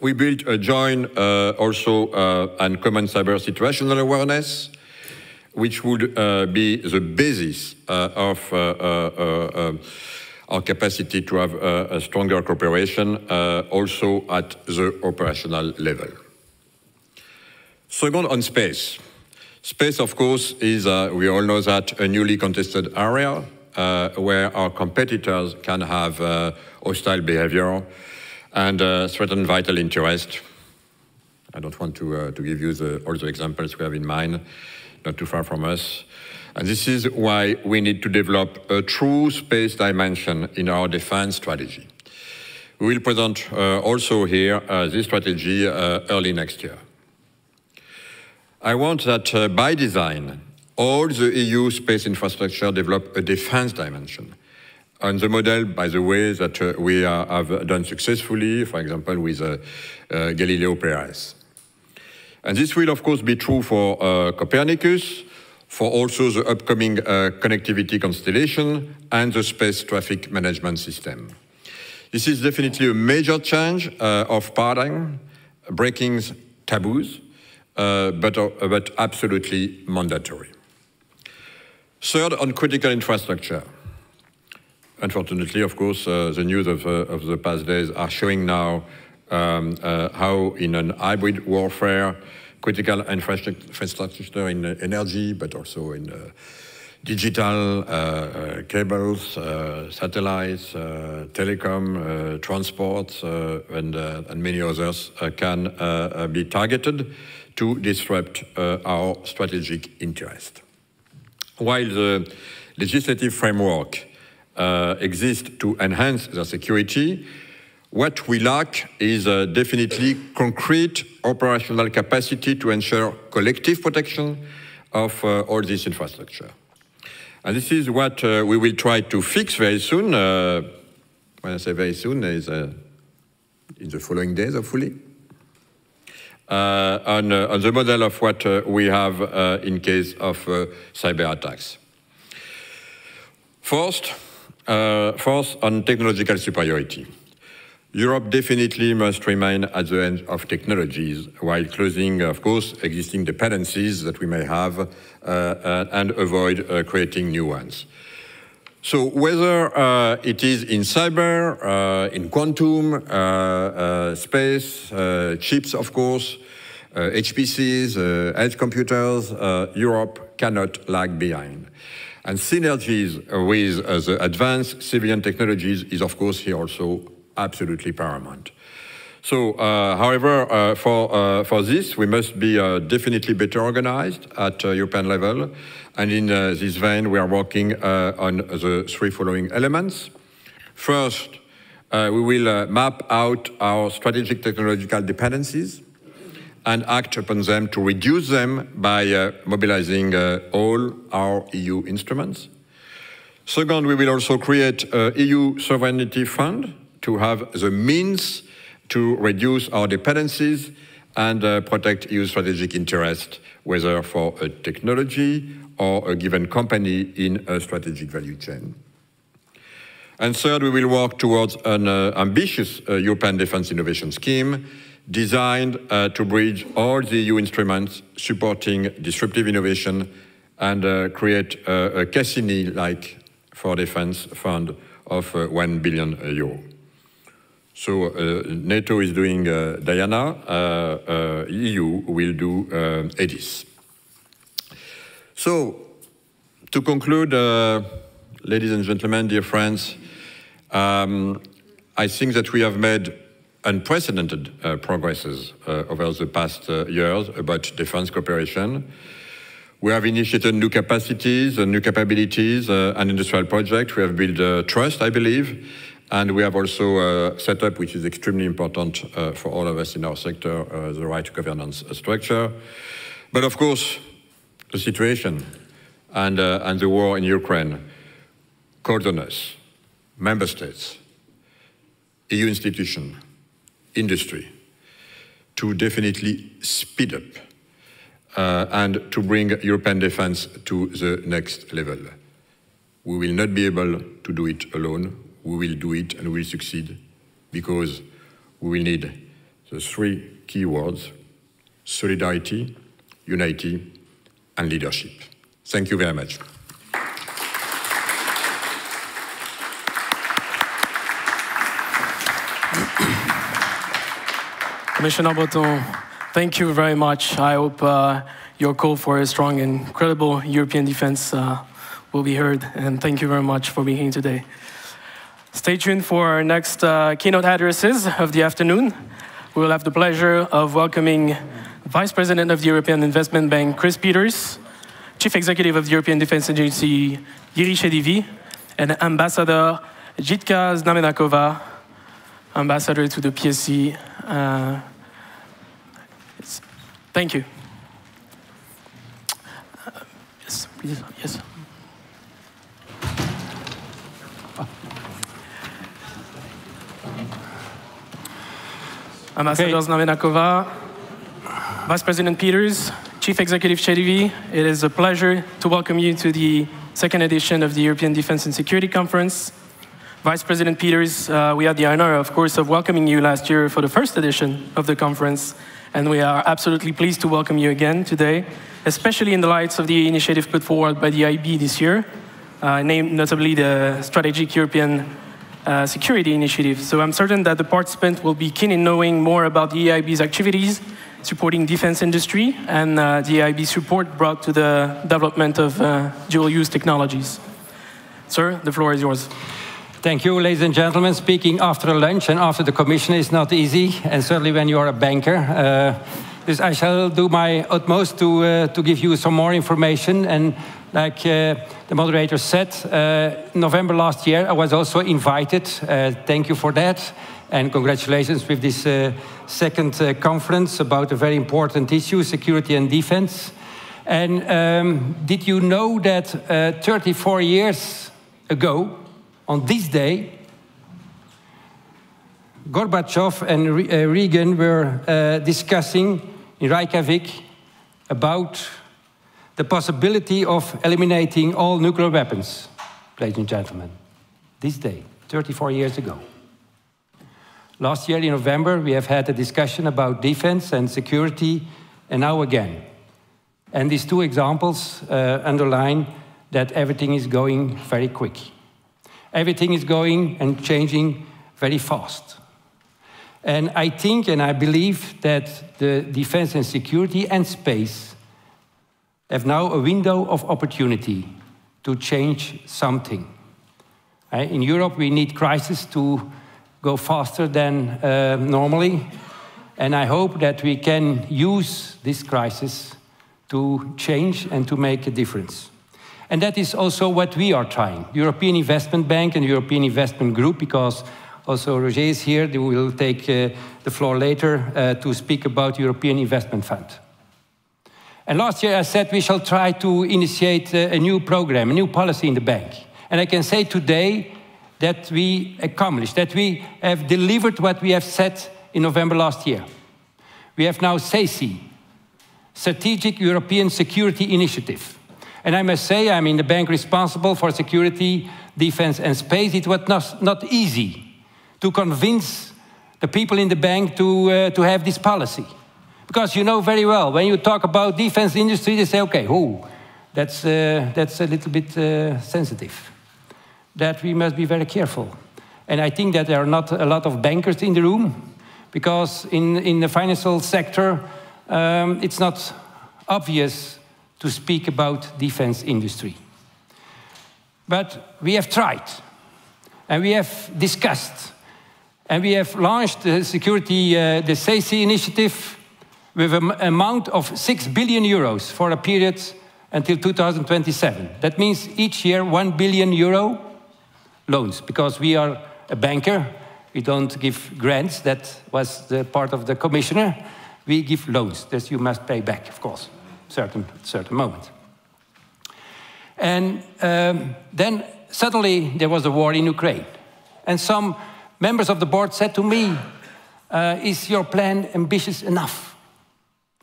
We built a joint, uh, also, uh, and common cyber situational awareness, which would uh, be the basis of our capacity to have a stronger cooperation, also at the operational level. Second, on space. Space, of course, is, uh, we all know that, a newly contested area uh, where our competitors can have uh, hostile behavior and uh, threaten vital interest. I don't want to, uh, to give you the, all the examples we have in mind, not too far from us. And this is why we need to develop a true space dimension in our defense strategy. We will present uh, also here this strategy early next year. I want that uh, by design, all the EU space infrastructure develop a defense dimension. On the model, by the way, that uh, we uh, have done successfully, for example, with uh, uh, Galileo PRS. And this will, of course, be true for uh, Copernicus, for also the upcoming connectivity constellation and the space traffic management system. This is definitely a major change of paradigm, breaking taboos, uh, but, uh, but absolutely mandatory. Third, on critical infrastructure. Unfortunately, of course, uh, the news of, uh, of, the past days are showing now um, uh, how in an hybrid warfare, critical infrastructure in energy, but also in digital uh, cables, uh, satellites, uh, telecom, transport, and, and, many others can be targeted to disrupt uh, our strategic interest. While the legislative framework uh, exists to enhance the security, what we lack is uh, definitely concrete operational capacity to ensure collective protection of uh, all this infrastructure. And this is what uh, we will try to fix very soon. Uh, when I say very soon, is in the following days, hopefully. Uh, on, uh, on, the model of what uh, we have in case of cyber attacks. First, first, on technological superiority. Europe definitely must remain at the end of technologies while closing, of course, existing dependencies that we may have uh, and avoid uh, creating new ones. So whether uh, it is in cyber, uh, in quantum, uh, uh space, uh, chips, of course, HPCs, uh, edge computers, Europe cannot lag behind. And synergies with uh, the advanced civilian technologies is, of course, here also absolutely paramount. So, uh, however, uh, for, uh, for this, we must be uh, definitely better organized at uh, European level. And in uh, this vein, we are working on the three following elements. First, we will map out our strategic technological dependencies and act upon them to reduce them by mobilizing all our EU instruments. Second, we will also create a EU sovereignty fund to have the means to reduce our dependencies and uh, protect EU strategic interest, whether for a technology or a given company in a strategic value chain. And third, we will work towards an uh, ambitious uh, European Defence Innovation Scheme designed uh, to bridge all the EU instruments supporting disruptive innovation and uh, create a Cassini-like for defence fund of uh, 1 billion euro. So uh, NATO is doing uh, Diana, uh, EU will do EDIS. So, to conclude, ladies and gentlemen, dear friends, um, I think that we have made unprecedented uh, progresses uh, over the past uh, years about defense cooperation. We have initiated new capacities and new capabilities and industrial projects. We have built trust, I believe, and we have also set up, which is extremely important uh, for all of us in our sector, uh, the right governance structure. But of course, the situation and, uh, and the war in Ukraine called on us, member states, EU institutions, industry, to definitely speed up uh, and to bring European defense to the next level. We will not be able to do it alone we will do it and we will succeed because we will need the three key words solidarity, unity, and leadership. Thank you very much. Commissioner Breton, thank you very much. I hope uh, your call for a strong and credible European defense uh, will be heard. And thank you very much for being here today. Stay tuned for our next uh, keynote addresses of the afternoon. We will have the pleasure of welcoming Vice President of the European Investment Bank, Chris Peters, Chief Executive of the European Defense Agency, Jiří Šedivý, and Ambassador Jitka Znamenakova, Ambassador to the PSC. Uh, thank you. Uh, yes, please, yes. Ambassador okay. Znamenakova, Vice President Peters, Chief Executive Šedivý, it is a pleasure to welcome you to the second edition of the European Defense and Security Conference. Vice President Peters, uh, we had the honor, of course, of welcoming you last year for the first edition of the conference, and we are absolutely pleased to welcome you again today, especially in the light of the initiative put forward by the EIB this year, uh, named notably the Strategic European uh, security initiative. So I'm certain that the participants will be keen in knowing more about the EIB's activities supporting defense industry and uh, the EIB support brought to the development of uh, dual-use technologies. Sir, the floor is yours. Thank you, ladies and gentlemen. Speaking after lunch and after the commission is not easy, and certainly when you are a banker. Uh, this I shall do my utmost to, uh, to give you some more information and like uh, the moderator said, uh, November last year, I was also invited. Uh, thank you for that. And congratulations with this uh, second uh, conference about a very important issue, security and defense. And um, did you know that uh, 34 years ago, on this day, Gorbachev and Re Reagan were discussing in Reykjavik about the possibility of eliminating all nuclear weapons, ladies and gentlemen, this day, 34 years ago. Last year in November, we have had a discussion about defense and security, and now again. And these two examples uh, underline that everything is going very quick. Everything is going and changing very fast. And I think and I believe that the defense and security and space have now a window of opportunity to change something. Uh, in Europe, we need crisis to go faster than uh, normally, and I hope that we can use this crisis to change and to make a difference. And that is also what we are trying. European Investment Bank and European Investment Group, because also Roger is here, they will take uh, the floor later uh, to speak about European Investment Fund. And last year I said we shall try to initiate uh, a new program, a new policy in the bank. And I can say today that we accomplished, that we have delivered what we have said in November last year. We have now SESI, Strategic European Security Initiative. And I must say, I'm in the bank responsible for security, defense, and space. It was not, not easy to convince the people in the bank to, uh, to have this policy. Because you know very well, when you talk about defense industry, they say, okay, oh, that's, uh, that's a little bit uh, sensitive. That we must be very careful. And I think that there are not a lot of bankers in the room, because in, in the financial sector, um, it's not obvious to speak about defense industry. But we have tried, and we have discussed, and we have launched the security, uh, the SESI initiative, with an amount of 6 billion euros for a period until 2027. That means each year 1 billion euro loans, because we are a banker, we don't give grants, that was the part of the commissioner. We give loans that you must pay back, of course, certain certain moment. And um, then suddenly there was a war in Ukraine. And some members of the board said to me, uh, Is your plan ambitious enough?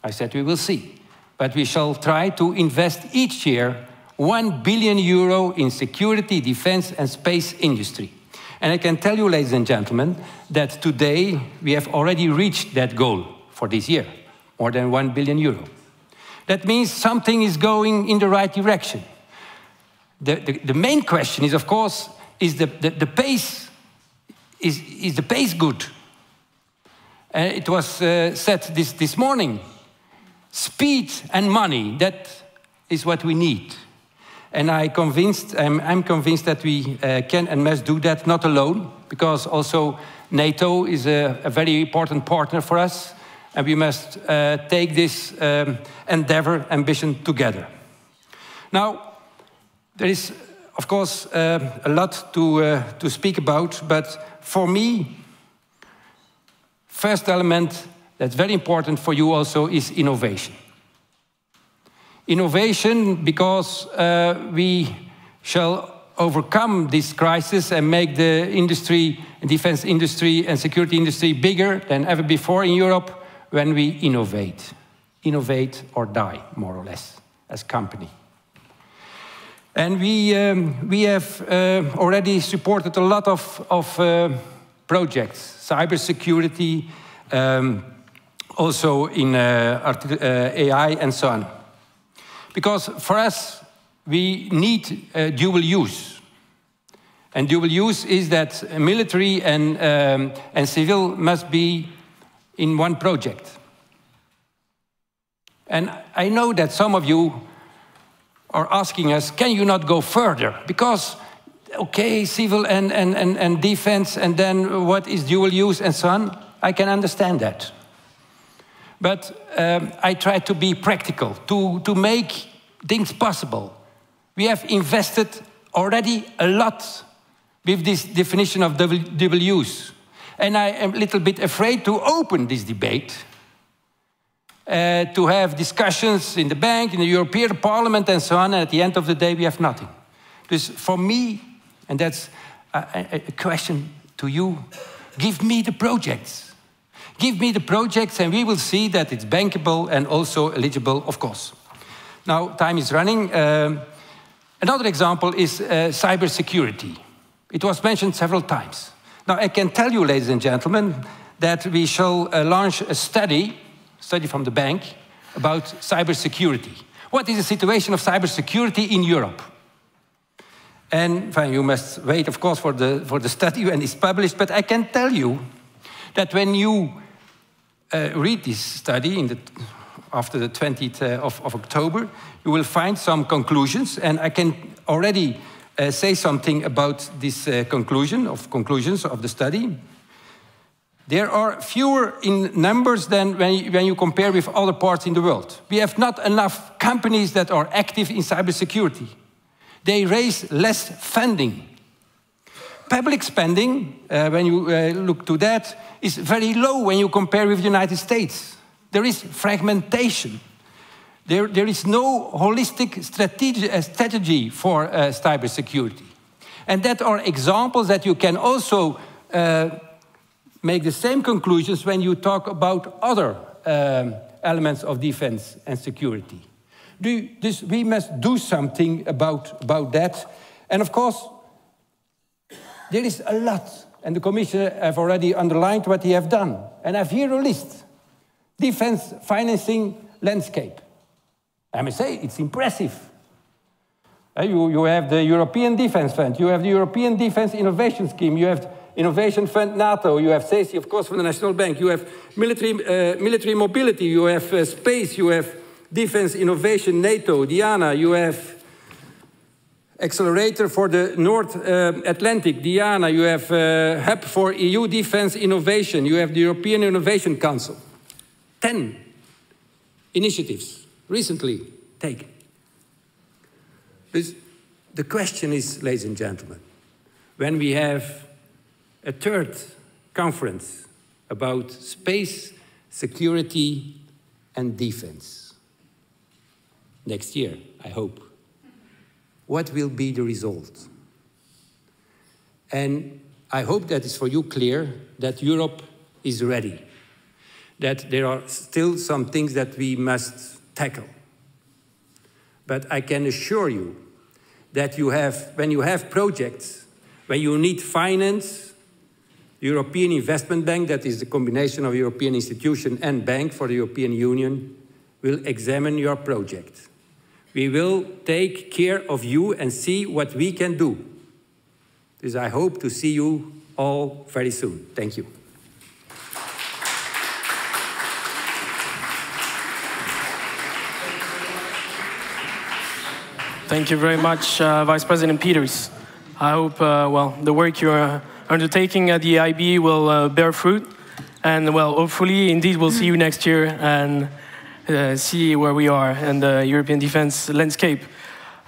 I said, We will see. But we shall try to invest each year 1 billion euro in security, defense, and space industry. And I can tell you, ladies and gentlemen, that today we have already reached that goal for this year, more than 1 billion euro. That means something is going in the right direction. The, the, the main question is, of course, is the, the, the pace, is, is the pace good? Uh, it was uh, said this, this morning, speed and money, that is what we need. And I convinced, I'm, I'm convinced that we uh, can and must do that not alone, because also NATO is a, a very important partner for us, and we must uh, take this um, endeavor, ambition together. Now, there is, of course, uh, a lot to, uh, to speak about, but for me, first element that's very important for you also is innovation. Innovation because uh, we shall overcome this crisis and make the industry, defense industry and security industry bigger than ever before in Europe when we innovate. Innovate or die, more or less, as company. And we, um, we have uh, already supported a lot of, of uh, projects, cybersecurity, um, also in uh, uh AI and so on. Because for us, we need uh, dual use. And dual use is that military and, um, and civil must be in one project. And I know that some of you are asking us, can you not go further? Because, okay, civil and, and, and, and defense, and then what is dual use and so on, I can understand that. But um, I try to be practical, to, to make things possible. We have invested already a lot with this definition of use. And I am a little bit afraid to open this debate, uh, to have discussions in the bank, in the European Parliament, and so on, and at the end of the day, we have nothing. Dus for me, and that's a, a question to you, give me the projects. Give me the projects and we will see that it's bankable and also eligible, of course. Now, time is running. Um, another example is uh, cybersecurity. It was mentioned several times. Now, I can tell you, ladies and gentlemen, that we shall uh, launch a study, study from the bank, about cybersecurity. What is the situation of cybersecurity in Europe? And you must wait, of course, for the, for the study when it's published, but I can tell you that when you uh, read this study in the after the 20th uh, of, of October, you will find some conclusions, and I can already uh, say something about this uh, conclusion of conclusions of the study. There are fewer in numbers than when you, when you compare with other parts in the world. We have not enough companies that are active in cybersecurity. They raise less funding. Public spending, uh, when you uh, look to that, is very low when you compare with the United States. There is fragmentation. There, there is no holistic strategy, uh, strategy for uh, cybersecurity. And that are examples that you can also uh, make the same conclusions when you talk about other um, elements of defense and security. Do, this, we must do something about, about that. And of course, there is a lot, and the Commission have already underlined what they have done. And I've here a list. Defense financing landscape. I must say, it's impressive. Uh, you, you have the European Defense Fund, you have the European Defense Innovation Scheme, you have Innovation Fund NATO, you have SACE, of course, from the National Bank, you have military, uh, military mobility, you have uh, space, you have defense innovation, NATO, Diana, you have accelerator for the North uh, Atlantic, Diana, you have uh, hub for EU defense innovation, you have the European Innovation Council. 10 initiatives recently taken. This, the question is, ladies and gentlemen, when we have a third conference about space, security, and defense next year, I hope, what will be the result? And I hope that is for you clear that Europe is ready, that there are still some things that we must tackle. But I can assure you that you have, when you have projects, when you need finance, European Investment Bank, that is the combination of European institution and bank for the European Union, will examine your project. We will take care of you and see what we can do. This I hope to see you all very soon. Thank you. Thank you very much, uh, Vice President Peters. I hope, uh, well, the work you're undertaking at the EIB will uh, bear fruit. And, well, hopefully, indeed, we'll see you next year and see where we are in the European defense landscape.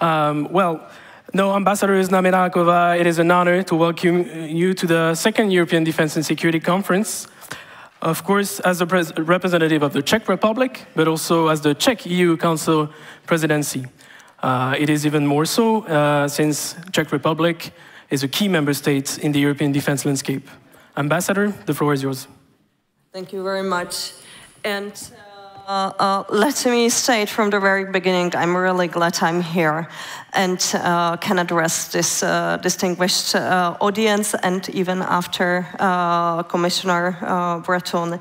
Um, well, no, Ambassador Znamenakova, it is an honor to welcome you to the second European Defense and Security Conference. Of course, as a representative of the Czech Republic, but also as the Czech EU Council presidency. Uh, it is even more so uh, since Czech Republic is a key member state in the European defense landscape. Ambassador, the floor is yours. Thank you very much. And uh, uh, let me state from the very beginning, I'm really glad I'm here and uh, can address this uh, distinguished uh, audience and even after uh, Commissioner Breton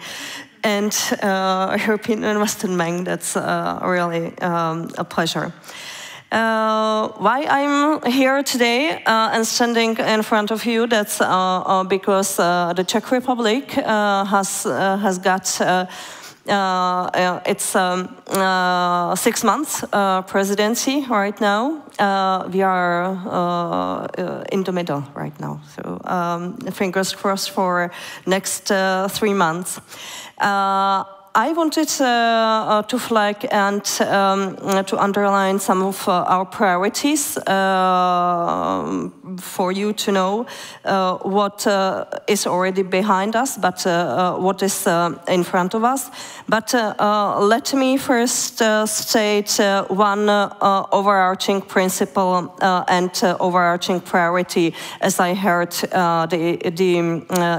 and European Investment Bank, that's really um, a pleasure. Uh, why I'm here today uh, and standing in front of you, that's uh, because the Czech Republic has, has got Uh, uh, its um, uh, six months presidency right now. we are in the middle right now, so um, fingers crossed for next three months. I wanted uh, uh, to flag and um, to underline some of uh, our priorities uh, for you to know uh, what uh, is already behind us, but uh, what is in front of us. But let me first state one overarching principle and overarching priority as I heard the, the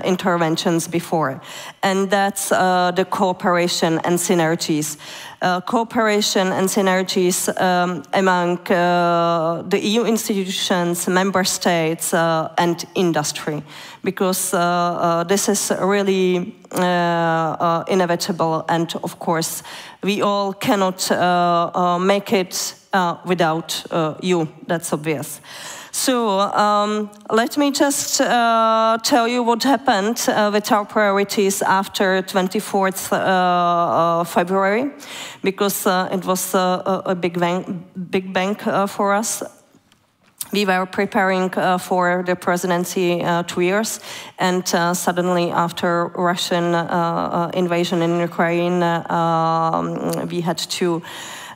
interventions before, and that's the cooperation cooperation and synergies. Uh, cooperation and synergies um, among uh, the EU institutions, member states, uh, and industry, because uh, uh, this is really uh, inevitable, and of course, we all cannot make it without you, that's obvious. So um, let me just uh, tell you what happened uh, with our priorities after 24th uh, February, because it was a, a big bang, big bang for us we were preparing uh, for the presidency uh, two years, and uh, suddenly, after Russian invasion in Ukraine, um, we had to.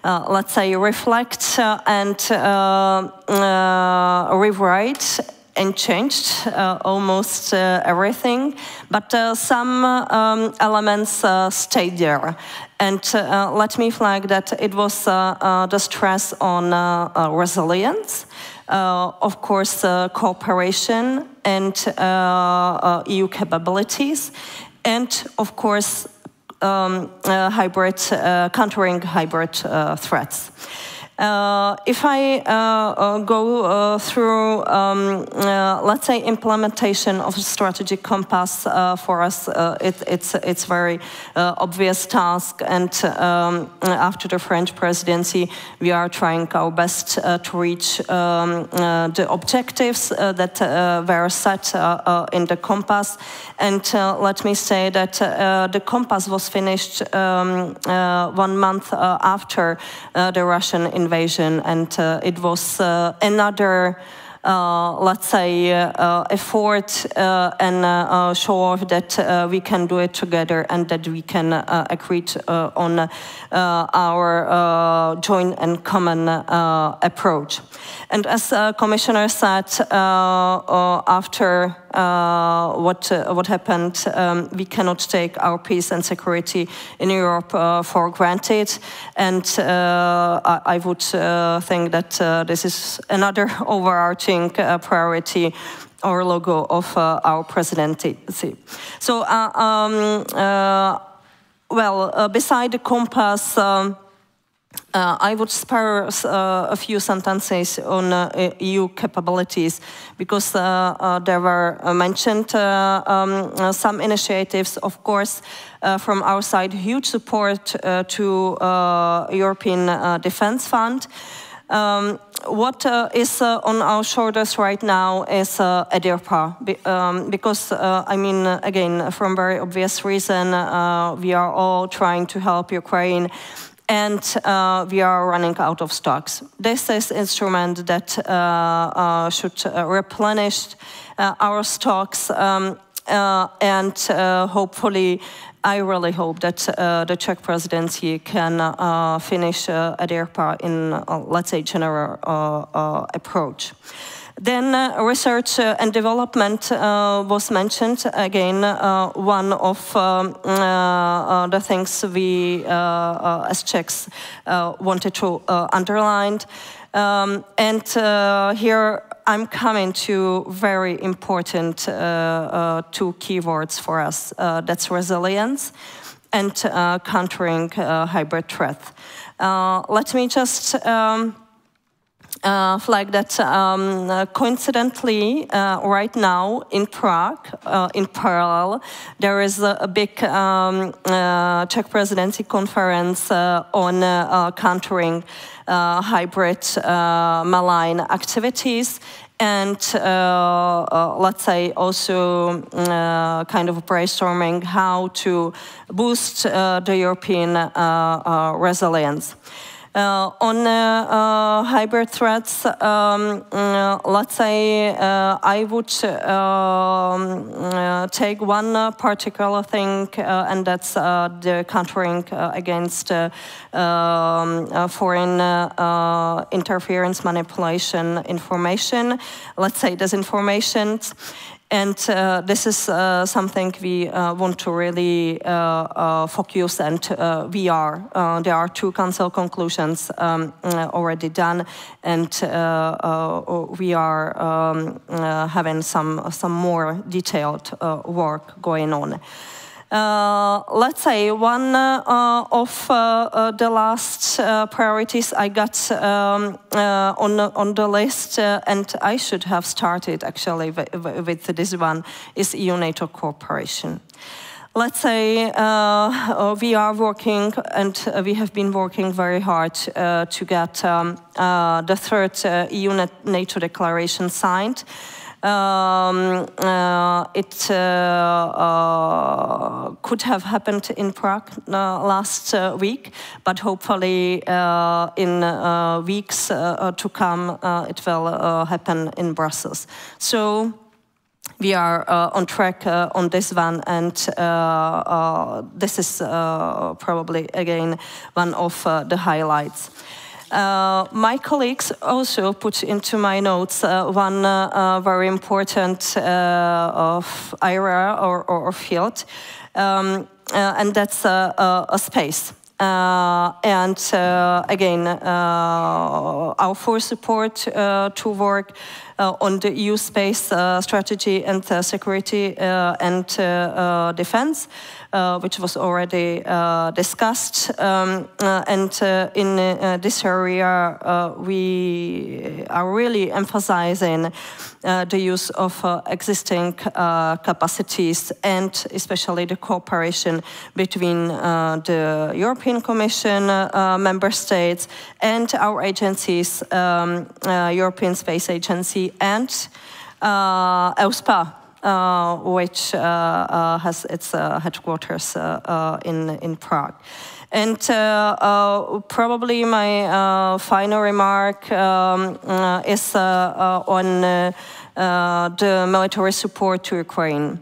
Uh, let's say, reflect uh, and uh, rewrite and changed almost everything, but some um, elements stayed there. And let me flag that it was the stress on resilience, uh, of course, uh, cooperation and uh, EU capabilities, and of course, um, uh, hybrid, uh, countering hybrid uh, threats. Uh, if I uh, uh, go uh, through, um, uh, let's say, implementation of strategic compass uh, for us, it, it's it's very obvious task. And um, after the French presidency, we are trying our best to reach um, the objectives that were set in the compass. And let me say that the compass was finished um, one month after the Russian invasion, and uh, it was uh, another. Uh, let's say, uh, effort uh, and uh, show off that we can do it together and that we can agree on our joint and common approach. And as Commissioner said, after uh, what uh, what happened. Um, we cannot take our peace and security in Europe uh, for granted, and I, I, would think that this is another overarching priority or logo of our presidency. So, um, well, beside the compass. Um, uh, I would spare uh, a few sentences on uh, EU capabilities because uh, uh, there were uh, mentioned um, some initiatives, of course, from our side, huge support to European Defence Fund. Um, what uh, is uh, on our shoulders right now is uh, EDIRPA, Be um, because, I mean, again, from very obvious reason, we are all trying to help Ukraine and uh, we are running out of stocks. This is instrument that uh, uh, should uh, replenish uh, our stocks um, uh, and hopefully I really hope that the Czech presidency can finish uh, EDIRPA in, let's say, general approach. Then uh, research uh, and development uh, was mentioned. Again, uh, one of um, the things we as Czechs wanted to underline. Um, and here I'm coming to very important two keywords for us. that's resilience and countering hybrid threat. let me just um, uh, flag that um, uh, coincidentally, uh, right now in Prague, uh, in parallel, there is a, a big um, uh, Czech presidency conference uh, on countering hybrid malign activities and uh, uh, let's say also uh, kind of brainstorming how to boost the European resilience. Uh, on uh, uh, hybrid threats, um, let's say I would um, take one particular thing, and that's the countering against um, foreign interference, manipulation, information, let's say disinformation. And uh, this is uh, something we uh, want to really focus and we are. there are two council conclusions um, already done and we are um, having some, some more detailed work going on. Uh, let's say one uh, of uh, the last priorities I got um, on, on the list, and I should have started actually with, this one, is EU-NATO cooperation. let's say uh, we are working and we have been working very hard uh, to get um, uh, the third EU NATO declaration signed. Um, it could have happened in Prague last week, but hopefully in weeks to come it will happen in Brussels. So we are uh, on track uh, on this one, and uh, uh this is uh, probably again one of uh, the highlights. Uh, my colleagues also put into my notes uh, one uh, very important of area or, or field, um, and that's a space. Uh, and uh, again, uh, our full support to work Uh, on the EU space uh, strategy and uh, security and defense. Uh, which was already uh, discussed. Um, uh, and in this area, we are really emphasizing the use of existing capacities and especially the cooperation between the European Commission, member states, and our agencies, um, European Space Agency and EUSPA, uh, which uh, uh, has its headquarters in, in Prague. And probably my final remark um, is on the military support to Ukraine.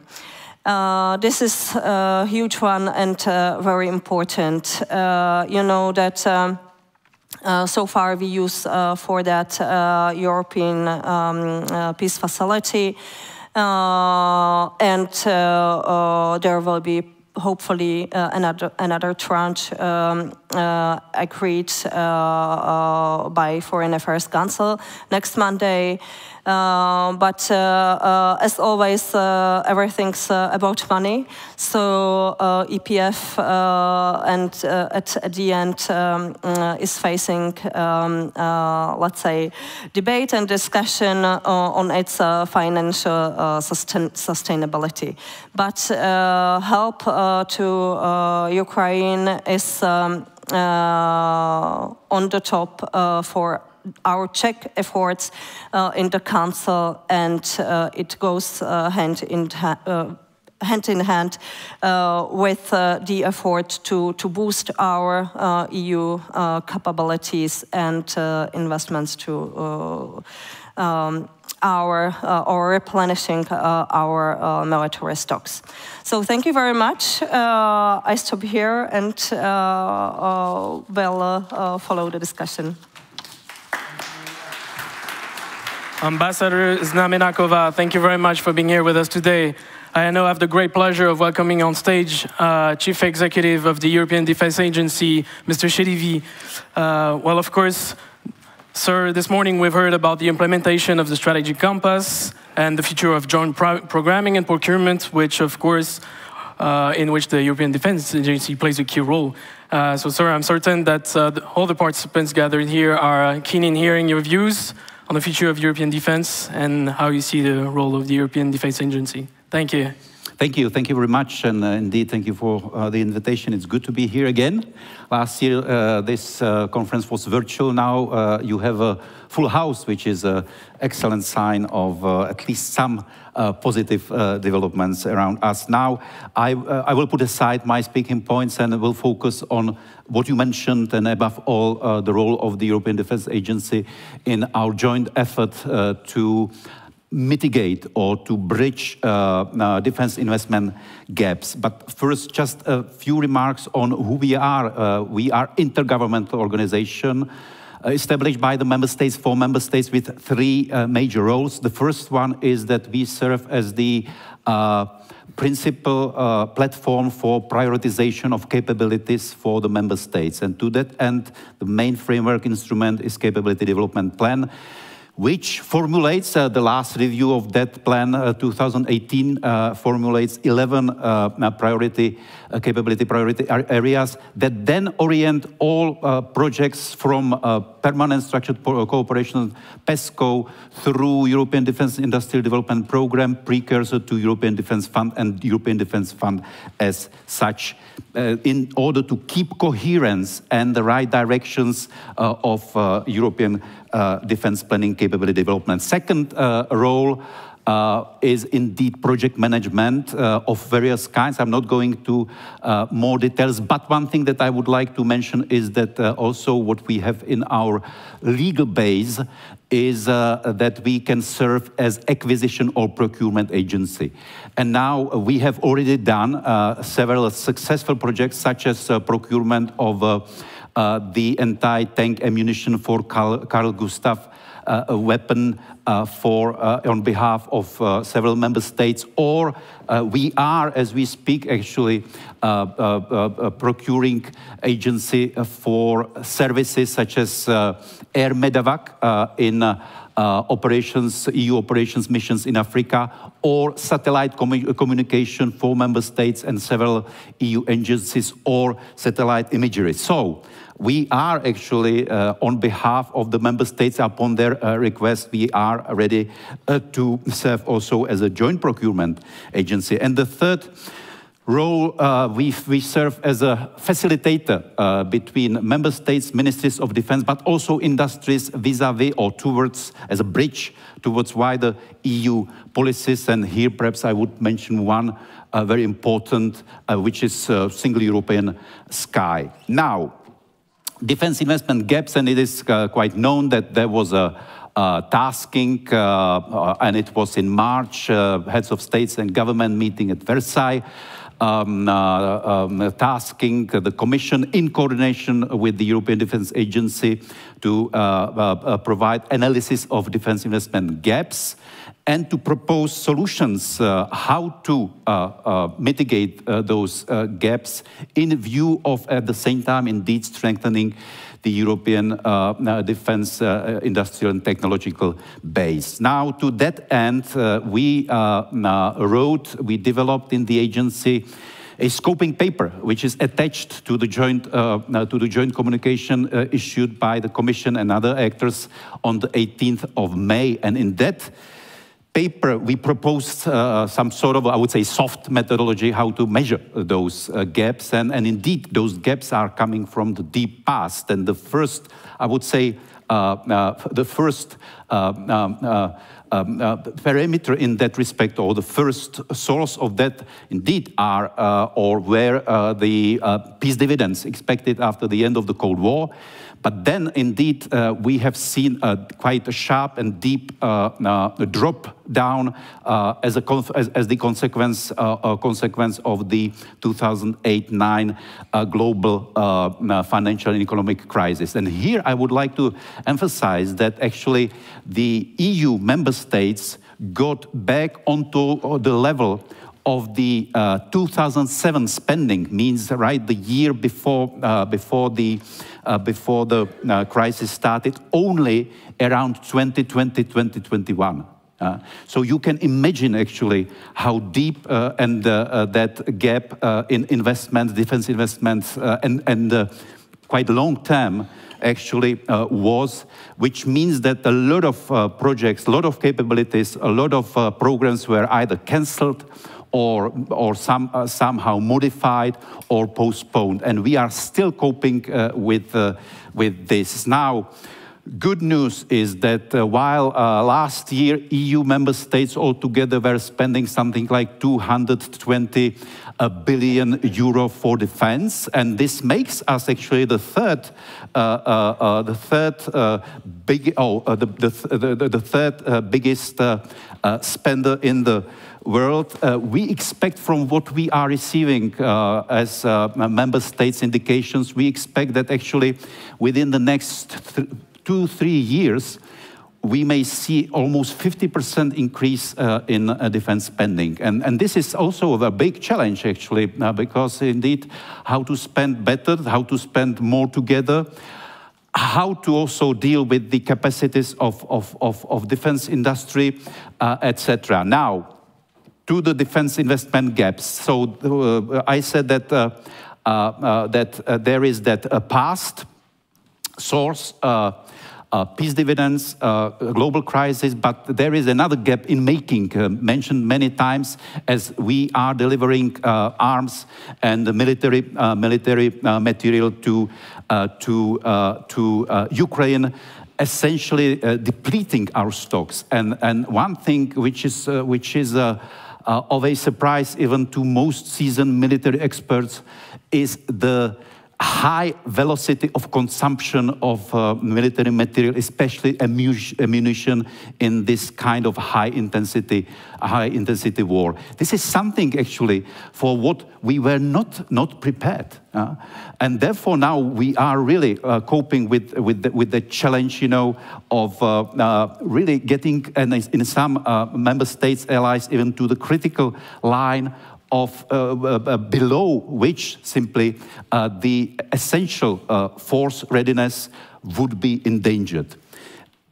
Uh, this is a huge one and uh, very important. Uh, you know that um, so far we use for that European um, peace facility uh, and uh, uh, there will be hopefully uh, another another tranche um, uh, agreed uh, by Foreign Affairs Council next Monday. Uh, but uh, uh, as always, uh, everything's uh, about money. So uh, EPF and at, at, the end um, is facing, um, let's say, debate and discussion on its financial sustain sustainability. But help to Ukraine is um, on the top for our Czech efforts uh, in the Council, and uh, it goes uh, hand in hand hand in hand uh, with uh, the effort to, to boost our uh, EU capabilities and investments to um, our or replenishing our military stocks. So thank you very much. I stop here and will follow the discussion. Ambassador Znamenakova, thank you very much for being here with us today. I know I have the great pleasure of welcoming on stage uh, Chief Executive of the European Defense Agency, Mr. Šedivý. Uh, well, of course, sir, this morning we've heard about the implementation of the strategic compass and the future of joint pro programming and procurement, which, of course, uh, in which the European Defense Agency plays a key role. Uh, so, sir, I'm certain that uh, all the participants gathered here are keen in hearing your views on the future of European defense and how you see the role of the European Defense Agency. Thank you. Thank you. Thank you very much. And uh, indeed, thank you for uh, the invitation. It's good to be here again. Last year, uh, this uh, conference was virtual. Now uh, you have a full house, which is an excellent sign of uh, at least some positive developments around us. Now, I, I, will put aside my speaking points and will focus on what you mentioned, and above all, the role of the European Defence Agency in our joint effort to mitigate or to bridge uh, uh, defense investment gaps. But first, just a few remarks on who we are. Uh, we are intergovernmental organization uh, established by the member states, four member states with three uh, major roles. The first one is that we serve as the uh, principal platform for prioritization of capabilities for the member states. And to that end, the main framework instrument is Capability Development Plan which formulates uh, the last review of that plan uh, 2018 uh, formulates 11 uh, priority uh, capability priority areas that then orient all uh, projects from uh, permanent structured cooperation, PESCO, through European Defence Industrial Development Programme, precursor to European Defence Fund and European Defence Fund as such, uh, in order to keep coherence and the right directions uh, of uh, European defence planning capability development. Second role, uh, is indeed project management uh, of various kinds. I'm not going to uh, more details, but one thing that I would like to mention is that uh, also what we have in our legal base is uh, that we can serve as acquisition or procurement agency. And now we have already done uh, several successful projects, such as procurement of the anti-tank ammunition for Carl, Carl Gustav a weapon uh, for, uh, on behalf of uh, several member states, or uh, we are, as we speak, actually uh, procuring agency for services such as Air Medevac in uh, operations, EU operations missions in Africa, or satellite commu communication for member states and several EU agencies, or satellite imagery. So we are actually, uh, on behalf of the member states, upon their uh, request, we are ready uh, to serve also as a joint procurement agency. And the third role, uh, we, we serve as a facilitator uh, between member states, ministries of defense, but also industries vis-a-vis -vis or towards, as a bridge towards wider EU policies. And here perhaps I would mention one uh, very important, which is single European sky. Now, defense investment gaps, and it is uh, quite known that there was a uh, tasking, uh, uh and it was in March, uh, heads of states and government meeting at Versailles, um, uh, um, tasking the Commission in coordination with the European Defence Agency to provide analysis of defence investment gaps and to propose solutions uh, how to uh, uh, mitigate uh, those uh, gaps in view of, at the same time, indeed strengthening the European uh, defense industrial and technological base. Now, to that end, we wrote, we developed in the agency a scoping paper, which is attached to the joint, to the joint communication issued by the Commission and other actors on the 18th of May. And in that, paper, we proposed uh, some sort of, I would say, soft methodology how to measure those uh, gaps. And, and indeed, those gaps are coming from the deep past. And the first, I would say, uh, uh the first uh, um, uh, um, parameter in that respect, or the first source of that, indeed, are or were the peace dividends expected after the end of the Cold War. But then, indeed, uh, we have seen a, quite a sharp and deep uh, uh, drop down uh, as, as, as, the consequence, consequence of the 2008-9 global financial and economic crisis. And here I would like to emphasize that actually the EU member states got back onto the level of the uh, 2007 spending means right the year before uh, before the uh, before the uh, crisis started only around 2020 2021 uh, so you can imagine actually how deep uh, and that gap in investments defense investments and and quite long term actually uh, was, which means that a lot of uh, projects, a lot of capabilities, a lot of uh, programs were either cancelled or, or some, uh, somehow modified or postponed. And we are still coping uh, with, uh, with this. Now, good news is that uh, while uh, last year EU member states altogether were spending something like 220 a billion euro for defense, and this makes us actually the third, uh, uh, uh, the third big, oh, the, the, the, the, third biggest spender in the world, uh, we expect from what we are receiving uh, as uh, member states indications, we expect that actually within the next th two, three years, we may see almost 50% increase uh, in uh, defense spending. And, and this is also a big challenge, actually, uh, because indeed, how to spend better, how to spend more together, how to also deal with the capacities of, of, of, of defense industry, etc. Now, to the defense investment gaps. So uh, I said that, uh, uh, uh that uh, there is that uh, past source uh, peace dividends, uh, global crisis, but there is another gap in making, uh, mentioned many times, as we are delivering arms and military, military material to, to, to Ukraine, essentially depleting our stocks. And, and one thing which is, which is Uh, of a surprise even to most seasoned military experts is the high velocity of consumption of uh, military material, especially ammunition in this kind of high intensity, high intensity war. This is something actually for what we were not, not prepared. Uh, and therefore now we are really uh, coping with, with, the, with the challenge, you know, of uh, uh, really getting, and in some uh, member states, allies, even to the critical line of uh, uh, uh, below which simply uh, the essential uh, force readiness would be endangered.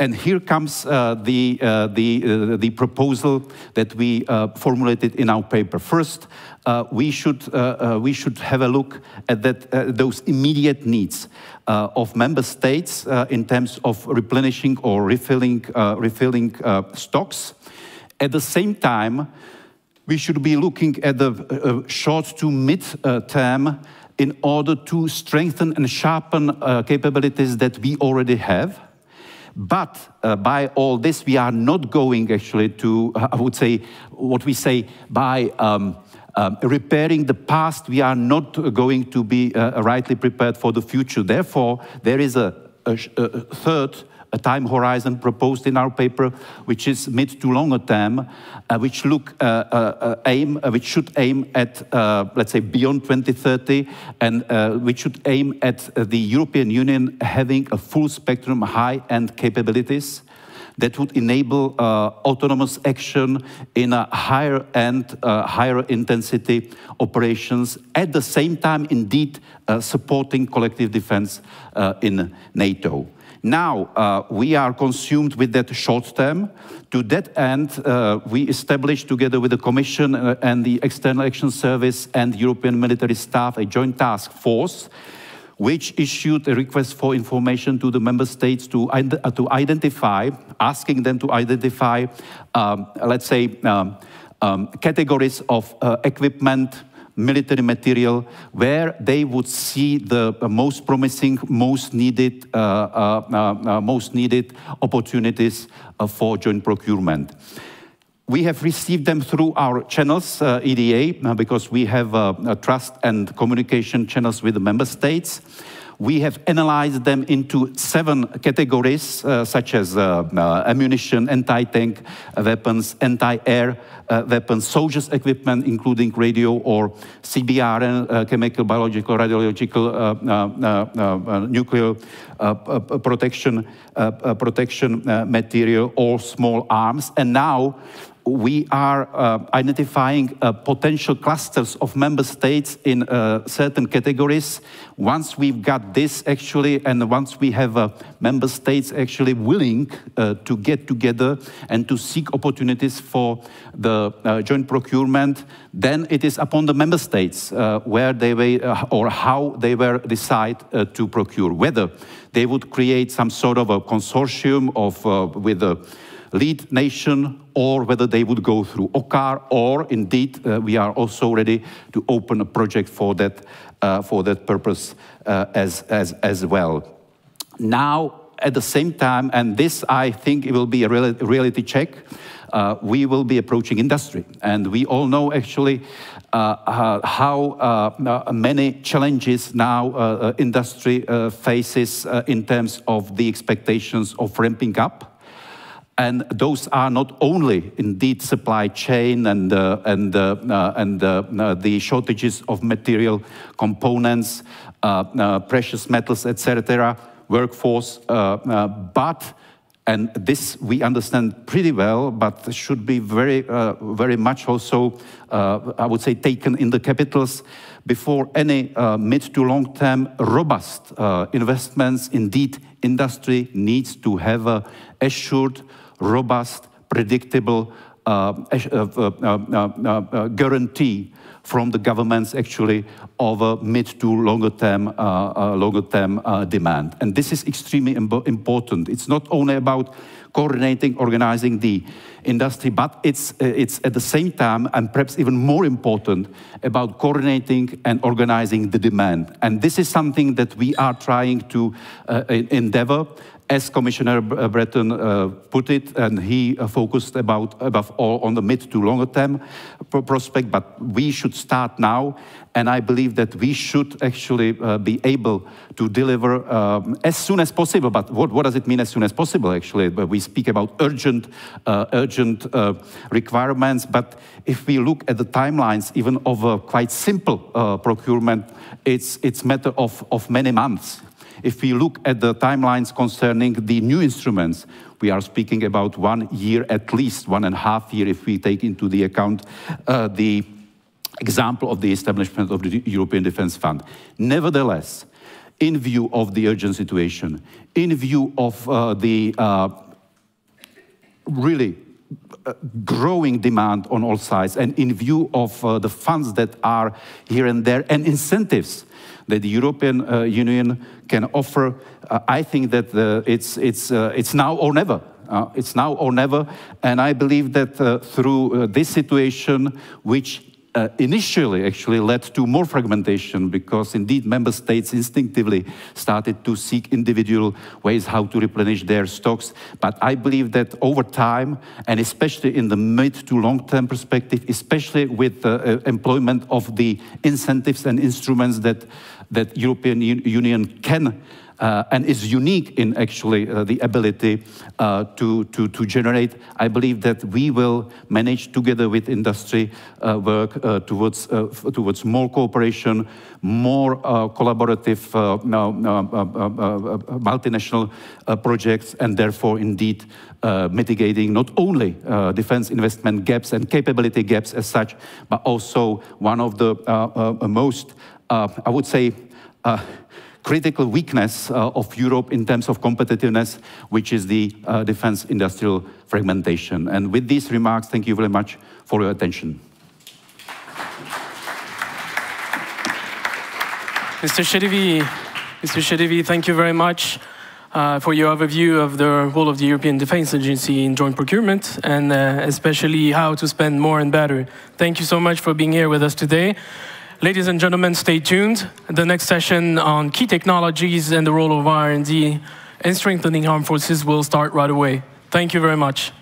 And here comes uh, the, the, the proposal that we formulated in our paper. First, we, should, we should have a look at that, those immediate needs of member states in terms of replenishing or refilling, refilling stocks. At the same time, we should be looking at the uh, short to mid uh, term in order to strengthen and sharpen uh, capabilities that we already have. But uh, by all this, we are not going actually to, uh, I would say, what we say by um, um, repairing the past, we are not going to be uh, rightly prepared for the future. Therefore, there is a, a, a third a time horizon proposed in our paper, which is mid to longer term, uh, which look uh, uh, uh aim, uh, which should aim at, uh, let's say, beyond 2030, and which should aim at the European Union having a full spectrum high-end capabilities that would enable autonomous action in a higher end, higher intensity operations, at the same time, indeed, supporting collective defense in NATO. Now, uh, we are consumed with that short term. To that end, uh, we established together with the Commission uh, and the External Action Service and European military staff a joint task force which issued a request for information to the member states to, uh, to identify, asking them to identify, um, let's say, um, um, categories of uh, equipment, military material where they would see the most promising, most needed, uh, uh, uh, most needed opportunities for joint procurement. We have received them through our channels, uh, EDA, because we have uh, trust and communication channels with the member states. We have analyzed them into seven categories, uh, such as uh, uh, ammunition, anti-tank weapons, anti-air uh, weapons, soldiers' equipment, including radio or CBRN, uh, chemical, biological, radiological, uh, nuclear protection, protection material, or small arms. And now we are uh, identifying uh, potential clusters of member states in uh, certain categories. Once we've got this actually, and once we have uh, member states actually willing uh, to get together and to seek opportunities for the uh, joint procurement, then it is upon the member states where they will, or how they will decide to procure, whether they would create some sort of a consortium of, with a lead nation or whether they would go through OCCAR, or indeed uh, we are also ready to open a project for that, uh, for that purpose uh, as, as, as well. Now, at the same time, and this I think it will be a reality check, uh, we will be approaching industry. And we all know actually uh, uh, how many challenges now industry faces in terms of the expectations of ramping up and those are not only indeed supply chain and, uh, and, uh, uh, and uh, uh, the shortages of material components, uh, precious metals, etc., workforce, but and this we understand pretty well, but should be very, very much also, I would say, taken in the capitals before any mid to long term robust investments. Indeed, industry needs to have a assured robust, predictable uh, uh, uh, uh, guarantee from the governments actually of a mid to longer term, uh, uh, longer term uh, demand. And this is extremely Im important. It's not only about coordinating, organizing the industry, but it's, it's at the same time, and perhaps even more important, about coordinating and organizing the demand. And this is something that we are trying to uh, endeavor as Commissioner Breton uh, put it, and he uh, focused about above all on the mid to longer term prospect, but we should start now, and I believe that we should actually uh, be able to deliver um, as soon as possible. But what, what, does it mean as soon as possible? Actually, we speak about urgent, uh, urgent uh, requirements, but if we look at the timelines, even of a quite simple uh, procurement, it's it's matter of of many months. If we look at the timelines concerning the new instruments, we are speaking about one year, at least one and a half year, if we take into the account uh, the example of the establishment of the European Defence Fund. Nevertheless, in view of the urgent situation, in view of uh, the uh, really uh, growing demand on all sides, and in view of uh, the funds that are here and there, and incentives that the European uh, Union can offer, uh, I think that uh, it's, it's, it's now or never. Uh, it's now or never. And I believe that uh, through uh, this situation, which initially actually led to more fragmentation because indeed member states instinctively started to seek individual ways how to replenish their stocks. But I believe that over time, and especially in the mid to long term perspective, especially with the employment of the incentives and instruments that that European Union can uh, and is unique in actually uh, the ability uh, to, to, to generate. I believe that we will manage together with industry uh, work uh, towards, uh, towards more cooperation, more collaborative multinational projects, and therefore indeed mitigating not only defense investment gaps and capability gaps as such, but also one of the most I would say, uh, critical weakness uh, of Europe in terms of competitiveness, which is the defense industrial fragmentation. And with these remarks, thank you very much for your attention. Mr. Šedivý, Mr. Šedivý, thank you very much uh, for your overview of the role of the European Defence Agency in joint procurement and uh, especially how to spend more and better. Thank you so much for being here with us today. Ladies and gentlemen, stay tuned. The next session on key technologies and the role of R&D in strengthening armed forces will start right away. Thank you very much.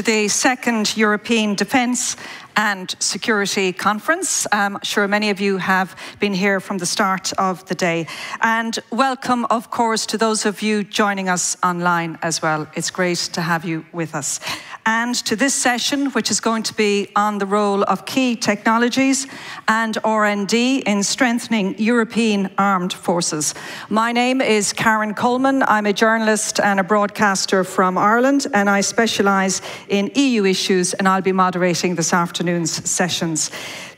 To the second European Defence and Security Conference. I'm sure many of you have been here from the start of the day. And welcome, of course, to those of you joining us online as well. It's great to have you with us. And to this session, which is going to be on the role of key technologies and R&D in strengthening European armed forces. My name is Karen Coleman. I'm a journalist and a broadcaster from Ireland, and I specialise in EU issues, and I'll be moderating this afternoon's sessions.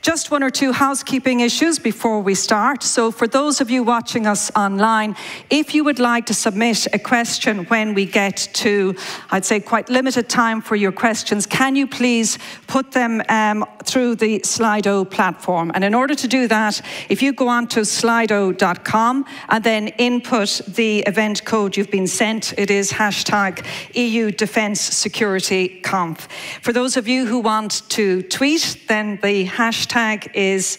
Just one or two housekeeping issues before we start. So for those of you watching us online, if you would like to submit a question when we get to, I'd say, quite limited time for your questions, can you please put them um, through the Slido platform? And in order to do that, if you go on to slido.com and then input the event code you've been sent, it is hashtag EU Defence Security Conf. For those of you who want to tweet, then the hashtag hashtag is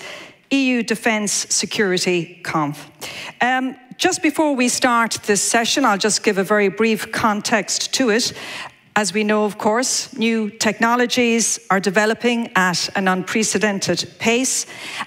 EU Defence Security Conf. Um, just before we start this session, I'll just give a very brief context to it. As we know, of course, new technologies are developing at an unprecedented pace,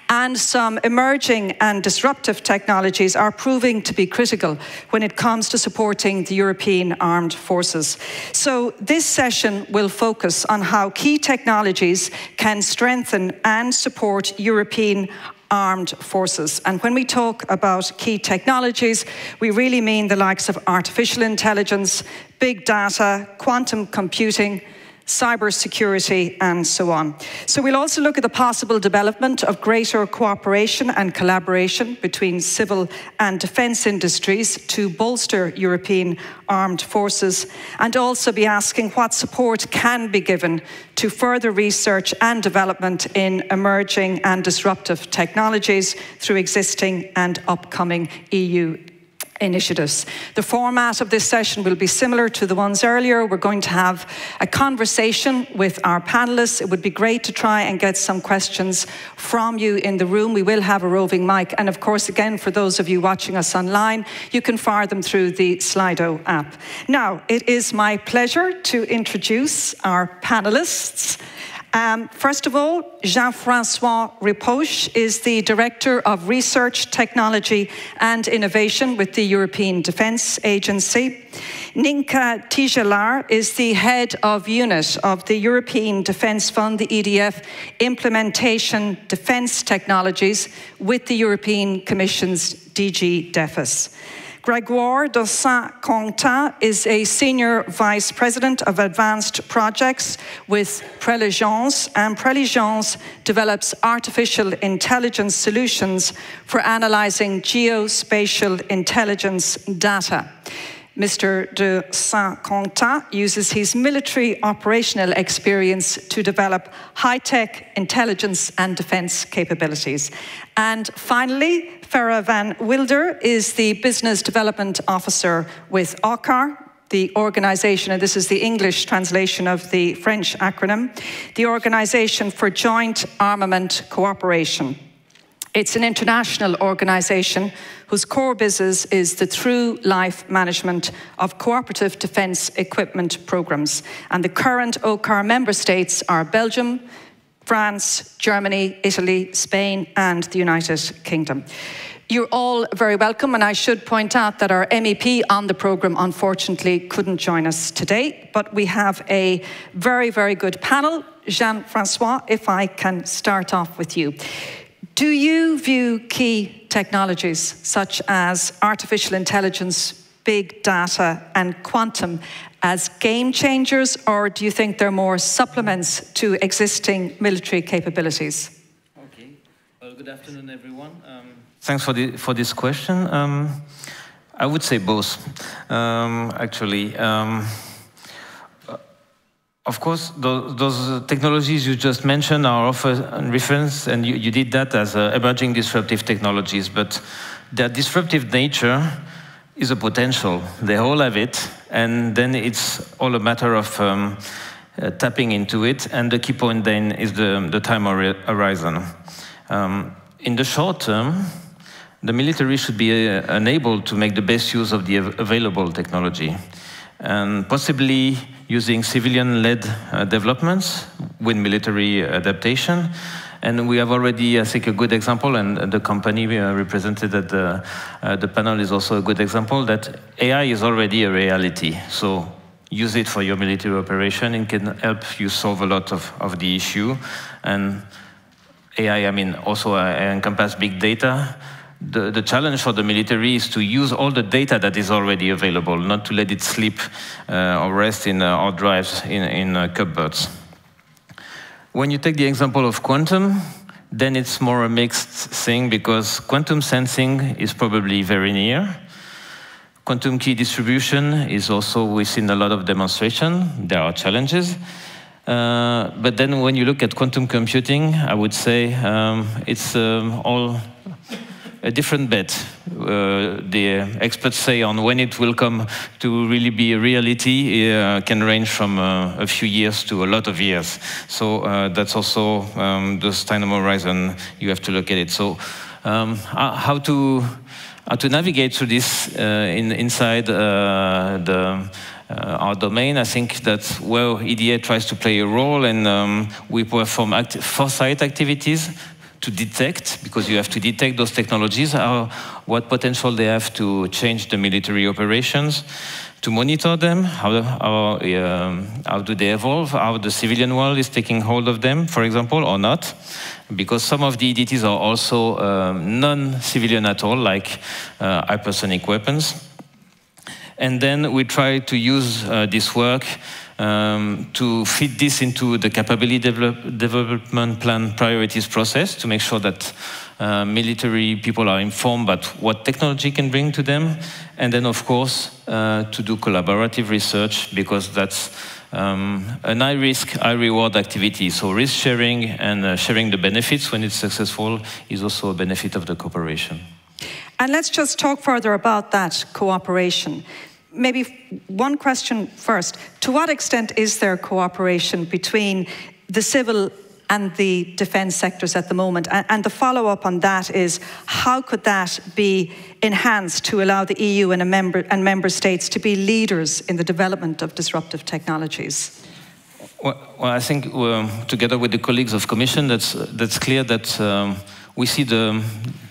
and some emerging and disruptive technologies are proving to be critical when it comes to supporting the European armed forces. So, this session will focus on how key technologies can strengthen and support European armed forces. And when we talk about key technologies, we really mean the likes of artificial intelligence, big data, quantum computing, cybersecurity, and so on. So we'll also look at the possible development of greater cooperation and collaboration between civil and defence industries to bolster European armed forces, and also be asking what support can be given to further research and development in emerging and disruptive technologies through existing and upcoming EU initiatives. The format of this session will be similar to the ones earlier. We're going to have a conversation with our panelists. It would be great to try and get some questions from you in the room. We will have a roving mic. And of course, again, for those of you watching us online, you can fire them through the Slido app. Now, it is my pleasure to introduce our panelists. Um, first of all, Jean-Francois Ripoche is the Director of Research, Technology and Innovation with the European Defence Agency. Ninka Tijalar is the Head of Unit of the European Defence Fund, the EDF, Implementation Defence Technologies with the European Commission's DG DEFIS. Grégoire de Saint-Quentin is a Senior Vice President of Advanced Projects with Preligens, and Preligens develops artificial intelligence solutions for analyzing geospatial intelligence data. Mr. de Saint-Quentin uses his military operational experience to develop high-tech intelligence and defence capabilities. And finally, Farah van Wilder is the Business Development Officer with OCCAR, the organization, and this is the English translation of the French acronym, the Organization for Joint Armament Cooperation. It's an international organization whose core business is the through life management of cooperative defence equipment programmes. And the current OCCAR member states are Belgium, France, Germany, Italy, Spain, and the United Kingdom. You're all very welcome, and I should point out that our MEP on the programme unfortunately couldn't join us today, but we have a very, very good panel. Jean Francois, if I can start off with you. Do you view key technologies such as artificial intelligence, big data, and quantum as game changers, or do you think they're more supplements to existing military capabilities? Okay. Well, good afternoon, everyone. Um, thanks for, the, for this question. Um, I would say both, um, actually. Of course, those, those, technologies you just mentioned are often referenced, and you, you did that as uh, emerging disruptive technologies, but their disruptive nature is a potential. They all have it, and then it's all a matter of um, uh, tapping into it, and the key point then is the, the time horizon. Um, in the short term, the military should be uh, enabled to make the best use of the available technology. and possibly using civilian-led uh, developments with military adaptation. And we have already, I think, a good example, and the company uh, represented at the, uh, the panel is also a good example, that AI is already a reality. So use it for your military operation. It can help you solve a lot of, of the issue. And AI, I mean, also uh, encompass big data. The, the challenge for the military is to use all the data that is already available, not to let it sleep uh, or rest in uh, hard drives in, in uh, cupboards. When you take the example of quantum, then it's more a mixed thing because quantum sensing is probably very near. Quantum key distribution is also within a lot of demonstration. There are challenges. Uh, but then when you look at quantum computing, I would say um, it's um, all a different bet. Uh, the experts say on when it will come to really be a reality uh, can range from uh, a few years to a lot of years. So uh, that's also um, the time horizon you have to look at it. So um, how to how to navigate through this uh, in, inside uh, the uh, our domain. I think that where EDA tries to play a role, and um, we perform act foresight activities to detect, because you have to detect those technologies, how, what potential they have to change the military operations, to monitor them, how, how, um, how do they evolve, how the civilian world is taking hold of them, for example, or not. Because some of the EDTs are also um, non-civilian at all, like uh, hypersonic weapons. And then we try to use uh, this work um, to fit this into the capability develop development plan priorities process to make sure that uh, military people are informed about what technology can bring to them. And then, of course, uh, to do collaborative research because that's um, an high risk, high reward activity. So risk sharing and uh, sharing the benefits when it's successful is also a benefit of the cooperation. And let's just talk further about that cooperation maybe one question first. To what extent is there cooperation between the civil and the defence sectors at the moment? And, the follow up on that is how could that be enhanced to allow the EU and, member, and member states to be leaders in the development of disruptive technologies? Well, well I think um, together with the colleagues of Commission, that's, that's clear that. Um, we see the,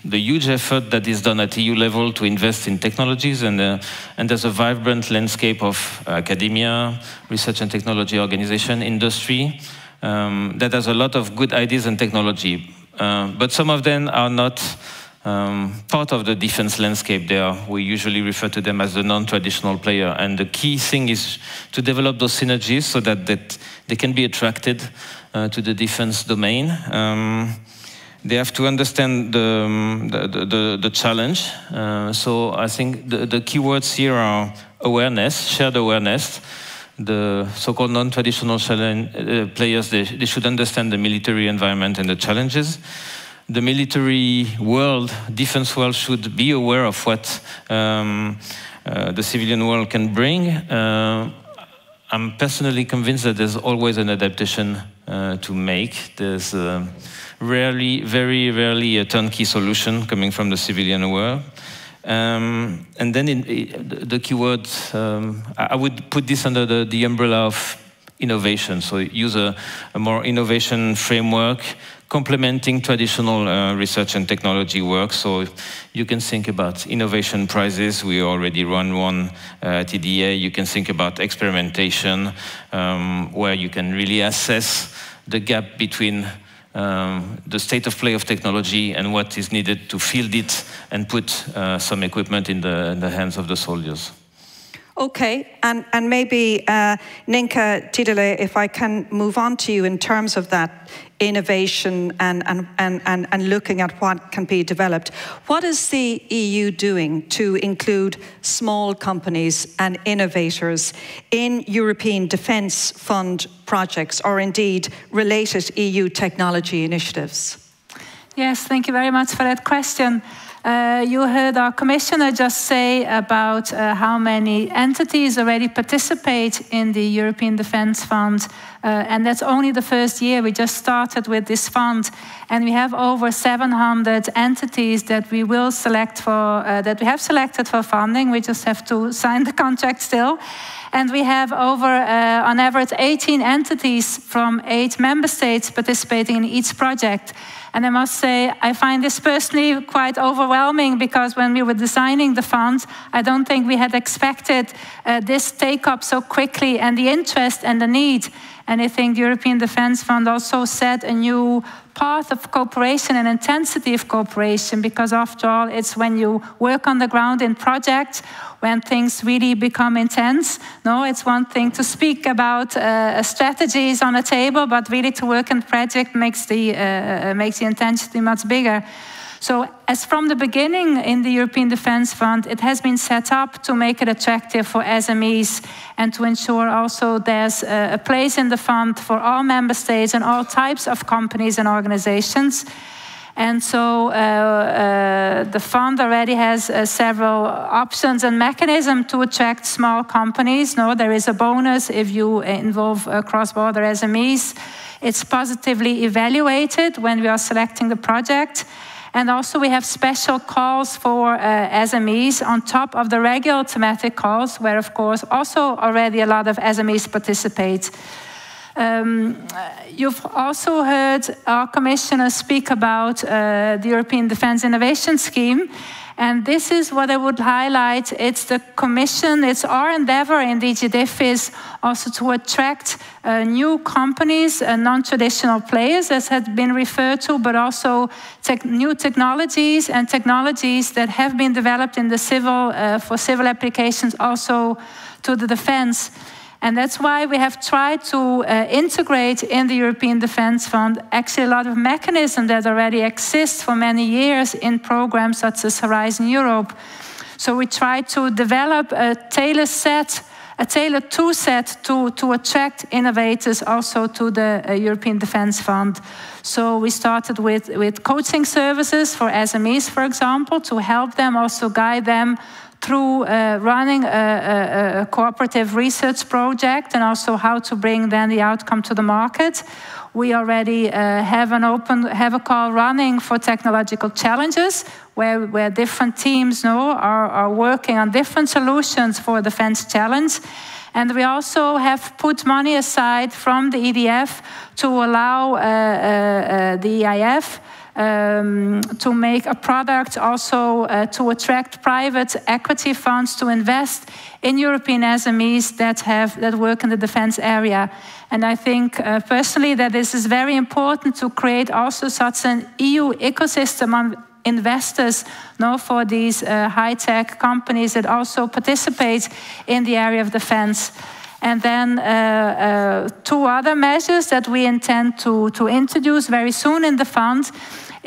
the huge effort that is done at EU level to invest in technologies, and, uh, and there's a vibrant landscape of academia, research and technology organization, industry, um, that has a lot of good ideas and technology. Uh, but some of them are not um, part of the defense landscape there. We usually refer to them as the non-traditional player. And the key thing is to develop those synergies so that, that they can be attracted uh, to the defense domain. Um, they have to understand the, um, the, the, the, challenge. Uh, so I think the, the keywords here are awareness, shared awareness. The so-called non-traditional uh, players, they, they should understand the military environment and the challenges. The military world, defense world, should be aware of what um, uh, the civilian world can bring. Uh, I'm personally convinced that there's always an adaptation uh, to make. There's uh, rarely, very rarely a turnkey solution coming from the civilian world. Um, and then in, the keyword, um, I would put this under the, the umbrella of innovation. So use a, a more innovation framework complementing traditional uh, research and technology work. So you can think about innovation prizes. We already run one uh, at EDA. You can think about experimentation, um, where you can really assess the gap between um, the state of play of technology and what is needed to field it and put uh, some equipment in the, in the, hands of the soldiers. Okay, and, and maybe uh, Ninka Tidele, if I can move on to you in terms of that innovation and, and, and, and, and looking at what can be developed. What is the EU doing to include small companies and innovators in European Defence Fund projects or indeed related EU technology initiatives? Yes, thank you very much for that question. Uh, you heard our commissioner just say about uh, how many entities already participate in the European Defence Fund, uh, and that's only the first year. We just started with this fund, and we have over 700 entities that we will select for, uh, that we have selected for funding. We just have to sign the contract still. And we have over, uh, on average, 18 entities from eight member states participating in each project. And I must say, I find this personally quite overwhelming because when we were designing the fund, I don't think we had expected uh, this take up so quickly and the interest and the need. And I think the European Defence Fund also set a new path of cooperation and intensity of cooperation because after all, it's when you work on the ground in projects when things really become intense. No, it's one thing to speak about uh, strategies on a table, but really to work in project makes the, uh, uh, makes the intensity much bigger. So as from the beginning in the European Defence Fund, it has been set up to make it attractive for SMEs and to ensure also there's a place in the fund for all member states and all types of companies and organizations. And so uh, uh, the fund already has uh, several options and mechanisms to attract small companies. No, there is a bonus if you involve cross-border SMEs. It's positively evaluated when we are selecting the project. And also we have special calls for uh, SMEs on top of the regular thematic calls, where of course also already a lot of SMEs participate. Um, you've also heard our commissioner speak about uh, the European Defence Innovation Scheme. And this is what I would highlight. It's the Commission, it's our endeavor in DG DEFIS also to attract uh, new companies, uh, non-traditional players, as had been referred to, but also new technologies and technologies that have been developed in the civil, uh, for civil applications also to the defense. And that's why we have tried to uh, integrate in the European Defence Fund actually a lot of mechanisms that already exist for many years in programs such as Horizon Europe. So we try to develop a tailored set, a tailored tool set to, to attract innovators also to the uh, European Defence Fund. So we started with, with coaching services for SMEs, for example, to help them, also guide them through uh, running a, a, a, cooperative research project and also how to bring then the outcome to the market. We already uh, have an open, have a call running for technological challenges where, where different teams know, are, are working on different solutions for the defense challenge. And we also have put money aside from the EDF to allow uh, uh, uh the EIF um, to make a product also uh, to attract private equity funds to invest in European SMEs that have that work in the defense area. And I think uh, personally that this is very important to create also such an EU ecosystem on investors no, for these uh, high-tech companies that also participate in the area of defense. And then uh, uh, two other measures that we intend to, to introduce very soon in the fund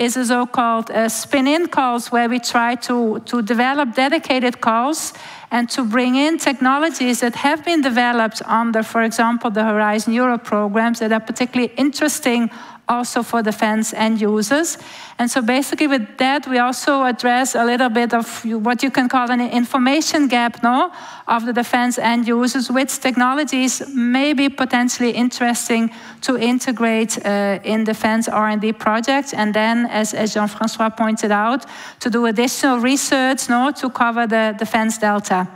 is a so-called uh, spin-in calls where we try to, to develop dedicated calls and to bring in technologies that have been developed under, for example, the Horizon Europe programs that are particularly interesting also for the defense end users. And so basically with that, we also address a little bit of what you can call an information gap no, of the defense end users, which technologies may be potentially interesting to integrate uh, in defense R&D projects. And then, as, as Jean-François pointed out, to do additional research no, to cover the defense delta.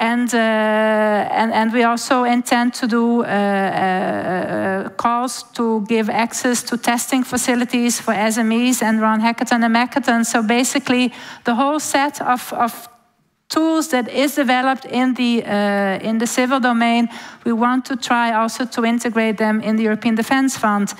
And, uh, and, and we also intend to do uh, uh, calls to give access to testing facilities for SMEs and run hackathon and hackathon. So basically, the whole set of, of tools that is developed in the, uh, in the civil domain, we want to try also to integrate them in the European Defence Fund.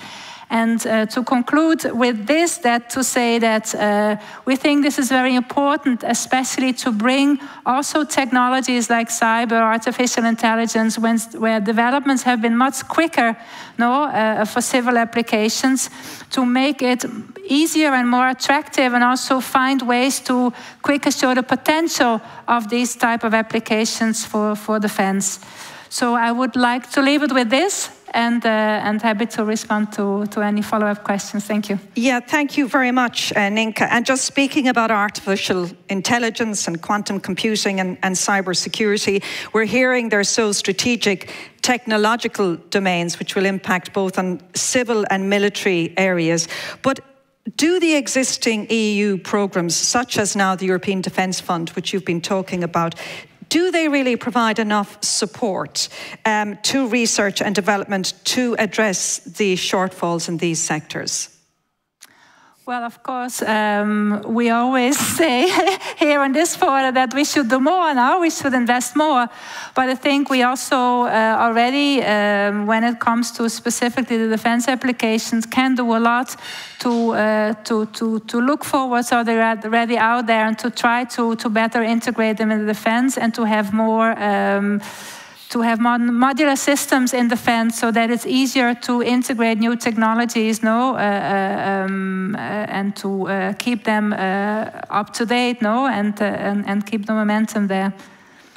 And uh, to conclude with this, that to say that uh, we think this is very important, especially to bring also technologies like cyber, artificial intelligence, when, where developments have been much quicker no, uh, for civil applications, to make it easier and more attractive and also find ways to quicker show the potential of these type of applications for, for defense. So I would like to leave it with this and, uh, and happy to respond to, to any follow-up questions. Thank you. Yeah, thank you very much, uh, Ninka. And just speaking about artificial intelligence and quantum computing and, and cybersecurity, we're hearing they're so strategic technological domains which will impact both on civil and military areas. But do the existing EU programs, such as now the European Defence Fund, which you've been talking about, do they really provide enough support um, to research and development to address the shortfalls in these sectors? Well, of course, um, we always say here on this forum that we should do more now, we should invest more. But I think we also uh, already, um, when it comes to specifically the defense applications, can do a lot to, uh, to, to, to look so they're already out there and to try to, to better integrate them in the defense and to have more. Um, to have modular systems in defense so that it's easier to integrate new technologies no, uh, uh, um, uh, and to uh, keep them up to date no, and, and, and keep the momentum there.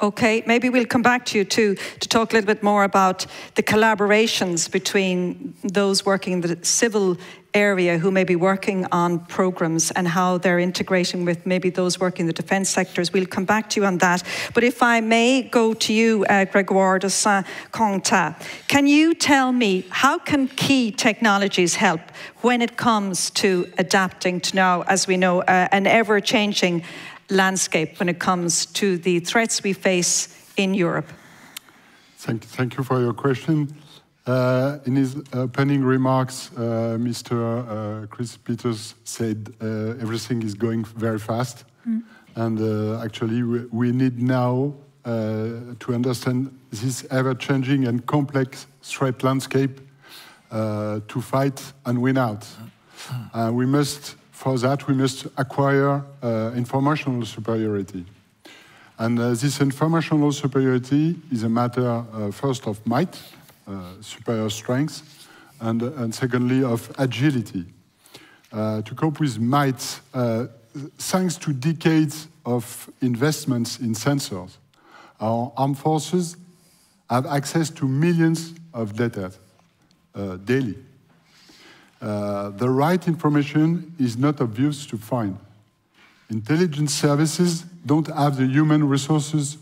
Okay, maybe we'll come back to you too to talk a little bit more about the collaborations between those working in the civil area who may be working on programs and how they're integrating with maybe those working in the defence sectors. We'll come back to you on that. But if I may go to you, uh, Gregoire de Saint-Quentin, can you tell me how can key technologies help when it comes to adapting to now, as we know, uh, an ever-changing landscape when it comes to the threats we face in Europe? Thank, thank you for your question. Uh, in his opening remarks, uh, Mr. Uh, Chris Peters said uh, everything is going very fast. Mm. And uh, actually, we, we, need now uh, to understand this ever-changing and complex threat landscape to fight and win out. we must for that, we must acquire uh, informational superiority. And uh, this informational superiority is a matter, uh, first, of might, uh, superior strength, and, and secondly, of agility. Uh, to cope with might, uh, thanks to decades of investments in sensors, our armed forces have access to millions of data daily. Uh, the right information is not obvious to find. Intelligence services don't have the human resources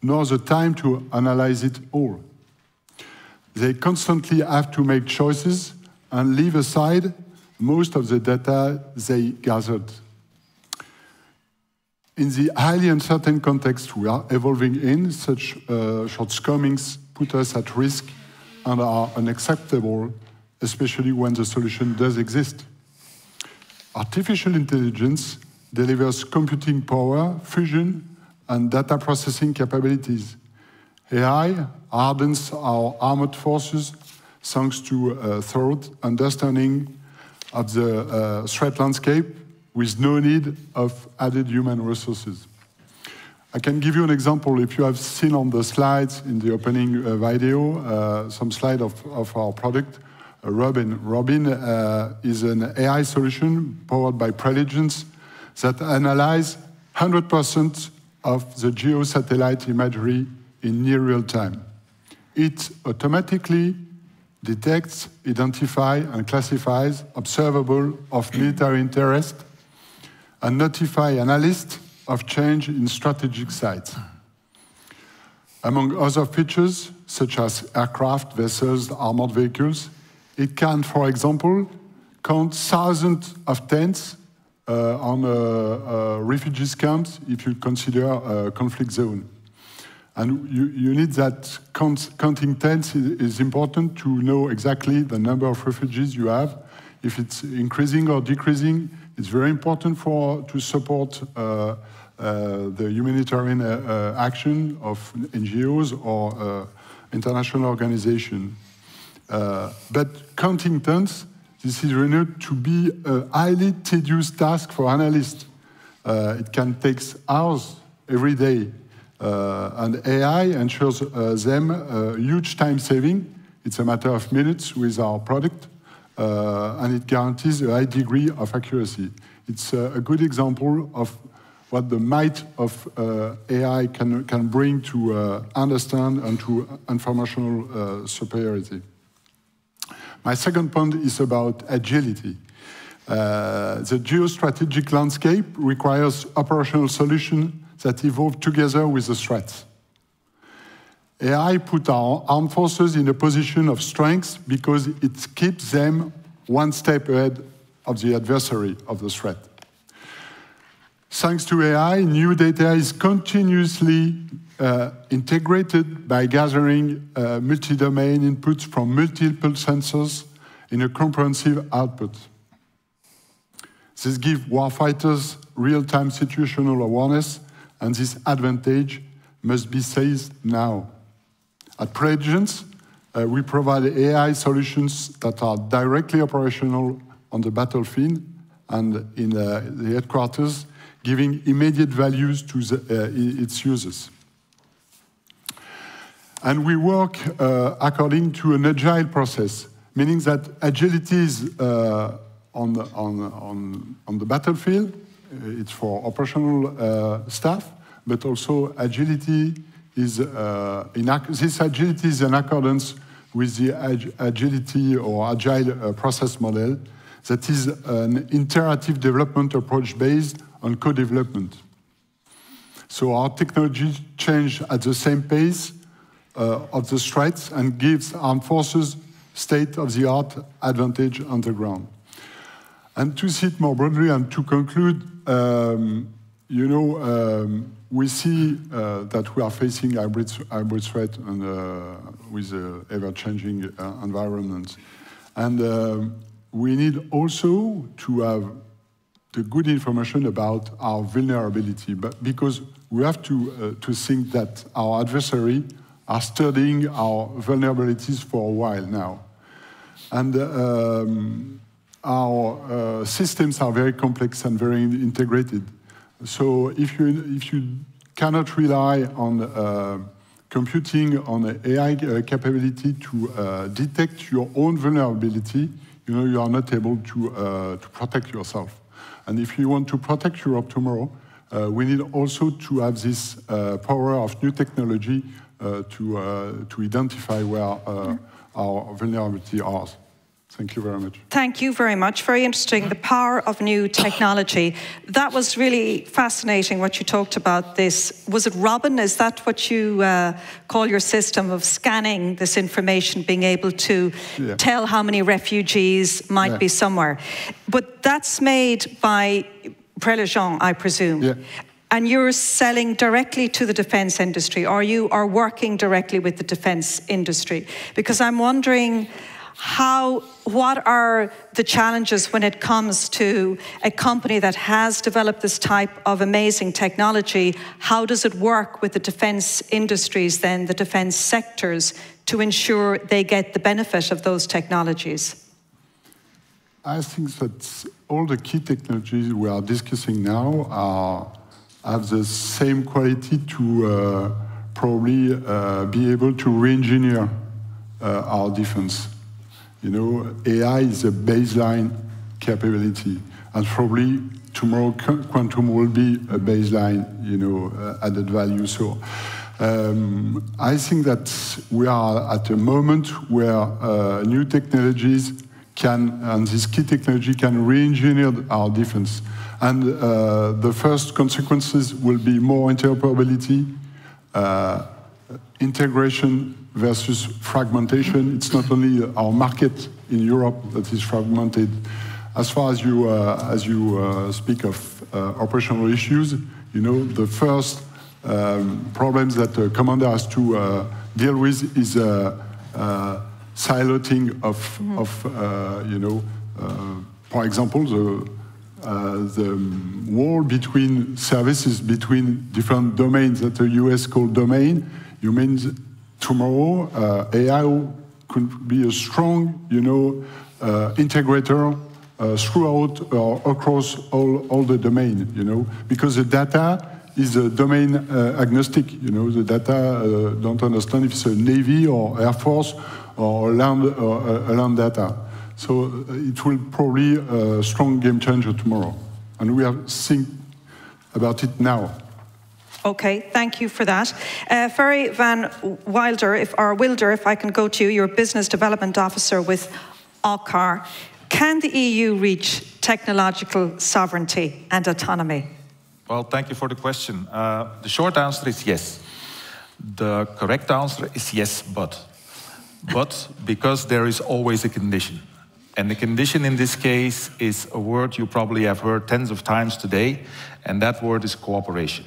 nor the time to analyze it all. They constantly have to make choices and leave aside most of the data they gathered. In the highly uncertain context we are evolving in, such uh, shortcomings put us at risk and are unacceptable especially when the solution does exist. Artificial intelligence delivers computing power, fusion, and data processing capabilities. AI hardens our armed forces thanks to a thorough understanding of the uh, threat landscape with no need of added human resources. I can give you an example. If you have seen on the slides in the opening uh, video, uh, some slide of, of our product, Robin. Robin uh, is an AI solution powered by Preligens that analyze 100% of the geosatellite imagery in near real time. It automatically detects, identifies, and classifies observable of military interest and notify analysts of change in strategic sites. Among other features, such as aircraft, vessels, armored vehicles, it can, for example, count thousands of tents uh, on a, a refugees camps if you consider a conflict zone. And you, you need that count, counting tents is, is, important to know exactly the number of refugees you have. If it's increasing or decreasing, it's very important for to support uh, uh, the humanitarian uh, uh, action of NGOs or uh, international organizations. Uh, but counting tons, this is renewed to be a highly tedious task for analysts. Uh, it can take hours every day. Uh, and AI ensures uh, them a huge time saving. It's a matter of minutes with our product, uh, and it guarantees a high degree of accuracy. It's a good example of what the might of uh, AI can, can bring to uh, understand and to informational uh, superiority. My second point is about agility. Uh, the geostrategic landscape requires operational solutions that evolve together with the threats. AI put our armed forces in a position of strength because it keeps them one step ahead of the adversary of the threat. Thanks to AI, new data is continuously uh, integrated by gathering uh, multi-domain inputs from multiple sensors in a comprehensive output. This gives warfighters real-time situational awareness, and this advantage must be seized now. At Preligens, uh, we provide AI solutions that are directly operational on the battlefield and in uh, the headquarters, giving immediate values to the, uh, its users. And we work uh, according to an agile process, meaning that agility is uh, on, the, on, on, on the battlefield, uh, it's for operational staff, but also agility is uh, in this agility is in accordance with the ag agility or agile uh, process model that is an iterative development approach based on co-development. So our technology change at the same pace uh, of the threats and gives armed forces state-of-the-art advantage on the ground. And to see it more broadly and to conclude, um, you know, um, we see uh, that we are facing hybrid, hybrid threat and, uh, with uh, ever-changing uh, environments. And um, we need also to have the good information about our vulnerability, but because we have to, uh, to think that our adversary are studying our vulnerabilities for a while now. And um, our uh, systems are very complex and very integrated. So if you, if you cannot rely on uh, computing on AI uh, capability to uh, detect your own vulnerability, you know, you are not able to, uh, to protect yourself. And if you want to protect Europe tomorrow, uh, we need also to have this uh, power of new technology to, to identify where our vulnerability are. Thank you very much. Thank you very much. Very interesting. The power of new technology. That was really fascinating what you talked about this. Was it Robin? Is that what you uh, call your system of scanning this information, being able to yeah. tell how many refugees might yeah. be somewhere? But that's made by Preligens, I presume. Yeah. And you're selling directly to the defence industry, or you are working directly with the defence industry? Because I'm wondering how, what are the challenges when it comes to a company that has developed this type of amazing technology? How does it work with the defence industries, then, the defence sectors, to ensure they get the benefit of those technologies? I think that all the key technologies we are discussing now are, have the same quality to uh, probably uh, be able to re-engineer uh, our defense. You know, AI is a baseline capability, and probably tomorrow quantum will be a baseline, you know, uh, added value. So um, I think that we are at a moment where uh, new technologies can, and this key technology can re-engineer our defense. And uh, the first consequences will be more interoperability, uh, integration versus fragmentation. It's not only our market in Europe that is fragmented. As far as you, uh, as you uh, speak of uh, operational issues, you know, the first um, problems that the commander has to uh, deal with is uh, uh, siloting of, mm -hmm. of you know, for example, the, the wall between services between different domains that the US call domain. You mean tomorrow, uh, AI could be a strong, you know, uh, integrator uh, throughout or across all, all the domain, you know, because the data is a domain uh, agnostic, you know, the data uh, don't understand if it's a Navy or Air Force or land, or, uh, land data. So it will probably a strong game changer tomorrow. And we are thinking about it now. Okay, thank you for that. Uh, Ferry Van Wilder, if, or Wilder, if I can go to you, you're Business Development Officer with OCCAR, can the EU reach technological sovereignty and autonomy? Well, thank you for the question. Uh, the short answer is yes. The correct answer is yes, but. But because there is always a condition. And the condition in this case is a word you probably have heard tens of times today, and that word is cooperation.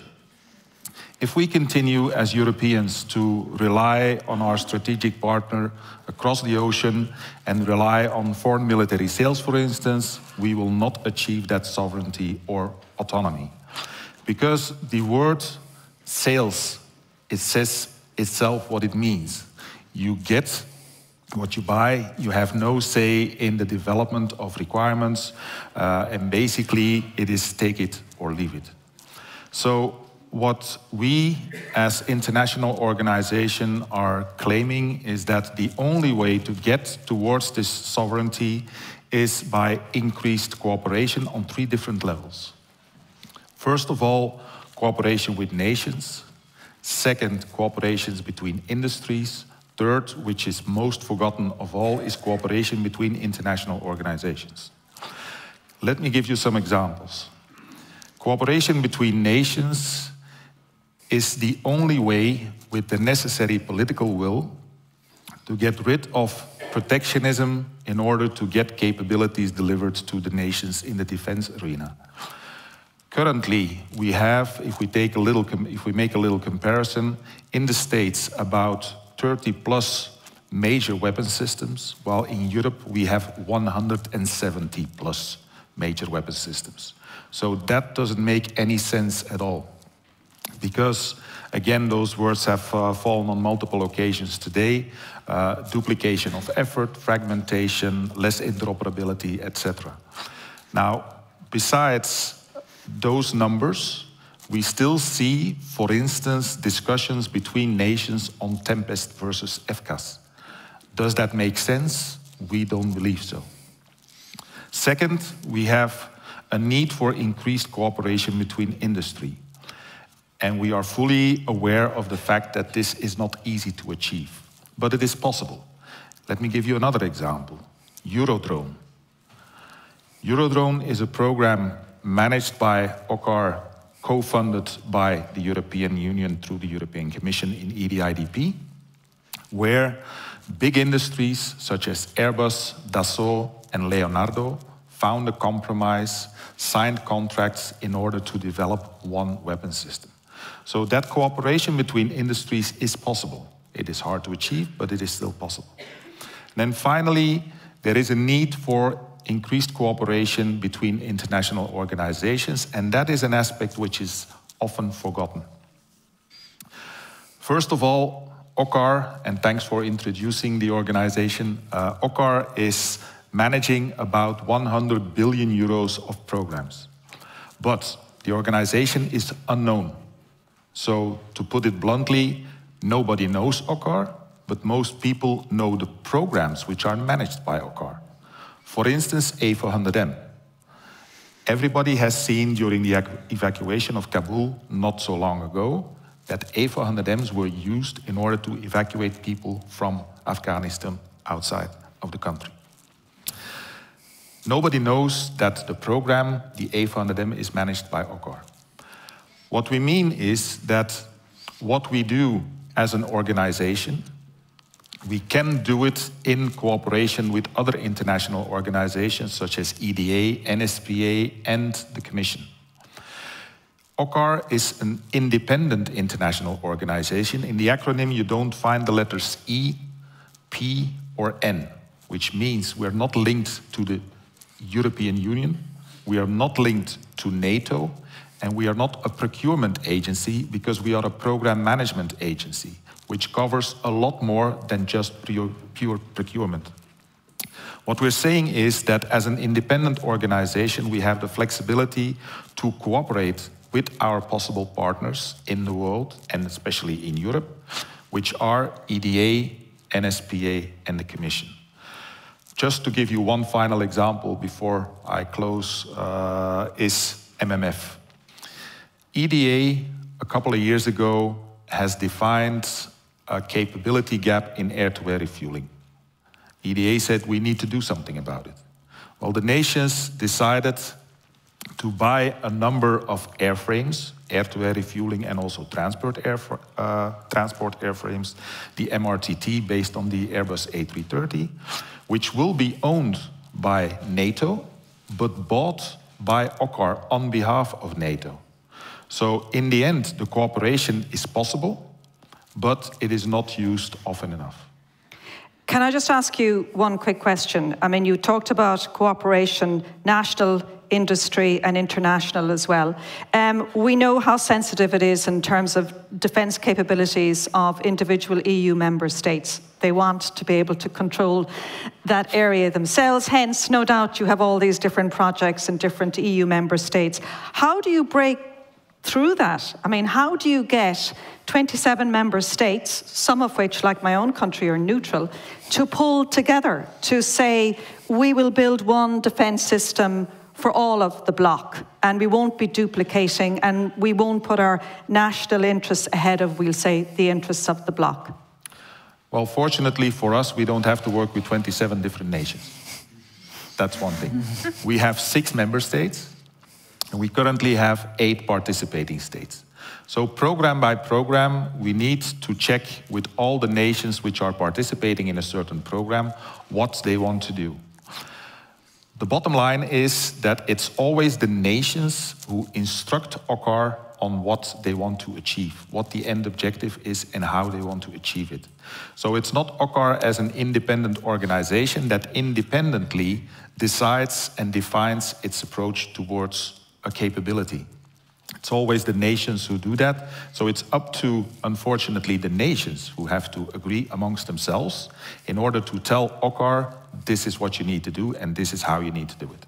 If we continue as Europeans to rely on our strategic partner across the ocean and rely on foreign military sales, for instance, we will not achieve that sovereignty or autonomy. Because the word sales, it says itself what it means. You get what you buy, you have no say in the development of requirements, uh, and basically it is take it or leave it. So what we as international organization are claiming is that the only way to get towards this sovereignty is by increased cooperation on three different levels. First of all, cooperation with nations. Second, cooperations between industries. Third, which is most forgotten of all, is cooperation between international organizations. Let me give you some examples. Cooperation between nations is the only way, with the necessary political will, to get rid of protectionism in order to get capabilities delivered to the nations in the defense arena. Currently, we have, if we, take a little if we make a little comparison, in the States about 30 plus major weapon systems, while in Europe we have 170 plus major weapon systems. So that doesn't make any sense at all. Because, again, those words have uh, fallen on multiple occasions today. Uh, duplication of effort, fragmentation, less interoperability, etc. Now, besides those numbers, we still see, for instance, discussions between nations on Tempest versus FCAS. Does that make sense? We don't believe so. Second, we have a need for increased cooperation between industry. And we are fully aware of the fact that this is not easy to achieve, but it is possible. Let me give you another example Eurodrone. Eurodrone is a program managed by OCCAR, co funded by the European Union through the European Commission in EDIDP, where big industries such as Airbus, Dassault, and Leonardo found a compromise, signed contracts in order to develop one weapon system. So that cooperation between industries is possible. It is hard to achieve, but it is still possible. And then finally, there is a need for increased cooperation between international organizations, and that is an aspect which is often forgotten. First of all, OCCAR, and thanks for introducing the organization, uh, is managing about 100 billion euros of programs. But the organization is unknown. So, to put it bluntly, nobody knows OCCAR, but most people know the programs which are managed by OCCAR. For instance, A400M. Everybody has seen during the evacuation of Kabul not so long ago that A400Ms were used in order to evacuate people from Afghanistan outside of the country. Nobody knows that the program, the A400M, is managed by OCCAR. What we mean is that what we do as an organization we can do it in cooperation with other international organizations such as EDA, NSPA, and the Commission. OCCAR is an independent international organization. In the acronym, you don't find the letters E, P, or N, which means we're not linked to the European Union, we are not linked to NATO, and we are not a procurement agency because we are a program management agency which covers a lot more than just pure, pure procurement. What we're saying is that as an independent organization, we have the flexibility to cooperate with our possible partners in the world, and especially in Europe, which are EDA, NSPA, and the Commission. Just to give you one final example before I close, uh, is MMF. EDA, a couple of years ago, has defined a capability gap in air-to-air refueling. EDA said we need to do something about it. Well, the nations decided to buy a number of airframes, air-to-air refueling and also transport, air, uh, transport airframes, the MRTT based on the Airbus A330, which will be owned by NATO, but bought by OCCAR on behalf of NATO. So in the end, the cooperation is possible, but it is not used often enough. Can I just ask you one quick question? I mean, you talked about cooperation, national, industry, and international as well. Um, we know how sensitive it is in terms of defence capabilities of individual EU member states. They want to be able to control that area themselves. Hence, no doubt, you have all these different projects in different EU member states. How do you break through that? I mean, how do you get 27 member states, some of which, like my own country, are neutral, to pull together to say, we will build one defence system for all of the bloc and we won't be duplicating and we won't put our national interests ahead of, we'll say, the interests of the bloc? Well, fortunately for us, we don't have to work with 27 different nations. That's one thing. we have six member states, and we currently have eight participating states. So program by program, we need to check with all the nations which are participating in a certain program what they want to do. The bottom line is that it's always the nations who instruct OCCAR on what they want to achieve, what the end objective is and how they want to achieve it. So it's not OCCAR as an independent organization that independently decides and defines its approach towards a capability. It's always the nations who do that. So it's up to, unfortunately, the nations who have to agree amongst themselves in order to tell OCCAR, this is what you need to do and this is how you need to do it.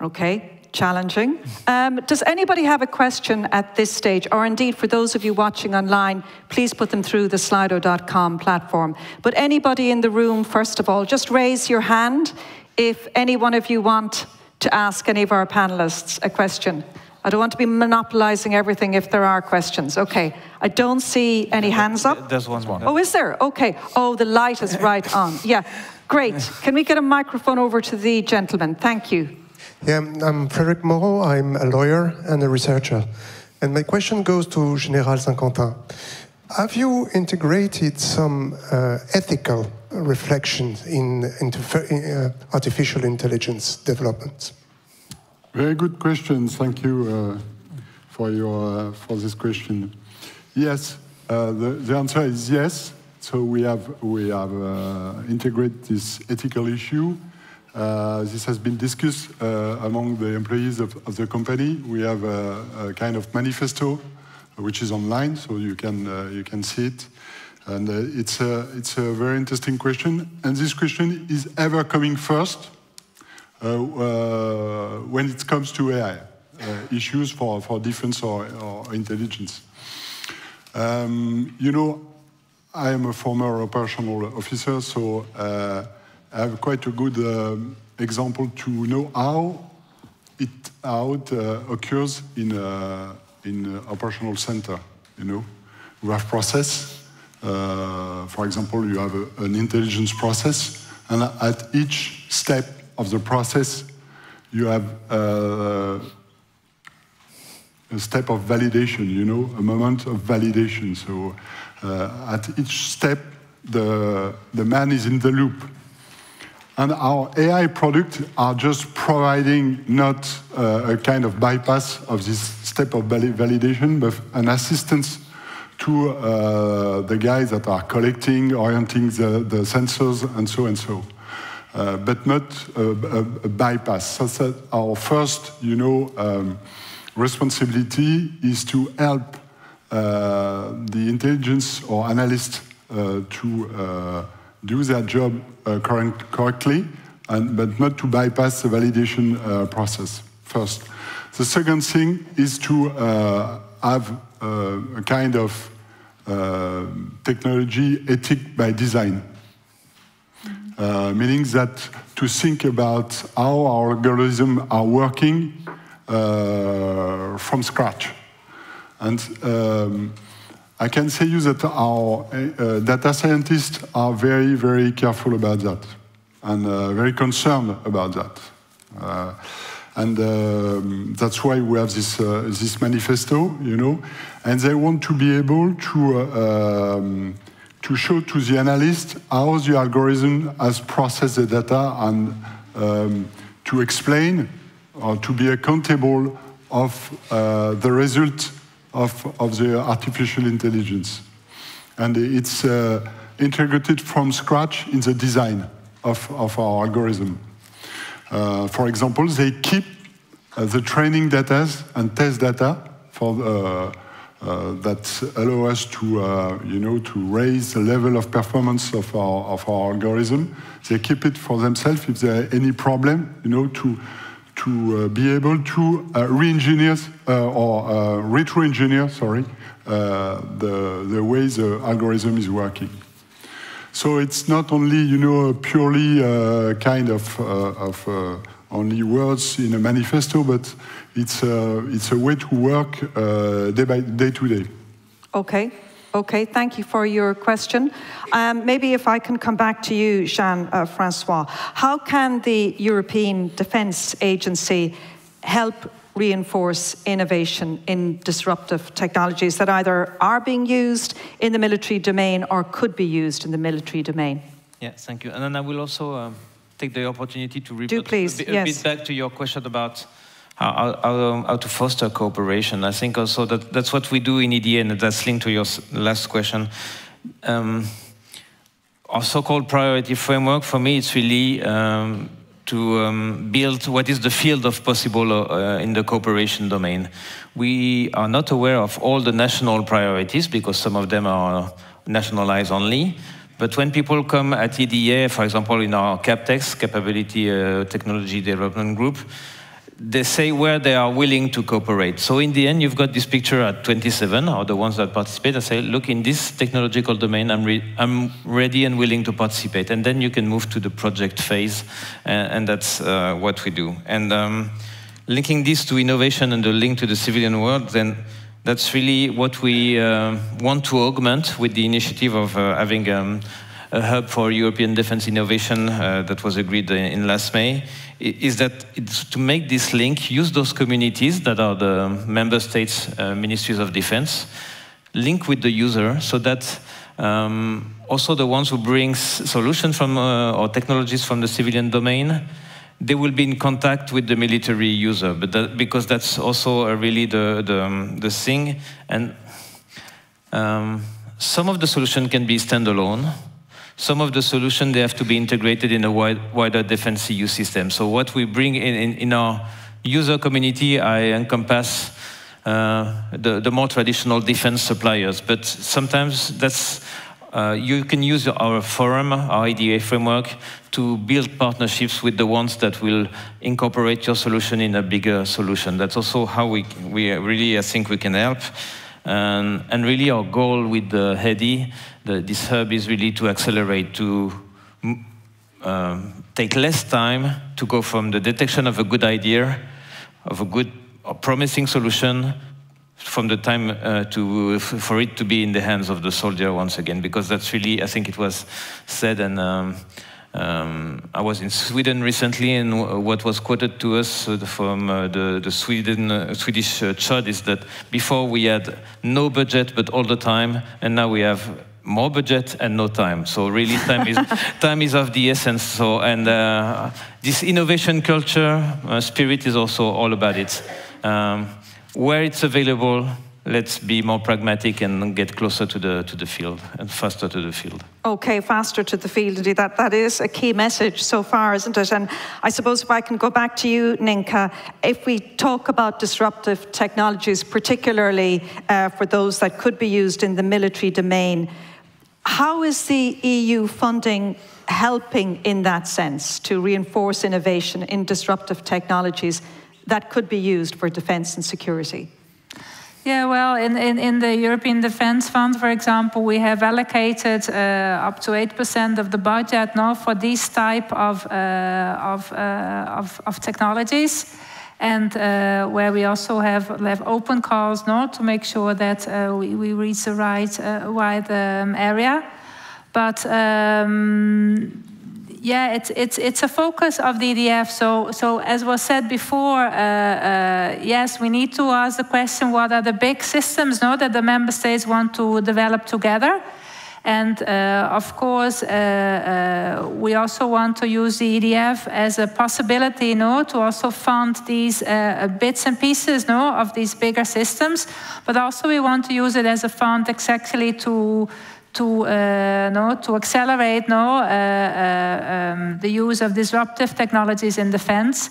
Okay, challenging. Um, does anybody have a question at this stage? Or indeed, for those of you watching online, please put them through the slido.com platform. But anybody in the room, first of all, just raise your hand if any one of you want to ask any of our panelists a question. I don't want to be monopolizing everything if there are questions. Okay, I don't see any hands up. There's one. Oh, is there? Okay. Oh, the light is right on. Yeah, great. Can we get a microphone over to the gentleman? Thank you. Yeah, I'm Frédéric Moreau. I'm a lawyer and a researcher. And my question goes to General Saint-Quentin. Have you integrated some uh, ethical reflections in, into uh, artificial intelligence development? Very good question. Thank you uh, for your uh, for this question. Yes, uh, the, the answer is yes. So we have we have uh, integrated this ethical issue. Uh, this has been discussed among the employees of, of, the company. We have a, a, kind of manifesto, which is online, so you can you can see it. And it's a it's a very interesting question. And this question is ever coming first uh, uh, when it comes to AI uh, issues for, for defense or, or intelligence. Um, you know, I am a former operational officer, so I have quite a good um, example to know how it, how it occurs in a, in a operational center. You know, we have process. Uh, for example, you have a, an intelligence process, and at each step of the process, you have uh, a step of validation, you know, a moment of validation. So uh, at each step, the, the man is in the loop. And our AI products are just providing not uh, a kind of bypass of this step of validation, but an assistance to uh, the guys that are collecting, orienting the, the sensors, and so and so. Uh, but not a, a, a bypass. So that our first, you know, um, responsibility is to help uh, the intelligence or analyst uh, to uh, do their job uh, correct, correctly, and, but not to bypass the validation process first. The second thing is to have a kind of technology ethic by design. Uh, meaning that to think about how our algorithms are working uh, from scratch. And um, I can say you that our uh, data scientists are very, very careful about that and uh, very concerned about that. And um, that's why we have this, uh, this manifesto, you know, and they want to be able to, uh, um, to show to the analyst how the algorithm has processed the data and um, to explain or to be accountable of uh, the result of, of the artificial intelligence. And it's uh, integrated from scratch in the design of, of our algorithm. Uh, for example, they keep uh, the training data and test data for uh, uh, that allow us to, uh, you know, to raise the level of performance of our, of our algorithm. They keep it for themselves if there are any problem, you know, to, to uh, be able to re-engineer or retro-engineer, sorry, the, the way the algorithm is working. So it's not only, you know, purely uh, kind of, uh, of uh, only words in a manifesto, but it's, it's a way to work day by day to day. Okay. Okay, thank you for your question. Um, maybe if I can come back to you, Jean uh, Francois. How can the European Defence Agency help reinforce innovation in disruptive technologies that either are being used in the military domain or could be used in the military domain? Yes, thank you. And then I will also um, take the opportunity to Do please, a, bit, yes. a bit back to your question about how, how, how, to foster cooperation. I think also that that's what we do in EDA, and that's linked to your last question. Um, our so-called priority framework, for me, it's really um, to um, build what is the field of possible uh, in the cooperation domain. We are not aware of all the national priorities because some of them are nationalized only. But when people come at EDA, for example, in our CapTechs, Capability uh, Technology Development Group, they say where they are willing to cooperate. So in the end, you've got this picture at 27, or the ones that participate, and say, look, in this technological domain, I'm, re I'm ready and willing to participate. And then you can move to the project phase, and, and that's uh, what we do. And um, linking this to innovation and the link to the civilian world, then that's really what we uh, want to augment with the initiative of uh, having um, a hub for European defense innovation uh, that was agreed in last May is that to make this link, use those communities that are the member states' uh, ministries of defense, link with the user so that um, also the ones who bring solutions from uh, or technologies from the civilian domain, they will be in contact with the military user, but that, because that's also really the, the, um, the thing. And um, some of the solution can be standalone, some of the solutions, they have to be integrated in a wide, wider defense EU system. So what we bring in, in, in our user community, I encompass uh, the, the more traditional defense suppliers. But sometimes that's uh, you can use our forum, our EDA framework, to build partnerships with the ones that will incorporate your solution in a bigger solution. That's also how we, we really, I think, we can help. And, and really, our goal with the HEDI the, this hub is really to accelerate, to um, take less time to go from the detection of a good idea, of a good, a promising solution, from the time uh, to, for it to be in the hands of the soldier once again, because that's really, I think it was said, and um, um, I was in Sweden recently, and what was quoted to us uh, from uh, the, the Sweden, uh, Swedish uh, chart is that before we had no budget, but all the time, and now we have more budget and no time. So really, time is time is of the essence. So and uh, this innovation culture uh, spirit is also all about it. Um, where it's available, let's be more pragmatic and get closer to the to the field and faster to the field. Okay, faster to the field. Indeed, that that is a key message so far, isn't it? And I suppose if I can go back to you, Ninka, if we talk about disruptive technologies, particularly uh, for those that could be used in the military domain. How is the EU funding helping in that sense to reinforce innovation in disruptive technologies that could be used for defence and security? Yeah, well, in, in, in, the European Defence Fund, for example, we have allocated uh, up to 8% of the budget now for these type of, uh, of, uh, of, of, technologies. And uh, where we also have, have open calls no, to make sure that uh, we, we reach the right uh, wide um, area. But um, yeah, it's, it's, it's a focus of the EDF. So, so as was said before, uh, uh, yes, we need to ask the question, what are the big systems no, that the member states want to develop together? And uh, of course, uh, uh, we also want to use the EDF as a possibility, know, to also fund these bits and pieces, know, of these bigger systems. But also, we want to use it as a fund exactly to to uh, no, to accelerate no, uh, uh, um, the use of disruptive technologies in defense.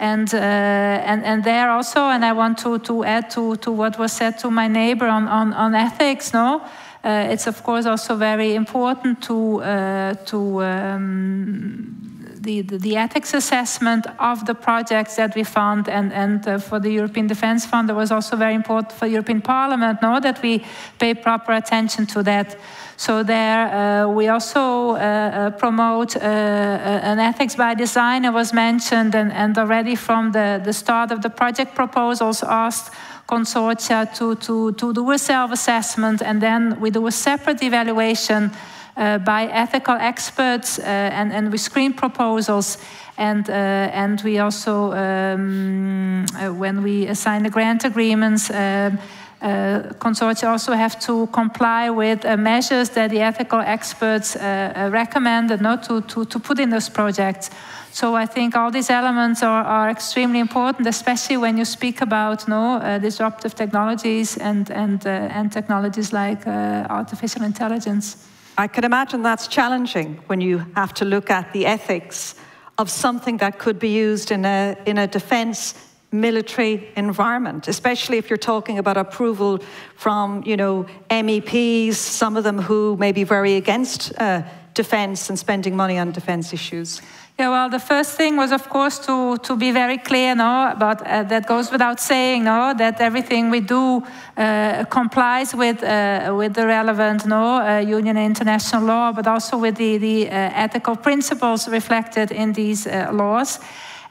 And, and, and there also, and I want to, to add to, to what was said to my neighbor on, on, on ethics, no? Uh, it's of course also very important to, uh, to um, the, the, ethics assessment of the projects that we fund and, and uh, for the European Defence Fund, it was also very important for European Parliament know that we pay proper attention to that. So there uh, we also uh, uh promote an ethics by design, it was mentioned, and, and already from the, the start of the project proposals asked consortia to, to, to do a self-assessment and then we do a separate evaluation uh, by ethical experts uh, and, and we screen proposals and, uh, and we also, um, uh, when we assign the grant agreements, um, uh, consortia also have to comply with uh, measures that the ethical experts recommended not to, to, to put in those projects. So I think all these elements are, are extremely important, especially when you speak about no, uh, disruptive technologies and, and, uh, and technologies like uh, artificial intelligence. I can imagine that's challenging when you have to look at the ethics of something that could be used in a, in a defense military environment, especially if you're talking about approval from, you know, MEPs, some of them who may be very against uh, defense and spending money on defense issues. Yeah, well, the first thing was, of course, to, to be very clear, no, but uh, that goes without saying, no, that everything we do uh, complies with, uh, with the relevant, no, uh, union and international law, but also with the, the uh, ethical principles reflected in these uh, laws.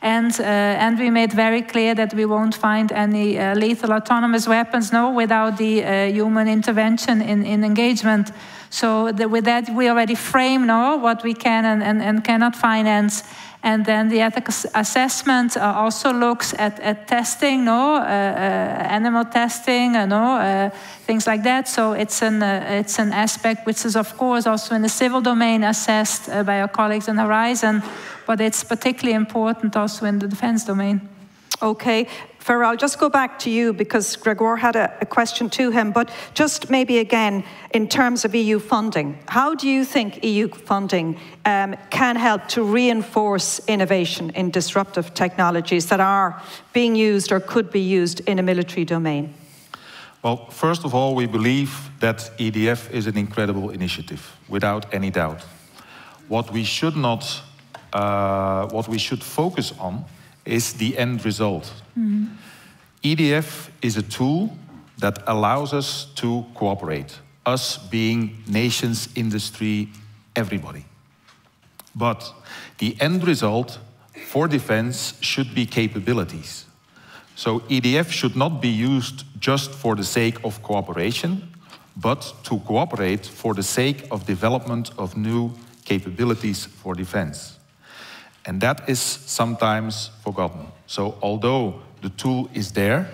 And, and we made very clear that we won't find any lethal autonomous weapons, no, without the human intervention in, in engagement. So the, with that, we already frame now what we can and, and, and cannot finance. And then the ethical assessment uh, also looks at, at testing, no, uh, uh, animal testing, uh, no, uh, things like that. So it's an, uh, it's an aspect which is, of course, also in the civil domain assessed by our colleagues in Horizon, but it's particularly important also in the defense domain. Okay, Ferra, I'll just go back to you because Gregor had a, a, question to him, but just maybe again, in terms of EU funding, how do you think EU funding um, can help to reinforce innovation in disruptive technologies that are being used or could be used in a military domain? Well, first of all, we believe that EDF is an incredible initiative, without any doubt. What we should not, uh, what we should focus on is the end result. Mm-hmm. EDF is a tool that allows us to cooperate, us being nations, industry, everybody. But the end result for defense should be capabilities. So EDF should not be used just for the sake of cooperation, but to cooperate for the sake of development of new capabilities for defense. And that is sometimes forgotten. So although the tool is there,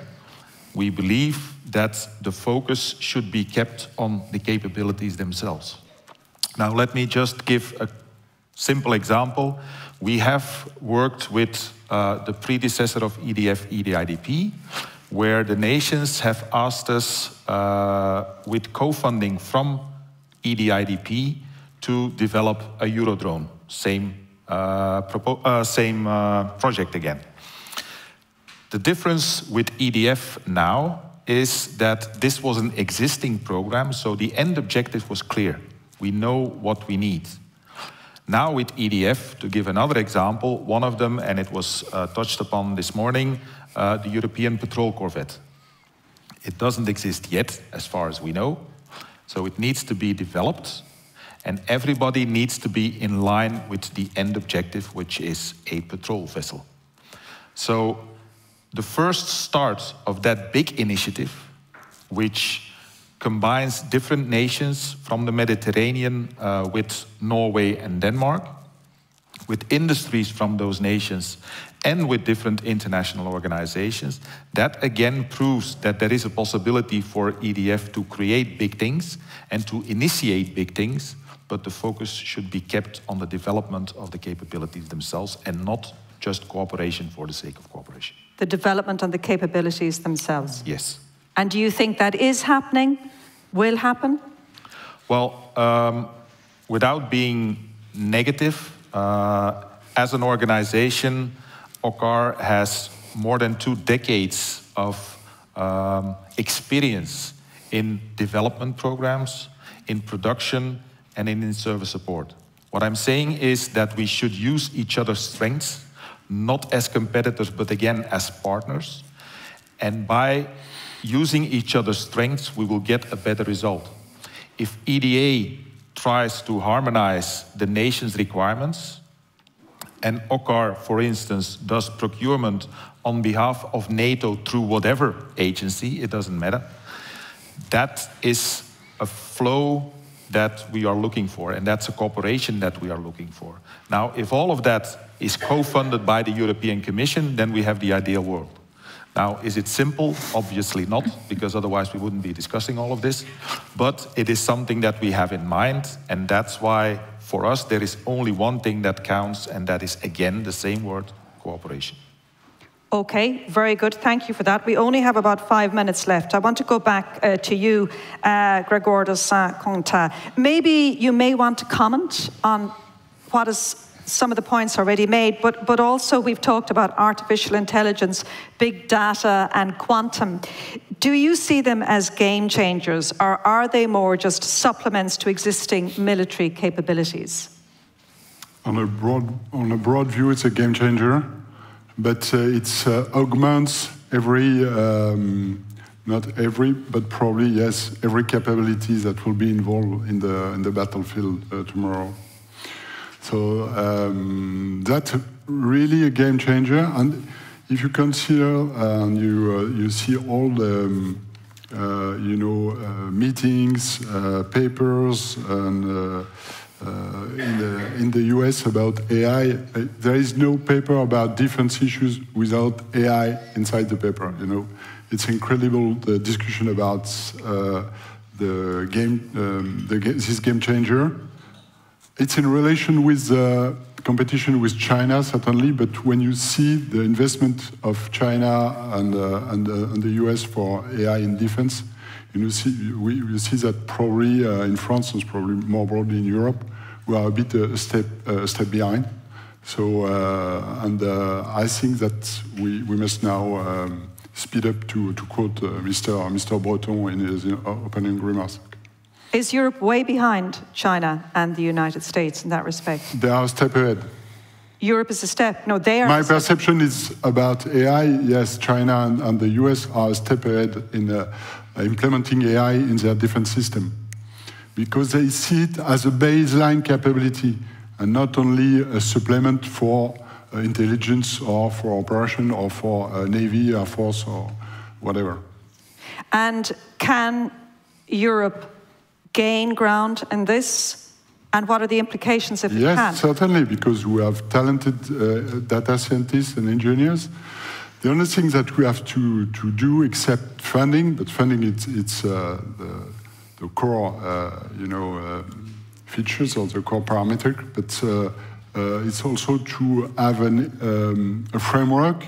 we believe that the focus should be kept on the capabilities themselves. Now let me just give a simple example. We have worked with uh, the predecessor of EDF, EDIDP, where the nations have asked us uh, with co-funding from EDIDP to develop a Eurodrone, same same uh, project again. The difference with EDF now is that this was an existing program, so the end objective was clear. We know what we need. Now with EDF, to give another example, one of them, and it was uh, touched upon this morning, uh, the European Patrol Corvette. It doesn't exist yet, as far as we know, so it needs to be developed and everybody needs to be in line with the end objective, which is a patrol vessel. So The first start of that big initiative, which combines different nations from the Mediterranean uh, with Norway and Denmark, with industries from those nations and with different international organizations, that again proves that there is a possibility for EDF to create big things and to initiate big things, but the focus should be kept on the development of the capabilities themselves and not just cooperation for the sake of cooperation. The development and the capabilities themselves. Yes. And do you think that is happening, will happen? Well, um, without being negative, uh, as an organization, OCCAR has more than two decades of um, experience in development programs, in production, and in in-service support. What I'm saying is that we should use each other's strengths, not as competitors, but again as partners. And by using each other's strengths, we will get a better result. If EDA tries to harmonize the nation's requirements, and OCCAR, for instance, does procurement on behalf of NATO through whatever agency, it doesn't matter, that is a flow that we are looking for, and that's a cooperation that we are looking for. Now, if all of that is co-funded by the European Commission, then we have the ideal world. Now, is it simple? Obviously not, because otherwise we wouldn't be discussing all of this. But it is something that we have in mind, and that's why for us there is only one thing that counts, and that is again the same word, cooperation. Okay, very good. Thank you for that. We only have about five minutes left. I want to go back uh, to you, uh, Gregoire de Saint-Quentin. Maybe you may want to comment on what is some of the points already made, but, but also we've talked about artificial intelligence, big data, and quantum. Do you see them as game changers, or are they more just supplements to existing military capabilities? On a broad, on a broad view, it's a game changer, but uh, it uh, augments every, um, not every, but probably, yes, every capability that will be involved in the, in the battlefield uh, tomorrow. So um, that's really a game changer. And if you consider and you, uh, you see all the, um, uh, you know, uh, meetings, papers, and in, the, in the US about AI, there is no paper about defense issues without AI inside the paper, you know. It's incredible, the discussion about the game, um, the, this game changer. It's in relation with the competition with China, certainly, but when you see the investment of China and, uh, and, uh, and, the US for AI in defense, you, see, we, you see that probably uh, in France and probably more broadly in Europe, we are a bit a step, a step behind. So, uh, and uh, I think that we, we must now um, speed up to, to quote Mr. Mr. Breton in his opening remarks. Is Europe way behind China and the United States in that respect? They are a step ahead. Europe is a step. No, they are. My perception is about AI. Yes, China and, and the US are a step ahead in uh, implementing AI in their defense system because they see it as a baseline capability and not only a supplement for uh, intelligence or for operation or for uh, Navy, Air Force or whatever. And can Europe gain ground in this? And what are the implications if yes, we can? Yes, certainly, because we have talented uh, data scientists and engineers. The only thing that we have to, to do, except funding, but funding it's, it's uh, the, the, core, uh, you know, uh, features or the core parameter, but uh, uh, it's also to have an, um, a framework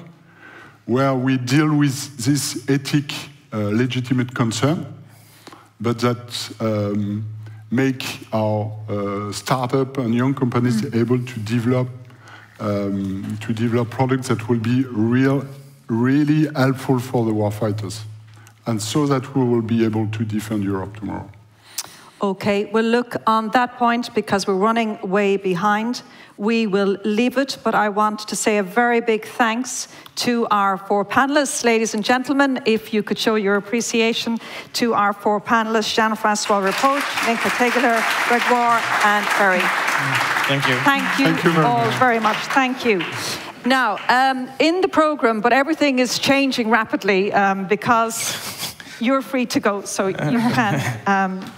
where we deal with this ethic legitimate concern but that um, make our uh, startup and young companies mm. able to develop um, to develop products that will be real, really helpful for the warfighters, and so that we will be able to defend Europe tomorrow. Okay, well, look, on that point, because we're running way behind, we will leave it, but I want to say a very big thanks to our four panelists. Ladies and gentlemen, if you could show your appreciation to our four panelists, Jean-Francois Ripoche, Linka Tegeler, Gregoire, and Barry. Thank you. Thank you, Thank you very all much. very much. Thank you. Now, um, in the program, but everything is changing rapidly um, because you're free to go, so you can. Um,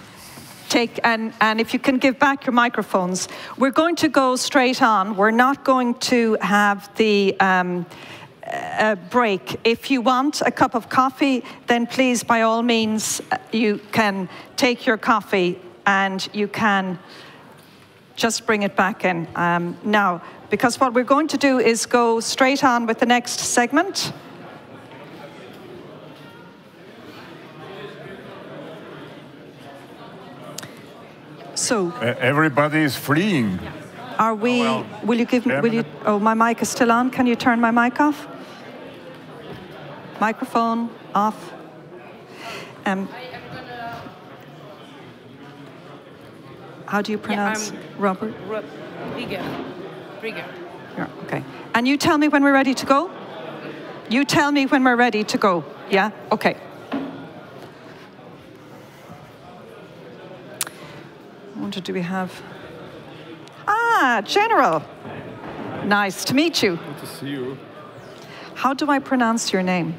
take and, and if you can give back your microphones. We're going to go straight on. We're not going to have the um, uh, break. If you want a cup of coffee then please by all means uh, you can take your coffee and you can just bring it back in. Um, now because what we're going to do is go straight on with the next segment so Uh, Everybody is fleeing. Are we, will you give me, will you, oh, my mic is still on. Can you turn my mic off? Microphone off. Um, how do you pronounce Robert? Brigger. Brigger. Yeah, okay. And you tell me when we're ready to go? You tell me when we're ready to go. Yeah? Okay. I wonder, do we have. Ah, General. Nice to meet you. Good to see you. How do I pronounce your name?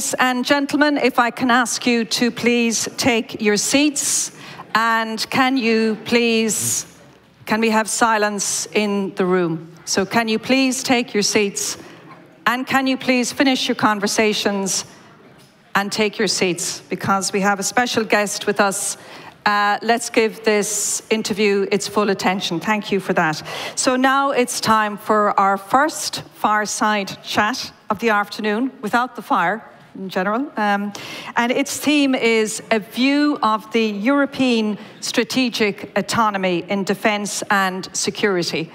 Ladies and gentlemen, if I can ask you to please take your seats, and can you please, can we have silence in the room? So, can you please take your seats, and can you please finish your conversations and take your seats because we have a special guest with us. Uh, let's give this interview its full attention. Thank you for that. So now it's time for our first fireside chat of the afternoon without the fire in general. Um, and its theme is a view of the European strategic autonomy in defence and security.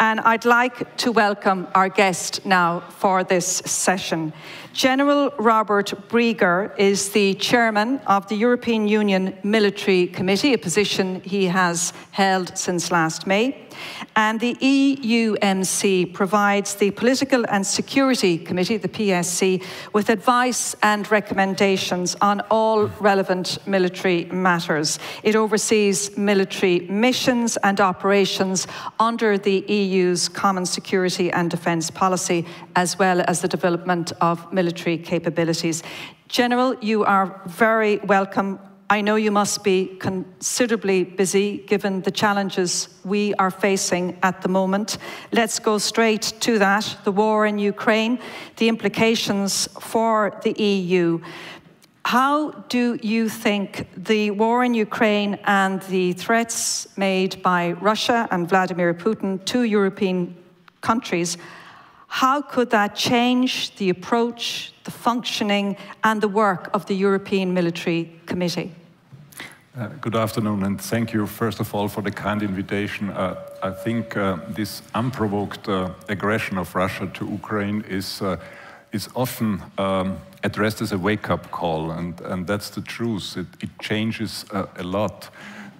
And I'd like to welcome our guest now for this session. General Robert Brieger is the chairman of the European Union Military Committee, a position he has held since last May. And the EUMC provides the Political and Security Committee, the PSC, with advice and recommendations on all relevant military matters. It oversees military missions and operations under the EU's Common Security and Defence Policy, as well as the development of military capabilities. General, you are very welcome I know you must be considerably busy given the challenges we are facing at the moment. Let's go straight to that the war in Ukraine, the implications for the EU. How do you think the war in Ukraine and the threats made by Russia and Vladimir Putin to European countries, how could that change the approach, the functioning, and the work of the European Military Committee? Uh, good afternoon, and thank you, first of all, for the kind invitation. Uh, I think uh, this unprovoked uh, aggression of Russia to Ukraine is, uh, is often um, addressed as a wake up call, and, and that's the truth. It, it changes a lot.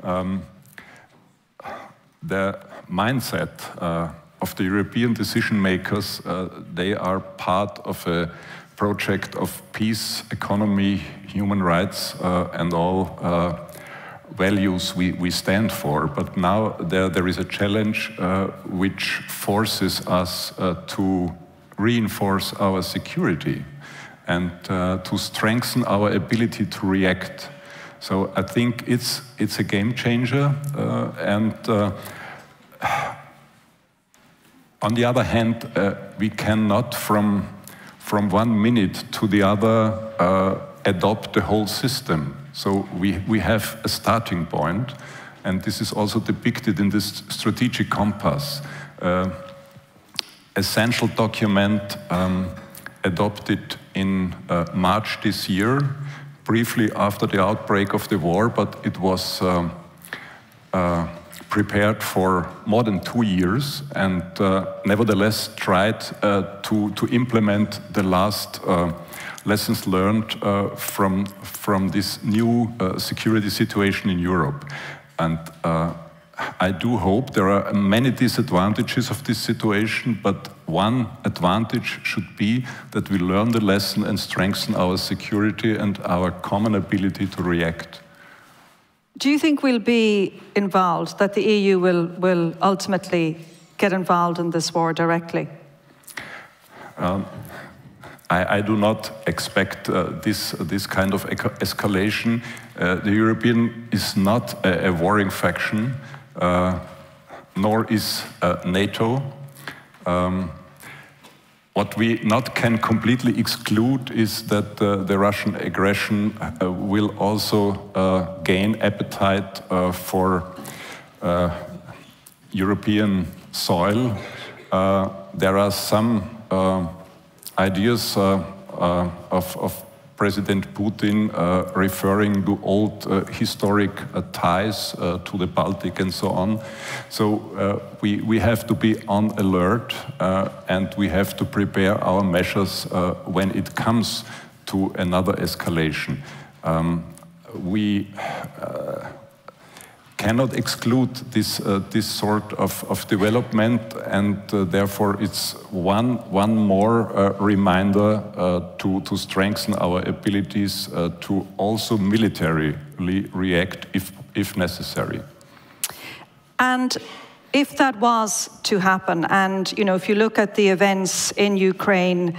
Um, the mindset of the European decision makers, they are part of a project of peace, economy, human rights, and all values we, we stand for. But now there, there is a challenge uh, which forces us uh, to reinforce our security and uh, to strengthen our ability to react. So I think it's, it's a game changer. Uh, and uh, on the other hand, uh, we cannot from, from one minute to the other adopt the whole system. So we, we have a starting point, and this is also depicted in this strategic compass. Uh, essential document um, adopted in uh, March this year, briefly after the outbreak of the war, but it was um, uh, prepared for more than two years and uh, nevertheless tried uh, to, to implement the last uh, lessons learned uh, from, from this new uh, security situation in Europe. And uh, I do hope there are many disadvantages of this situation, but one advantage should be that we learn the lesson and strengthen our security and our common ability to react. Do you think we'll be involved, that the EU will, will ultimately get involved in this war directly? Um, I, I, do not expect uh, this, this kind of escalation. Uh, the European is not a, a warring faction, uh, nor is uh, NATO. Um, what we not can completely exclude is that uh, the Russian aggression uh, will also gain appetite for European soil. there are some ideas uh, uh, of, of, President Putin uh, referring to old historic ties to the Baltic and so on. So we, we have to be on alert and we have to prepare our measures when it comes to another escalation. Um, we cannot exclude this, uh, this sort of, of development, and uh, therefore it's one, one more uh, reminder uh, to, to strengthen our abilities uh, to also militarily react if, if necessary. And if that was to happen, and you know, if you look at the events in Ukraine,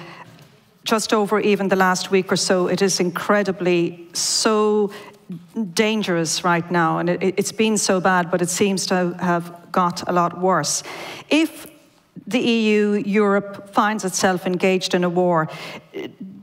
just over even the last week or so, it is incredibly so dangerous right now, and it, it's been so bad, but it seems to have got a lot worse. If the EU, Europe finds itself engaged in a war,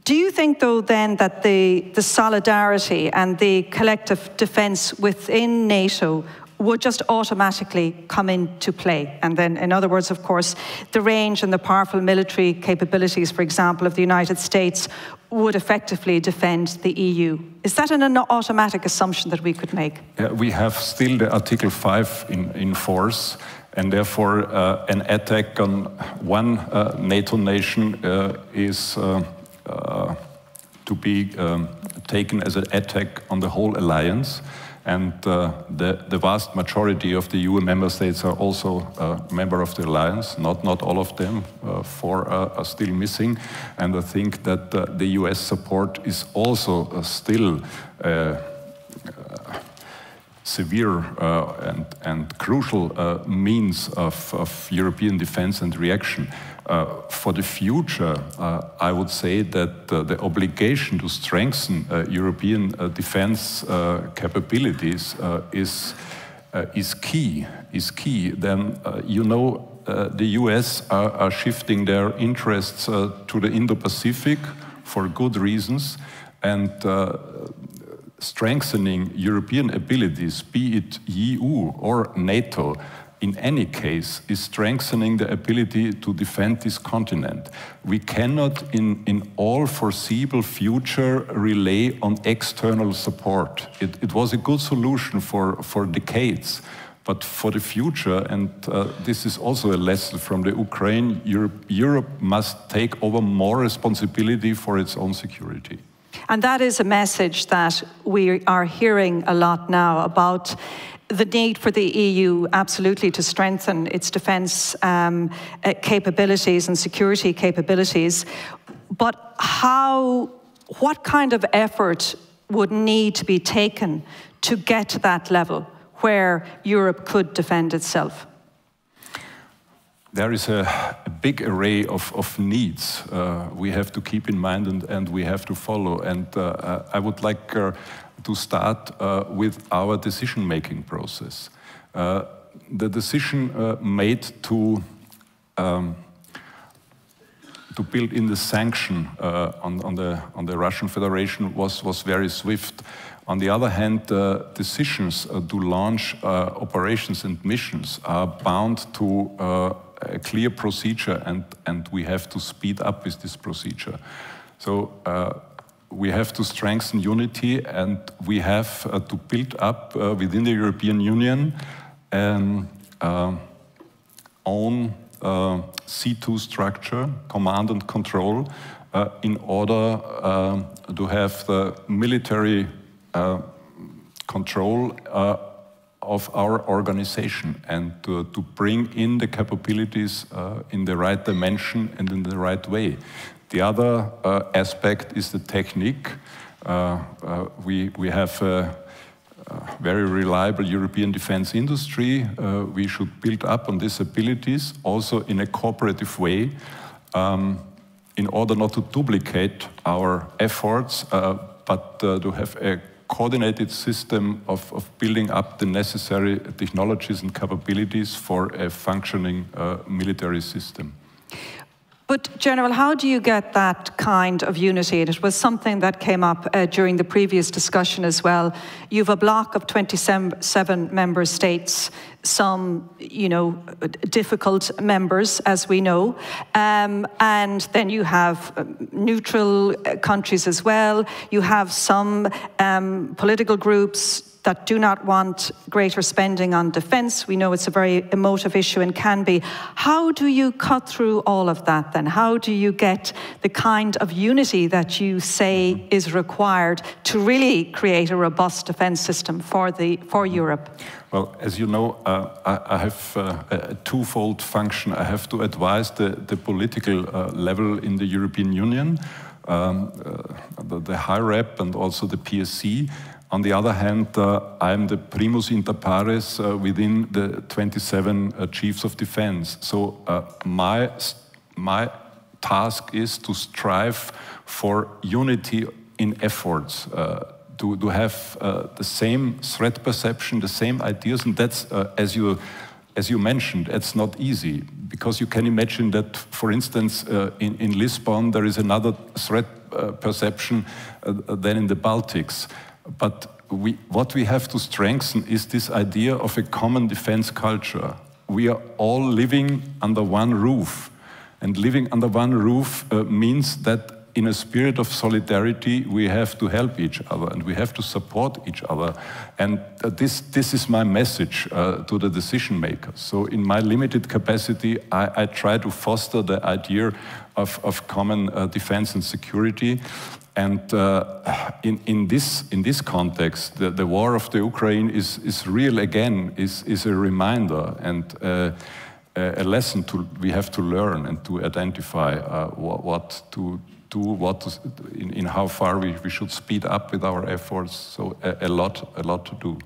do you think, though, then that the, the solidarity and the collective defence within NATO would just automatically come into play. And then, in other words, of course, the range and the powerful military capabilities, for example, of the United States would effectively defend the EU. Is that an automatic assumption that we could make? Yeah, we have still the Article 5 in, in force, and therefore uh, an attack on one uh, NATO nation uh, is uh, uh, to be um, taken as an attack on the whole alliance. And uh, the, the, vast majority of the EU member states are also uh, member of the alliance. Not, not all of them, uh, four are still missing. And I think that uh, the US support is also uh, still uh, severe and, and crucial means of, of European defense and reaction. Uh, for the future, uh, I would say that uh, the obligation to strengthen uh, European uh, defense uh, capabilities is, is key. Is key. Then you know the US are, are, shifting their interests to the Indo-Pacific for good reasons, and strengthening European abilities, be it EU or NATO, in any case, is strengthening the ability to defend this continent. We cannot, in, in all foreseeable future, rely on external support. It, it was a good solution for, for decades. But for the future, and uh, this is also a lesson from the Ukraine, Europe, Europe must take over more responsibility for its own security. And that is a message that we are hearing a lot now about the need for the EU absolutely to strengthen its defence um, uh, capabilities and security capabilities. But how, what kind of effort would need to be taken to get to that level where Europe could defend itself? There is a, a big array of, of needs uh, we have to keep in mind and, and we have to follow. And uh, uh I would like uh, to start uh, with our decision-making process. Uh, the decision uh, made to um, to build in the sanction uh, on, on, the, on the Russian Federation was, was very swift. On the other hand, uh, decisions uh, to launch operations and missions are bound to a clear procedure, and, and we have to speed up with this procedure. So we have to strengthen unity and we have uh, to build up uh, within the European Union an uh, own uh, C2 structure, command and control, uh, in order uh, to have the military control of our organization and to, to, bring in the capabilities in the right dimension and in the right way. The other uh, aspect is the technique. Uh, uh, we, we have a, a, very reliable European defense industry. Uh, we should build up on these abilities also in a cooperative way um, in order not to duplicate our efforts, uh, but uh, to have a coordinated system of, of, building up the necessary technologies and capabilities for a functioning military system. But, General, how do you get that kind of unity? And it was something that came up uh, during the previous discussion as well. You have a block of 27 member states, some, you know, difficult members, as we know. Um, and then you have um, neutral uh, countries as well. You have some um, political groups that do not want greater spending on defence. We know it's a very emotive issue and can be. How do you cut through all of that then? How do you get the kind of unity that you say is required to really create a robust defence system for, the, for Europe? Well, as you know, uh, I, I, have uh, a twofold function. I have to advise the, the political uh, level in the European Union, um, uh, the, the high rep and also the PSC. On the other hand, uh, I'm the primus inter pares uh, within the 27 uh, chiefs of defense. So my, my task is to strive for unity in efforts, to, to have uh, the same threat perception, the same ideas, and that's, uh, as you as you mentioned, it's not easy because you can imagine that, for instance, uh, in, in, Lisbon, there is another threat perception than in the Baltics. But we, what we have to strengthen is this idea of a common defense culture. We are all living under one roof. And living under one roof uh, means that in a spirit of solidarity, we have to help each other and we have to support each other. And uh, this, this is my message uh, to the decision makers. So, in my limited capacity, I, I try to foster the idea of, of common uh, defense and security. And uh, in, in, this, in this context, the, the war of the Ukraine is, is real again, is, is a reminder and uh, a lesson to, we have to learn and to identify uh, what, what to, do, what to, in, in, how far we, we should speed up with our efforts. So a, a, lot, a lot to do.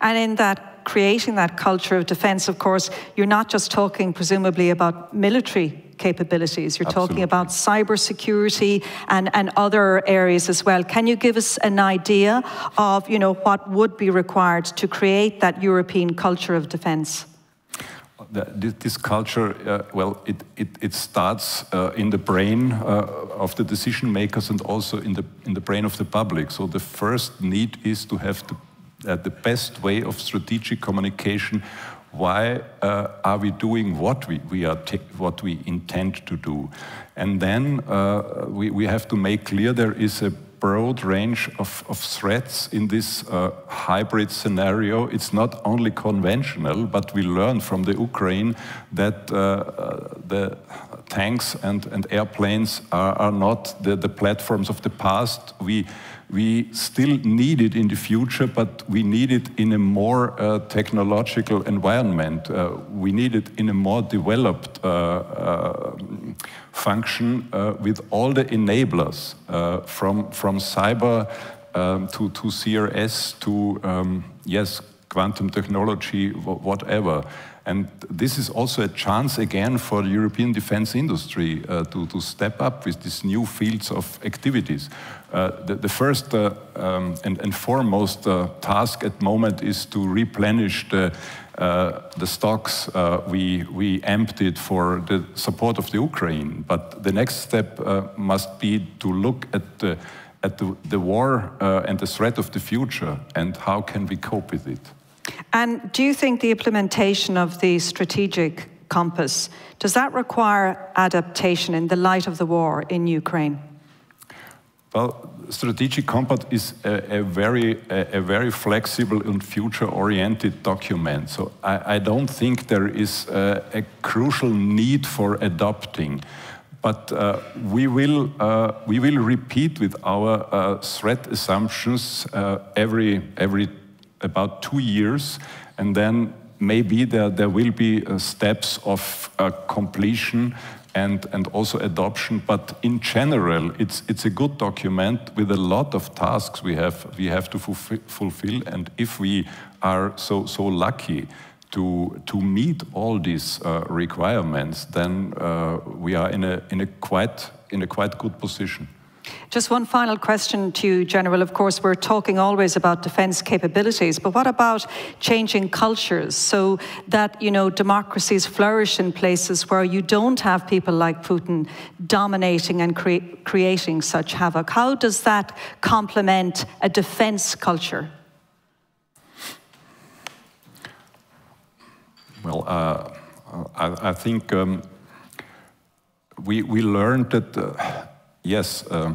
And in that creating that culture of defence, of course, you're not just talking presumably about military capabilities. You're Absolutely. talking about cybersecurity and, and other areas as well. Can you give us an idea of, you know, what would be required to create that European culture of defence? this culture, uh, well, it, it, it starts uh, in the brain uh, of the decision makers and also in the, in the brain of the public. So the first need is to have the, uh, the best way of strategic communication. Why uh, are we doing what we, we are what we intend to do? And then uh, we, we have to make clear there is a broad range of, of threats in this uh, hybrid scenario. It's not only conventional, but we learn from the Ukraine that uh, uh, the tanks and, and airplanes are, are not the, the platforms of the past. We, we still need it in the future, but we need it in a more uh, technological environment. Uh, we need it in a more developed uh, uh function uh, with all the enablers uh, from, from cyber um, to, to CRS to, um, yes, quantum technology, whatever. And this is also a chance again for the European defense industry uh, to, to step up with these new fields of activities. Uh, the, the, first uh, um, and, and, foremost uh, task at the moment is to replenish the, the stocks we, we emptied for the support of the Ukraine. But the next step must be to look at the, at the, the war and the threat of the future and how can we cope with it. And do you think the implementation of the strategic compass, does that require adaptation in the light of the war in Ukraine? Well, strategic compass is a, a very, a, a, very flexible and future-oriented document. So I, I, don't think there is a, crucial need for adopting. But uh, we, will, uh, we will repeat with our uh, threat assumptions uh, every, every about two years, and then maybe there, there will be uh, steps of completion and, and also adoption. But in general, it's, it's a good document with a lot of tasks we have, we have to fulfill. And if we are so, so lucky to, to meet all these uh, requirements, then uh, we are in a, in, a quite, in a quite good position. Just one final question to you, General. Of course, we're talking always about defence capabilities, but what about changing cultures so that you know democracies flourish in places where you don't have people like Putin dominating and cre creating such havoc? How does that complement a defence culture? Well, uh, I, I, think um, we we learned that. Uh, yes, uh,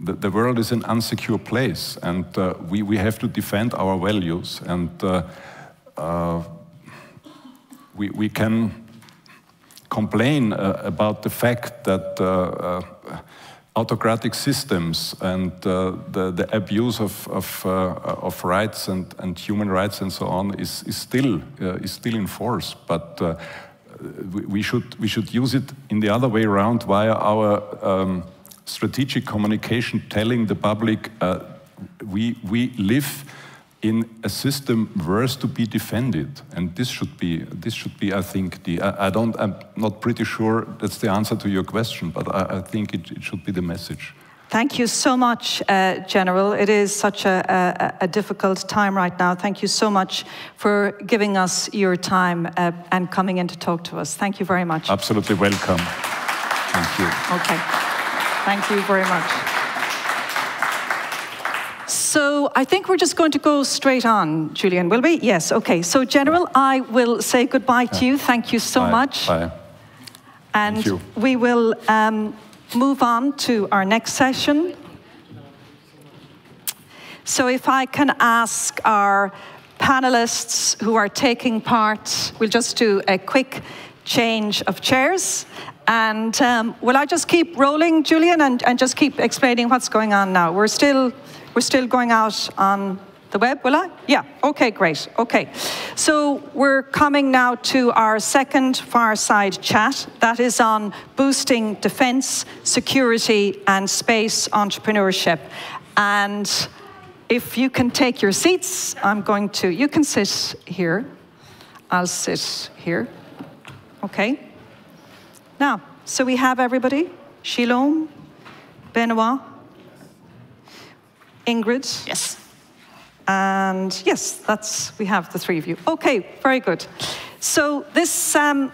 the, the, world is an unsecure place, and uh, we, we have to defend our values. And uh, uh we, we can complain uh, about the fact that uh, autocratic systems and the, the abuse of, of, of rights and, and human rights and so on is, is, still, is still in force. But we should we should use it in the other way around via our um, strategic communication, telling the public uh, we we live in a system worth to be defended. And this should be, this should be, I think, the. I, I don't. I'm not pretty sure that's the answer to your question, but I, I think it, it should be the message. Thank you so much, uh, General. It is such a, a, a, difficult time right now. Thank you so much for giving us your time uh, and coming in to talk to us. Thank you very much. Absolutely welcome. Thank you. Okay. Thank you very much. So I think we're just going to go straight on, Julian, will we? Yes, okay. So, General, I will say goodbye to you. Thank you so Bye. much. Bye. And we will. Um, move on to our next session. So if I can ask our panelists who are taking part, we'll just do a quick change of chairs. And um, will I just keep rolling, Julian, and, and just keep explaining what's going on now? We're still, we're still going out on the web, will I? Yeah, okay, great, okay. So we're coming now to our second fireside chat. That is on boosting defense, security, and space entrepreneurship. And if you can take your seats, I'm going to, you can sit here. I'll sit here. Okay. Now, so we have everybody Shilom, Benoit, Ingrid. Yes. And yes, that's we have the three of you. Okay, very good. So this, um,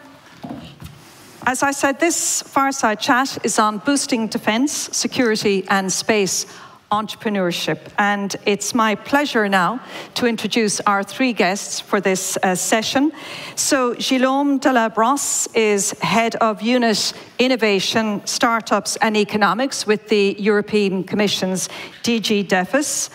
as I said, this fireside chat is on boosting defence, security, and space entrepreneurship. And it's my pleasure now to introduce our three guests for this uh, session. So, Guillaume Brosse is head of unit innovation, startups, and economics with the European Commission's DG DEFIS.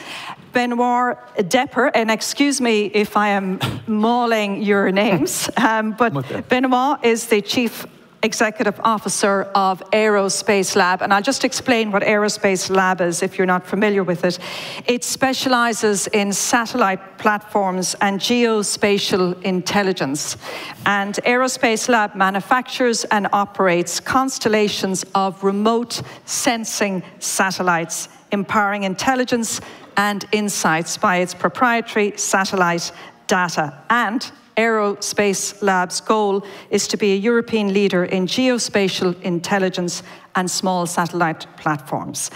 Benoit Deper, and excuse me if I am mauling your names, um, but Benoit is the Chief Executive Officer of Aerospace Lab. And I'll just explain what Aerospace Lab is if you're not familiar with it. It specializes in satellite platforms and geospatial intelligence. And Aerospace Lab manufactures and operates constellations of remote sensing satellites, empowering intelligence and insights by its proprietary satellite data. And Aerospace Lab's goal is to be a European leader in geospatial intelligence and small satellite platforms.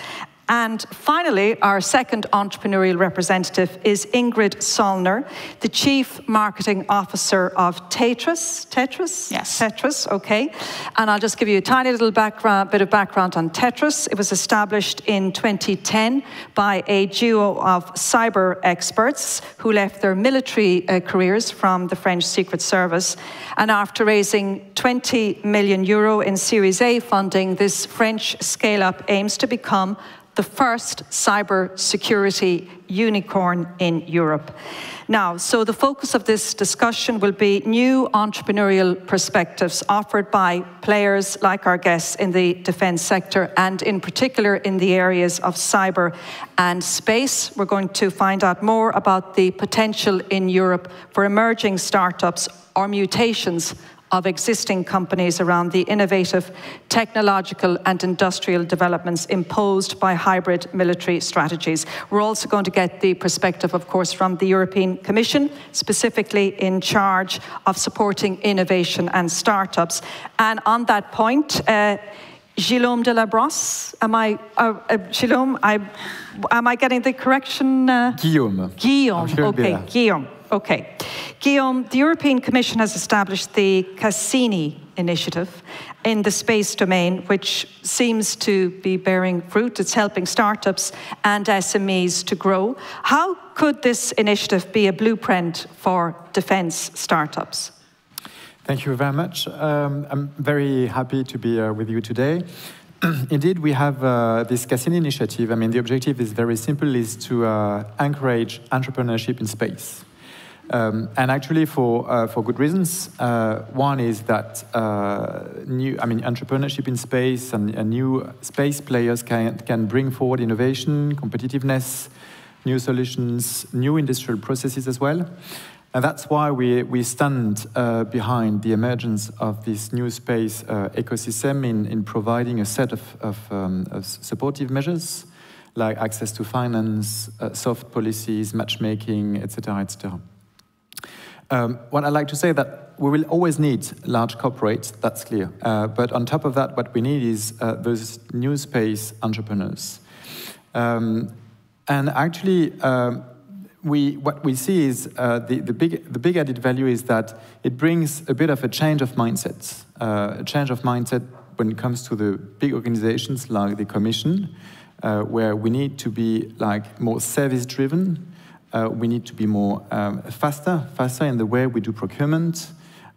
And finally, our second entrepreneurial representative is Ingrid Söllner, the Chief Marketing Officer of TEHTRIS. TEHTRIS? Yes. TEHTRIS, okay. And I'll just give you a tiny little background, bit of background on TEHTRIS. It was established in 2010 by a duo of cyber experts who left their military uh, careers from the French Secret Service. And after raising 20 million euro in Series A funding, this French scale up aims to become the first cyber security unicorn in Europe. Now, so the focus of this discussion will be new entrepreneurial perspectives offered by players like our guests in the defence sector and in particular in the areas of cyber and space. We're going to find out more about the potential in Europe for emerging startups or mutations of existing companies around the innovative technological and industrial developments imposed by hybrid military strategies. We're also going to get the perspective, of course, from the European Commission, specifically in charge of supporting innovation and startups. And on that point, uh, Guillaume Delabrosse, am I, uh, uh, Guillaume, I, am I getting the correction? Uh? Guillaume. Guillaume, sure okay, Guillaume. Okay. Guillaume, the European Commission has established the Cassini initiative in the space domain, which seems to be bearing fruit. It's helping startups and SMEs to grow. How could this initiative be a blueprint for defence startups? Thank you very much. Um, I'm very happy to be uh, with you today. Indeed, we have uh, this Cassini initiative. I mean, the objective is very simple, is to uh, encourage entrepreneurship in space. Um, and actually, for uh, for good reasons. Uh, one is that uh, new, I mean, entrepreneurship in space and, and, new space players can can bring forward innovation, competitiveness, new solutions, new industrial processes as well. And that's why we, we stand uh, behind the emergence of this new space uh, ecosystem in, in providing a set of, of, um, of supportive measures like access to finance, uh, soft policies, matchmaking, etc., etc. Um, what I like to say that we will always need large corporates, that's clear. Uh, but on top of that, what we need is uh, those new space entrepreneurs. Um, and actually, um, we, what we see is uh, the, the, big, the big added value is that it brings a bit of a change of mindset, uh, a change of mindset when it comes to the big organizations like the Commission, uh, where we need to be like more service driven, uh, we need to be more um, faster, faster in the way we do procurement.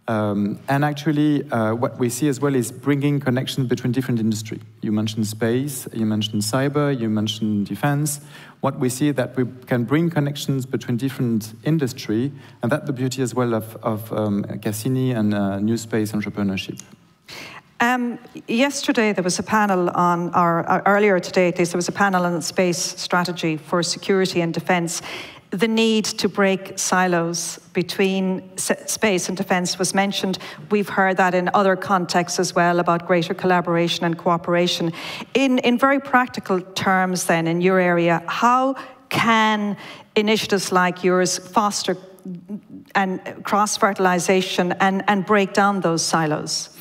Um, and actually, uh, what we see as well is bringing connections between different industry. You mentioned space, you mentioned cyber, you mentioned defense. What we see is that we can bring connections between different industry, and that's the beauty as well of, of um, Cassini and uh, new space entrepreneurship. Um, yesterday there was a panel on, or earlier today there was a panel on space strategy for security and defence the need to break silos between space and defence was mentioned. We've heard that in other contexts as well about greater collaboration and cooperation. In, in very practical terms, then, in your area, how can initiatives like yours foster and cross fertilisation and, and break down those silos?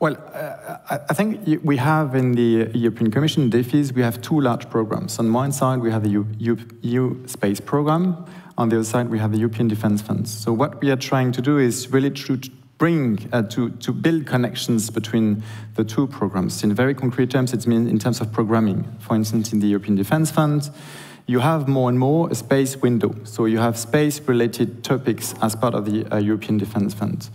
Well, uh, I think we have in the European Commission, DEFIS, we have two large programs. On one side, we have the EU, EU, Space Program. On the other side, we have the European Defence Funds. So what we are trying to do is really to bring, uh, to, to build connections between the two programs. In very concrete terms, it means in terms of programming. For instance, in the European Defence Fund, you have more and more a space window. So you have space-related topics as part of the uh, European Defence Fund.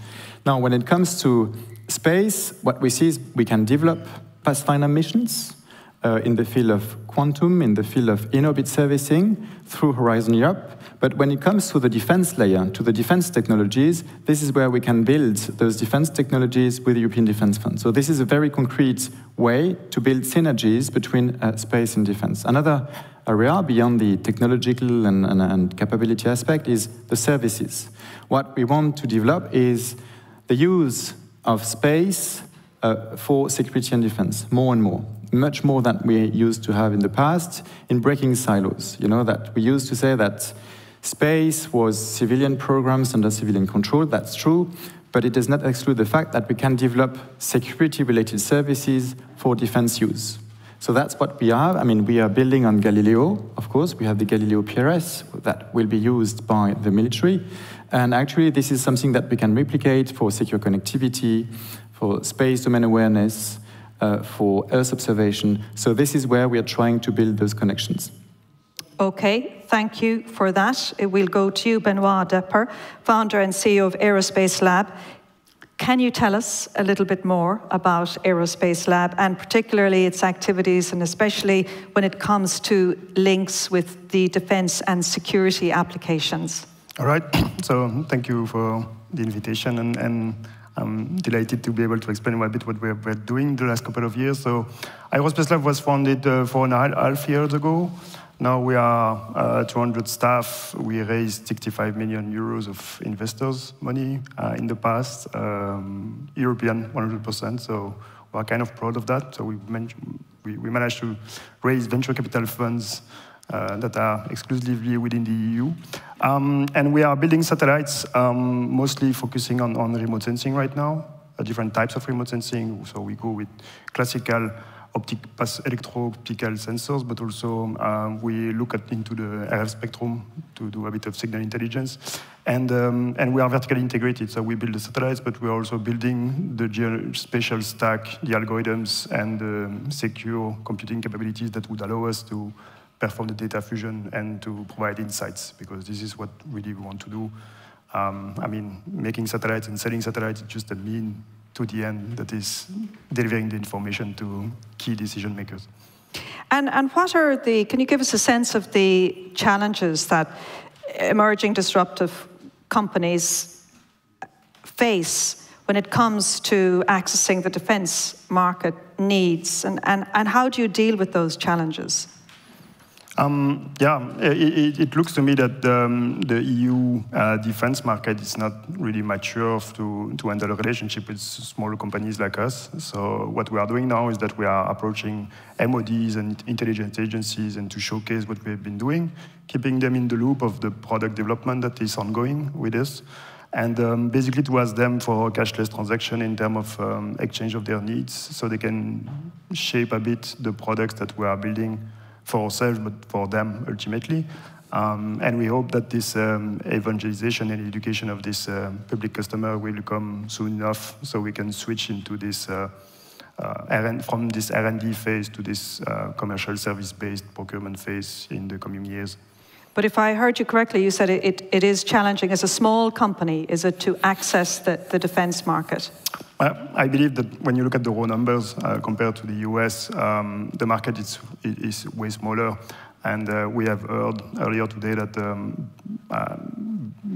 Now, when it comes to space, what we see is we can develop Pathfinder missions uh, in the field of quantum, in the field of in-orbit servicing through Horizon Europe. But when it comes to the defense layer, to the defense technologies, this is where we can build those defense technologies with the European Defense Fund. So this is a very concrete way to build synergies between uh, space and defense. Another area beyond the technological and, and, and capability aspect is the services. What we want to develop is the use of space uh, for security and defense, more and more, much more than we used to have in the past in breaking silos. You know, that we used to say that space was civilian programs under civilian control, that's true, but it does not exclude the fact that we can develop security-related services for defense use. So that's what we are. I mean, we are building on Galileo, of course. We have the Galileo PRS that will be used by the military. And actually, this is something that we can replicate for secure connectivity, for space domain awareness, uh, for Earth observation. So this is where we are trying to build those connections. Okay, thank you for that. We'll go to you, Benoit Deper, founder and CEO of Aerospace Lab. Can you tell us a little bit more about Aerospace Lab and particularly its activities and especially when it comes to links with the defense and security applications? All right. So thank you for the invitation, and, and I'm delighted to be able to explain a bit what we're, doing the last couple of years. So Aerospace Lab was founded uh, four and a half years ago. Now we are uh, 200 staff. We raised 65 million euros of investors' money uh, in the past, um, European 100%. So we're kind of proud of that. So we, we, we managed to raise venture capital funds that are exclusively within the EU. Um, and we are building satellites, um, mostly focusing on, on remote sensing right now, uh, different types of remote sensing. So we go with classical optic electro-optical sensors, but also um, we look at into the RF spectrum to do a bit of signal intelligence. And, um, and we are vertically integrated, so we build the satellites, but we're also building the geospatial stack, the algorithms, and the secure computing capabilities that would allow us to perform the data fusion and to provide insights, because this is what really we want to do. Um, I mean, making satellites and selling satellites is just a mean to the end that is delivering the information to key decision makers. And, and what are the, can you give us a sense of the challenges that emerging disruptive companies face when it comes to accessing the defense market needs? And, and, and how do you deal with those challenges? Um, yeah, it, it, looks to me that um, the EU uh, defense market is not really mature to, to handle a relationship with smaller companies like us. So what we are doing now is that we are approaching MODs and intelligence agencies and to showcase what we've been doing, keeping them in the loop of the product development that is ongoing with us and um, basically to ask them for a cashless transaction in terms of um, exchange of their needs so they can shape a bit the products that we are building for ourselves, but for them ultimately. Um, and we hope that this um, evangelization and education of this uh, public customer will come soon enough so we can switch into this uh, uh, from this R&D phase to this uh, commercial service-based procurement phase in the coming years. But if I heard you correctly, you said it, it, it is challenging as a small company, is it, to access the, the defense market? I believe that when you look at the raw numbers uh, compared to the US, um, the market is, is way smaller. And uh, we have heard earlier today that um, uh,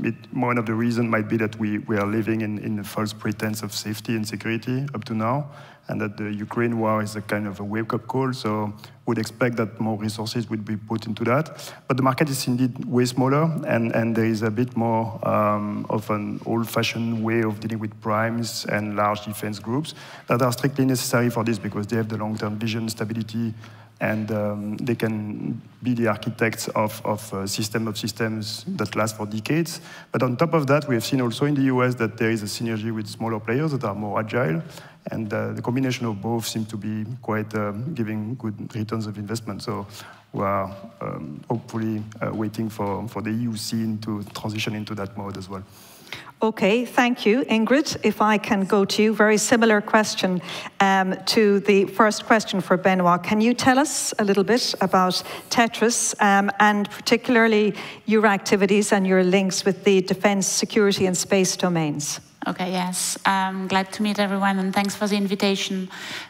it, one of the reasons might be that we, we are living in, in a false pretense of safety and security up to now and that the Ukraine war is a kind of a wake-up call. So we'd expect that more resources would be put into that. But the market is indeed way smaller, and, and there is a bit more um, of an old-fashioned way of dealing with primes and large defense groups that are strictly necessary for this because they have the long-term vision, stability, and um, they can be the architects of, of a system of systems that last for decades. But on top of that, we have seen also in the US that there is a synergy with smaller players that are more agile, and uh, the combination of both seems to be quite um, giving good returns of investment. So we are um, hopefully uh, waiting for, for the EU scene to transition into that mode as well. Okay, thank you. Ingrid, if I can go to you, very similar question um, to the first question for Benoit. Can you tell us a little bit about TEHTRIS um, and particularly your activities and your links with the defense, security and space domains? Okay, yes. I'm glad to meet everyone and thanks for the invitation.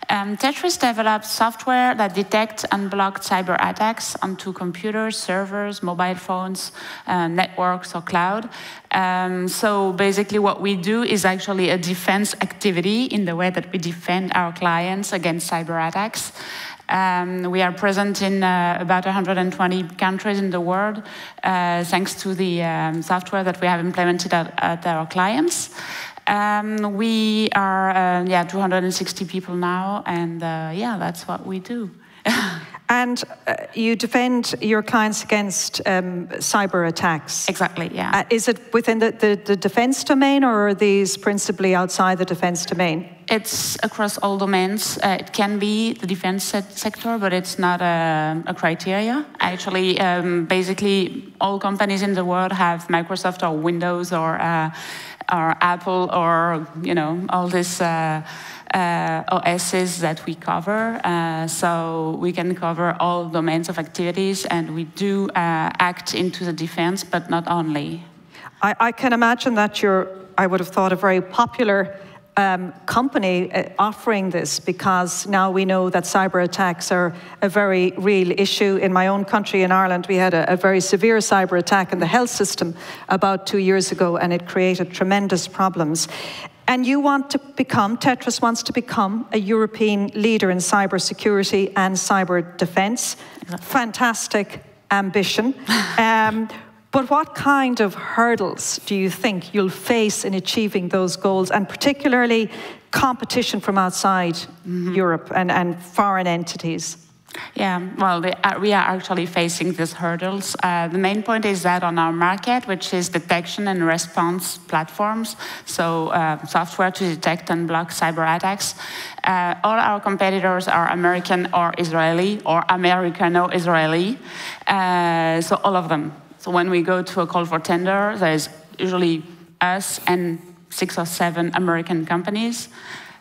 Um, TEHTRIS develops software that detects and blocks cyber attacks onto computers, servers, mobile phones, uh, networks, or cloud. Um, so basically, what we do is actually a defense activity in the way that we defend our clients against cyber attacks. Um, we are present in uh, about 120 countries in the world, uh, thanks to the um, software that we have implemented at, at our clients. Um, we are, uh, yeah, 260 people now, and uh, yeah, that's what we do. And uh, you defend your clients against um, cyber attacks. Exactly, yeah. Uh, is it within the, the, the, defense domain or are these principally outside the defense domain? It's across all domains. Uh, it can be the defense sector, but it's not a, a criteria. Actually, um, basically, all companies in the world have Microsoft or Windows or, uh, or Apple or, you know, all these uh, uh, OSs that we cover. Uh, so we can cover all domains of activities, and we do uh, act into the defense, but not only. I, I, can imagine that you're, I would have thought, a very popular um, company uh, offering this because now we know that cyber attacks are a very real issue. In my own country, in Ireland, we had a, a, very severe cyber attack in the health system about two years ago, and it created tremendous problems. And you want to become, TEHTRIS wants to become a European leader in cybersecurity and cyber defense. Fantastic ambition. Um, but what kind of hurdles do you think you'll face in achieving those goals, and particularly competition from outside mm -hmm. Europe and, and foreign entities? Yeah, well, uh, we are actually facing these hurdles. Uh, the main point is that on our market, which is detection and response platforms, so uh, software to detect and block cyber attacks, uh, all our competitors are American or Israeli or Americano-Israeli, uh, so all of them. So when we go to a call for tender, there's usually us and six or seven American companies.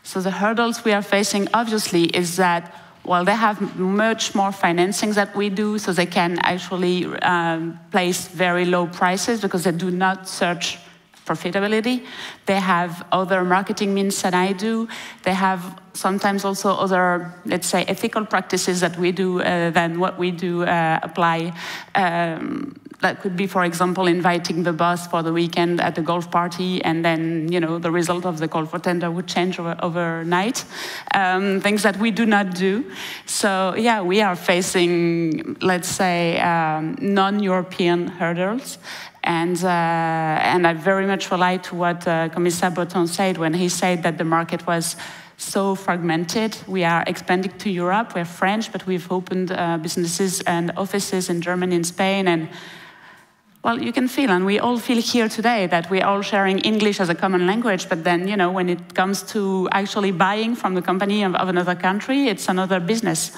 So the hurdles we are facing, obviously, is that well, they have much more financing that we do, so they can actually um, place very low prices because they do not search profitability. They have other marketing means than I do. They have sometimes also other, let's say, ethical practices that we do uh, than what we do uh, apply um, that could be, for example, inviting the boss for the weekend at a golf party, and then you know the result of the call for tender would change over, overnight. Um, things that we do not do. So yeah, we are facing, let's say, um, non-European hurdles. And, uh, and I very much rely to what uh, Commissaire Breton said when he said that the market was so fragmented. We are expanding to Europe. We're French, but we've opened uh, businesses and offices in Germany and Spain. And well, you can feel, and we all feel here today that we're all sharing English as a common language. But then, you know, when it comes to actually buying from the company of, of another country, it's another business.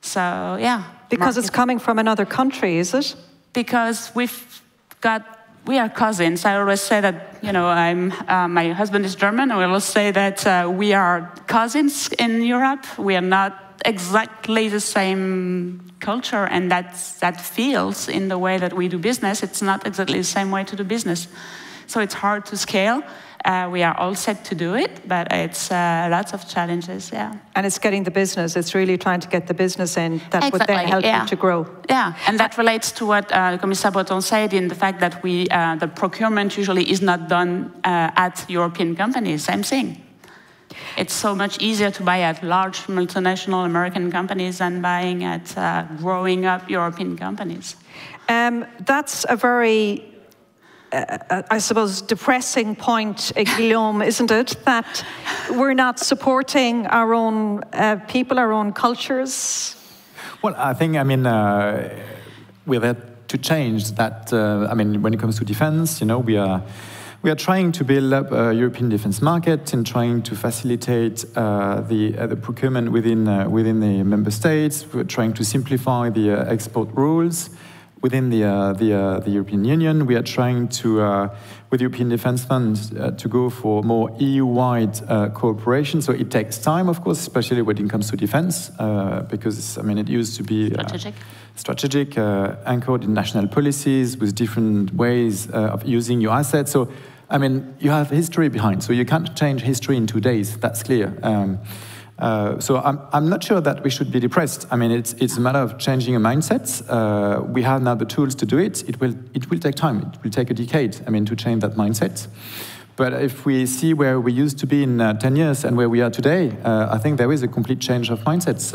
So yeah. Because it's coming from another country, is it? Because we've got we are cousins. I always say that, you know, I'm, uh, my husband is German. I always say that uh, we are cousins in Europe. We are not exactly the same culture, and that's, that feels in the way that we do business. It's not exactly the same way to do business. So it's hard to scale. Uh, we are all set to do it, but it's uh, lots of challenges, yeah. And it's getting the business. It's really trying to get the business in that exactly, would then help yeah. you to grow. Yeah, and that relates to what uh, Commissaire Breton said in the fact that we, uh, the procurement usually is not done uh, at European companies. Same thing. It's so much easier to buy at large multinational American companies than buying at uh, growing up European companies. Um, that's a very uh, I suppose, depressing point, uh, Guillaume, isn't it? That we're not supporting our own uh, people, our own cultures. Well, I think, I mean, uh, we've had to change that. Uh, I mean, when it comes to defense, you know, we are. We are trying to build up a European defense market and trying to facilitate uh, the, uh, the procurement within, uh, within the member states. We're trying to simplify the uh, export rules within the, uh, the, uh, the, European Union. We are trying to, with the European Defence Fund, to go for more EU-wide cooperation. So it takes time, of course, especially when it comes to defence, because, I mean, it used to be... Strategic strategic, uh, anchored in national policies with different ways uh, of using your assets. So I mean, you have history behind, so you can't change history in two days, that's clear. Um, uh, so I'm, I'm not sure that we should be depressed. I mean, it's, it's a matter of changing a mindset. Uh, we have now the tools to do it. It will, it will take time. It will take a decade, I mean, to change that mindset. But if we see where we used to be in uh, 10 years and where we are today, uh, I think there is a complete change of mindsets.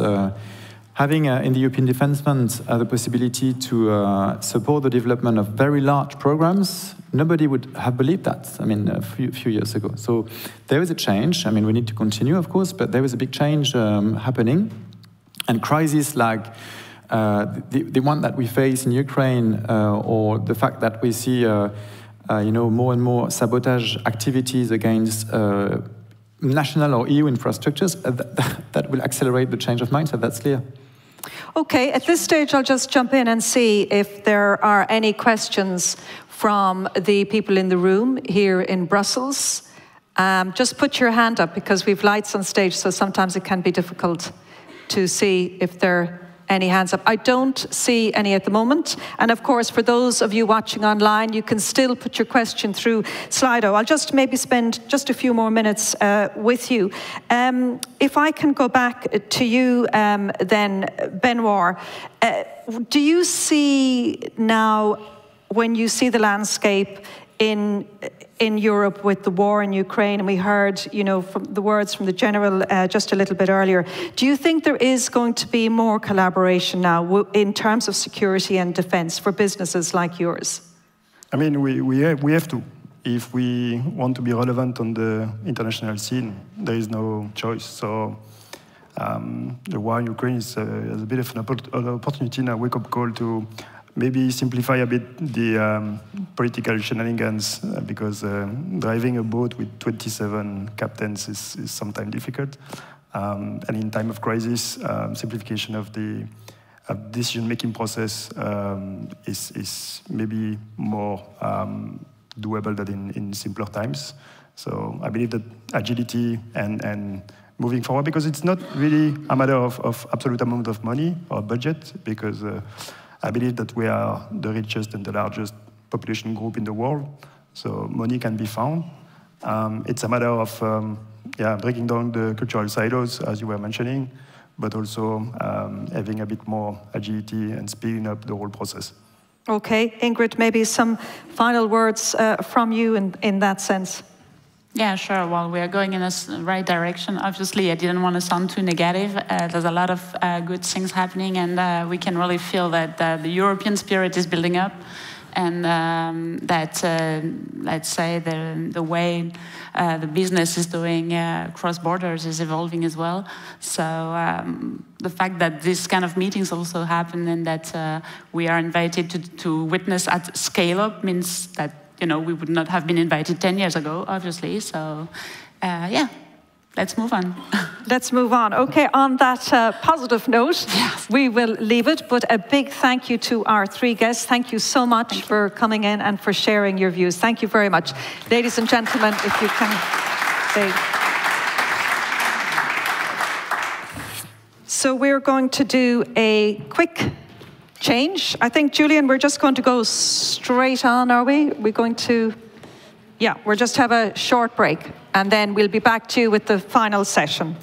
Having uh, in the European Defence Fund uh, the possibility to uh, support the development of very large programs, nobody would have believed that, I mean, a few, few, years ago. So there is a change. I mean, we need to continue, of course, but there is a big change um, happening. And crises like uh, the, the one that we face in Ukraine, uh, or the fact that we see, uh, you know, more and more sabotage activities against national or EU infrastructures, that, that will accelerate the change of mindset, that's clear. Okay, at this stage, I'll just jump in and see if there are any questions from the people in the room here in Brussels. Um, just put your hand up because we've lights on stage, so sometimes it can be difficult to see if there any hands up? I don't see any at the moment. And of course, for those of you watching online, you can still put your question through Slido. I'll just maybe spend just a few more minutes uh, with you. Um, if I can go back to you um, then, Benoit, uh, do you see now, when you see the landscape in in Europe with the war in Ukraine, and we heard, you know, from the words from the general uh, just a little bit earlier. Do you think there is going to be more collaboration now in terms of security and defence for businesses like yours? I mean, we, we, have, we have to. If we want to be relevant on the international scene, there is no choice. So um, the war in Ukraine is, uh, a bit of an opportunity and a wake-up call to maybe simplify a bit the um, political shenanigans uh, because uh, driving a boat with 27 captains is, is sometimes difficult. Um, and in time of crisis, um, simplification of the decision-making process um, is, is maybe more um, doable than in, in simpler times. So I believe that agility and, and moving forward, because it's not really a matter of, of absolute amount of money or budget, because uh, I believe that we are the richest and the largest population group in the world, so money can be found. Um, it's a matter of um, yeah, breaking down the cultural silos, as you were mentioning, but also um, having a bit more agility and speeding up the whole process. Okay, Ingrid, maybe some final words uh, from you in, in that sense. Yeah, sure. Well, we are going in the right direction. Obviously, I didn't want to sound too negative. Uh, there's a lot of uh, good things happening, and uh, we can really feel that uh, the European spirit is building up, and um, that, uh, let's say, the, the way uh, the business is doing cross borders is evolving as well. So um, the fact that these kind of meetings also happen and that we are invited to, to witness at scale up means that you know, we would not have been invited 10 years ago, obviously. So, uh, yeah, let's move on. let's move on. Okay, on that uh, positive note, yes. we will leave it. But a big thank you to our three guests. Thank you so much thank for you. coming in and for sharing your views. Thank you very much. Ladies and gentlemen, if you can say. So we're going to do a quick change. I think, Julian, we're just going to go straight on, are we? We're going to, yeah, we'll just have a short break and then we'll be back to you with the final session.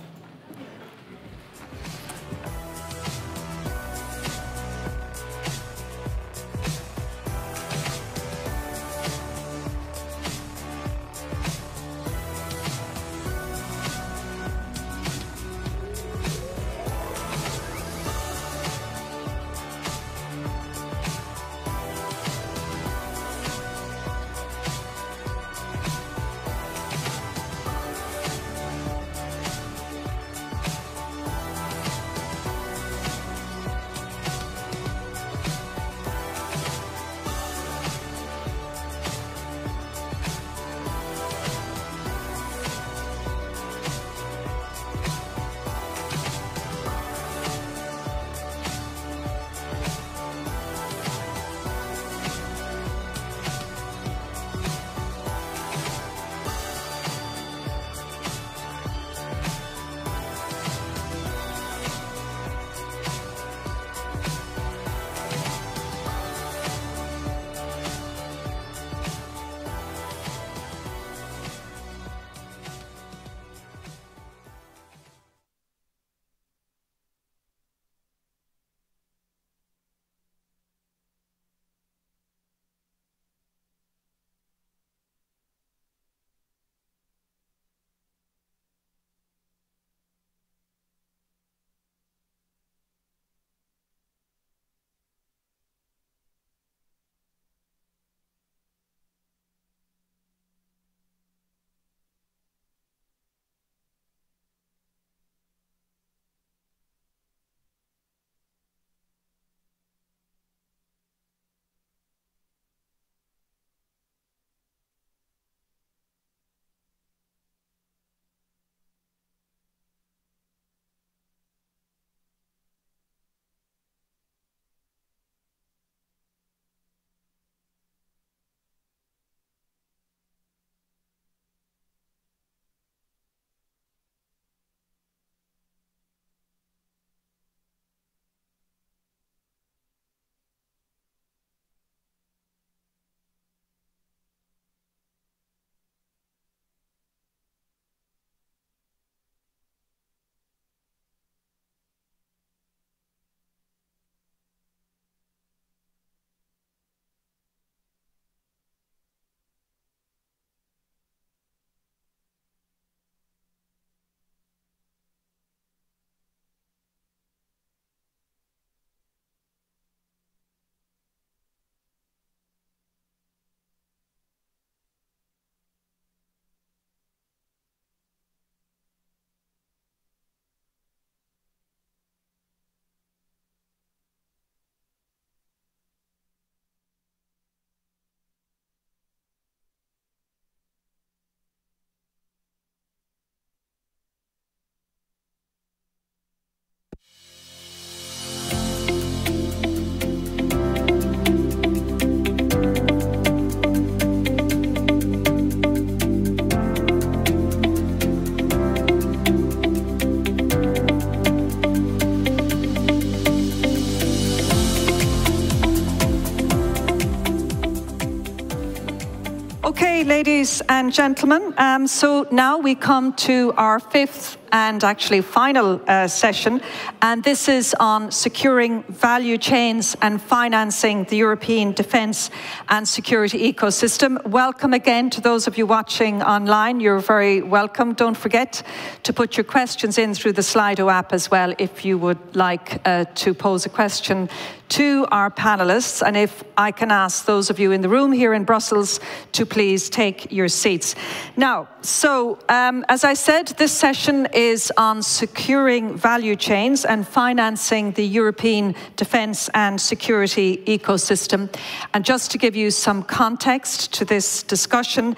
Ladies and gentlemen, um, so now we come to our fifth and actually final uh, session. And this is on securing value chains and financing the European defence and security ecosystem. Welcome again to those of you watching online. You're very welcome. Don't forget to put your questions in through the Slido app as well if you would like uh, to pose a question to our panelists. And if I can ask those of you in the room here in Brussels to please take your seats. Now, so um, as I said, this session is on securing value chains and financing the European defence and security ecosystem. And just to give you some context to this discussion,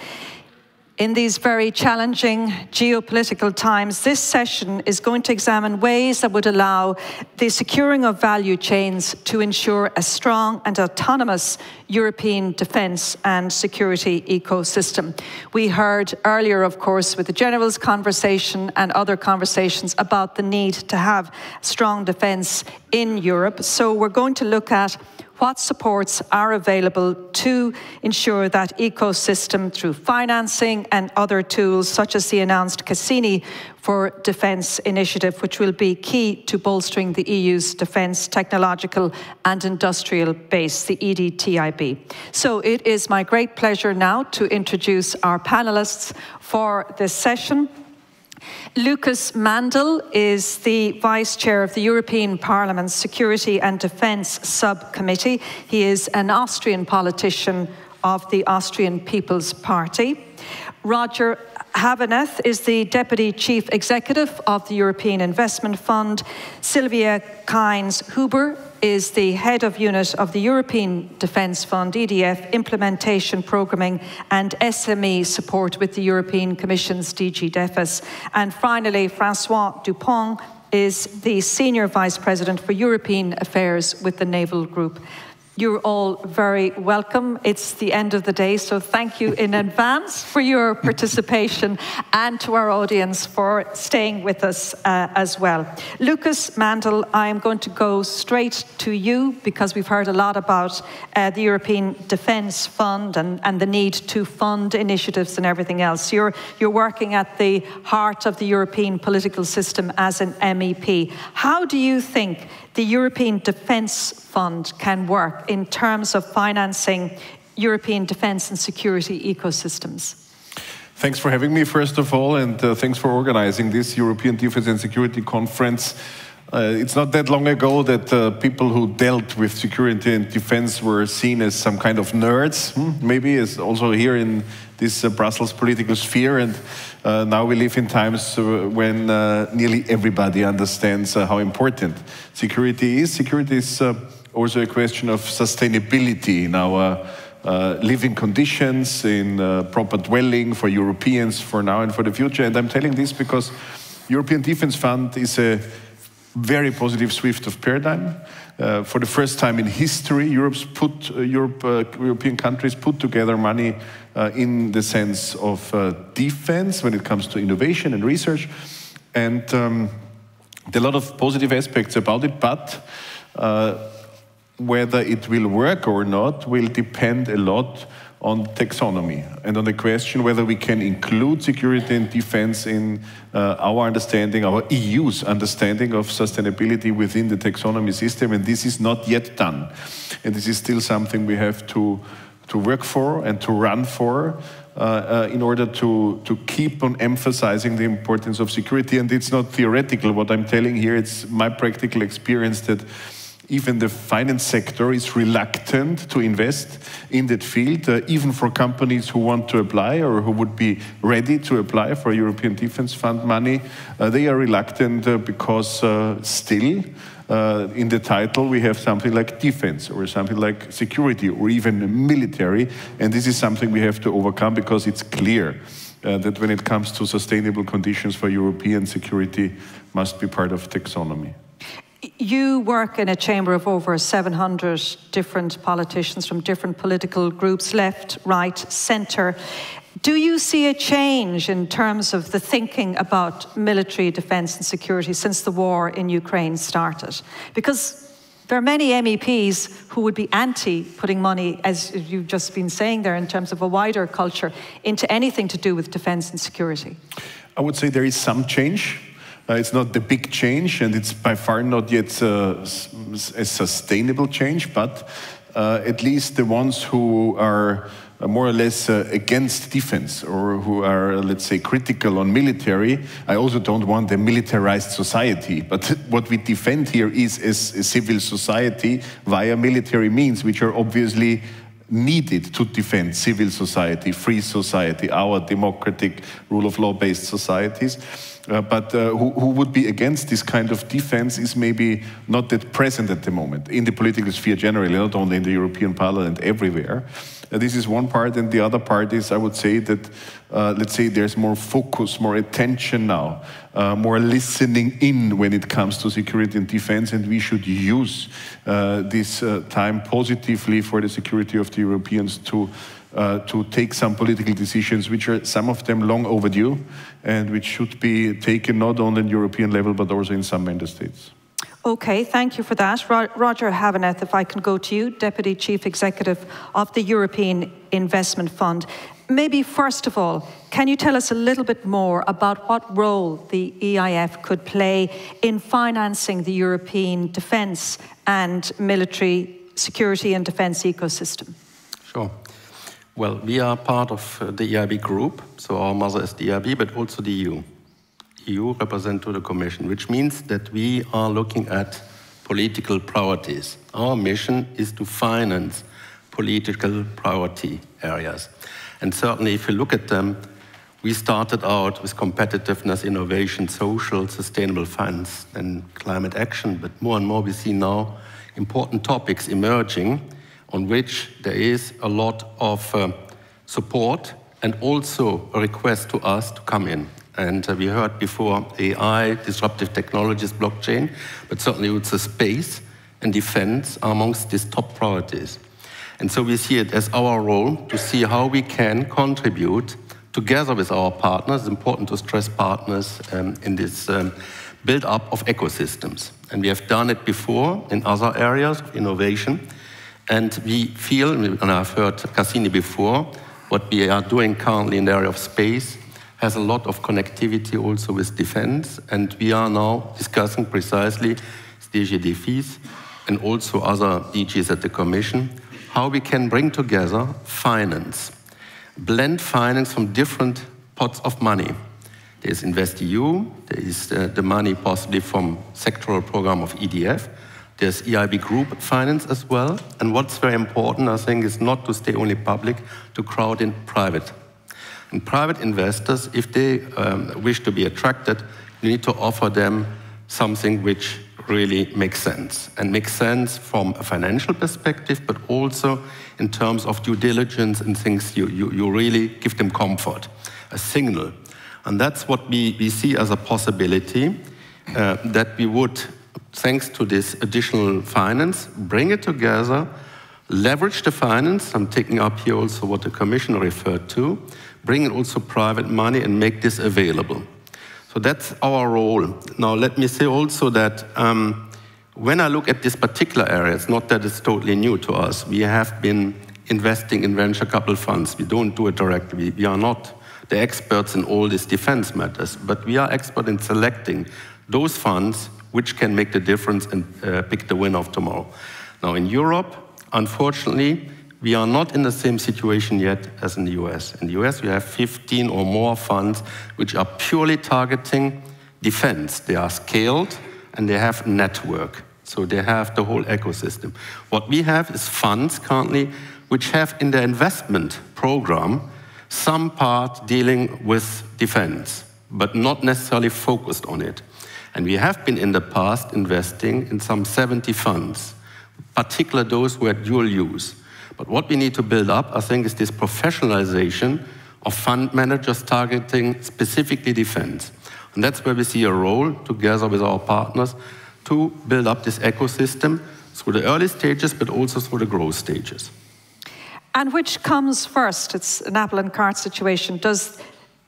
in these very challenging geopolitical times, this session is going to examine ways that would allow the securing of value chains to ensure a strong and autonomous European defence and security ecosystem. We heard earlier, of course, with the General's conversation and other conversations about the need to have strong defence in Europe. So we're going to look at what supports are available to ensure that ecosystem through financing and other tools, such as the announced Cassini for Defence initiative, which will be key to bolstering the EU's defence technological and industrial base, the EDTIB. So it is my great pleasure now to introduce our panelists for this session. Lukas Mandl is the Vice Chair of the European Parliament's Security and Defence Subcommittee. He is an Austrian politician of the Austrian People's Party. Roger Havenith is the Deputy Chief Executive of the European Investment Fund. Sylvia Kainz-Huber is the head of unit of the European Defence Fund, EDF, implementation programming and SME support with the European Commission's DG DEFIS. And finally, Francois Dupont is the Senior Vice President for European Affairs with the Naval Group. You're all very welcome. It's the end of the day, so thank you in advance for your participation and to our audience for staying with us uh, as well. Lukas Mandl, I'm going to go straight to you because we've heard a lot about uh, the European Defence Fund and, and the need to fund initiatives and everything else. You're, you're working at the heart of the European political system as an MEP. How do you think the European Defence Fund can work in terms of financing European defence and security ecosystems? Thanks for having me, first of all, and uh, thanks for organizing this European Defence and Security Conference. Uh, it's not that long ago that uh, people who dealt with security and defense were seen as some kind of nerds, hmm? maybe, as also here in this uh, Brussels political sphere. And uh, now we live in times uh, when uh, nearly everybody understands how important security is. Security is also a question of sustainability in our uh, living conditions, in uh, proper dwelling for Europeans for now and for the future. And I'm telling this because European Defence Fund is a very positive shift of paradigm. Uh, for the first time in history, Europe's put, Europe, European countries put together money uh, in the sense of uh, defense when it comes to innovation and research. And um, there are a lot of positive aspects about it, but uh, whether it will work or not will depend a lot on taxonomy and on the question whether we can include security and defense in uh, our understanding, our EU's understanding of sustainability within the taxonomy system. And this is not yet done. And this is still something we have to to work for and to run for uh, uh, in order to, to keep on emphasizing the importance of security. And it's not theoretical what I'm telling here, it's my practical experience that even the finance sector is reluctant to invest in that field, uh, even for companies who want to apply or who would be ready to apply for European Defence Fund money. Uh, they are reluctant uh, because uh, still uh, in the title we have something like defense or something like security or even military. And this is something we have to overcome because it's clear uh, that when it comes to sustainable conditions for European security must be part of taxonomy. You work in a chamber of over 700 different politicians from different political groups, left, right, centre. Do you see a change in terms of the thinking about military defence and security since the war in Ukraine started? Because there are many MEPs who would be anti putting money, as you've just been saying there, in terms of a wider culture, into anything to do with defence and security. I would say there is some change. Uh, it's not the big change, and it's by far not yet uh, a sustainable change, but uh, at least the ones who are more or less uh, against defense or who are, let's say, critical on military. I also don't want a militarized society, but what we defend here is a, a civil society via military means, which are obviously needed to defend civil society, free society, our democratic rule of law based societies. Uh, but uh, who, who, would be against this kind of defense is maybe not that present at the moment in the political sphere generally, not only in the European Parliament, everywhere. Uh, this is one part, and the other part is, I would say that, uh, let's say, there's more focus, more attention now, uh, more listening in when it comes to security and defense, and we should use uh, this uh, time positively for the security of the Europeans to. To take some political decisions, which are some of them long overdue, and which should be taken not only at European level but also in some member states. Okay, thank you for that. Roger Havenith, if I can go to you, Deputy Chief Executive of the European Investment Fund. Maybe first of all, can you tell us a little bit more about what role the EIF could play in financing the European defence and military security and defence ecosystem? Sure. Well, we are part of uh, the EIB group, so our mother is the EIB, but also the EU. EU represent to the Commission, which means that we are looking at political priorities. Our mission is to finance political priority areas. And certainly, if you look at them, we started out with competitiveness, innovation, social, sustainable funds, and climate action. But more and more, we see now important topics emerging on which there is a lot of uh, support and also a request to us to come in. And uh, we heard before AI, disruptive technologies, blockchain, but certainly also space and defense are amongst these top priorities. And so we see it as our role to see how we can contribute together with our partners. It's important to stress partners um, in this um, build up of ecosystems. And we have done it before in other areas of innovation. And we feel, and I've heard Cassini before, what we are doing currently in the area of space has a lot of connectivity also with defense, and we are now discussing precisely DG DEFIS and also other DGs at the Commission, how we can bring together finance, blend finance from different pots of money. There's InvestEU, there is uh, the money possibly from sectoral program of EDF, there's EIB group finance as well, and what's very important, I think, is not to stay only public, to crowd in private and private investors, if they um, wish to be attracted, you need to offer them something which really makes sense and makes sense from a financial perspective, but also in terms of due diligence and things you, you, you really give them comfort, a signal. And that's what we, we see as a possibility uh, that we would, thanks to this additional finance, bring it together, leverage the finance. I'm taking up here also what the Commission referred to, bring in also private money and make this available. So that's our role. Now, let me say also that um, when I look at this particular area, it's not that it's totally new to us. We have been investing in venture capital funds. We don't do it directly. We are not the experts in all these defense matters, but we are expert in selecting those funds which can make the difference and uh, pick the winner of tomorrow. Now, in Europe, unfortunately, we are not in the same situation yet as in the US. In the US, we have 15 or more funds which are purely targeting defense. They are scaled and they have network. So they have the whole ecosystem. What we have is funds currently which have in their investment program some part dealing with defense, but not necessarily focused on it. And we have been in the past investing in some 70 funds, particularly those who had dual use. But what we need to build up, I think, is this professionalization of fund managers targeting specifically defense. And that's where we see a role together with our partners to build up this ecosystem through the early stages, but also through the growth stages. And which comes first? It's an apple and cart situation. Does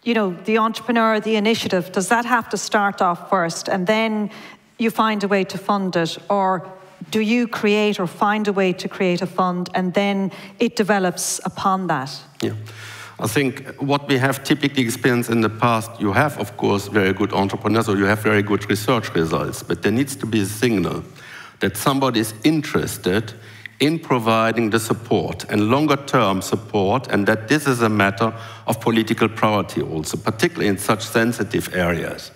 you know the entrepreneur, the initiative, does that have to start off first, and then you find a way to fund it, or do you create or find a way to create a fund and then it develops upon that? Yeah. I think what we have typically experienced in the past, you have, of course, very good entrepreneurs or you have very good research results, but there needs to be a signal that somebody is interested in providing the support and longer term support, and that this is a matter of political priority also, particularly in such sensitive areas.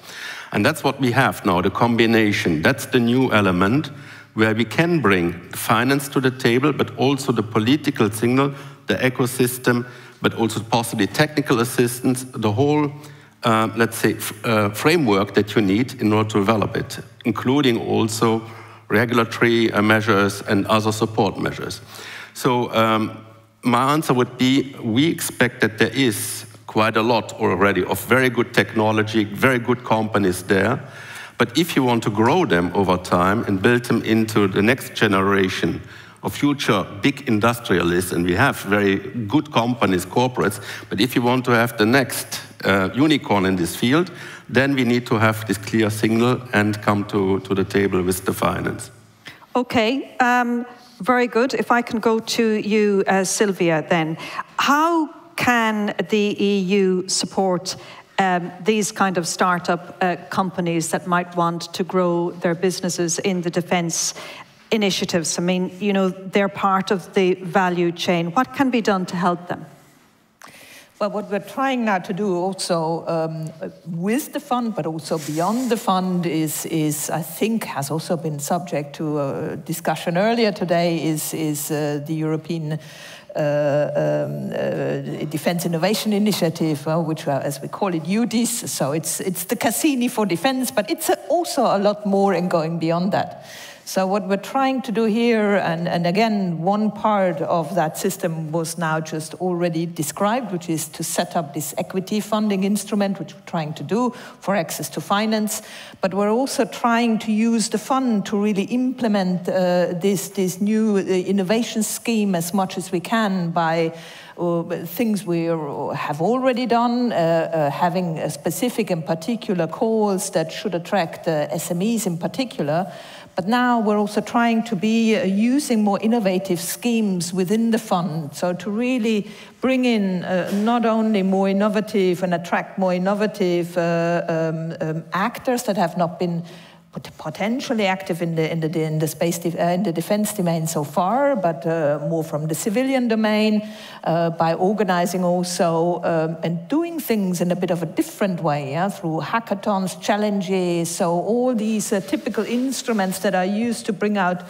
And that's what we have now the combination. That's the new element where we can bring finance to the table, but also the political signal, the ecosystem, but also possibly technical assistance, the whole, uh, let's say, uh, framework that you need in order to develop it, including also regulatory uh, measures and other support measures. So um, my answer would be, we expect that there is quite a lot already of very good technology, very good companies there. But if you want to grow them over time and build them into the next generation of future big industrialists, and we have very good companies, corporates, but if you want to have the next uh, unicorn in this field, then we need to have this clear signal and come to, to the table with the finance. Okay, um, very good. If I can go to you, uh, Silviu, then. How can the EU support um, these kind of startup uh, companies that might want to grow their businesses in the defence initiatives? I mean, you know, they're part of the value chain. What can be done to help them? Well, what we're trying now to do also um, with the fund, but also beyond the fund, is, is I think has also been subject to a discussion earlier today, is, is uh, the European um, uh, Defence Innovation Initiative, uh, which, as we call it, EUDIS. So it's, it's the Cassini for defence, but it's also a lot more in going beyond that. So what we're trying to do here, and, and again, one part of that system was now just already described, which is to set up this equity funding instrument, which we're trying to do for access to finance. But we're also trying to use the fund to really implement uh, this, this new uh, innovation scheme as much as we can by uh, things we have already done, uh, uh, having specific and particular calls that should attract uh, SMEs in particular, but now we're also trying to be uh, using more innovative schemes within the fund. So to really bring in uh, not only more innovative and attract more innovative uh, um, um, actors that have not been potentially active in the in the in the space uh, in the defense domain so far, but uh, more from the civilian domain uh, by organizing also um, and doing things in a bit of a different way, yeah, through hackathons, challenges, so all these uh, typical instruments that are used to bring out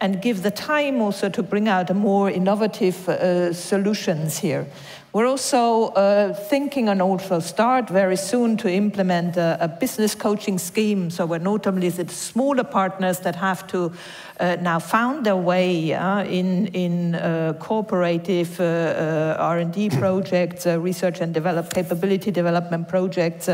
and give the time also to bring out a more innovative uh, solutions here. We're also uh, thinking and also start very soon to implement a, a, business coaching scheme. So we're notably the smaller partners that have to now found their way uh, in, in uh, cooperative uh, uh, R&D projects, research and develop capability development projects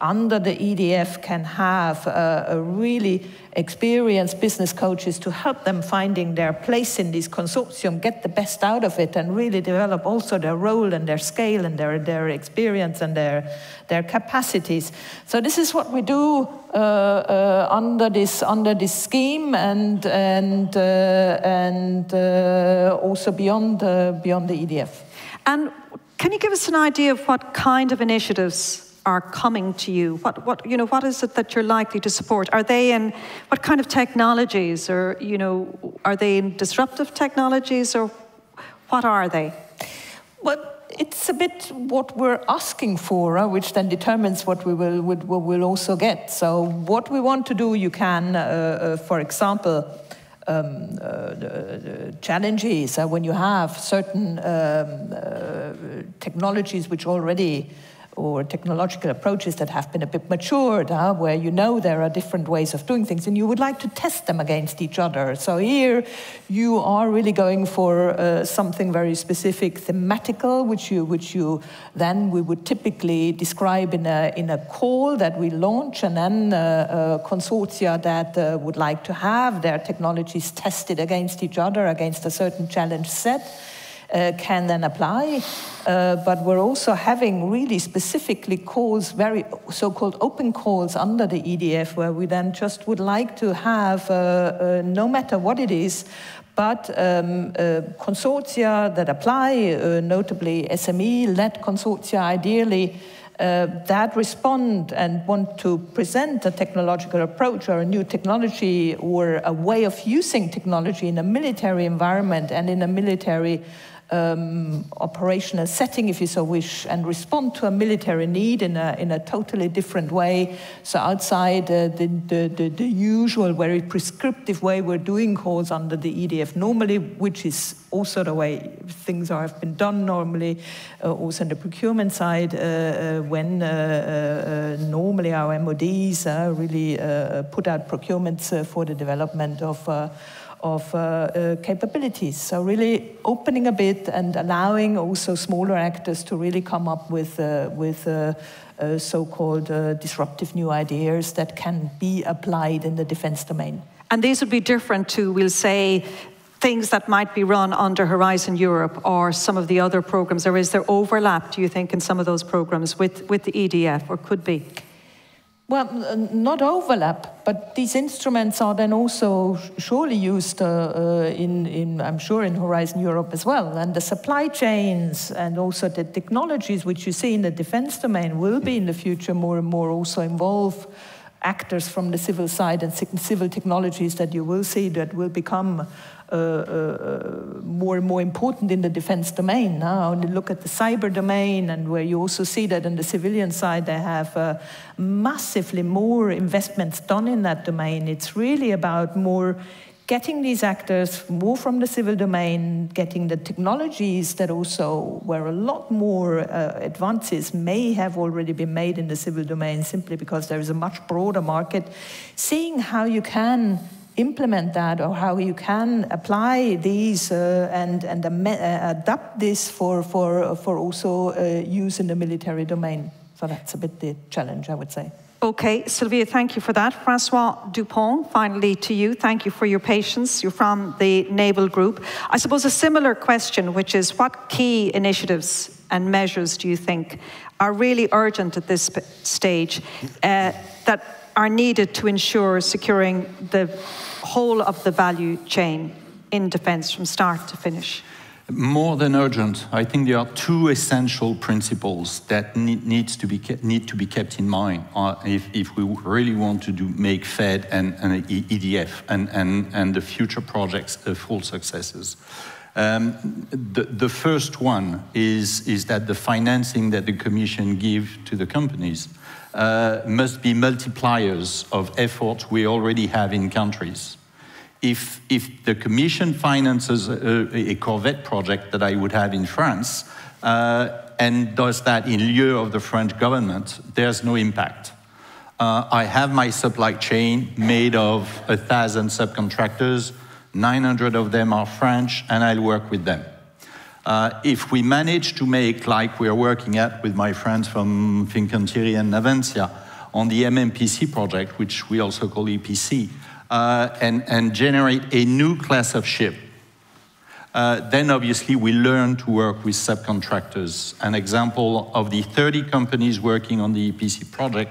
under the EDF can have a really experienced business coaches to help them finding their place in this consortium, get the best out of it, and really develop also their role and their scale and their, their experience and their, their capacities. So this is what we do uh, uh, under this under this scheme and and uh, and uh, also beyond beyond the EDF. And can you give us an idea of what kind of initiatives are coming to you? What, what, you know, what is it that you're likely to support? Are they in, what kind of technologies, or, you know, are they in disruptive technologies, or what are they? Well, it's a bit what we're asking for, uh, which then determines what we will, what we will also get. So what we want to do, you can, uh, uh, for example, um, uh, challenges uh, when you have certain um, technologies which already or technological approaches that have been a bit matured, huh, where you know there are different ways of doing things, and you would like to test them against each other. So here you are really going for uh, something very specific, thematical, which you, which you then we would typically describe in a, in a call that we launch, and then uh, uh, consortia that uh, would like to have their technologies tested against each other, against a certain challenge set. Uh, can then apply. Uh, but we're also having really specifically calls, very so-called open calls under the EDF, where we then just would like to have, uh, uh, no matter what it is, but um, uh, consortia that apply, uh, notably SME-led consortia, ideally, uh, that respond and want to present a technological approach or a new technology or a way of using technology in a military environment and in a military um, operational setting, if you so wish, and respond to a military need in a, in a totally different way. So outside uh, the, the, the, the, usual, very prescriptive way we're doing calls under the EDF normally, which is also the way things are, have been done normally, uh, also on the procurement side, uh, uh when uh, uh, normally our MODs really put out procurements for the development of of uh, uh, capabilities. So really opening a bit and allowing also smaller actors to really come up with, uh, with uh, uh, so-called uh, disruptive new ideas that can be applied in the defense domain. And these would be different to, we'll say, things that might be run under Horizon Europe or some of the other programs? Or is there overlap, do you think, in some of those programs with, with the EDF, or could be? Well, not overlap, but these instruments are then also surely used uh, uh, in, in, I'm sure, in Horizon Europe as well. And the supply chains and also the technologies which you see in the defense domain will be in the future more and more also involve actors from the civil side and civil technologies that you will see that will become more and more important in the defense domain. Now, And look at the cyber domain, and where you also see that on the civilian side, they have uh, massively more investments done in that domain. It's really about more getting these actors more from the civil domain, getting the technologies that also where a lot more uh, advances may have already been made in the civil domain simply because there is a much broader market, seeing how you can implement that or how you can apply these uh, and, and uh, adapt this for, for, for also uh, use in the military domain. So that's a bit the challenge, I would say. Okay, Silviu, thank you for that. Francois Dupont, finally to you. Thank you for your patience. You're from the Naval Group. I suppose a similar question, which is what key initiatives and measures do you think are really urgent at this stage uh, that are needed to ensure securing the whole of the value chain in defence from start to finish? More than urgent, I think there are two essential principles that need, needs to be kept, need to be kept in mind uh, if, if we really want to do, make FED and, and EDF and, and, and the future projects full successes. Um, the, the first one is, is that the financing that the Commission give to the companies uh, must be multipliers of efforts we already have in countries if, if the Commission finances a, a, Corvette project that I would have in France uh, and does that in lieu of the French government, there's no impact. Uh, I have my supply chain made of a thousand subcontractors, 900 of them are French, and I'll work with them. Uh, if we manage to make, like we are working at with my friends from Fincantieri and Navantia, on the MMPC project, which we also call EPC, uh, and, and generate a new class of ship. Uh, then obviously we learn to work with subcontractors. An example of the 30 companies working on the EPC project,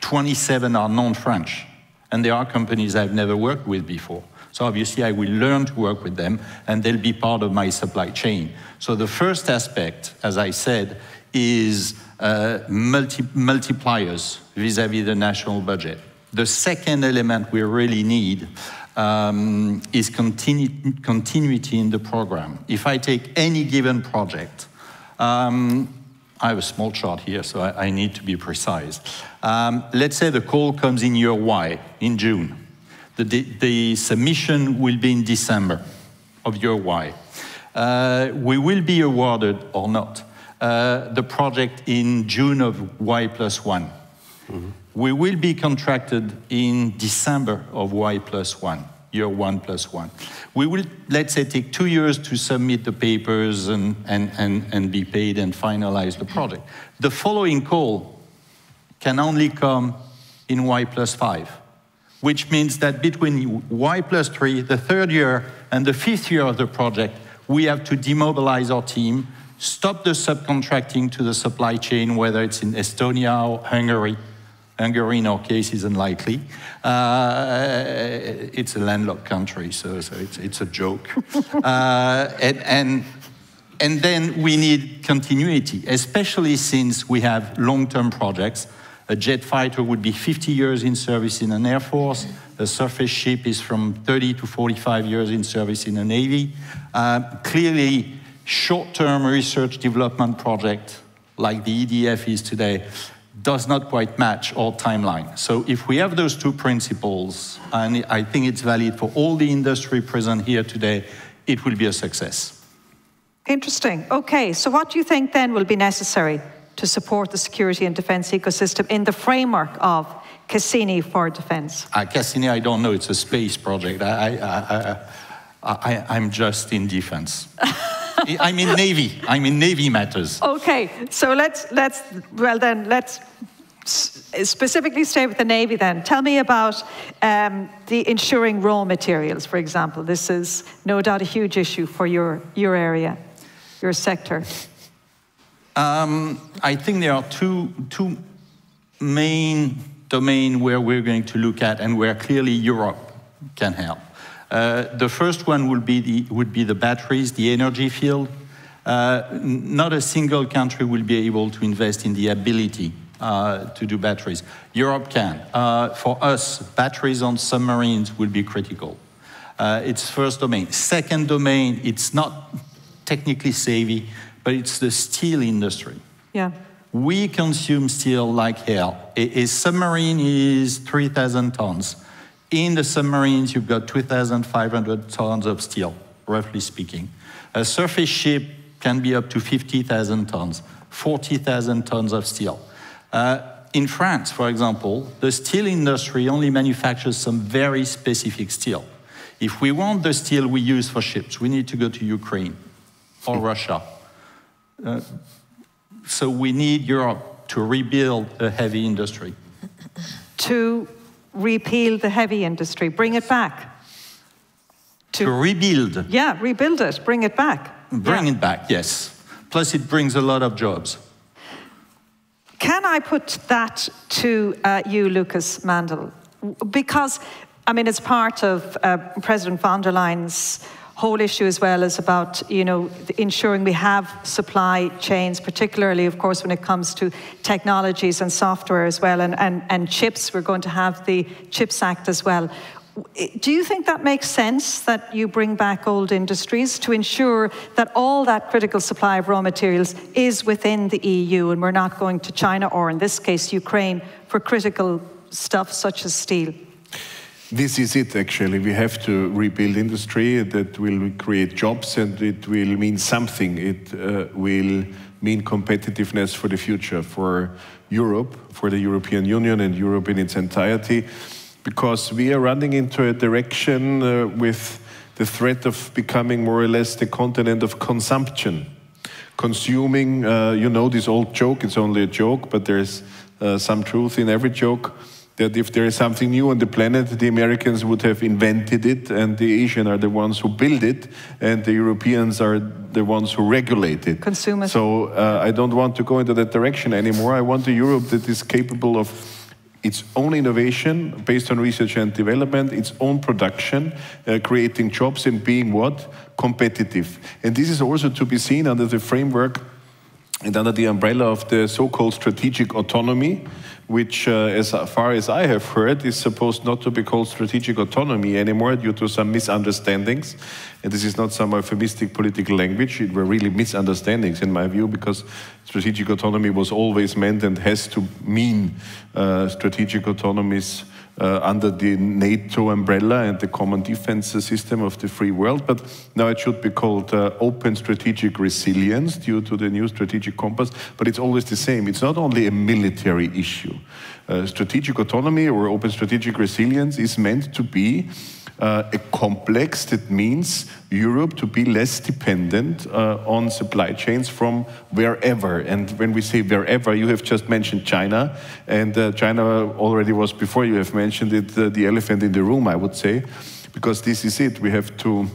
27 are non-French. And there are companies I've never worked with before. So obviously I will learn to work with them and they'll be part of my supply chain. So the first aspect, as I said, is uh, multi multipliers vis-à-vis -vis the national budget. The second element we really need um, is continu continuity in the program. If I take any given project, um, I have a small chart here, so I, I need to be precise. Um, let's say the call comes in year Y, in June. The, the submission will be in December of year Y. Uh, we will be awarded or not uh, the project in June of Y plus one. Mm -hmm we will be contracted in December of Y plus one, year one plus one. We will, let's say, take two years to submit the papers and, and, and, and be paid and finalize the project. The following call can only come in Y plus five, which means that between Y plus three, the third year, and the fifth year of the project, We have to demobilize our team, stop the subcontracting to the supply chain, whether it's in Estonia or Hungary. Hungary, in our case, is unlikely. Uh, it's a landlocked country, so, so it's, it's a joke. uh, and, and, and then we need continuity, especially since we have long-term projects. A jet fighter would be 50 years in service in an air force. A surface ship is from 30 to 45 years in service in a navy. Uh, clearly, short-term research development project like the EDF is today does not quite match our timeline. So if we have those two principles, and I think it's valid for all the industry present here today, it will be a success. Interesting. Okay, so what do you think then will be necessary to support the security and defence ecosystem in the framework of Cassini for defence? Uh, Cassini, I don't know. It's a space project. I, I, I, I, am just in defence. I'm in Navy. I'm in Navy matters. Okay, so let's let's well then let's specifically stay with the Navy then. Tell me about um, the ensuring raw materials, for example. This is no doubt a huge issue for your your area, your sector. Um, I think there are two two main domain where we're going to look at and where clearly Europe can help. Uh, the first one would be the, would be the batteries, the energy field. Uh, not a single country will be able to invest in the ability uh, to do batteries. Europe can. Uh, for us, batteries on submarines will be critical. Uh, it's first domain. Second domain, it's not technically savvy, but it's the steel industry. Yeah. We consume steel like hell. A, a submarine is 3,000 tons. In the submarines, you've got 2,500 tons of steel, roughly speaking. A surface ship can be up to 50,000 tons, 40,000 tons of steel. Uh, in France, for example, the steel industry only manufactures some very specific steel. If we want the steel we use for ships, we need to go to Ukraine or Russia. Uh, so we need Europe to rebuild a heavy industry. To repeal the heavy industry, bring it back. To, to rebuild. Yeah, rebuild it, bring it back. Bring yeah. it back, yes. Plus, it brings a lot of jobs. Can I put that to uh, you, Lukas Mandl? Because, I mean, it's part of uh, President von der Leyen's whole issue as well is about you know ensuring we have supply chains particularly of course when it comes to technologies and software as well and, and, and chips we're going to have the chips act as well do you think that makes sense that you bring back old industries to ensure that all that critical supply of raw materials is within the EU and we're not going to China or, in this case, Ukraine for critical stuff such as steel? This is it, actually. We have to rebuild industry that will create jobs and it will mean something. It uh, will mean competitiveness for the future, for Europe, for the European Union and Europe in its entirety, because we are running into a direction uh, with the threat of becoming more or less the continent of consumption. Consuming, uh, you know, this old joke, it's only a joke, but there's uh, some truth in every joke that if there is something new on the planet, the Americans would have invented it, and the Asians are the ones who build it, and the Europeans are the ones who regulate it. Consumers. So uh, I don't want to go into that direction anymore. I want a Europe that is capable of its own innovation based on research and development, its own production, uh, creating jobs and being what? Competitive. And this is also to be seen under the framework and under the umbrella of the so-called strategic autonomy, which, uh, as far as I have heard, is supposed not to be called strategic autonomy anymore due to some misunderstandings. And this is not some euphemistic political language. It were really misunderstandings, in my view, because strategic autonomy was always meant and has to mean uh, strategic autonomies uh, under the NATO umbrella and the common defense system of the free world, but now it should be called uh, open strategic resilience due to the new strategic compass, but it's always the same. It's not only a military issue. Uh, strategic autonomy or open strategic resilience is meant to be uh, a complex that means Europe to be less dependent uh, on supply chains from wherever. And when we say wherever, you have just mentioned China, and uh, China already was before you have mentioned it, uh, the elephant in the room, I would say, because this is it. We have to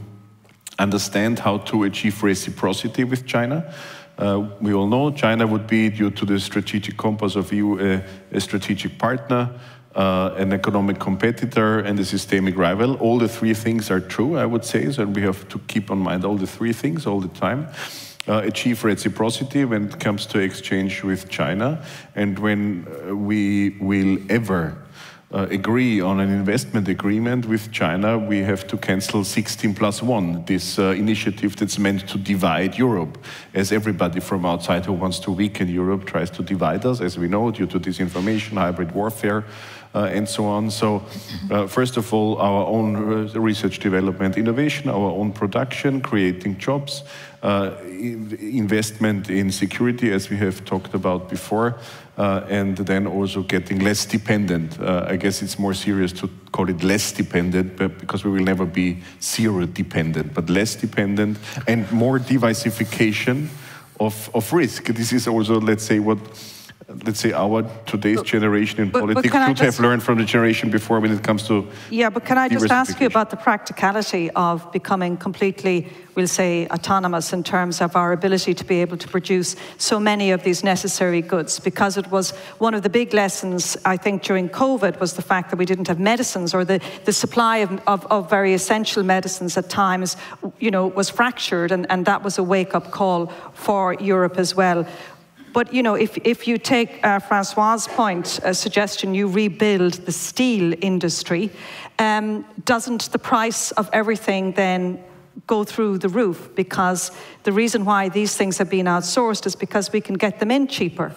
understand how to achieve reciprocity with China. Uh, we all know China would be, due to the strategic compass of EU, a, a strategic partner, uh, an economic competitor, and a systemic rival. All the three things are true, I would say, so we have to keep in mind all the three things all the time. Uh, achieve reciprocity when it comes to exchange with China, and when uh, we will ever uh, agree on an investment agreement with China, we have to cancel 16 plus 1, this uh, initiative that's meant to divide Europe, as everybody from outside who wants to weaken Europe tries to divide us, as we know, due to disinformation, hybrid warfare, and so on. So, uh, first of all, our own uh, research, development, innovation, our own production, creating jobs, uh, investment in security, as we have talked about before, uh, and then also getting less dependent. Uh, I guess it's more serious to call it less dependent, but because we will never be zero dependent, but less dependent and more diversification of, of risk. This is also, let's say, what let's say our today's but, generation in but, politics but should just, have learned from the generation before when it comes to yeah but can i just ask you about the practicality of becoming completely we'll say autonomous in terms of our ability to be able to produce so many of these necessary goods? Because it was one of the big lessons i think during covid was the fact that we didn't have medicines or the, the supply of, of, of very essential medicines at times you know was fractured and, and that was a wake-up call for europe as well but you know, if, if you take uh, Francois' point, a suggestion you rebuild the steel industry, um, doesn't the price of everything then go through the roof? Because the reason why these things have been outsourced is because we can get them in cheaper.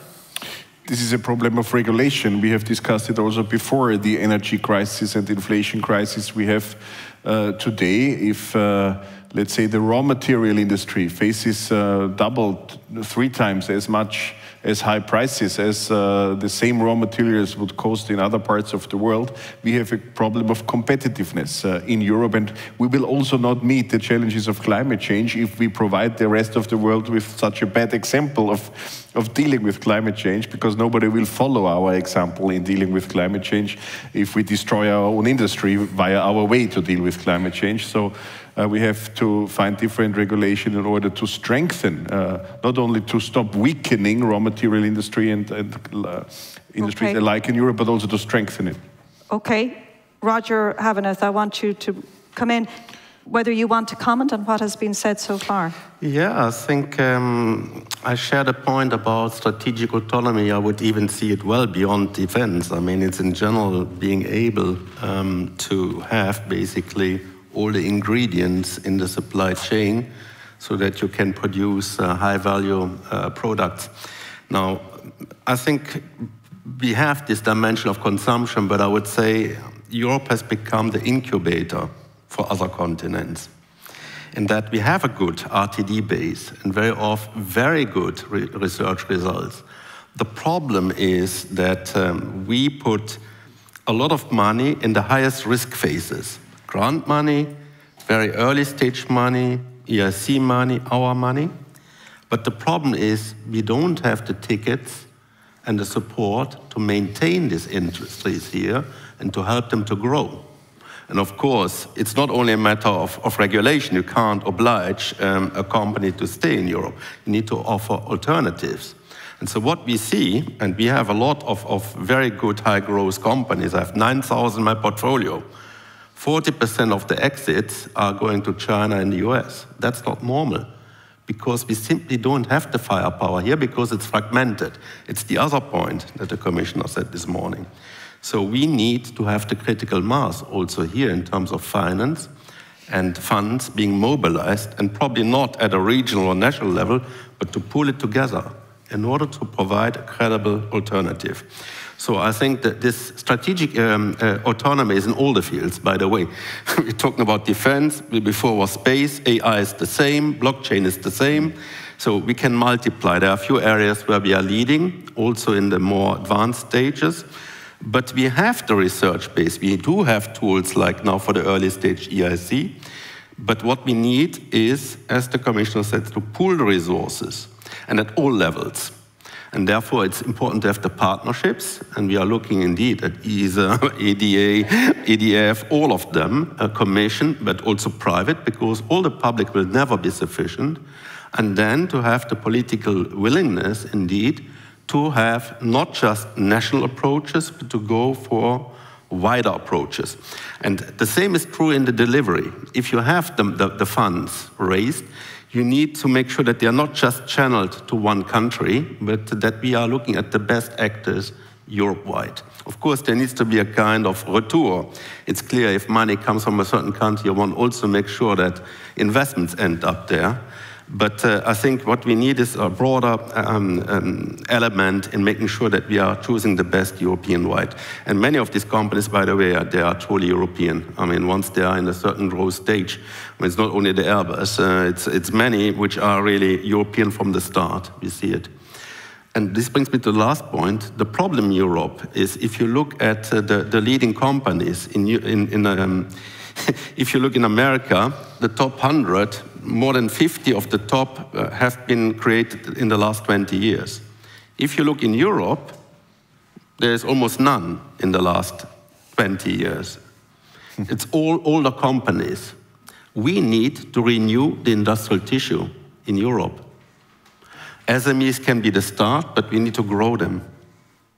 This is a problem of regulation. We have discussed it also before the energy crisis and inflation crisis we have uh, today. If uh, let's say the raw material industry faces uh, doubled, three times as much as high prices as uh, the same raw materials would cost in other parts of the world, we have a problem of competitiveness uh, in Europe. And we will also not meet the challenges of climate change if we provide the rest of the world with such a bad example of, of dealing with climate change, because nobody will follow our example in dealing with climate change if we destroy our own industry via our way to deal with climate change. So uh, we have to find different regulation in order to strengthen, uh, not only to stop weakening raw material industry and, and uh, industries okay. alike in Europe, but also to strengthen it. Okay. Roger Havenith, I want you to come in. Whether you want to comment on what has been said so far? Yeah, I think um, I share the point about strategic autonomy. I would even see it well beyond defense. I mean, it's in general being able um, to have basically all the ingredients in the supply chain so that you can produce uh, high value uh, products. Now, I think we have this dimension of consumption, but I would say Europe has become the incubator for other continents. In that we have a good RTD base and very often very good re research results. The problem is that um, we put a lot of money in the highest risk phases grant money, very early stage money, ERC money, our money. But the problem is we don't have the tickets and the support to maintain these industries here and to help them to grow. And of course, it's not only a matter of, of regulation. You can't oblige um, a company to stay in Europe. You need to offer alternatives. And so what we see, and we have a lot of, of very good high growth companies. I have 9,000 in my portfolio. 40% of the exits are going to China and the US. That's not normal because we simply don't have the firepower here because it's fragmented. It's the other point that the commissioner said this morning. So we need to have the critical mass also here in terms of finance and funds being mobilized, and probably not at a regional or national level, but to pull it together in order to provide a credible alternative. So I think that this strategic um, uh, autonomy is in all the fields, by the way. We're talking about defense, before was space, AI is the same, blockchain is the same. So we can multiply. There are a few areas where we are leading, also in the more advanced stages. But we have the research base. We do have tools like now for the early stage EIC. But what we need is, as the commissioner said, to pool the resources and at all levels. And therefore, it's important to have the partnerships, and we are looking indeed at ESA, EDA, EDF, all of them, a commission, but also private, because all the public will never be sufficient. And then to have the political willingness, indeed, to have not just national approaches, but to go for wider approaches. And the same is true in the delivery. If you have the, the, the funds raised, you need to make sure that they are not just channeled to one country, but that we are looking at the best actors Europe-wide. Of course, there needs to be a kind of retour. It's clear if money comes from a certain country, one also make sure that investments end up there. But uh, I think what we need is a broader um, um, element in making sure that we are choosing the best European-wide. And many of these companies, by the way, are, they are truly European. I mean, once they are in a certain growth stage, I mean, it's not only the Airbus, uh, it's, it's many which are really European from the start. We see it. And this brings me to the last point. The problem in Europe is if you look at uh, the, the leading companies in, in, in um, if you look in America, the top 100, more than 50 of the top uh, have been created in the last 20 years. If you look in Europe, there is almost none in the last 20 years. it's all older companies. We need to renew the industrial tissue in Europe. SMEs can be the start, but we need to grow them.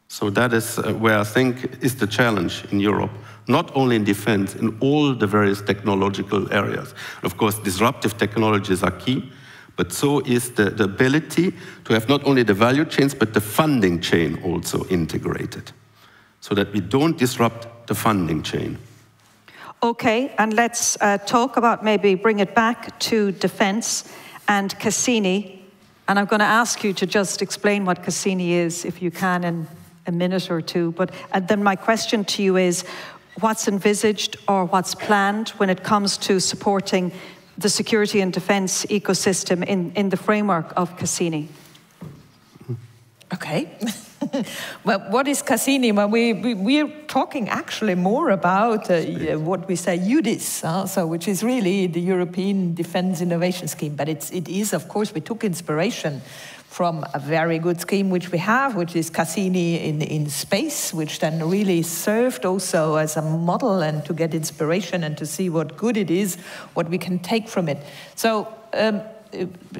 So that is uh, where I think is the challenge in Europe not only in defense, in all the various technological areas. Of course, disruptive technologies are key, but so is the, the ability to have not only the value chains, but the funding chain also integrated, so that we don't disrupt the funding chain. Okay, and let's uh, talk about maybe bring it back to defense and Cassini. And I'm going to ask you to just explain what Cassini is, if you can, in a minute or two. But and then my question to you is what's envisaged or what's planned when it comes to supporting the security and defence ecosystem in, in the framework of Cassini? Okay. well, what is Cassini? Well, we, we, we're talking actually more about uh, what we say EUDIS, uh, so which is really the European Defence Innovation Scheme. But it's, it is, of course, we took inspiration from a very good scheme which we have, which is Cassini in, in space, which then really served also as a model and to get inspiration and to see what good it is, what we can take from it. So um,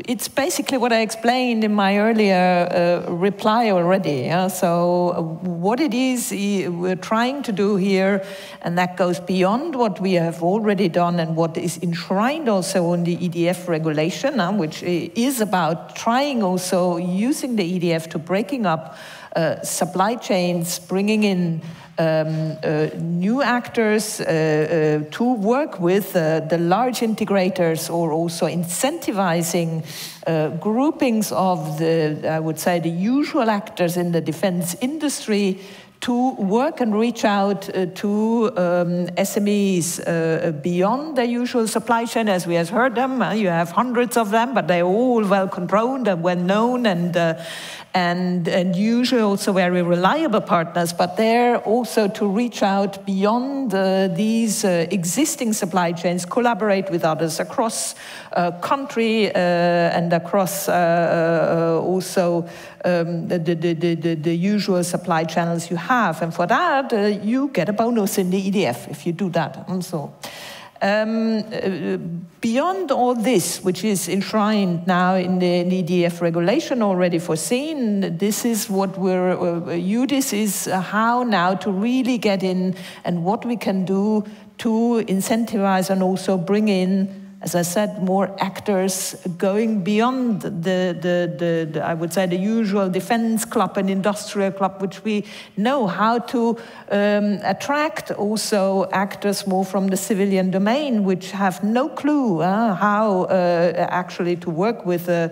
it's basically what I explained in my earlier uh, reply already. Yeah? So, what it is we're trying to do here, and that goes beyond what we have already done and what is enshrined also in the EDF regulation, uh, which is about trying also using the EDF to breaking up uh, supply chains, bringing in um, uh, new actors uh, uh, to work with uh, the large integrators or also incentivizing uh, groupings of the, I would say, the usual actors in the defense industry to work and reach out uh, to um, SMEs beyond their usual supply chain, as we have heard them. You have hundreds of them, but they're all well controlled and well known and and, and usually also very reliable partners, but they're also to reach out beyond uh, these uh, existing supply chains, collaborate with others across uh, country uh, and across uh, uh, also um, the, the, the, the, the usual supply channels you have. And for that, you get a bonus in the EDF if you do that. And so. Um, uh, beyond all this, which is enshrined now in the, EDF regulation already foreseen, this is what we're, uh, EUDIS is how now to really get in and what we can do to incentivize and also bring in as I said, more actors going beyond the, the, the, the, I would say, the usual defense club and industrial club, which we know how to um, attract. Also actors more from the civilian domain, which have no clue uh, how uh, actually to work with, uh,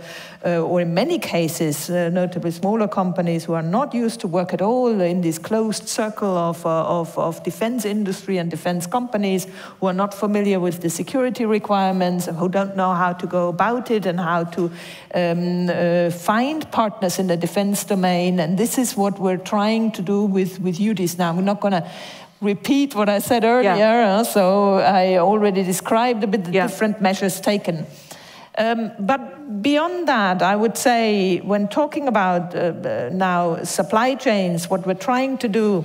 uh or in many cases, uh, notably smaller companies who are not used to work at all in this closed circle of, uh, of, of defense industry and defense companies, who are not familiar with the security requirements requirements, who don't know how to go about it and how to um, uh, find partners in the defense domain. And this is what we're trying to do with, with EUDIS now. We're not going to repeat what I said earlier, yeah. uh, so I already described a bit the yeah. different measures taken. Um, but beyond that, I would say when talking about uh, uh now supply chains, what we're trying to do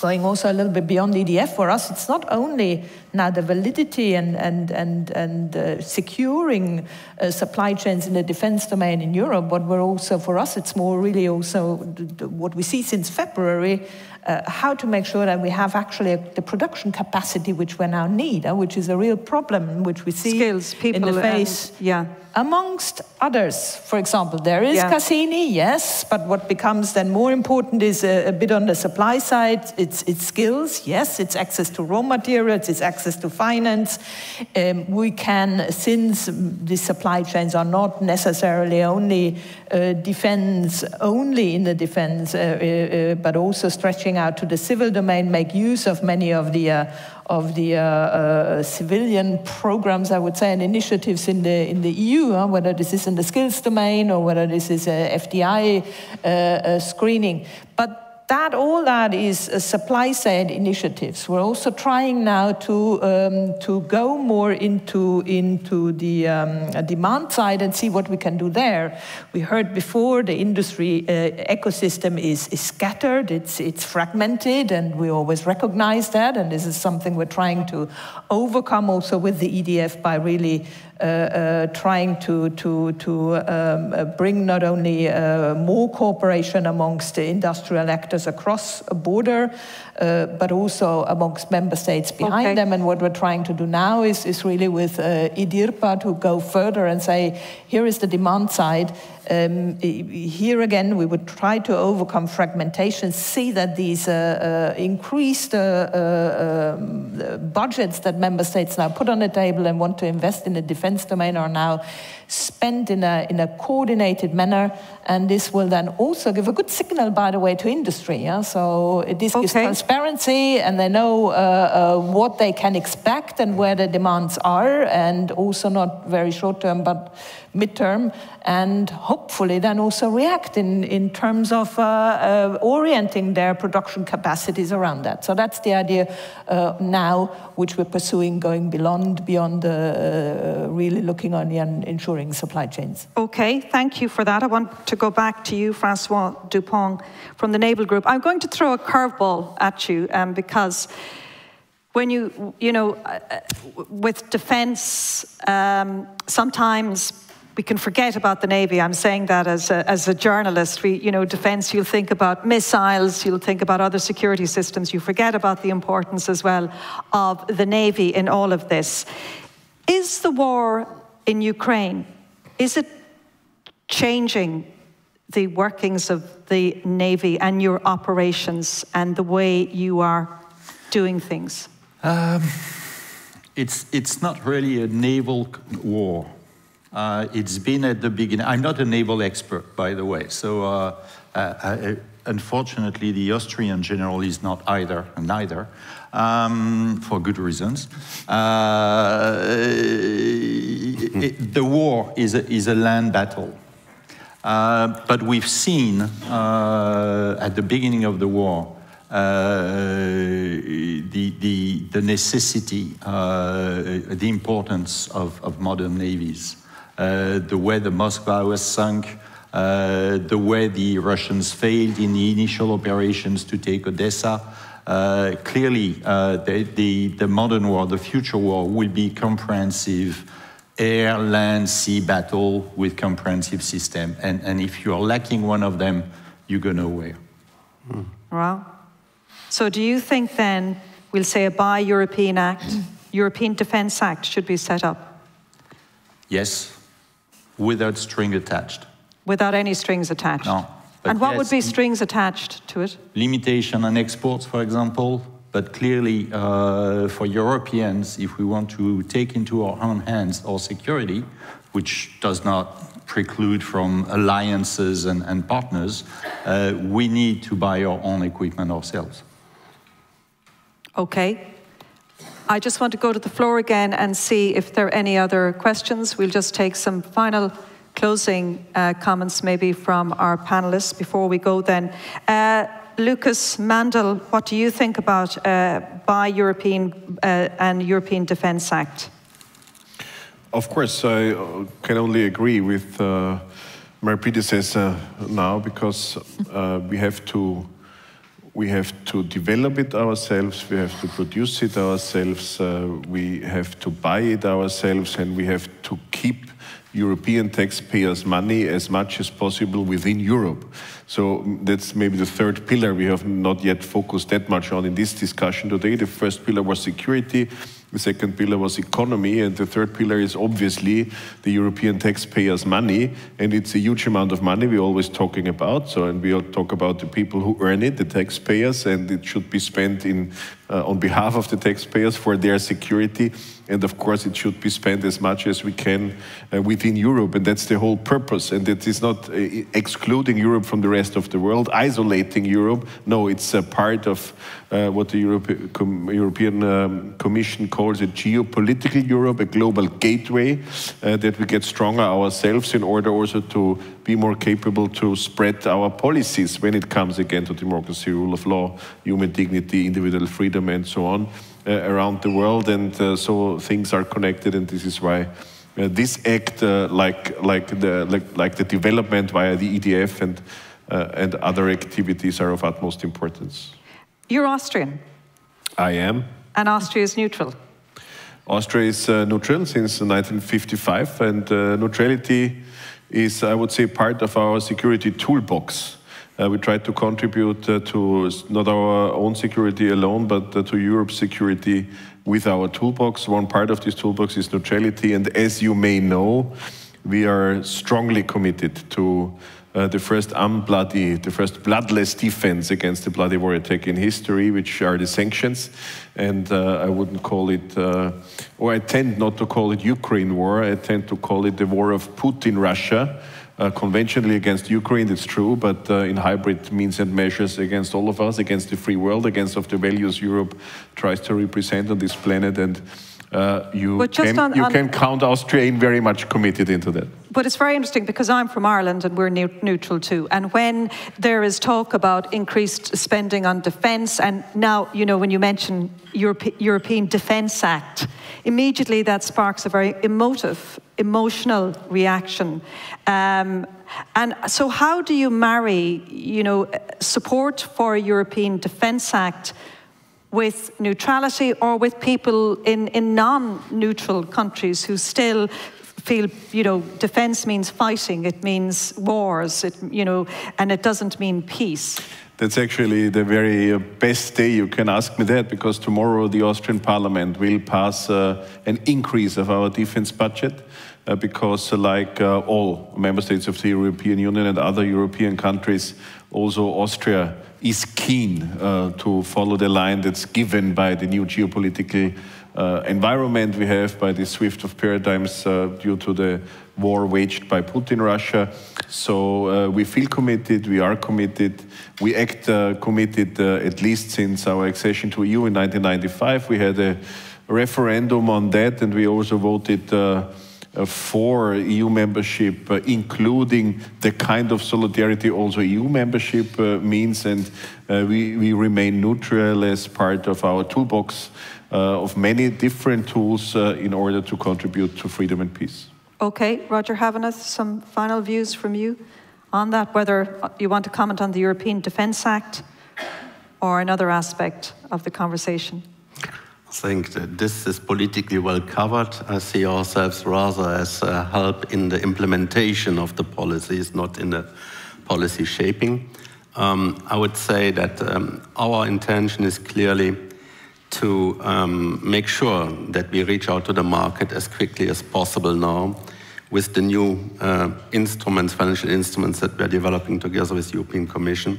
going also a little bit beyond EDF for us, it's not only now the validity and, and, and, and uh, securing uh, supply chains in the defense domain in Europe, but we're also, for us, it's more really also what we see since February uh, how to make sure that we have actually a, the production capacity which we now need, uh, which is a real problem which we see Skills, people, in the face. And, yeah. Amongst others, for example, there is yeah. Cassini, yes, but what becomes then more important is a, a, bit on the supply side. It's, it's skills, yes, it's access to raw materials, it's access to finance. Um, we can, since the supply chains are not necessarily only uh, defense, only in the defense, uh, uh, uh but also stretching out to the civil domain, make use of many of the uh, of the uh, uh, civilian programs, I would say, and initiatives in the in the EU, huh? whether this is in the skills domain or whether this is a FDI uh, screening. But that all that is supply side initiatives. We're also trying now to um, to go more into into the um, demand side and see what we can do there. We heard before the industry uh, ecosystem is, is scattered, it's it's fragmented, and we always recognize that. And this is something we're trying to overcome also with the EDF by really uh, uh, Uh, uh, trying to, to, to um, uh, bring not only uh, more cooperation amongst the industrial actors across a border, but also amongst member states behind okay. them. And what we're trying to do now is, is really with EDIRPA to go further and say, here is the demand side, um, here again, we would try to overcome fragmentation, see that these uh, uh, increased uh, uh um, budgets that member states now put on the table and want to invest in the defense domain are now spent in a, in a coordinated manner. And this will then also give a good signal, by the way, to industry. Yeah? So this okay. gives transparency and they know uh, uh, what they can expect and where the demands are, and also not very short term, but midterm, and hopefully then also react in, in terms of uh, uh, orienting their production capacities around that. So that's the idea uh, now, which we're pursuing, going beyond, beyond uh, really looking on the supply chains. Okay, thank you for that. I want to go back to you, Francois Dupont, from the Naval Group. I'm going to throw a curveball at you um, because when you, you know, uh, with defense, um, sometimes we can forget about the Navy. I'm saying that as a, as a journalist. We, you know, defense, you'll think about missiles, you'll think about other security systems. You forget about the importance as well of the Navy in all of this. Is the war in Ukraine is it changing the workings of the Navy and your operations and the way you are doing things? Um, it's, it's not really a naval war. Uh, it's been at the beginning. I'm not a naval expert, by the way. So, uh, uh, uh unfortunately, the Austrian general is not either, neither um, for good reasons. Uh, it, the war is a, is a land battle. Uh, but we've seen uh, at the beginning of the war uh, the, the, the necessity, uh, the importance of, of modern navies. Uh, the way the Moskva was sunk, the way the Russians failed in the initial operations to take Odessa, uh, clearly, uh, the, the, the, modern war, the future war, will be comprehensive air, land, sea battle with comprehensive system. And, and if you're lacking one of them, you go nowhere. Mm. Well, so do you think then we'll say a Buy European Act, European Defence Act should be set up? Yes, without string attached. Without any strings attached? No. But and what yes, would be strings attached to it? Limitation on exports, for example. But clearly, uh, for Europeans, if we want to take into our own hands our security, which does not preclude from alliances and, and partners, uh, we need to buy our own equipment ourselves. Okay. I just want to go to the floor again and see if there are any other questions. We'll just take some final closing uh, comments maybe from our panelists before we go then. Uh, Lukas Mandl, what do you think about uh, Buy European uh, and European Defence Act? of course, I uh, can only agree with uh, my predecessor now because we have to we have to develop it ourselves, we have to produce it ourselves, we have to buy it ourselves, and we have to keep European taxpayers' money as much as possible within Europe. So mm, that's maybe the third pillar we have not yet focused that much on in this discussion today. The first pillar was security, the second pillar was economy, and the third pillar is obviously the European taxpayers' money, and it's a huge amount of money we're always talking about. So, and we all talk about the people who earn it, the taxpayers, and it should be spent in uh, on behalf of the taxpayers for their security. And of course, it should be spent as much as we can uh, within Europe, and that's the whole purpose. And it is not uh, excluding Europe from the rest of the world, isolating Europe. No, it's a part of uh, what the Europe, Com European um, Commission calls a geopolitical Europe, a global gateway, uh, that we get stronger ourselves in order also to be more capable to spread our policies when it comes again to democracy, rule of law, human dignity, individual freedom, and so on uh, around the world. And uh, so things are connected, and this is why. Uh, this act, uh, like like the like, like, the development via the EDF and uh, and other activities, are of utmost importance. You're Austrian. I am. And Austria is neutral. Austria is uh, neutral since 1955, and neutrality is, I would say, part of our security toolbox. Uh, we try to contribute uh, to not our own security alone, but uh, to Europe's security with our toolbox. One part of this toolbox is neutrality, and as you may know, we are strongly committed to uh, the first unbloody, the first bloodless defense against the bloody war attack in history, which are the sanctions. And uh, I wouldn't call it, uh, or I tend not to call it Ukraine war, I tend to call it the war of Putin Russia. Uh, conventionally against Ukraine, it's true, but uh, in hybrid means and measures against all of us, against the free world, against of the values Europe tries to represent on this planet. And uh, you, can, on, you on, can count Austria in very much committed into that. But it's very interesting because I'm from Ireland and we're neutral too. And when there is talk about increased spending on defence, and now, you know, when you mention Europe, European Defence Act, immediately that sparks a very emotive, emotional reaction. Um, and so, how do you marry, you know, support for a European Defence Act? With neutrality or with people in, in non-neutral countries who still feel, you know, defense means fighting, it means wars, it, you know, and it doesn't mean peace. That's actually the very uh, best day you can ask me that, because tomorrow the Austrian parliament will pass uh, an increase of our defense budget. Uh, because, uh, like uh, all member states of the European Union and other European countries, also Austria is keen uh, to follow the line that's given by the new geopolitical uh, environment we have, by the swift of paradigms uh, due to the war waged by Putin Russia. So uh, we feel committed, we are committed, we act uh, committed uh, at least since our accession to EU in 1995. We had a referendum on that and we also voted for EU membership, uh, including the kind of solidarity also EU membership uh, means, and we, we remain neutral as part of our toolbox of many different tools in order to contribute to freedom and peace. Okay, Roger Havenith, some final views from you on that, whether you want to comment on the European Defence Act or another aspect of the conversation think that this is politically well covered. I see ourselves rather as uh, help in the implementation of the policies, not in the policy shaping. Um, I would say that um, our intention is clearly to um, make sure that we reach out to the market as quickly as possible now with the new uh, instruments, financial instruments that we're developing together with the European Commission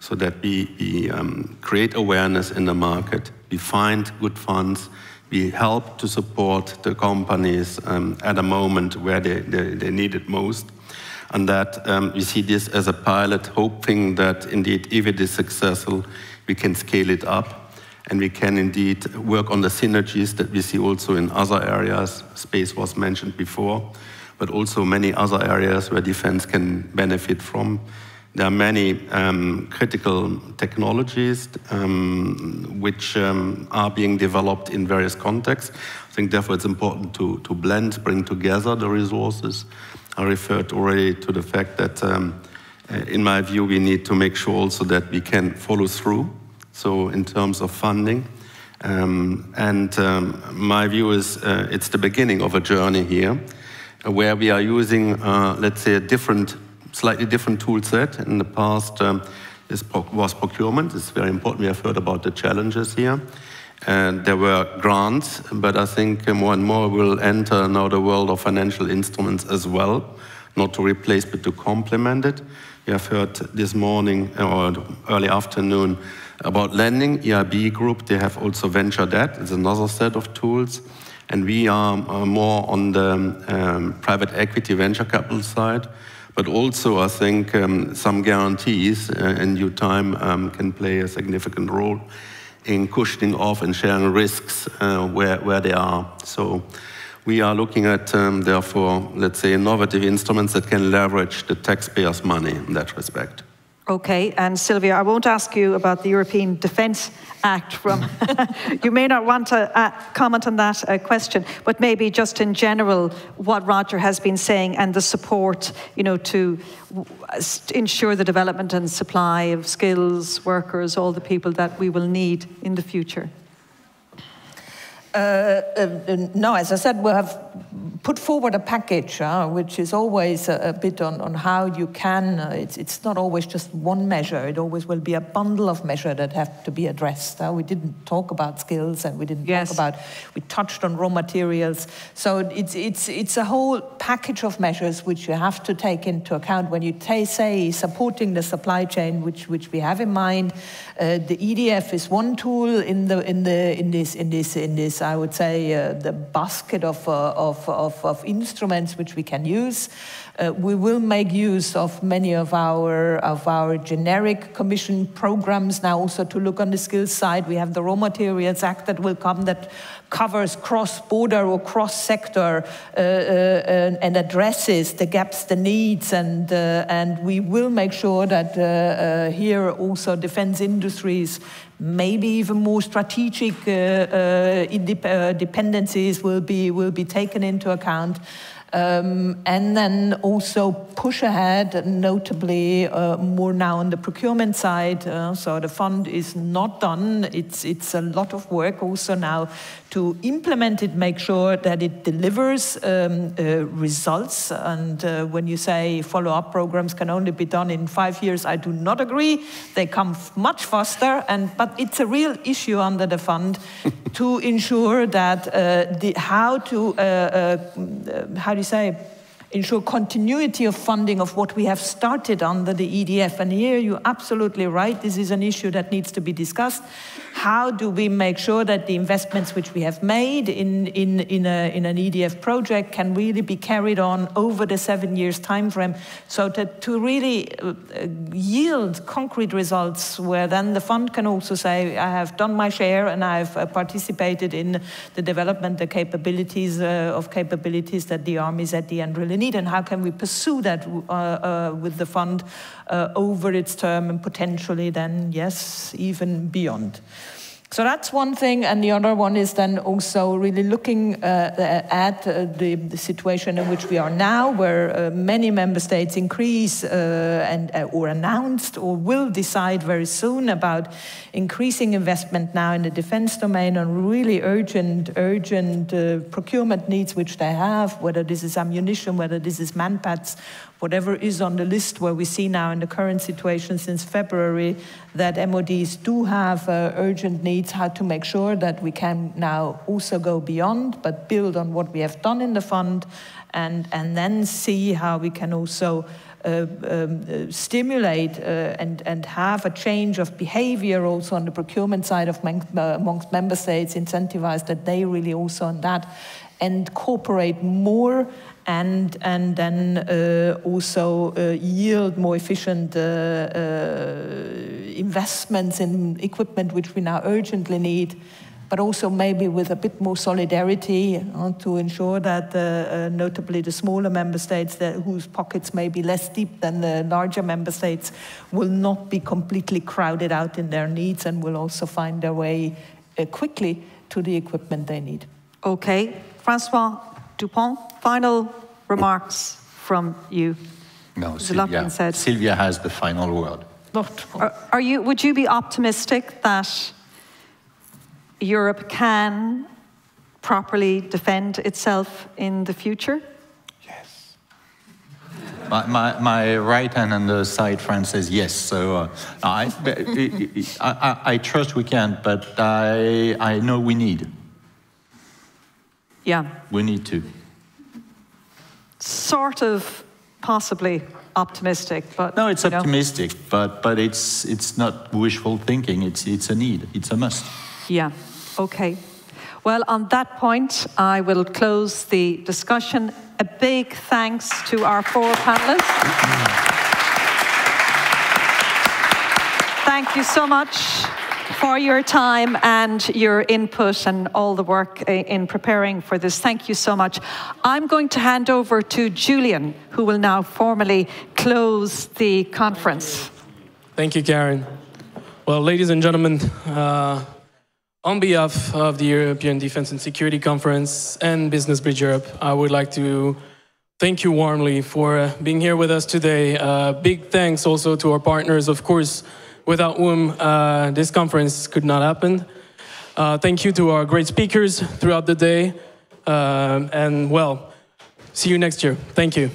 so that we, we um, create awareness in the market, we find good funds, we help to support the companies um, at a moment where they, they, they, need it most. And that um, we see this as a pilot, hoping that indeed, if it is successful, we can scale it up and we can indeed work on the synergies that we see also in other areas. Space was mentioned before, but also many other areas where defense can benefit from there are many um, critical technologies um, which um, are being developed in various contexts. I think therefore it's important to, to blend, bring together the resources. I referred already to the fact that um, uh, in my view, we need to make sure also that we can follow through. So in terms of funding, um, and um, my view is uh, it's the beginning of a journey here, where we are using, uh, let's say, a different, slightly different tool set. In the past, um, this was procurement. It's very important. We have heard about the challenges here. And there were grants, but I think more and more will enter now the world of financial instruments as well, not to replace but to complement it. We have heard this morning or early afternoon about lending. EIB Group, they have also venture debt. It's another set of tools. And we are uh, more on the um, private equity venture capital side. But also, I think um, some guarantees uh, in due time um, can play a significant role in cushioning off and sharing risks uh, where, where they are. So we are looking at, um, therefore, let's say, innovative instruments that can leverage the taxpayers' money in that respect. Okay, and Sylvia, I won't ask you about the European Defence Act from, you may not want to uh, comment on that uh, question, but maybe just in general, what Roger has been saying and the support, you know, to ensure the development and supply of skills, workers, all the people that we will need in the future. Uh, uh, no, as I said, we have put forward a package, uh, which is always a, a, bit on, on how you can, uh, it's, it's not always just one measure, it always will be a bundle of measures that have to be addressed. Uh, we didn't talk about skills and we didn't yes. talk about, we touched on raw materials. So it's, it's, it's a whole package of measures which you have to take into account when you say supporting the supply chain, which, which we have in mind. Uh, the EDF is one tool in, the, in, the, in, this, in, this, in this I would say, uh, the basket of, uh, of, of, of, instruments which we can use. Uh, we will make use of many of our, of our generic commission programs now also to look on the skills side. We have the Raw Materials Act that will come that covers cross-border or cross-sector uh, uh, and addresses the gaps, the needs, and, and we will make sure that here also defense industries maybe even more strategic uh, uh, dependencies will be, will be taken into account. Um, and then also push ahead, notably uh, more now on the procurement side. Uh, so the fund is not done. It's, it's a lot of work also now to implement it, make sure that it delivers um, uh, results. And uh, when you say follow-up programs can only be done in five years, I do not agree. They come much faster, and but it's a real issue under the fund to ensure that uh, the, how to uh, uh, how do you say ensure continuity of funding of what we have started under the EDF. And here you're absolutely right. This is an issue that needs to be discussed. How do we make sure that the investments which we have made in, in, in, a, in an EDF project can really be carried on over the seven years time frame so that to really uh, yield concrete results where then the fund can also say, I have done my share and I've uh, participated in the development, the capabilities uh, of capabilities that the armies at the end really need and how can we pursue that uh, uh, with the fund uh, over its term and potentially then, yes, even beyond. So that's one thing, and the other one is then also really looking uh, at uh, the, the, situation in which we are now, where uh, many member states increase uh, and uh, or announced or will decide very soon about increasing investment now in the defense domain on really urgent, urgent uh, procurement needs which they have, whether this is ammunition, whether this is manpads, whatever is on the list where we see now in the current situation since February that MODs do have uh, urgent needs, how to make sure that we can now also go beyond, but build on what we have done in the fund, and, and then see how we can also uh, um, uh, stimulate uh, and, and have a change of behavior also on the procurement side of uh, amongst member states, incentivize that they really also on that and cooperate more and, and then uh, also uh, yield more efficient uh, uh investments in equipment which we now urgently need. but also maybe with a bit more solidarity uh, to ensure that, uh, notably the smaller member states that, whose pockets may be less deep than the larger member states will not be completely crowded out in their needs and will also find their way quickly to the equipment they need. Okay. Francois Dupont, final remarks from you. No, As a lot Sylvia, said. Sylvia has the final word. Are, are you, would you be optimistic that Europe can properly defend itself in the future? My, my, my right hand on the side friend says yes, so uh, I, I, I, I trust we can, but I, I know we need. Yeah. We need to. Sort of possibly optimistic, but No, it's you know. optimistic, but, but it's, it's not wishful thinking, it's, it's a need, it's a must. Yeah, okay. Well, on that point, I will close the discussion. A big thanks to our four panelists. Thank you so much for your time and your input and all the work in preparing for this. Thank you so much. I'm going to hand over to Julian, who will now formally close the conference. Thank you, Karen. Well, ladies and gentlemen, uh, on behalf of the European Defense and Security Conference and Business Bridge Europe, I would like to thank you warmly for uh, being here with us today. Uh, big thanks also to our partners, of course, without whom uh, this conference could not happen. Uh, thank you to our great speakers throughout the day. Um and well, see you next year. Thank you.